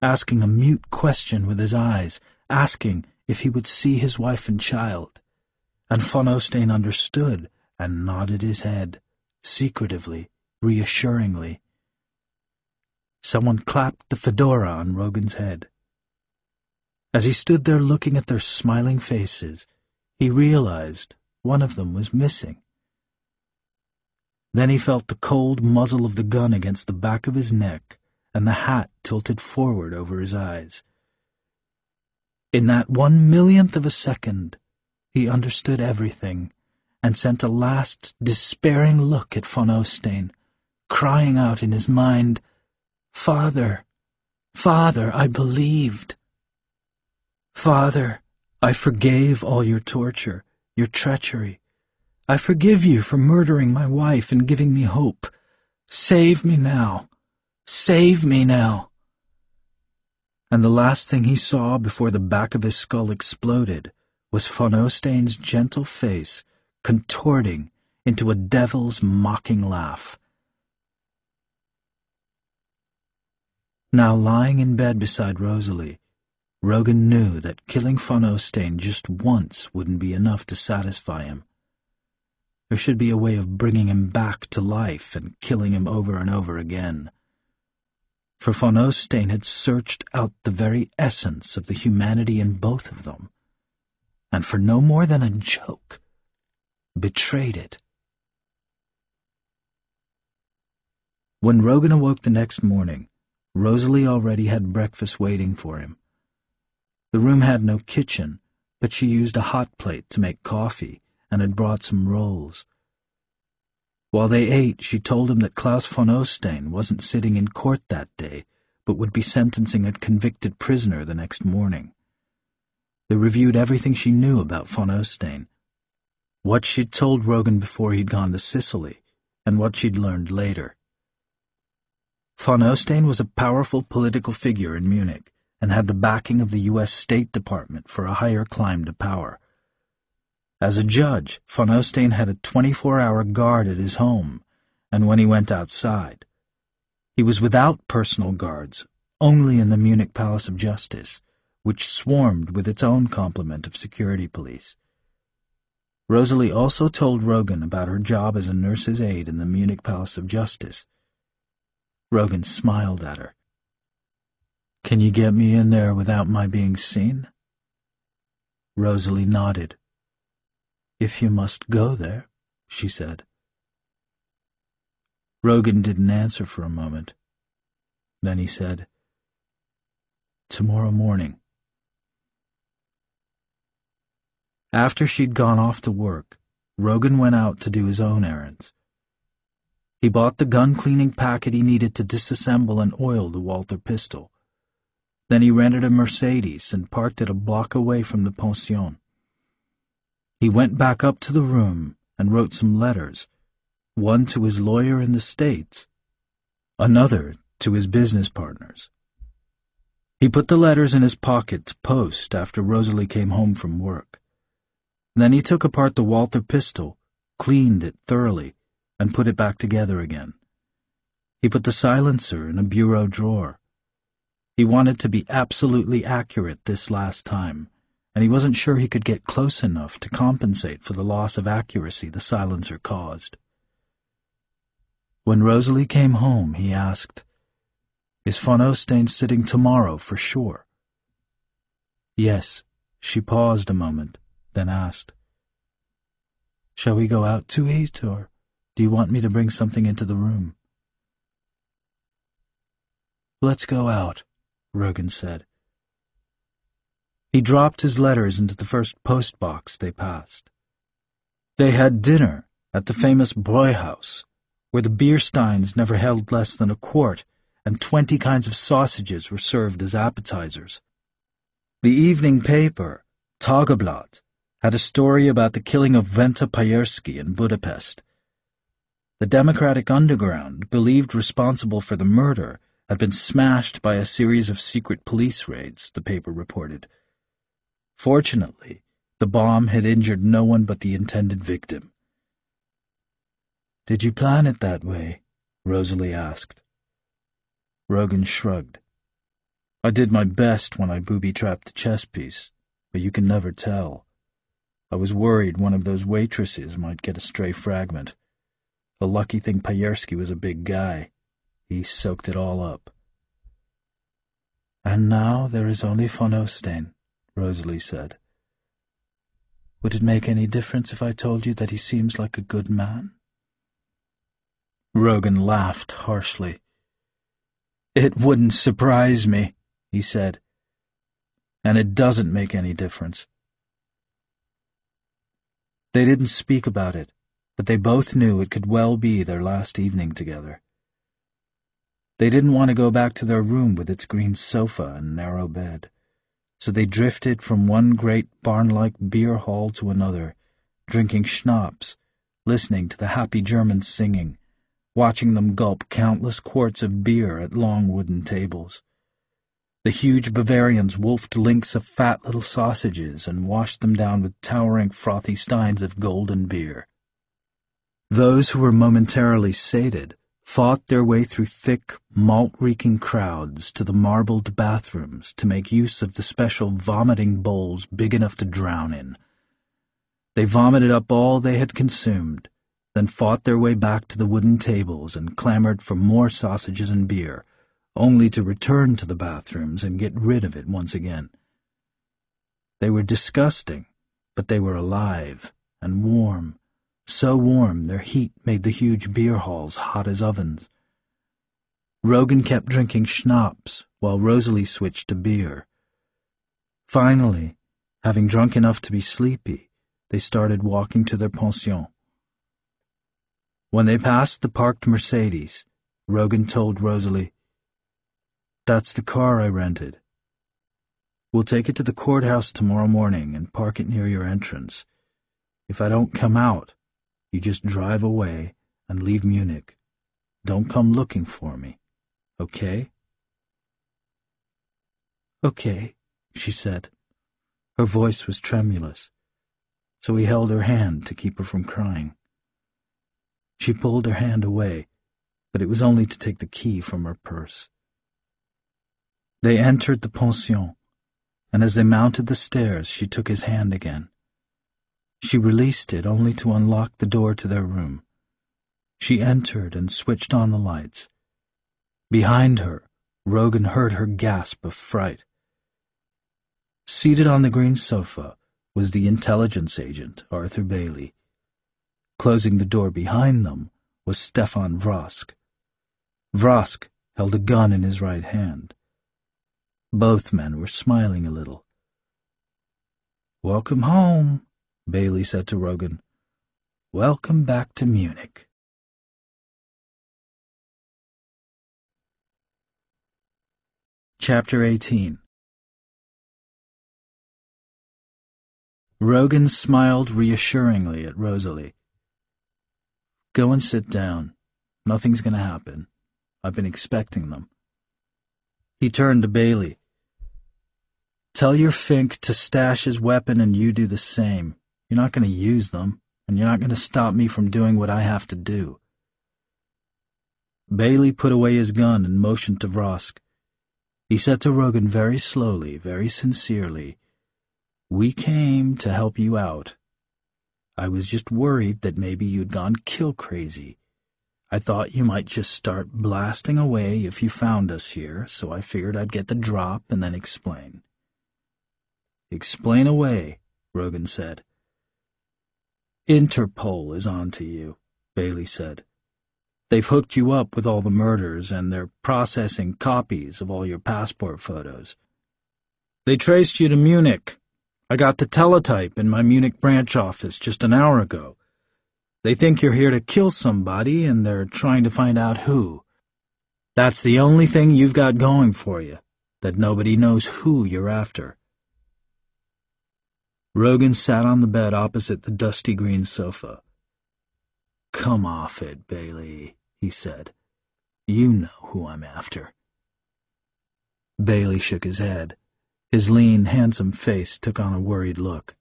asking a mute question with his eyes, asking if he would see his wife and child. And von Ostein understood and nodded his head, secretively, reassuringly. Someone clapped the fedora on Rogan's head. As he stood there looking at their smiling faces, he realized one of them was missing. Then he felt the cold muzzle of the gun against the back of his neck and the hat tilted forward over his eyes. In that one millionth of a second, he understood everything and sent a last despairing look at von Ostein, crying out in his mind, Father, Father, I believed. Father, I forgave all your torture, your treachery. I forgive you for murdering my wife and giving me hope. Save me now. Save me now. And the last thing he saw before the back of his skull exploded was von Ostein's gentle face contorting into a devil's mocking laugh. Now lying in bed beside Rosalie, Rogan knew that killing von Ostein just once wouldn't be enough to satisfy him. There should be a way of bringing him back to life and killing him over and over again. For von Ostein had searched out the very essence of the humanity in both of them, and for no more than a joke, betrayed it. When Rogan awoke the next morning, Rosalie already had breakfast waiting for him. The room had no kitchen, but she used a hot plate to make coffee and had brought some rolls. While they ate, she told him that Klaus von Ostein wasn't sitting in court that day, but would be sentencing a convicted prisoner the next morning. They reviewed everything she knew about von Ostein, what she'd told Rogan before he'd gone to Sicily, and what she'd learned later. Von Ostein was a powerful political figure in Munich and had the backing of the U.S. State Department for a higher climb to power. As a judge, von Ostein had a 24-hour guard at his home, and when he went outside. He was without personal guards, only in the Munich Palace of Justice, which swarmed with its own complement of security police. Rosalie also told Rogan about her job as a nurse's aide in the Munich Palace of Justice. Rogan smiled at her. Can you get me in there without my being seen? Rosalie nodded. If you must go there, she said. Rogan didn't answer for a moment. Then he said, Tomorrow morning. After she'd gone off to work, Rogan went out to do his own errands. He bought the gun-cleaning packet he needed to disassemble and oil the Walther pistol. Then he rented a Mercedes and parked it a block away from the pension. He went back up to the room and wrote some letters, one to his lawyer in the States, another to his business partners. He put the letters in his pocket to post after Rosalie came home from work. Then he took apart the Walther pistol, cleaned it thoroughly, and put it back together again. He put the silencer in a bureau drawer. He wanted to be absolutely accurate this last time, and he wasn't sure he could get close enough to compensate for the loss of accuracy the silencer caused. When Rosalie came home, he asked, Is von Ostein sitting tomorrow for sure? Yes. She paused a moment, then asked, Shall we go out to eat, or do you want me to bring something into the room? Let's go out, Rogan said. He dropped his letters into the first post box they passed. They had dinner at the famous Bräuhaus, where the beer steins never held less than a quart, and twenty kinds of sausages were served as appetizers. The evening paper, Tageblatt, had a story about the killing of Venta Pajerski in Budapest. The Democratic Underground, believed responsible for the murder, had been smashed by a series of secret police raids, the paper reported. Fortunately, the bomb had injured no one but the intended victim. Did you plan it that way? Rosalie asked. Rogan shrugged. I did my best when I booby-trapped the chess piece, but you can never tell. I was worried one of those waitresses might get a stray fragment. A lucky thing Pajerski was a big guy. He soaked it all up. And now there is only von Ostein, Rosalie said. Would it make any difference if I told you that he seems like a good man? Rogan laughed harshly. It wouldn't surprise me, he said. And it doesn't make any difference. They didn't speak about it, but they both knew it could well be their last evening together. They didn't want to go back to their room with its green sofa and narrow bed, so they drifted from one great barn-like beer hall to another, drinking schnapps, listening to the happy Germans singing, watching them gulp countless quarts of beer at long wooden tables. The huge Bavarians wolfed links of fat little sausages and washed them down with towering frothy steins of golden beer. Those who were momentarily sated fought their way through thick, malt-reeking crowds to the marbled bathrooms to make use of the special vomiting bowls big enough to drown in. They vomited up all they had consumed, then fought their way back to the wooden tables and clamored for more sausages and beer, only to return to the bathrooms and get rid of it once again. They were disgusting, but they were alive and warm so warm their heat made the huge beer halls hot as ovens. Rogan kept drinking schnapps while Rosalie switched to beer. Finally, having drunk enough to be sleepy, they started walking to their pension. When they passed the parked Mercedes, Rogan told Rosalie, That's the car I rented. We'll take it to the courthouse tomorrow morning and park it near your entrance. If I don't come out, you just drive away and leave Munich. Don't come looking for me. Okay? Okay, she said. Her voice was tremulous, so he held her hand to keep her from crying. She pulled her hand away, but it was only to take the key from her purse. They entered the pension, and as they mounted the stairs she took his hand again. She released it only to unlock the door to their room. She entered and switched on the lights. Behind her, Rogan heard her gasp of fright. Seated on the green sofa was the intelligence agent, Arthur Bailey. Closing the door behind them was Stefan Vrosk. Vrosk held a gun in his right hand. Both men were smiling a little. Welcome home, Bailey said to Rogan. Welcome back to Munich. Chapter 18 Rogan smiled reassuringly at Rosalie. Go and sit down. Nothing's going to happen. I've been expecting them. He turned to Bailey. Tell your Fink to stash his weapon and you do the same. You're not going to use them, and you're not going to mm-hmm. stop me from doing what I have to do. Bailey put away his gun and motioned to Vrosk. He said to Rogan very slowly, very sincerely, We came to help you out. I was just worried that maybe you'd gone kill crazy. I thought you might just start blasting away if you found us here, so I figured I'd get the drop and then explain. Explain away, Rogan said. Interpol is on to you, Bailey said. They've hooked you up with all the murders, and they're processing copies of all your passport photos. They traced you to Munich. I got the teletype in my Munich branch office just an hour ago. They think you're here to kill somebody, and they're trying to find out who. That's the only thing you've got going for you, that nobody knows who you're after. Rogan sat on the bed opposite the dusty green sofa. Come off it, Bailey, he said. You know who I'm after. Bailey shook his head. His lean, handsome face took on a worried look.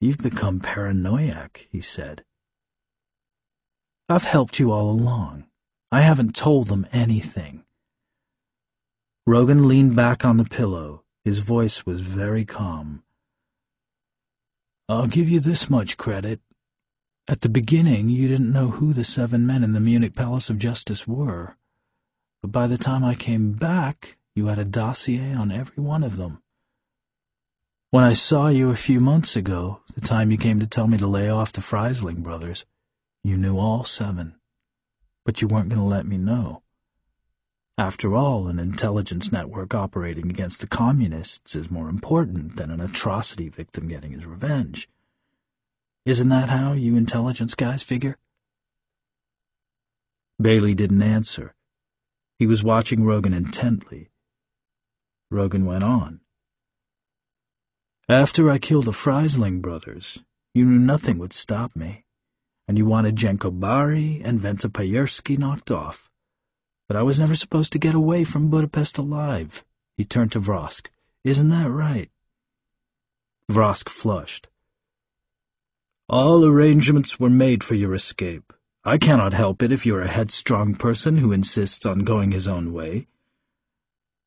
You've become paranoiac, he said. I've helped you all along. I haven't told them anything. Rogan leaned back on the pillow. His voice was very calm. I'll give you this much credit. At the beginning, you didn't know who the seven men in the Munich Palace of Justice were. But by the time I came back, you had a dossier on every one of them. When I saw you a few months ago, the time you came to tell me to lay off the Freisling brothers, you knew all seven. But you weren't going to let me know. After all, an intelligence network operating against the communists is more important than an atrocity victim getting his revenge. Isn't that how you intelligence guys figure? Bailey didn't answer. He was watching Rogan intently. Rogan went on. After I killed the Freisling brothers, you knew nothing would stop me, and you wanted Genco Bari and Venta knocked off. But I was never supposed to get away from Budapest alive. He turned to Vrosk. Isn't that right? Vrosk flushed. All arrangements were made for your escape. I cannot help it if you're a headstrong person who insists on going his own way.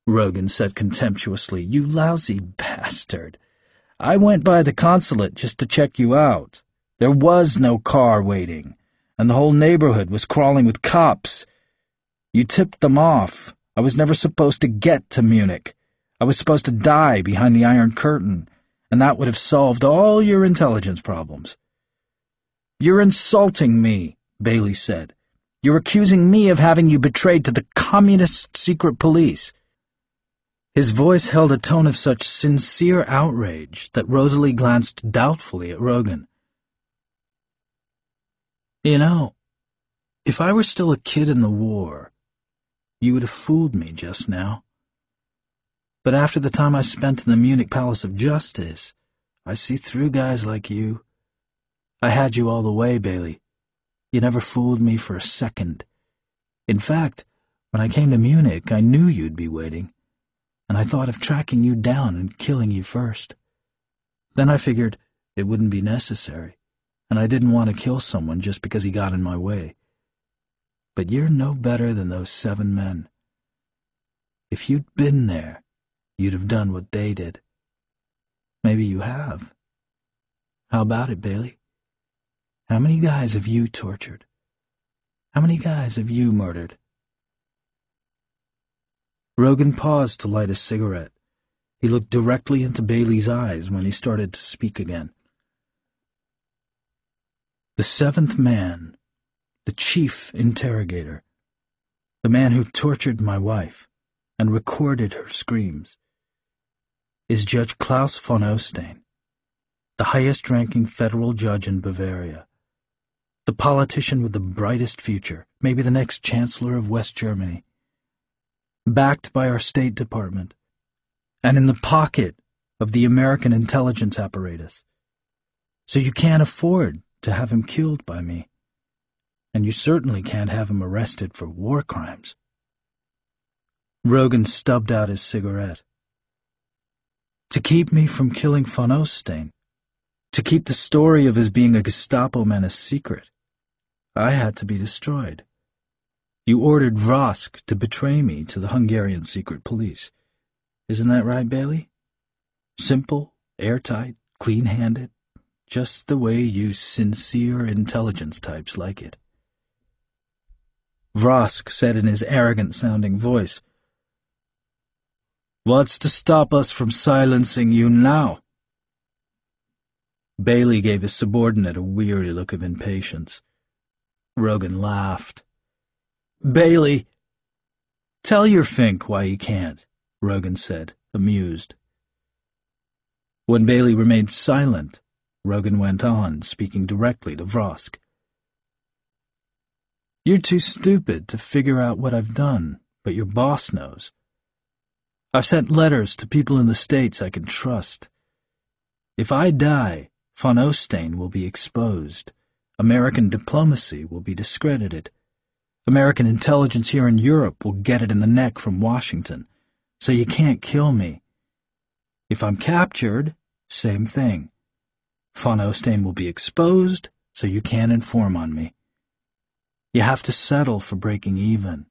Rogan said contemptuously, You lousy bastard. I went by the consulate just to check you out. There was no car waiting, and the whole neighborhood was crawling with cops. You tipped them off. I was never supposed to get to Munich. I was supposed to die behind the Iron Curtain, and that would have solved all your intelligence problems. You're insulting me, Bailey said. You're accusing me of having you betrayed to the communist secret police. His voice held a tone of such sincere outrage that Rosalie glanced doubtfully at Rogan. You know, if I were still a kid in the war, you would have fooled me just now. But after the time I spent in the Munich Palace of Justice, I see through guys like you. I had you all the way, Bailey. You never fooled me for a second. In fact, when I came to Munich, I knew you'd be waiting, and I thought of tracking you down and killing you first. Then I figured it wouldn't be necessary, and I didn't want to kill someone just because he got in my way. But you're no better than those seven men. If you'd been there, you'd have done what they did. Maybe you have. How about it, Bailey? How many guys have you tortured? How many guys have you murdered? Rogan paused to light a cigarette. He looked directly into Bailey's eyes when he started to speak again. The seventh man, the chief interrogator, the man who tortured my wife and recorded her screams, is Judge Klaus von Ostein, the highest-ranking federal judge in Bavaria the politician with the brightest future, maybe the next Chancellor of West Germany. Backed by our State Department, and in the pocket of the American intelligence apparatus. So you can't afford to have him killed by me. And you certainly can't have him arrested for war crimes. Rogan stubbed out his cigarette. To keep me from killing von Ostein, to keep the story of his being a Gestapo man a secret, I had to be destroyed. You ordered Vrosk to betray me to the Hungarian secret police. Isn't that right, Bailey? Simple, airtight, clean-handed, just the way you sincere intelligence types like it. Vrosk said in his arrogant-sounding voice, What's to stop us from silencing you now? Bailey gave his subordinate a weary look of impatience. Rogan laughed. Bailey, tell your Fink why he can't, Rogan said, amused. When Bailey remained silent, Rogan went on, speaking directly to Vrosk. You're too stupid to figure out what I've done, but your boss knows. I've sent letters to people in the States I can trust. If I die, von Ostein will be exposed. American diplomacy will be discredited. American intelligence here in Europe will get it in the neck from Washington. So you can't kill me. If I'm captured, same thing. Von Ostein will be exposed, so you can't inform on me. You have to settle for breaking even.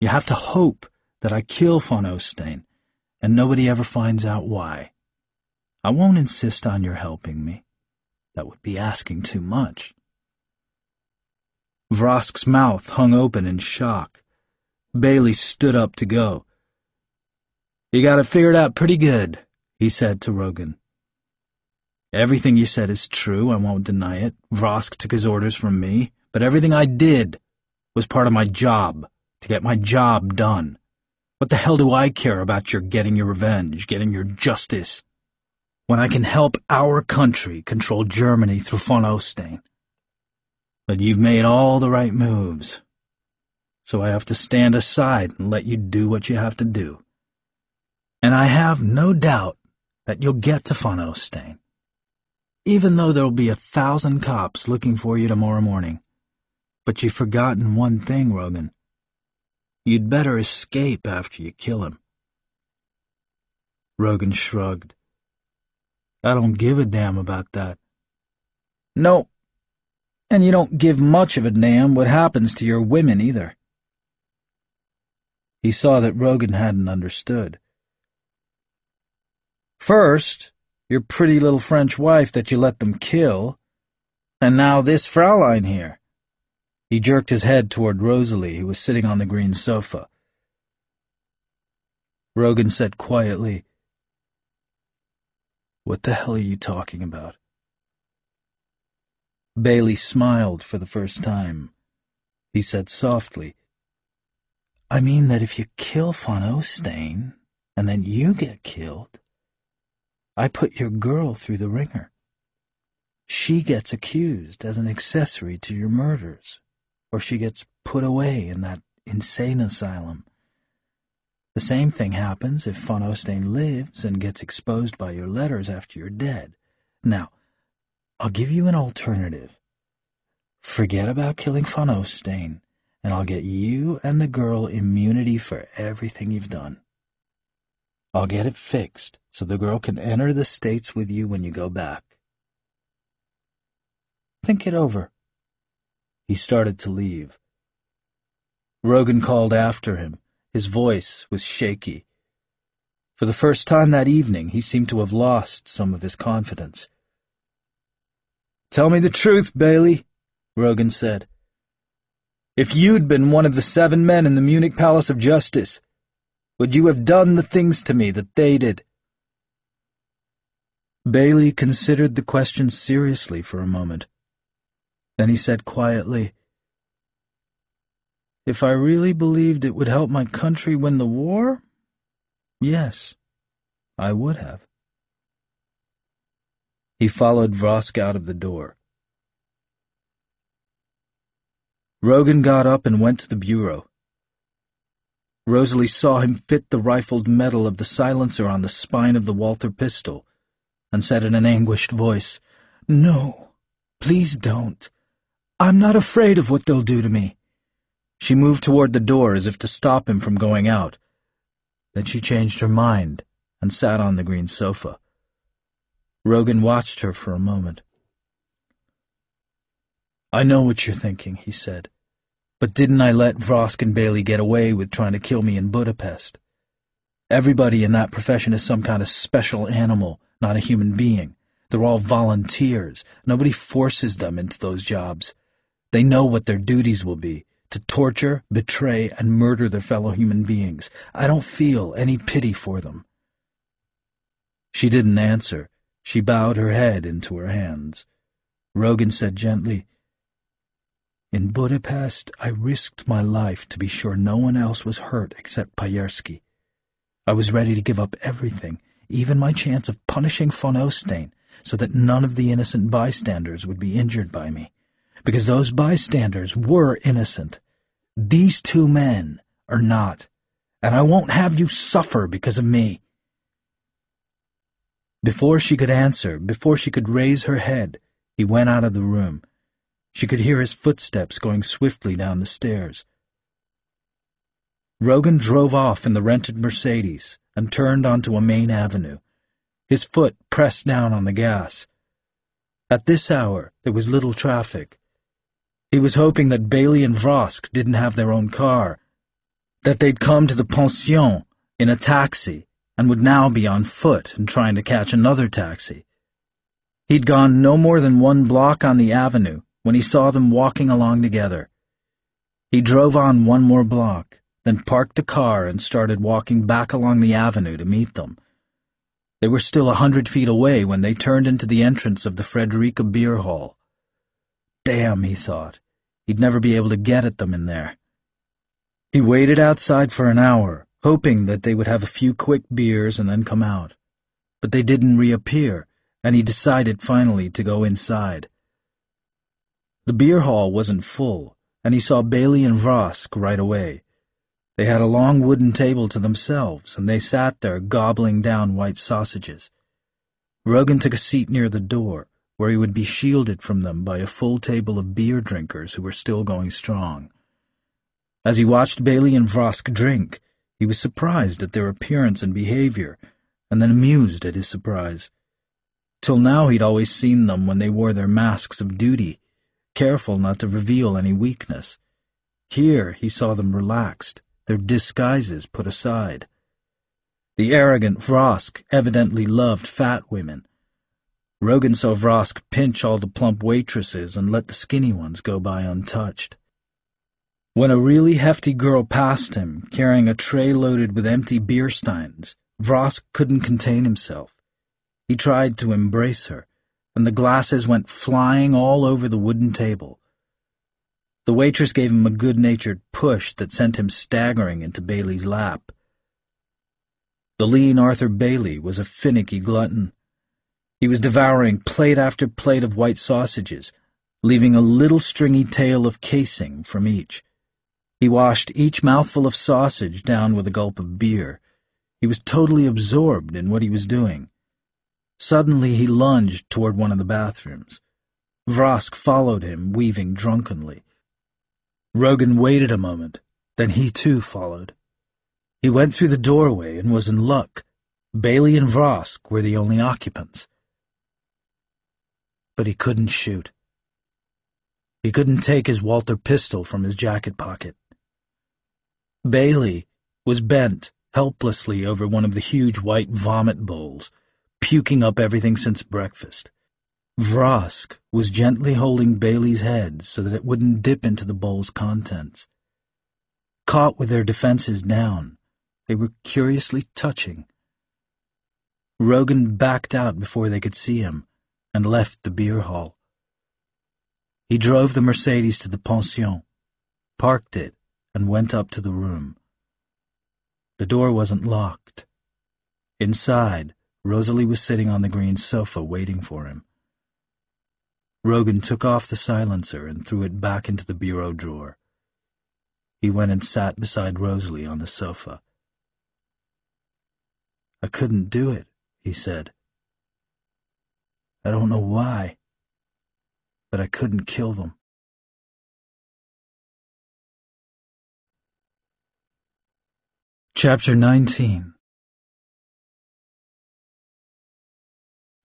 You have to hope that I kill von Ostein, and nobody ever finds out why. I won't insist on your helping me. That would be asking too much. Vrosk's mouth hung open in shock. Bailey stood up to go. You got it figured out pretty good, he said to Rogan. Everything you said is true, I won't deny it. Vrosk took his orders from me, but everything I did was part of my job, to get my job done. What the hell do I care about your getting your revenge, getting your justice, when I can help our country control Germany through von Ostein? But you've made all the right moves, so I have to stand aside and let you do what you have to do. And I have no doubt that you'll get to von Ostein, even though there'll be a thousand cops looking for you tomorrow morning. But you've forgotten one thing, Rogan. You'd better escape after you kill him. Rogan shrugged. I don't give a damn about that. No, and you don't give much of a damn what happens to your women either. He saw that Rogan hadn't understood. First, your pretty little French wife that you let them kill, and now this Fraulein here. He jerked his head toward Rosalie, who was sitting on the green sofa. Rogan said quietly, What the hell are you talking about? Bailey smiled for the first time. He said softly, I mean that if you kill von Ostein, and then you get killed, I put your girl through the ringer. She gets accused as an accessory to your murders or she gets put away in that insane asylum. The same thing happens if von Ostein lives and gets exposed by your letters after you're dead. Now, I'll give you an alternative. Forget about killing von Ostein, and I'll get you and the girl immunity for everything you've done. I'll get it fixed so the girl can enter the States with you when you go back. Think it over. He started to leave. Rogan called after him. His voice was shaky. For the first time that evening, he seemed to have lost some of his confidence. Tell me the truth, Bailey, Rogan said. If you'd been one of the seven men in the Munich Palace of Justice, would you have done the things to me that they did? Bailey considered the question seriously for a moment. Then he said quietly, If I really believed it would help my country win the war, yes, I would have. He followed Vrosk out of the door. Rogan got up and went to the bureau. Rosalie saw him fit the rifled metal of the silencer on the spine of the Walther pistol, and said in an anguished voice, No, please don't. I'm not afraid of what they'll do to me. She moved toward the door as if to stop him from going out. Then she changed her mind and sat on the green sofa. Rogan watched her for a moment. I know what you're thinking, he said. But didn't I let Vrosk and Bailey get away with trying to kill me in Budapest? Everybody in that profession is some kind of special animal, not a human being. They're all volunteers. Nobody forces them into those jobs. They know what their duties will be to torture, betray, and murder their fellow human beings. I don't feel any pity for them. She didn't answer. She bowed her head into her hands. Rogan said gently, In Budapest, I risked my life to be sure no one else was hurt except Pajerski. I was ready to give up everything, even my chance of punishing von Ostein, so that none of the innocent bystanders would be injured by me, because those bystanders were innocent. These two men are not, and I won't have you suffer because of me. Before she could answer, before she could raise her head, he went out of the room. She could hear his footsteps going swiftly down the stairs. Rogan drove off in the rented Mercedes and turned onto a main avenue, his foot pressed down on the gas. At this hour, there was little traffic. He was hoping that Bailey and Vrosk didn't have their own car, that they'd come to the pension in a taxi and would now be on foot and trying to catch another taxi. He'd gone no more than one block on the avenue when he saw them walking along together. He drove on one more block then parked the car and started walking back along the avenue to meet them. They were still a hundred feet away when they turned into the entrance of the Frederica Beer Hall. Damn, he thought. He'd never be able to get at them in there. He waited outside for an hour, hoping that they would have a few quick beers and then come out. But they didn't reappear, and he decided finally to go inside. The beer hall wasn't full, and he saw Bailey and Vrosk right away. They had a long wooden table to themselves, and they sat there gobbling down white sausages. Rogan took a seat near the door, where he would be shielded from them by a full table of beer drinkers who were still going strong. As he watched Bailey and Vrosk drink, he was surprised at their appearance and behavior, and then amused at his surprise. Till now he'd always seen them when they wore their masks of duty, careful not to reveal any weakness. Here he saw them relaxed, their disguises put aside. The arrogant Vrosk evidently loved fat women. Rogan saw Vrosk pinch all the plump waitresses and let the skinny ones go by untouched. When a really hefty girl passed him, carrying a tray loaded with empty beer steins, Vrosk couldn't contain himself. He tried to embrace her, and the glasses went flying all over the wooden table. The waitress gave him a good-natured push that sent him staggering into Bailey's lap. The lean Arthur Bailey was a finicky glutton. He was devouring plate after plate of white sausages, leaving a little stringy tail of casing from each. He washed each mouthful of sausage down with a gulp of beer. He was totally absorbed in what he was doing. Suddenly he lunged toward one of the bathrooms. Vrosk followed him, weaving drunkenly. Rogan waited a moment, then he too followed. He went through the doorway and was in luck. Bailey and Vrosk were the only occupants. But he couldn't shoot. He couldn't take his Walther pistol from his jacket pocket. Bailey was bent helplessly over one of the huge white vomit bowls, puking up everything since breakfast. Vrosk was gently holding Bailey's head so that it wouldn't dip into the bowl's contents. Caught with their defenses down, they were curiously touching. Rogan backed out before they could see him and left the beer hall. He drove the Mercedes to the pension, parked it, and went up to the room. The door wasn't locked. Inside, Rosalie was sitting on the green sofa waiting for him. Rogan took off the silencer and threw it back into the bureau drawer. He went and sat beside Rosalie on the sofa. I couldn't do it, he said. I don't know why, but I couldn't kill them. Chapter 19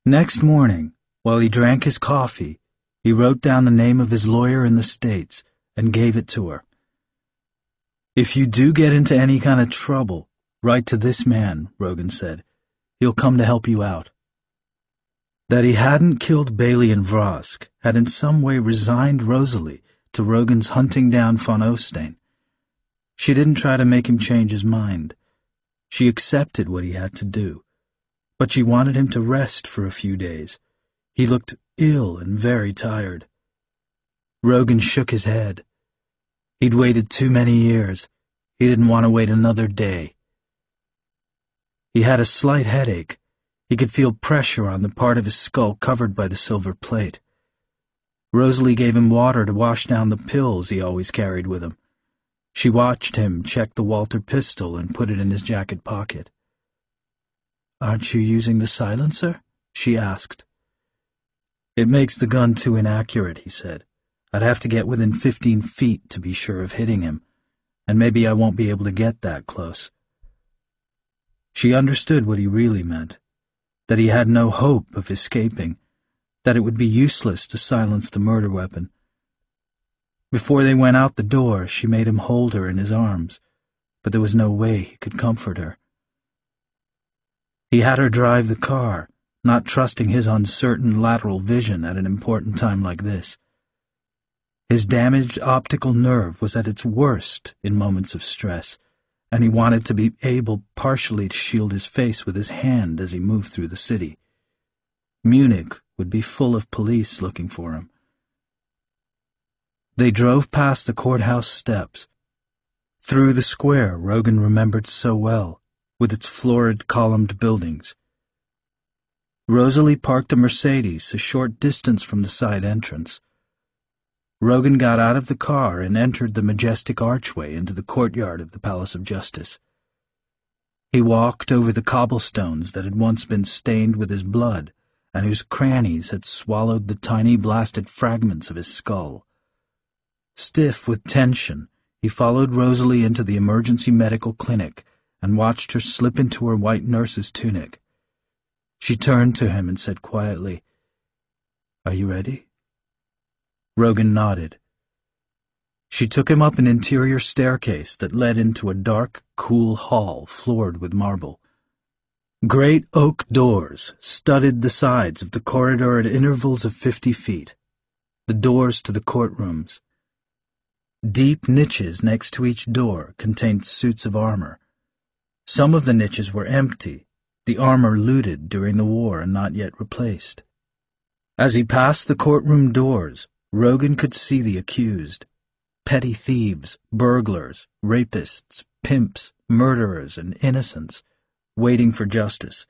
Next morning, while he drank his coffee, he wrote down the name of his lawyer in the States and gave it to her. If you do get into any kind of trouble, write to this man, Rogan said. He'll come to help you out. That he hadn't killed Bailey and Vrosk had in some way resigned Rosalie to Rogan's hunting down von Ostein. She didn't try to make him change his mind. She accepted what he had to do. But she wanted him to rest for a few days. He looked ill and very tired. Rogan shook his head. He'd waited too many years. He didn't want to wait another day. He had a slight headache. He could feel pressure on the part of his skull covered by the silver plate. Rosalie gave him water to wash down the pills he always carried with him. She watched him check the Walther pistol and put it in his jacket pocket. Aren't you using the silencer? she asked. It makes the gun too inaccurate, he said. I'd have to get within fifteen feet to be sure of hitting him, and maybe I won't be able to get that close. She understood what he really meant, that he had no hope of escaping, that it would be useless to silence the murder weapon. Before they went out the door, she made him hold her in his arms, but there was no way he could comfort her. He had her drive the car, not trusting his uncertain lateral vision at an important time like this. His damaged optical nerve was at its worst in moments of stress, and he wanted to be able partially to shield his face with his hand as he moved through the city. Munich would be full of police looking for him. They drove past the courthouse steps. Through the square Rogan remembered so well, with its florid columned buildings. Rosalie parked a Mercedes a short distance from the side entrance. Rogan got out of the car and entered the majestic archway into the courtyard of the Palace of Justice. He walked over the cobblestones that had once been stained with his blood and whose crannies had swallowed the tiny blasted fragments of his skull. Stiff with tension, he followed Rosalie into the emergency medical clinic and watched her slip into her white nurse's tunic. She turned to him and said quietly, Are you ready? Rogan nodded. She took him up an interior staircase that led into a dark, cool hall floored with marble. Great oak doors studded the sides of the corridor at intervals of fifty feet, the doors to the courtrooms. Deep niches next to each door contained suits of armor. Some of the niches were empty, the armor looted during the war and not yet replaced. As he passed the courtroom doors, Rogan could see the accused. Petty thieves, burglars, rapists, pimps, murderers, and innocents, waiting for justice.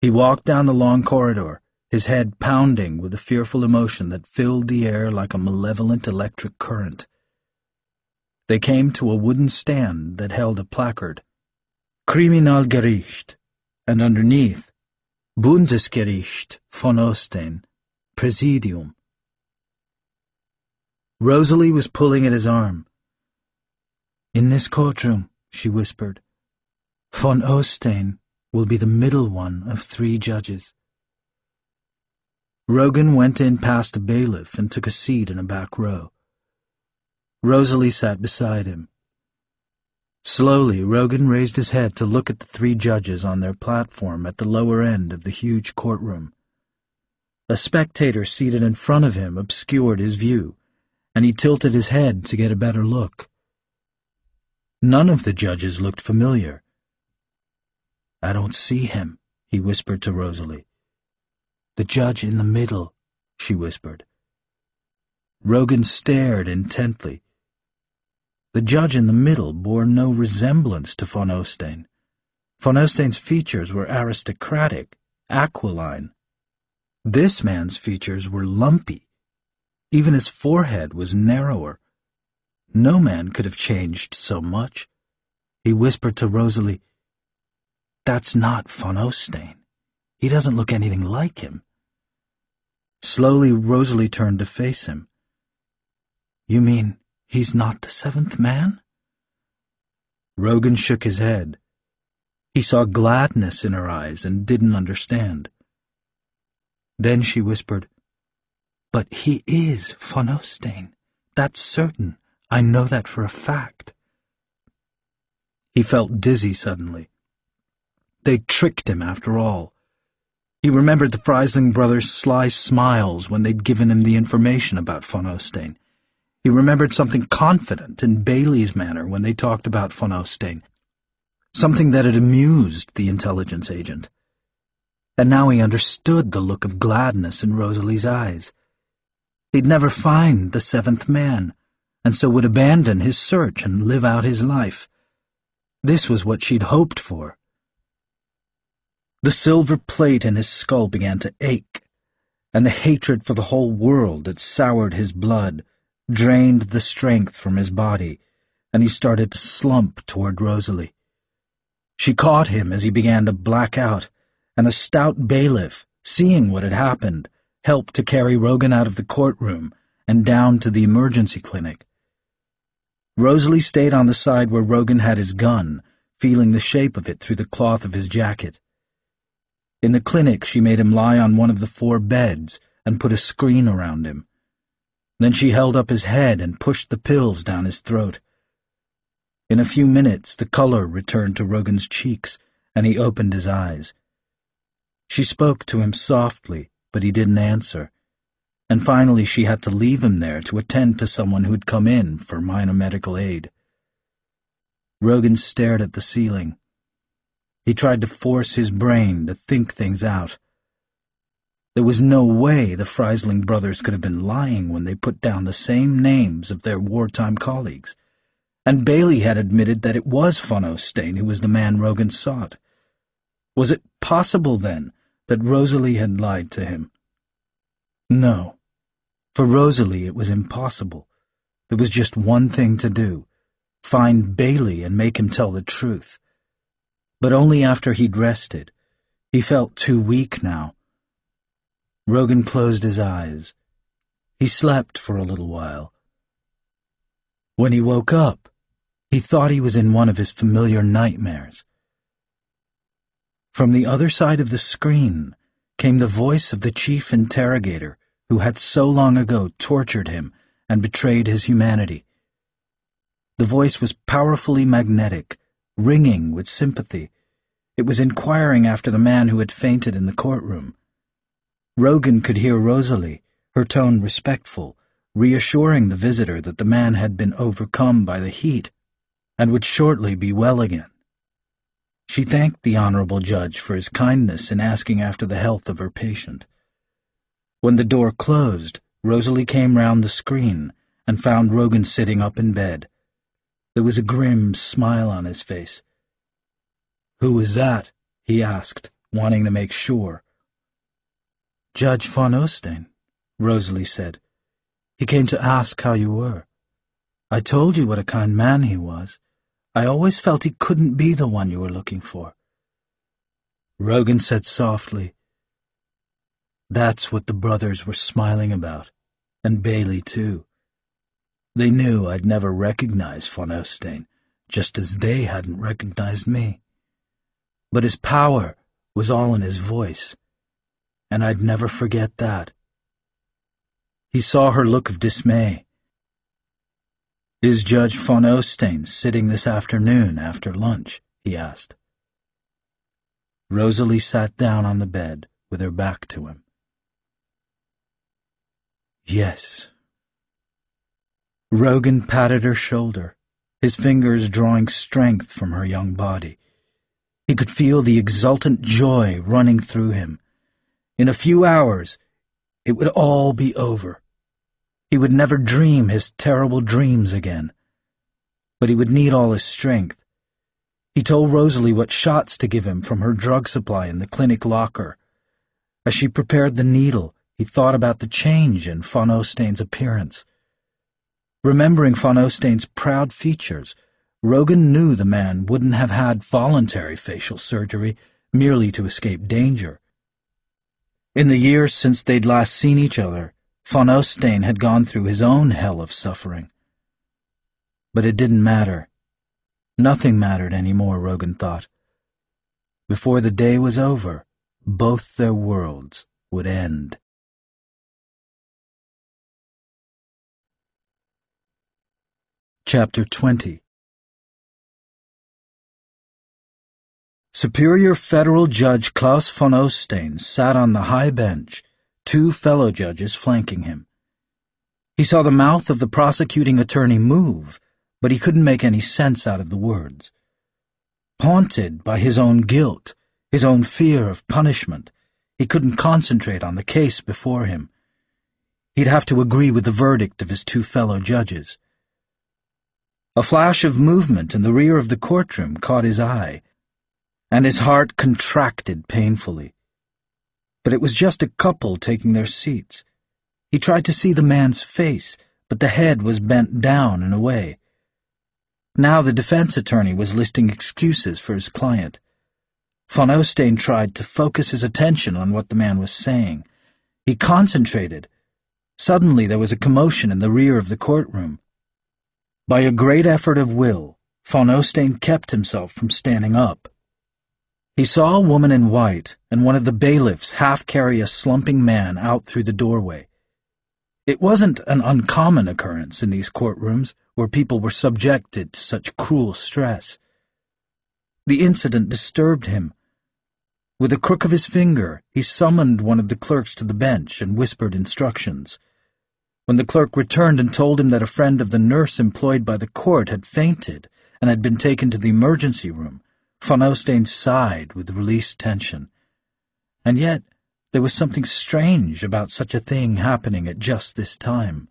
He walked down the long corridor, his head pounding with a fearful emotion that filled the air like a malevolent electric current. They came to a wooden stand that held a placard, Kriminalgericht, and underneath, Bundesgericht von Ostein, Präsidium. Rosalie was pulling at his arm. In this courtroom, she whispered, von Ostein will be the middle one of three judges. Rogan went in past a bailiff and took a seat in a back row. Rosalie sat beside him. Slowly, Rogan raised his head to look at the three judges on their platform at the lower end of the huge courtroom. A spectator seated in front of him obscured his view, and he tilted his head to get a better look. None of the judges looked familiar. I don't see him, he whispered to Rosalie. The judge in the middle, she whispered. Rogan stared intently. The judge in the middle bore no resemblance to von Ostein. Von Ostein's features were aristocratic, aquiline. This man's features were lumpy. Even his forehead was narrower. No man could have changed so much. He whispered to Rosalie, That's not von Ostein. He doesn't look anything like him. Slowly, Rosalie turned to face him. You mean he's not the seventh man? Rogan shook his head. He saw gladness in her eyes and didn't understand. Then she whispered, But he is von Ostein. That's certain. I know that for a fact. He felt dizzy suddenly. They'd tricked him after all. He remembered the Freisling brothers' sly smiles when they'd given him the information about von Ostein. He remembered something confident in Bailey's manner when they talked about von Ostein, something that had amused the intelligence agent. And now he understood the look of gladness in Rosalie's eyes. He'd never find the seventh man, and so would abandon his search and live out his life. This was what she'd hoped for. The silver plate in his skull began to ache, and the hatred for the whole world that soured his blood drained the strength from his body, and he started to slump toward Rosalie. She caught him as he began to black out, and a stout bailiff, seeing what had happened, helped to carry Rogan out of the courtroom and down to the emergency clinic. Rosalie stayed on the side where Rogan had his gun, feeling the shape of it through the cloth of his jacket. In the clinic, she made him lie on one of the four beds and put a screen around him. Then she held up his head and pushed the pills down his throat. In a few minutes, the color returned to Rogan's cheeks, and he opened his eyes. She spoke to him softly, but he didn't answer. And finally, she had to leave him there to attend to someone who'd come in for minor medical aid. Rogan stared at the ceiling. He tried to force his brain to think things out. There was no way the Freisling brothers could have been lying when they put down the same names of their wartime colleagues. And Bailey had admitted that it was von Ostein who was the man Rogan sought. Was it possible, then, that Rosalie had lied to him? No. For Rosalie it was impossible. There was just one thing to do. Find Bailey and make him tell the truth but only after he'd rested. He felt too weak now. Rogan closed his eyes. He slept for a little while. When he woke up, he thought he was in one of his familiar nightmares. From the other side of the screen came the voice of the chief interrogator who had so long ago tortured him and betrayed his humanity. The voice was powerfully magnetic, ringing with sympathy. It was inquiring after the man who had fainted in the courtroom. Rogan could hear Rosalie, her tone respectful, reassuring the visitor that the man had been overcome by the heat and would shortly be well again. She thanked the honorable judge for his kindness in asking after the health of her patient. When the door closed, Rosalie came round the screen and found Rogan sitting up in bed. There was a grim smile on his face. Who was that? he asked, wanting to make sure. Judge von Ostein, Rosalie said. He came to ask how you were. I told you what a kind man he was. I always felt he couldn't be the one you were looking for. Rogan said softly, That's what the brothers were smiling about, and Bailey too. They knew I'd never recognize von Ostein, just as they hadn't recognized me. But his power was all in his voice, and I'd never forget that. He saw her look of dismay. Is Judge von Ostein sitting this afternoon after lunch? he asked. Rosalie sat down on the bed with her back to him. Yes. Rogan patted her shoulder, his fingers drawing strength from her young body. He could feel the exultant joy running through him. In a few hours, it would all be over. He would never dream his terrible dreams again. But he would need all his strength. He told Rosalie what shots to give him from her drug supply in the clinic locker. As she prepared the needle, he thought about the change in von Ostein's appearance. Remembering von Ostein's proud features, Rogan knew the man wouldn't have had voluntary facial surgery merely to escape danger. In the years since they'd last seen each other, von Ostein had gone through his own hell of suffering. But it didn't matter. Nothing mattered any more, Rogan thought. Before the day was over, both their worlds would end. Chapter 20 Superior Federal Judge Klaus von Osten sat on the high bench, two fellow judges flanking him. He saw the mouth of the prosecuting attorney move, but he couldn't make any sense out of the words. Haunted by his own guilt, his own fear of punishment, he couldn't concentrate on the case before him. He'd have to agree with the verdict of his two fellow judges. A flash of movement in the rear of the courtroom caught his eye, and his heart contracted painfully. But it was just a couple taking their seats. He tried to see the man's face, but the head was bent down and away. Now the defense attorney was listing excuses for his client. Von Osten tried to focus his attention on what the man was saying. He concentrated. Suddenly there was a commotion in the rear of the courtroom. By a great effort of will, von Osten kept himself from standing up. He saw a woman in white and one of the bailiffs half carry a slumping man out through the doorway. It wasn't an uncommon occurrence in these courtrooms where people were subjected to such cruel stress. The incident disturbed him. With a crook of his finger, he summoned one of the clerks to the bench and whispered instructions. When the clerk returned and told him that a friend of the nurse employed by the court had fainted and had been taken to the emergency room, von Osten sighed with released tension. And yet, there was something strange about such a thing happening at just this time.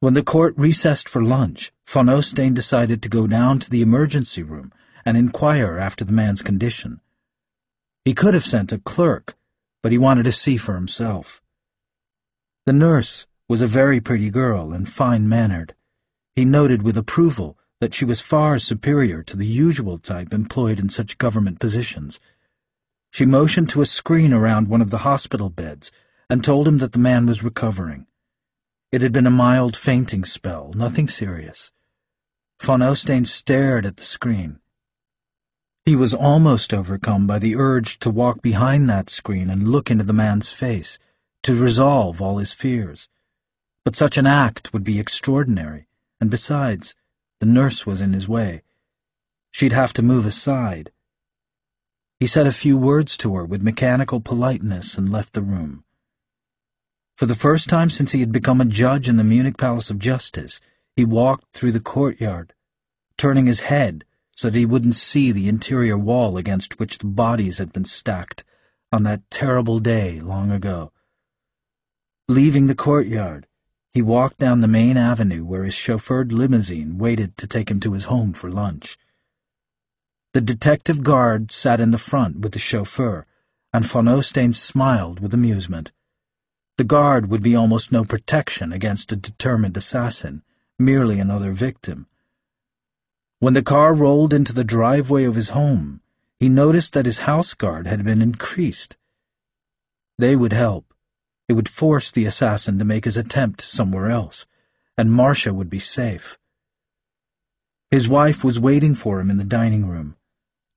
When the court recessed for lunch, von Osten decided to go down to the emergency room and inquire after the man's condition. He could have sent a clerk, but he wanted to see for himself. The nurse was a very pretty girl and fine-mannered. He noted with approval that she was far superior to the usual type employed in such government positions. She motioned to a screen around one of the hospital beds and told him that the man was recovering. It had been a mild fainting spell, nothing serious. Von Osten stared at the screen. He was almost overcome by the urge to walk behind that screen and look into the man's face, to resolve all his fears. But such an act would be extraordinary, and besides, the nurse was in his way. She'd have to move aside. He said a few words to her with mechanical politeness and left the room. For the first time since he had become a judge in the Munich Palace of Justice, he walked through the courtyard, turning his head so that he wouldn't see the interior wall against which the bodies had been stacked on that terrible day long ago. Leaving the courtyard, he walked down the main avenue where his chauffeured limousine waited to take him to his home for lunch. The detective guard sat in the front with the chauffeur, and von Osten smiled with amusement. The guard would be almost no protection against a determined assassin, merely another victim. When the car rolled into the driveway of his home, he noticed that his house guard had been increased. They would help. It would force the assassin to make his attempt somewhere else, and Marcia would be safe. His wife was waiting for him in the dining room.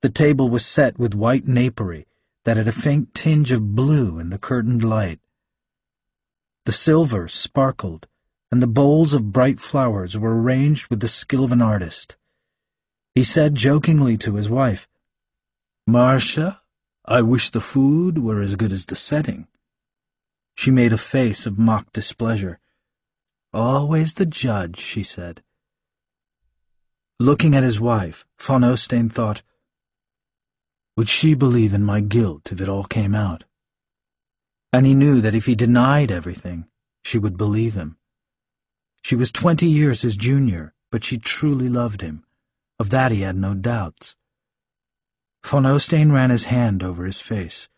The table was set with white napery that had a faint tinge of blue in the curtained light. The silver sparkled, and the bowls of bright flowers were arranged with the skill of an artist. He said jokingly to his wife, Marcia, I wish the food were as good as the setting. She made a face of mock displeasure. Always the judge, she said. Looking at his wife, von Osten thought, Would she believe in my guilt if it all came out? and he knew that if he denied everything, she would believe him. She was twenty years his junior, but she truly loved him. Of that he had no doubts. Von Osten ran his hand over his face.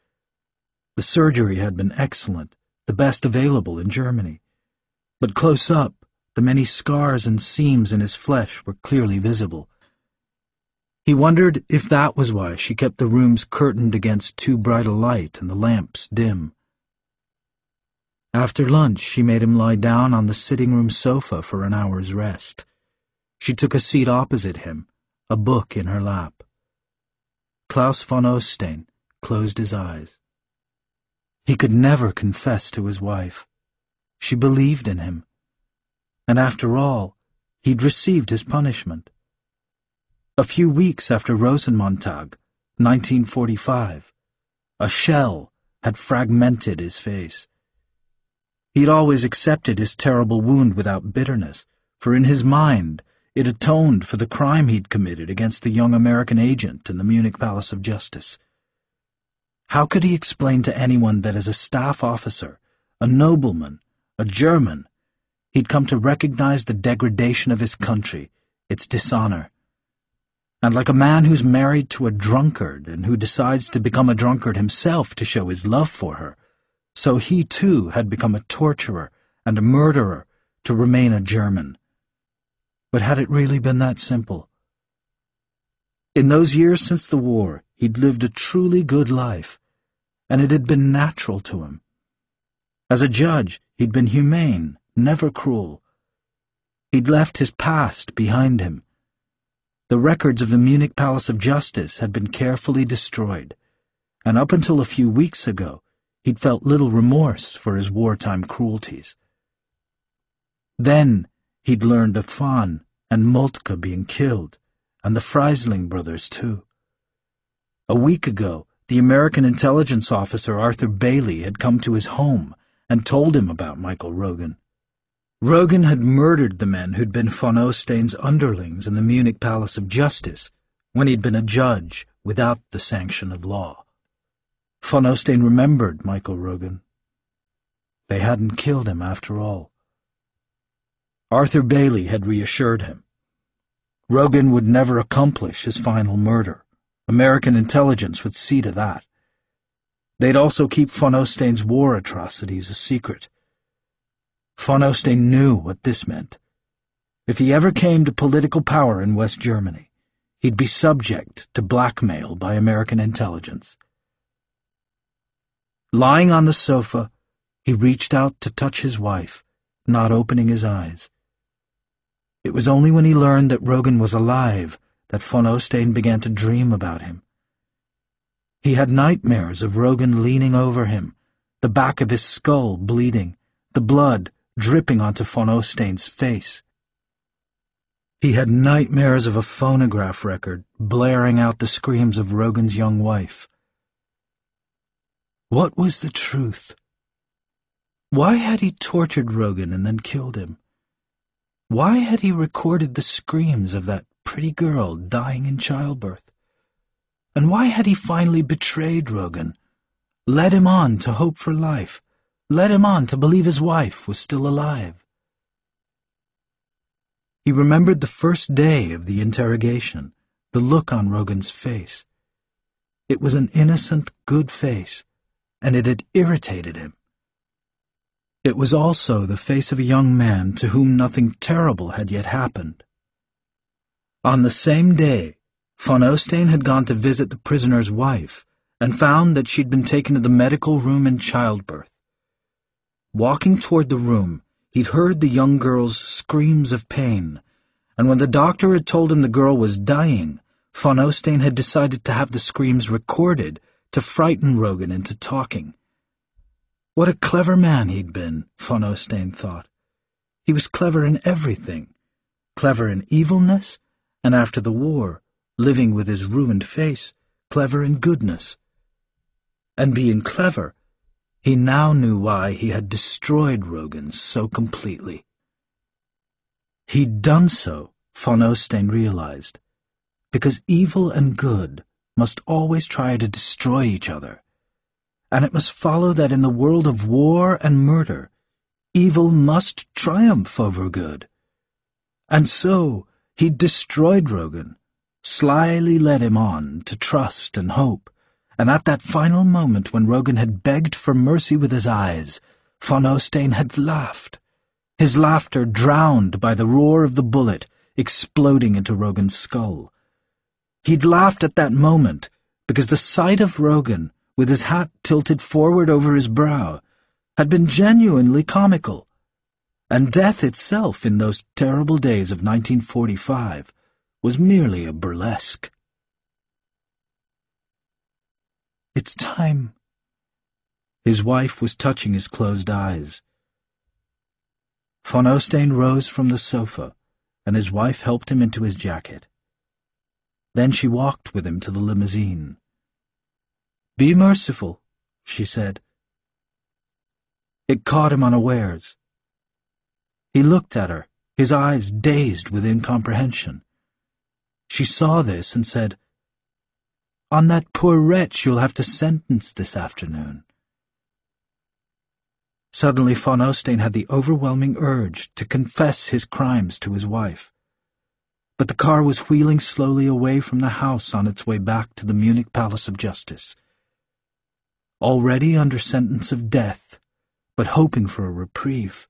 The surgery had been excellent, the best available in Germany. But close up, the many scars and seams in his flesh were clearly visible. He wondered if that was why she kept the rooms curtained against too bright a light and the lamps dim. After lunch, she made him lie down on the sitting-room sofa for an hour's rest. She took a seat opposite him, a book in her lap. Klaus von Osten closed his eyes. He could never confess to his wife. She believed in him. And after all, he'd received his punishment. A few weeks after Rosenmontag, 1945. A shell had fragmented his face. He'd always accepted his terrible wound without bitterness, for in his mind it atoned for the crime he'd committed against the young American agent in the Munich Palace of Justice. How could he explain to anyone that as a staff officer, a nobleman, a German, he'd come to recognize the degradation of his country, its dishonor? And like a man who's married to a drunkard and who decides to become a drunkard himself to show his love for her, so he too had become a torturer and a murderer to remain a German. But had it really been that simple? In those years since the war, he'd lived a truly good life, and it had been natural to him. As a judge, he'd been humane, never cruel. He'd left his past behind him. The records of the Munich Palace of Justice had been carefully destroyed, and up until a few weeks ago, he'd felt little remorse for his wartime cruelties. Then he'd learned of Pfann and Moltke being killed, and the Freisling brothers, too. A week ago, the American intelligence officer Arthur Bailey had come to his home and told him about Michael Rogan. Rogan had murdered the men who'd been von Ostein's underlings in the Munich Palace of Justice when he'd been a judge without the sanction of law. Von Ostein remembered Michael Rogan. They hadn't killed him after all. Arthur Bailey had reassured him. Rogan would never accomplish his final murder. American intelligence would see to that. They'd also keep von Ostein's war atrocities a secret. Von Ostein knew what this meant. If he ever came to political power in West Germany, he'd be subject to blackmail by American intelligence. Lying on the sofa, he reached out to touch his wife, not opening his eyes. It was only when he learned that Rogan was alive that von Ostein began to dream about him. He had nightmares of Rogan leaning over him, the back of his skull bleeding, the blood dripping onto von Ostein's face. He had nightmares of a phonograph record blaring out the screams of Rogan's young wife. What was the truth? Why had he tortured Rogan and then killed him? Why had he recorded the screams of that pretty girl dying in childbirth? And why had he finally betrayed Rogan, led him on to hope for life, led him on to believe his wife was still alive? He remembered the first day of the interrogation, the look on Rogan's face. It was an innocent, good face, and it had irritated him. It was also the face of a young man to whom nothing terrible had yet happened. On the same day, von Ostein had gone to visit the prisoner's wife and found that she'd been taken to the medical room in childbirth. Walking toward the room, he'd heard the young girl's screams of pain, and when the doctor had told him the girl was dying, von Ostein had decided to have the screams recorded to frighten Rogan into talking. What a clever man he'd been, von Ostein thought. He was clever in everything. Clever in evilness, and after the war, living with his ruined face, clever in goodness. And being clever, he now knew why he had destroyed Rogan so completely. He'd done so, von Ostein realized, because evil and good must always try to destroy each other and it must follow that in the world of war and murder, evil must triumph over good. And so he destroyed Rogan, slyly led him on to trust and hope, and at that final moment when Rogan had begged for mercy with his eyes, von Ostein had laughed, his laughter drowned by the roar of the bullet exploding into Rogan's skull. He'd laughed at that moment because the sight of Rogan with his hat tilted forward over his brow, had been genuinely comical, and death itself in those terrible days of 1945 was merely a burlesque. It's time. His wife was touching his closed eyes. Von Ostein rose from the sofa, and his wife helped him into his jacket. Then she walked with him to the limousine Be merciful, she said. It caught him unawares. He looked at her, his eyes dazed with incomprehension. She saw this and said, On that poor wretch you'll have to sentence this afternoon. Suddenly von Ostein had the overwhelming urge to confess his crimes to his wife. But the car was wheeling slowly away from the house on its way back to the Munich Palace of Justice. Already under sentence of death, but hoping for a reprieve,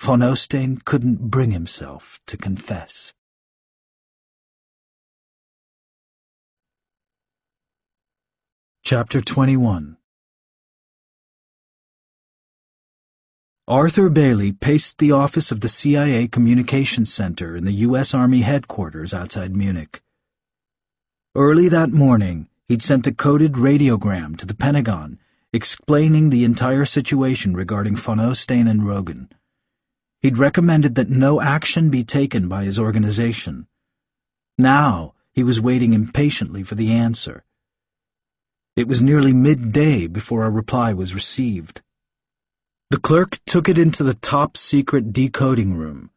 von Ostein couldn't bring himself to confess. Chapter 21 Arthur Bailey paced the office of the CIA Communications Center in the U.S. Army headquarters outside Munich. Early that morning, he'd sent a coded radiogram to the Pentagon explaining the entire situation regarding von Ostein and Rogan. He'd recommended that no action be taken by his organization. Now, he was waiting impatiently for the answer. It was nearly midday before a reply was received. The clerk took it into the top-secret decoding room,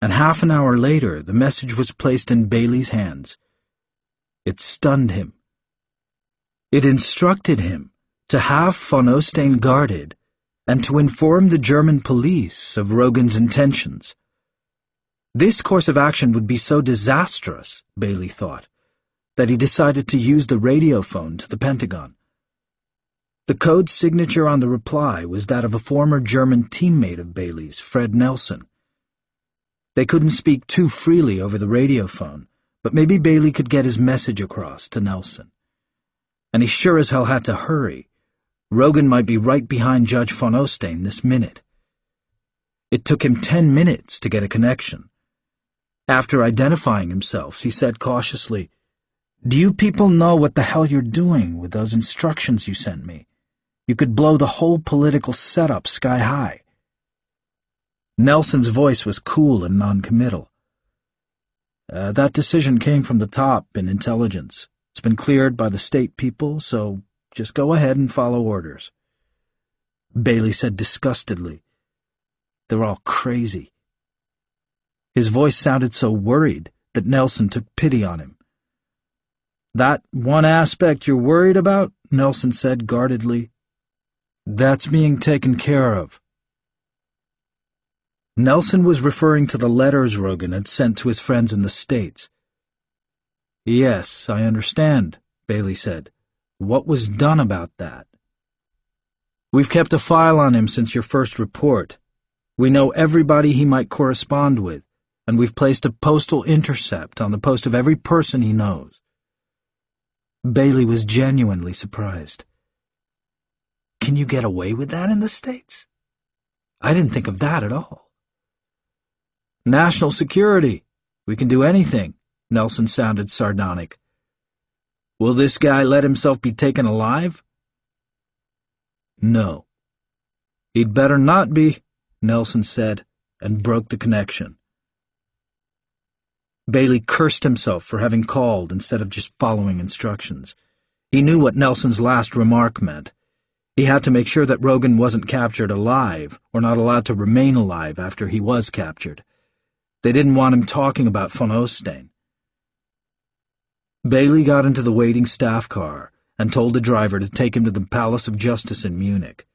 and half an hour later the message was placed in Bailey's hands. It stunned him. It instructed him to have von Ostein guarded and to inform the German police of Rogan's intentions. This course of action would be so disastrous, Bailey thought, that he decided to use the radiophone to the Pentagon. The code signature on the reply was that of a former German teammate of Bailey's, Fred Nelson. They couldn't speak too freely over the radiophone, but maybe Bailey could get his message across to Nelson. And he sure as hell had to hurry. Rogan might be right behind Judge von Ostein this minute. It took him ten minutes to get a connection. After identifying himself, he said cautiously, Do you people know what the hell you're doing with those instructions you sent me? You could blow the whole political setup sky high. Nelson's voice was cool and noncommittal. Uh, that decision came from the top in intelligence. It's been cleared by the state people, so just go ahead and follow orders. Bailey said disgustedly. They're all crazy. His voice sounded so worried that Nelson took pity on him. That one aspect you're worried about, Nelson said guardedly, that's being taken care of. Nelson was referring to the letters Rogan had sent to his friends in the States. Yes, I understand, Bailey said. What was done about that? We've kept a file on him since your first report. We know everybody he might correspond with, and we've placed a postal intercept on the post of every person he knows. Bailey was genuinely surprised. Can you get away with that in the States? I didn't think of that at all. National security. We can do anything, Nelson sounded sardonic. Will this guy let himself be taken alive? No. He'd better not be, Nelson said, and broke the connection. Bailey cursed himself for having called instead of just following instructions. He knew what Nelson's last remark meant. He had to make sure that Rogan wasn't captured alive, or not allowed to remain alive after he was captured. They didn't want him talking about von Ostein. Bailey got into the waiting staff car and told the driver to take him to the Palace of Justice in Munich.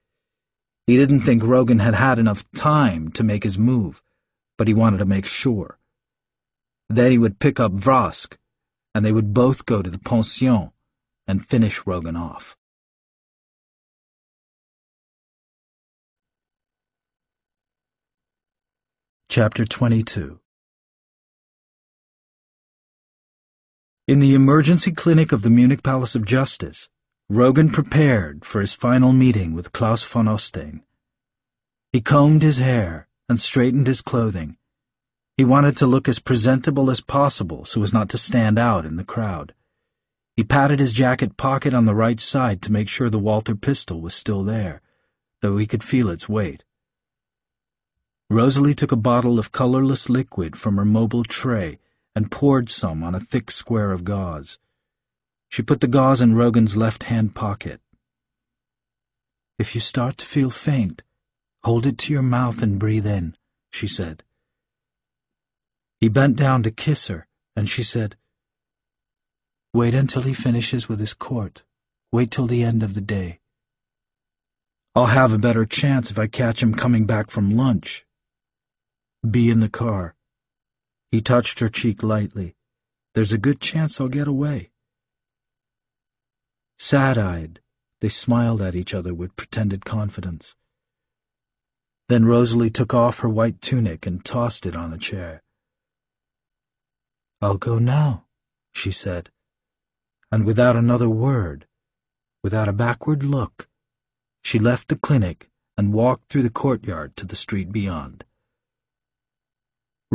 He didn't think Rogan had had enough time to make his move, but he wanted to make sure. Then he would pick up Vrask, and they would both go to the pension and finish Rogan off. Chapter 22 In the emergency clinic of the Munich Palace of Justice, Rogan prepared for his final meeting with Klaus von Ostein. He combed his hair and straightened his clothing. He wanted to look as presentable as possible so as not to stand out in the crowd. He patted his jacket pocket on the right side to make sure the Walther pistol was still there, though he could feel its weight. Rosalie took a bottle of colorless liquid from her mobile tray and poured some on a thick square of gauze. She put the gauze in Rogan's left-hand pocket. If you start to feel faint, hold it to your mouth and breathe in, she said. He bent down to kiss her, and she said, Wait until he finishes with his court. Wait till the end of the day. I'll have a better chance if I catch him coming back from lunch. Be in the car. He touched her cheek lightly. There's a good chance I'll get away. Sad-eyed, they smiled at each other with pretended confidence. Then Rosalie took off her white tunic and tossed it on a chair. I'll go now, she said, and without another word, without a backward look, she left the clinic and walked through the courtyard to the street beyond.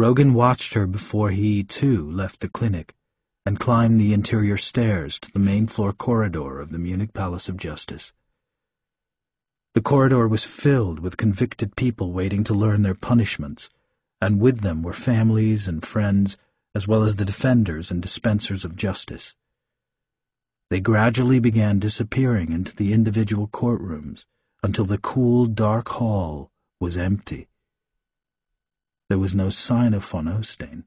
Rogan watched her before he, too, left the clinic and climbed the interior stairs to the main floor corridor of the Munich Palace of Justice. The corridor was filled with convicted people waiting to learn their punishments, and with them were families and friends, as well as the defenders and dispensers of justice. They gradually began disappearing into the individual courtrooms until the cool, dark hall was empty. There was no sign of von Osten.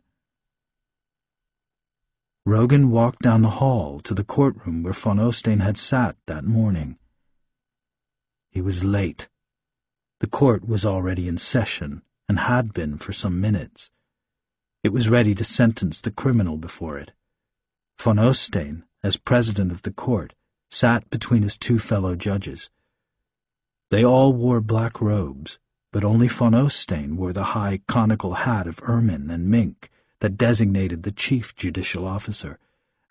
Rogan walked down the hall to the courtroom where von Osten had sat that morning. He was late. The court was already in session and had been for some minutes. It was ready to sentence the criminal before it. Von Osten as president of the court, sat between his two fellow judges. They all wore black robes, but only von Osten wore the high conical hat of ermine and mink that designated the chief judicial officer,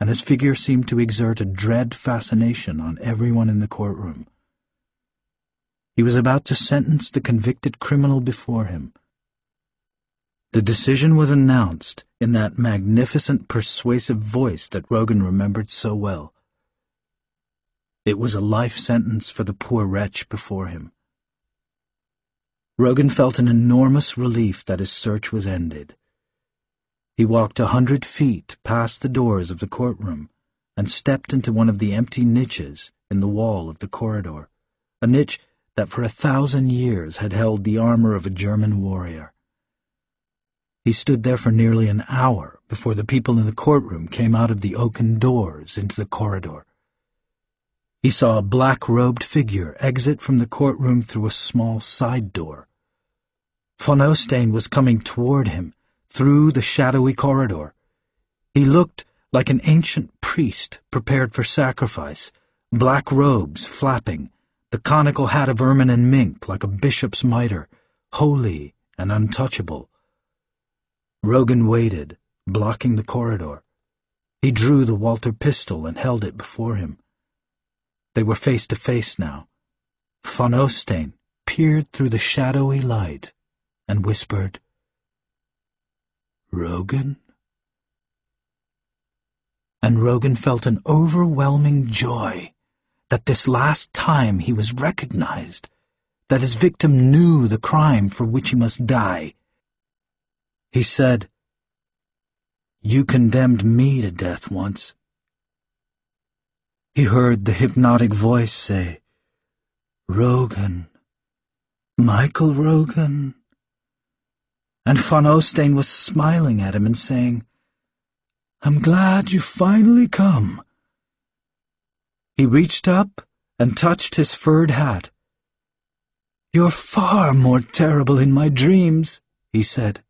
and his figure seemed to exert a dread fascination on everyone in the courtroom. He was about to sentence the convicted criminal before him. The decision was announced in that magnificent, persuasive voice that Rogan remembered so well. It was a life sentence for the poor wretch before him. Rogan felt an enormous relief that his search was ended. He walked a hundred feet past the doors of the courtroom and stepped into one of the empty niches in the wall of the corridor, a niche that for a thousand years had held the armor of a German warrior. He stood there for nearly an hour before the people in the courtroom came out of the oaken doors into the corridor. He saw a black-robed figure exit from the courtroom through a small side door. Von Osten was coming toward him through the shadowy corridor. He looked like an ancient priest prepared for sacrifice, black robes flapping, the conical hat of ermine and mink like a bishop's mitre, holy and untouchable. Rogan waited, blocking the corridor. He drew the Walther pistol and held it before him. They were face to face now. Von Osten peered through the shadowy light and whispered, Rogan? And Rogan felt an overwhelming joy that this last time he was recognized, that his victim knew the crime for which he must die, he said, You condemned me to death once. He heard the hypnotic voice say, Rogan, Michael Rogan. And von Osten was smiling at him and saying, I'm glad you finally come. He reached up and touched his furred hat. You're far more terrible in my dreams, he said.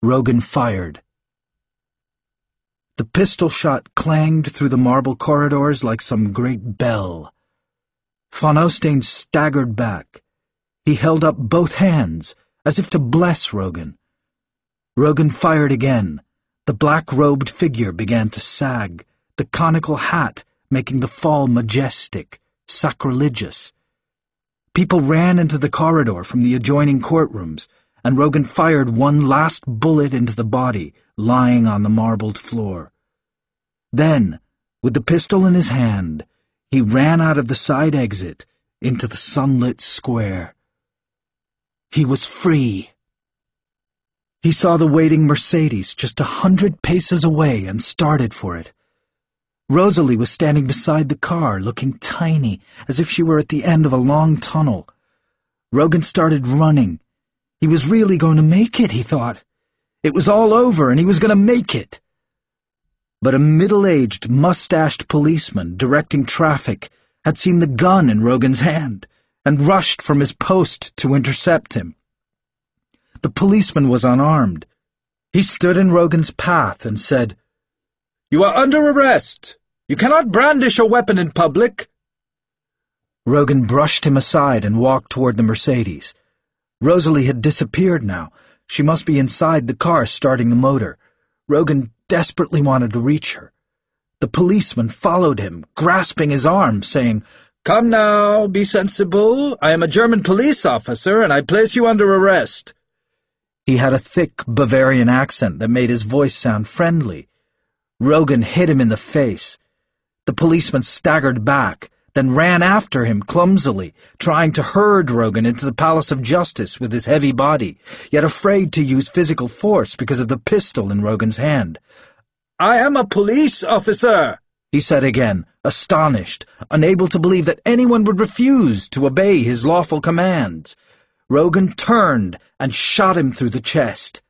Rogan fired. The pistol shot clanged through the marble corridors like some great bell. Von Osten staggered back. He held up both hands, as if to bless Rogan. Rogan fired again. The black-robed figure began to sag, the conical hat making the fall majestic, sacrilegious. People ran into the corridor from the adjoining courtrooms, and Rogan fired one last bullet into the body, lying on the marbled floor. Then, with the pistol in his hand, he ran out of the side exit into the sunlit square. He was free. He saw the waiting Mercedes just a hundred paces away and started for it. Rosalie was standing beside the car, looking tiny, as if she were at the end of a long tunnel. Rogan started running. He was really going to make it, he thought. It was all over, and he was going to make it. But a middle-aged, mustached policeman directing traffic had seen the gun in Rogan's hand and rushed from his post to intercept him. The policeman was unarmed. He stood in Rogan's path and said, You are under arrest. You cannot brandish a weapon in public. Rogan brushed him aside and walked toward the Mercedes. Rosalie had disappeared now. She must be inside the car starting the motor. Rogan desperately wanted to reach her. The policeman followed him, grasping his arm, saying, Come now, be sensible. I am a German police officer, and I place you under arrest. He had a thick Bavarian accent that made his voice sound friendly. Rogan hit him in the face. The policeman staggered back, then ran after him clumsily, trying to herd Rogan into the Palace of Justice with his heavy body, yet afraid to use physical force because of the pistol in Rogan's hand. I am a police officer, he said again, astonished, unable to believe that anyone would refuse to obey his lawful commands. Rogan turned and shot him through the chest.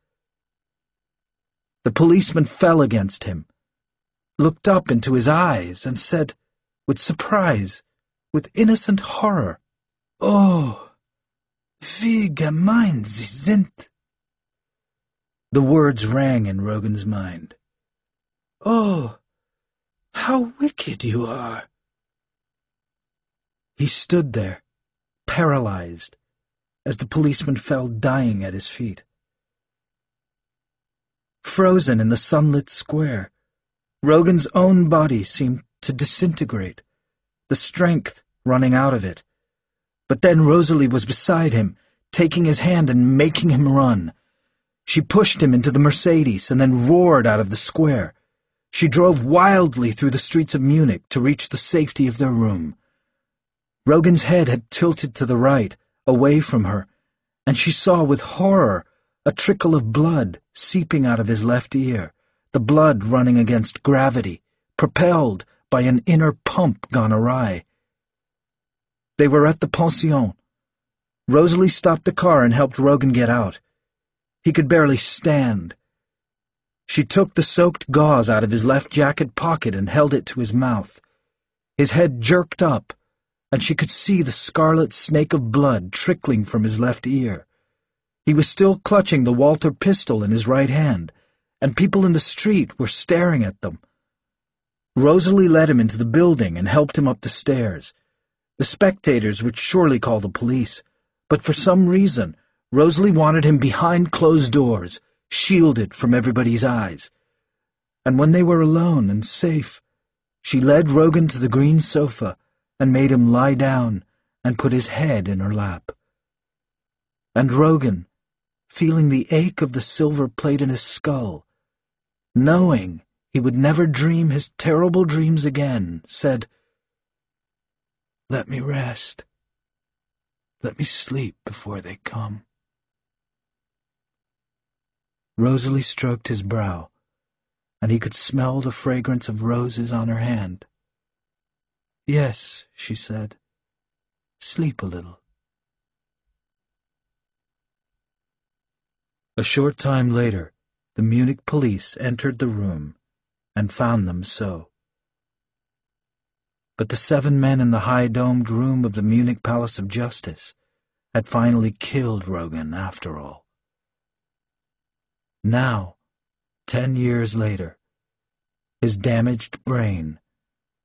The policeman fell against him, looked up into his eyes, and said, with surprise, with innocent horror. Oh, wie gemein sie sind. The words rang in Rogan's mind. Oh, how wicked you are. He stood there, paralyzed, as the policeman fell dying at his feet. Frozen in the sunlit square, Rogan's own body seemed to disintegrate, the strength running out of it. But then Rosalie was beside him, taking his hand and making him run. She pushed him into the Mercedes and then roared out of the square. She drove wildly through the streets of Munich to reach the safety of their room. Rogan's head had tilted to the right, away from her, and she saw with horror a trickle of blood seeping out of his left ear, the blood running against gravity, propelled by an inner pump gone awry. They were at the pension. Rosalie stopped the car and helped Rogan get out. He could barely stand. She took the soaked gauze out of his left jacket pocket and held it to his mouth. His head jerked up, and she could see the scarlet snake of blood trickling from his left ear. He was still clutching the Walther pistol in his right hand, and people in the street were staring at them. Rosalie led him into the building and helped him up the stairs. The spectators would surely call the police, but for some reason, Rosalie wanted him behind closed doors, shielded from everybody's eyes. And when they were alone and safe, she led Rogan to the green sofa and made him lie down and put his head in her lap. And Rogan, feeling the ache of the silver plate in his skull, knowing he would never dream his terrible dreams again, said, Let me rest. Let me sleep before they come. Rosalie stroked his brow, and he could smell the fragrance of roses on her hand. Yes, she said, sleep a little. A short time later, the Munich police entered the room and found them so. But the seven men in the high-domed room of the Munich Palace of Justice had finally killed Rogan after all. Now, ten years later, his damaged brain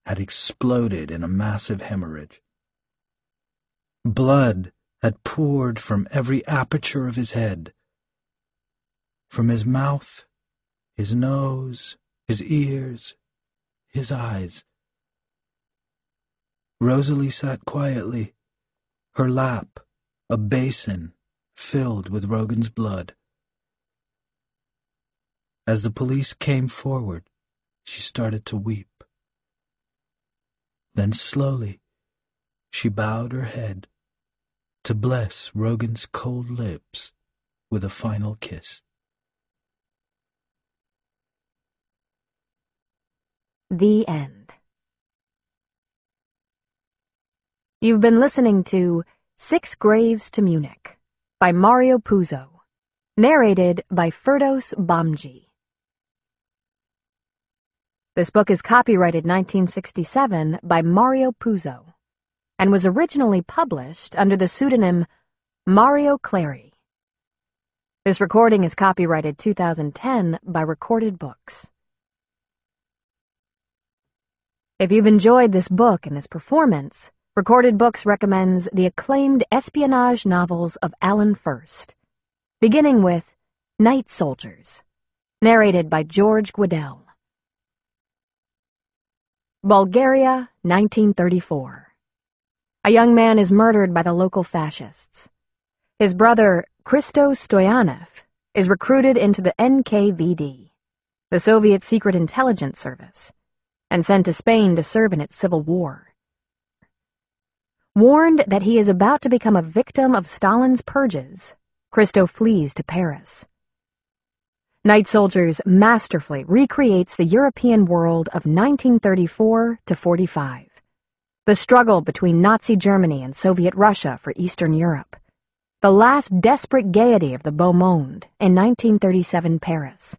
had exploded in a massive hemorrhage. Blood had poured from every aperture of his head, from his mouth, his nose, his ears, his eyes. Rosalie sat quietly, her lap a basin filled with Rogan's blood. As the police came forward, she started to weep. Then slowly, she bowed her head to bless Rogan's cold lips with a final kiss. The End. You've been listening to Six Graves to Munich by Mario Puzo, narrated by Firdous Bamji. This book is copyrighted 1967 by Mario Puzo and was originally published under the pseudonym Mario Cleri. This recording is copyrighted 2010 by Recorded Books. If you've enjoyed this book and this performance, Recorded Books recommends the acclaimed espionage novels of Alan Furst, beginning with Night Soldiers, narrated by George Guidall. Bulgaria, 1934. A young man is murdered by the local fascists. His brother, Khristo Stoianev, is recruited into the NKVD, the Soviet Secret Intelligence Service, and sent to Spain to serve in its civil war. Warned that he is about to become a victim of Stalin's purges, Khristo flees to Paris. Night Soldiers masterfully recreates the European world of 1934 to 45. The struggle between Nazi Germany and Soviet Russia for Eastern Europe. The last desperate gaiety of the Beau Monde in 1937 Paris.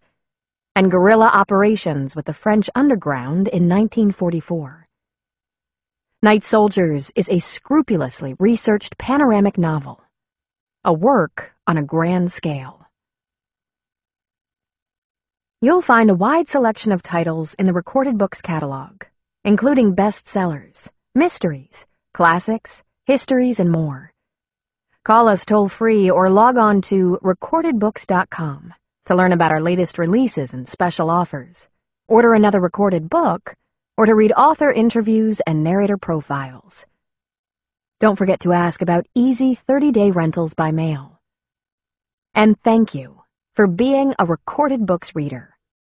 And guerrilla operations with the French underground in 1944. Night Soldiers is a scrupulously researched panoramic novel, a work on a grand scale. You'll find a wide selection of titles in the Recorded Books catalog, including bestsellers, mysteries, classics, histories, and more. Call us toll free or log on to recordedbooks.com to learn about our latest releases and special offers. Order another recorded book or to read author interviews and narrator profiles. Don't forget to ask about easy 30-day rentals by mail. And thank you for being a Recorded Books reader.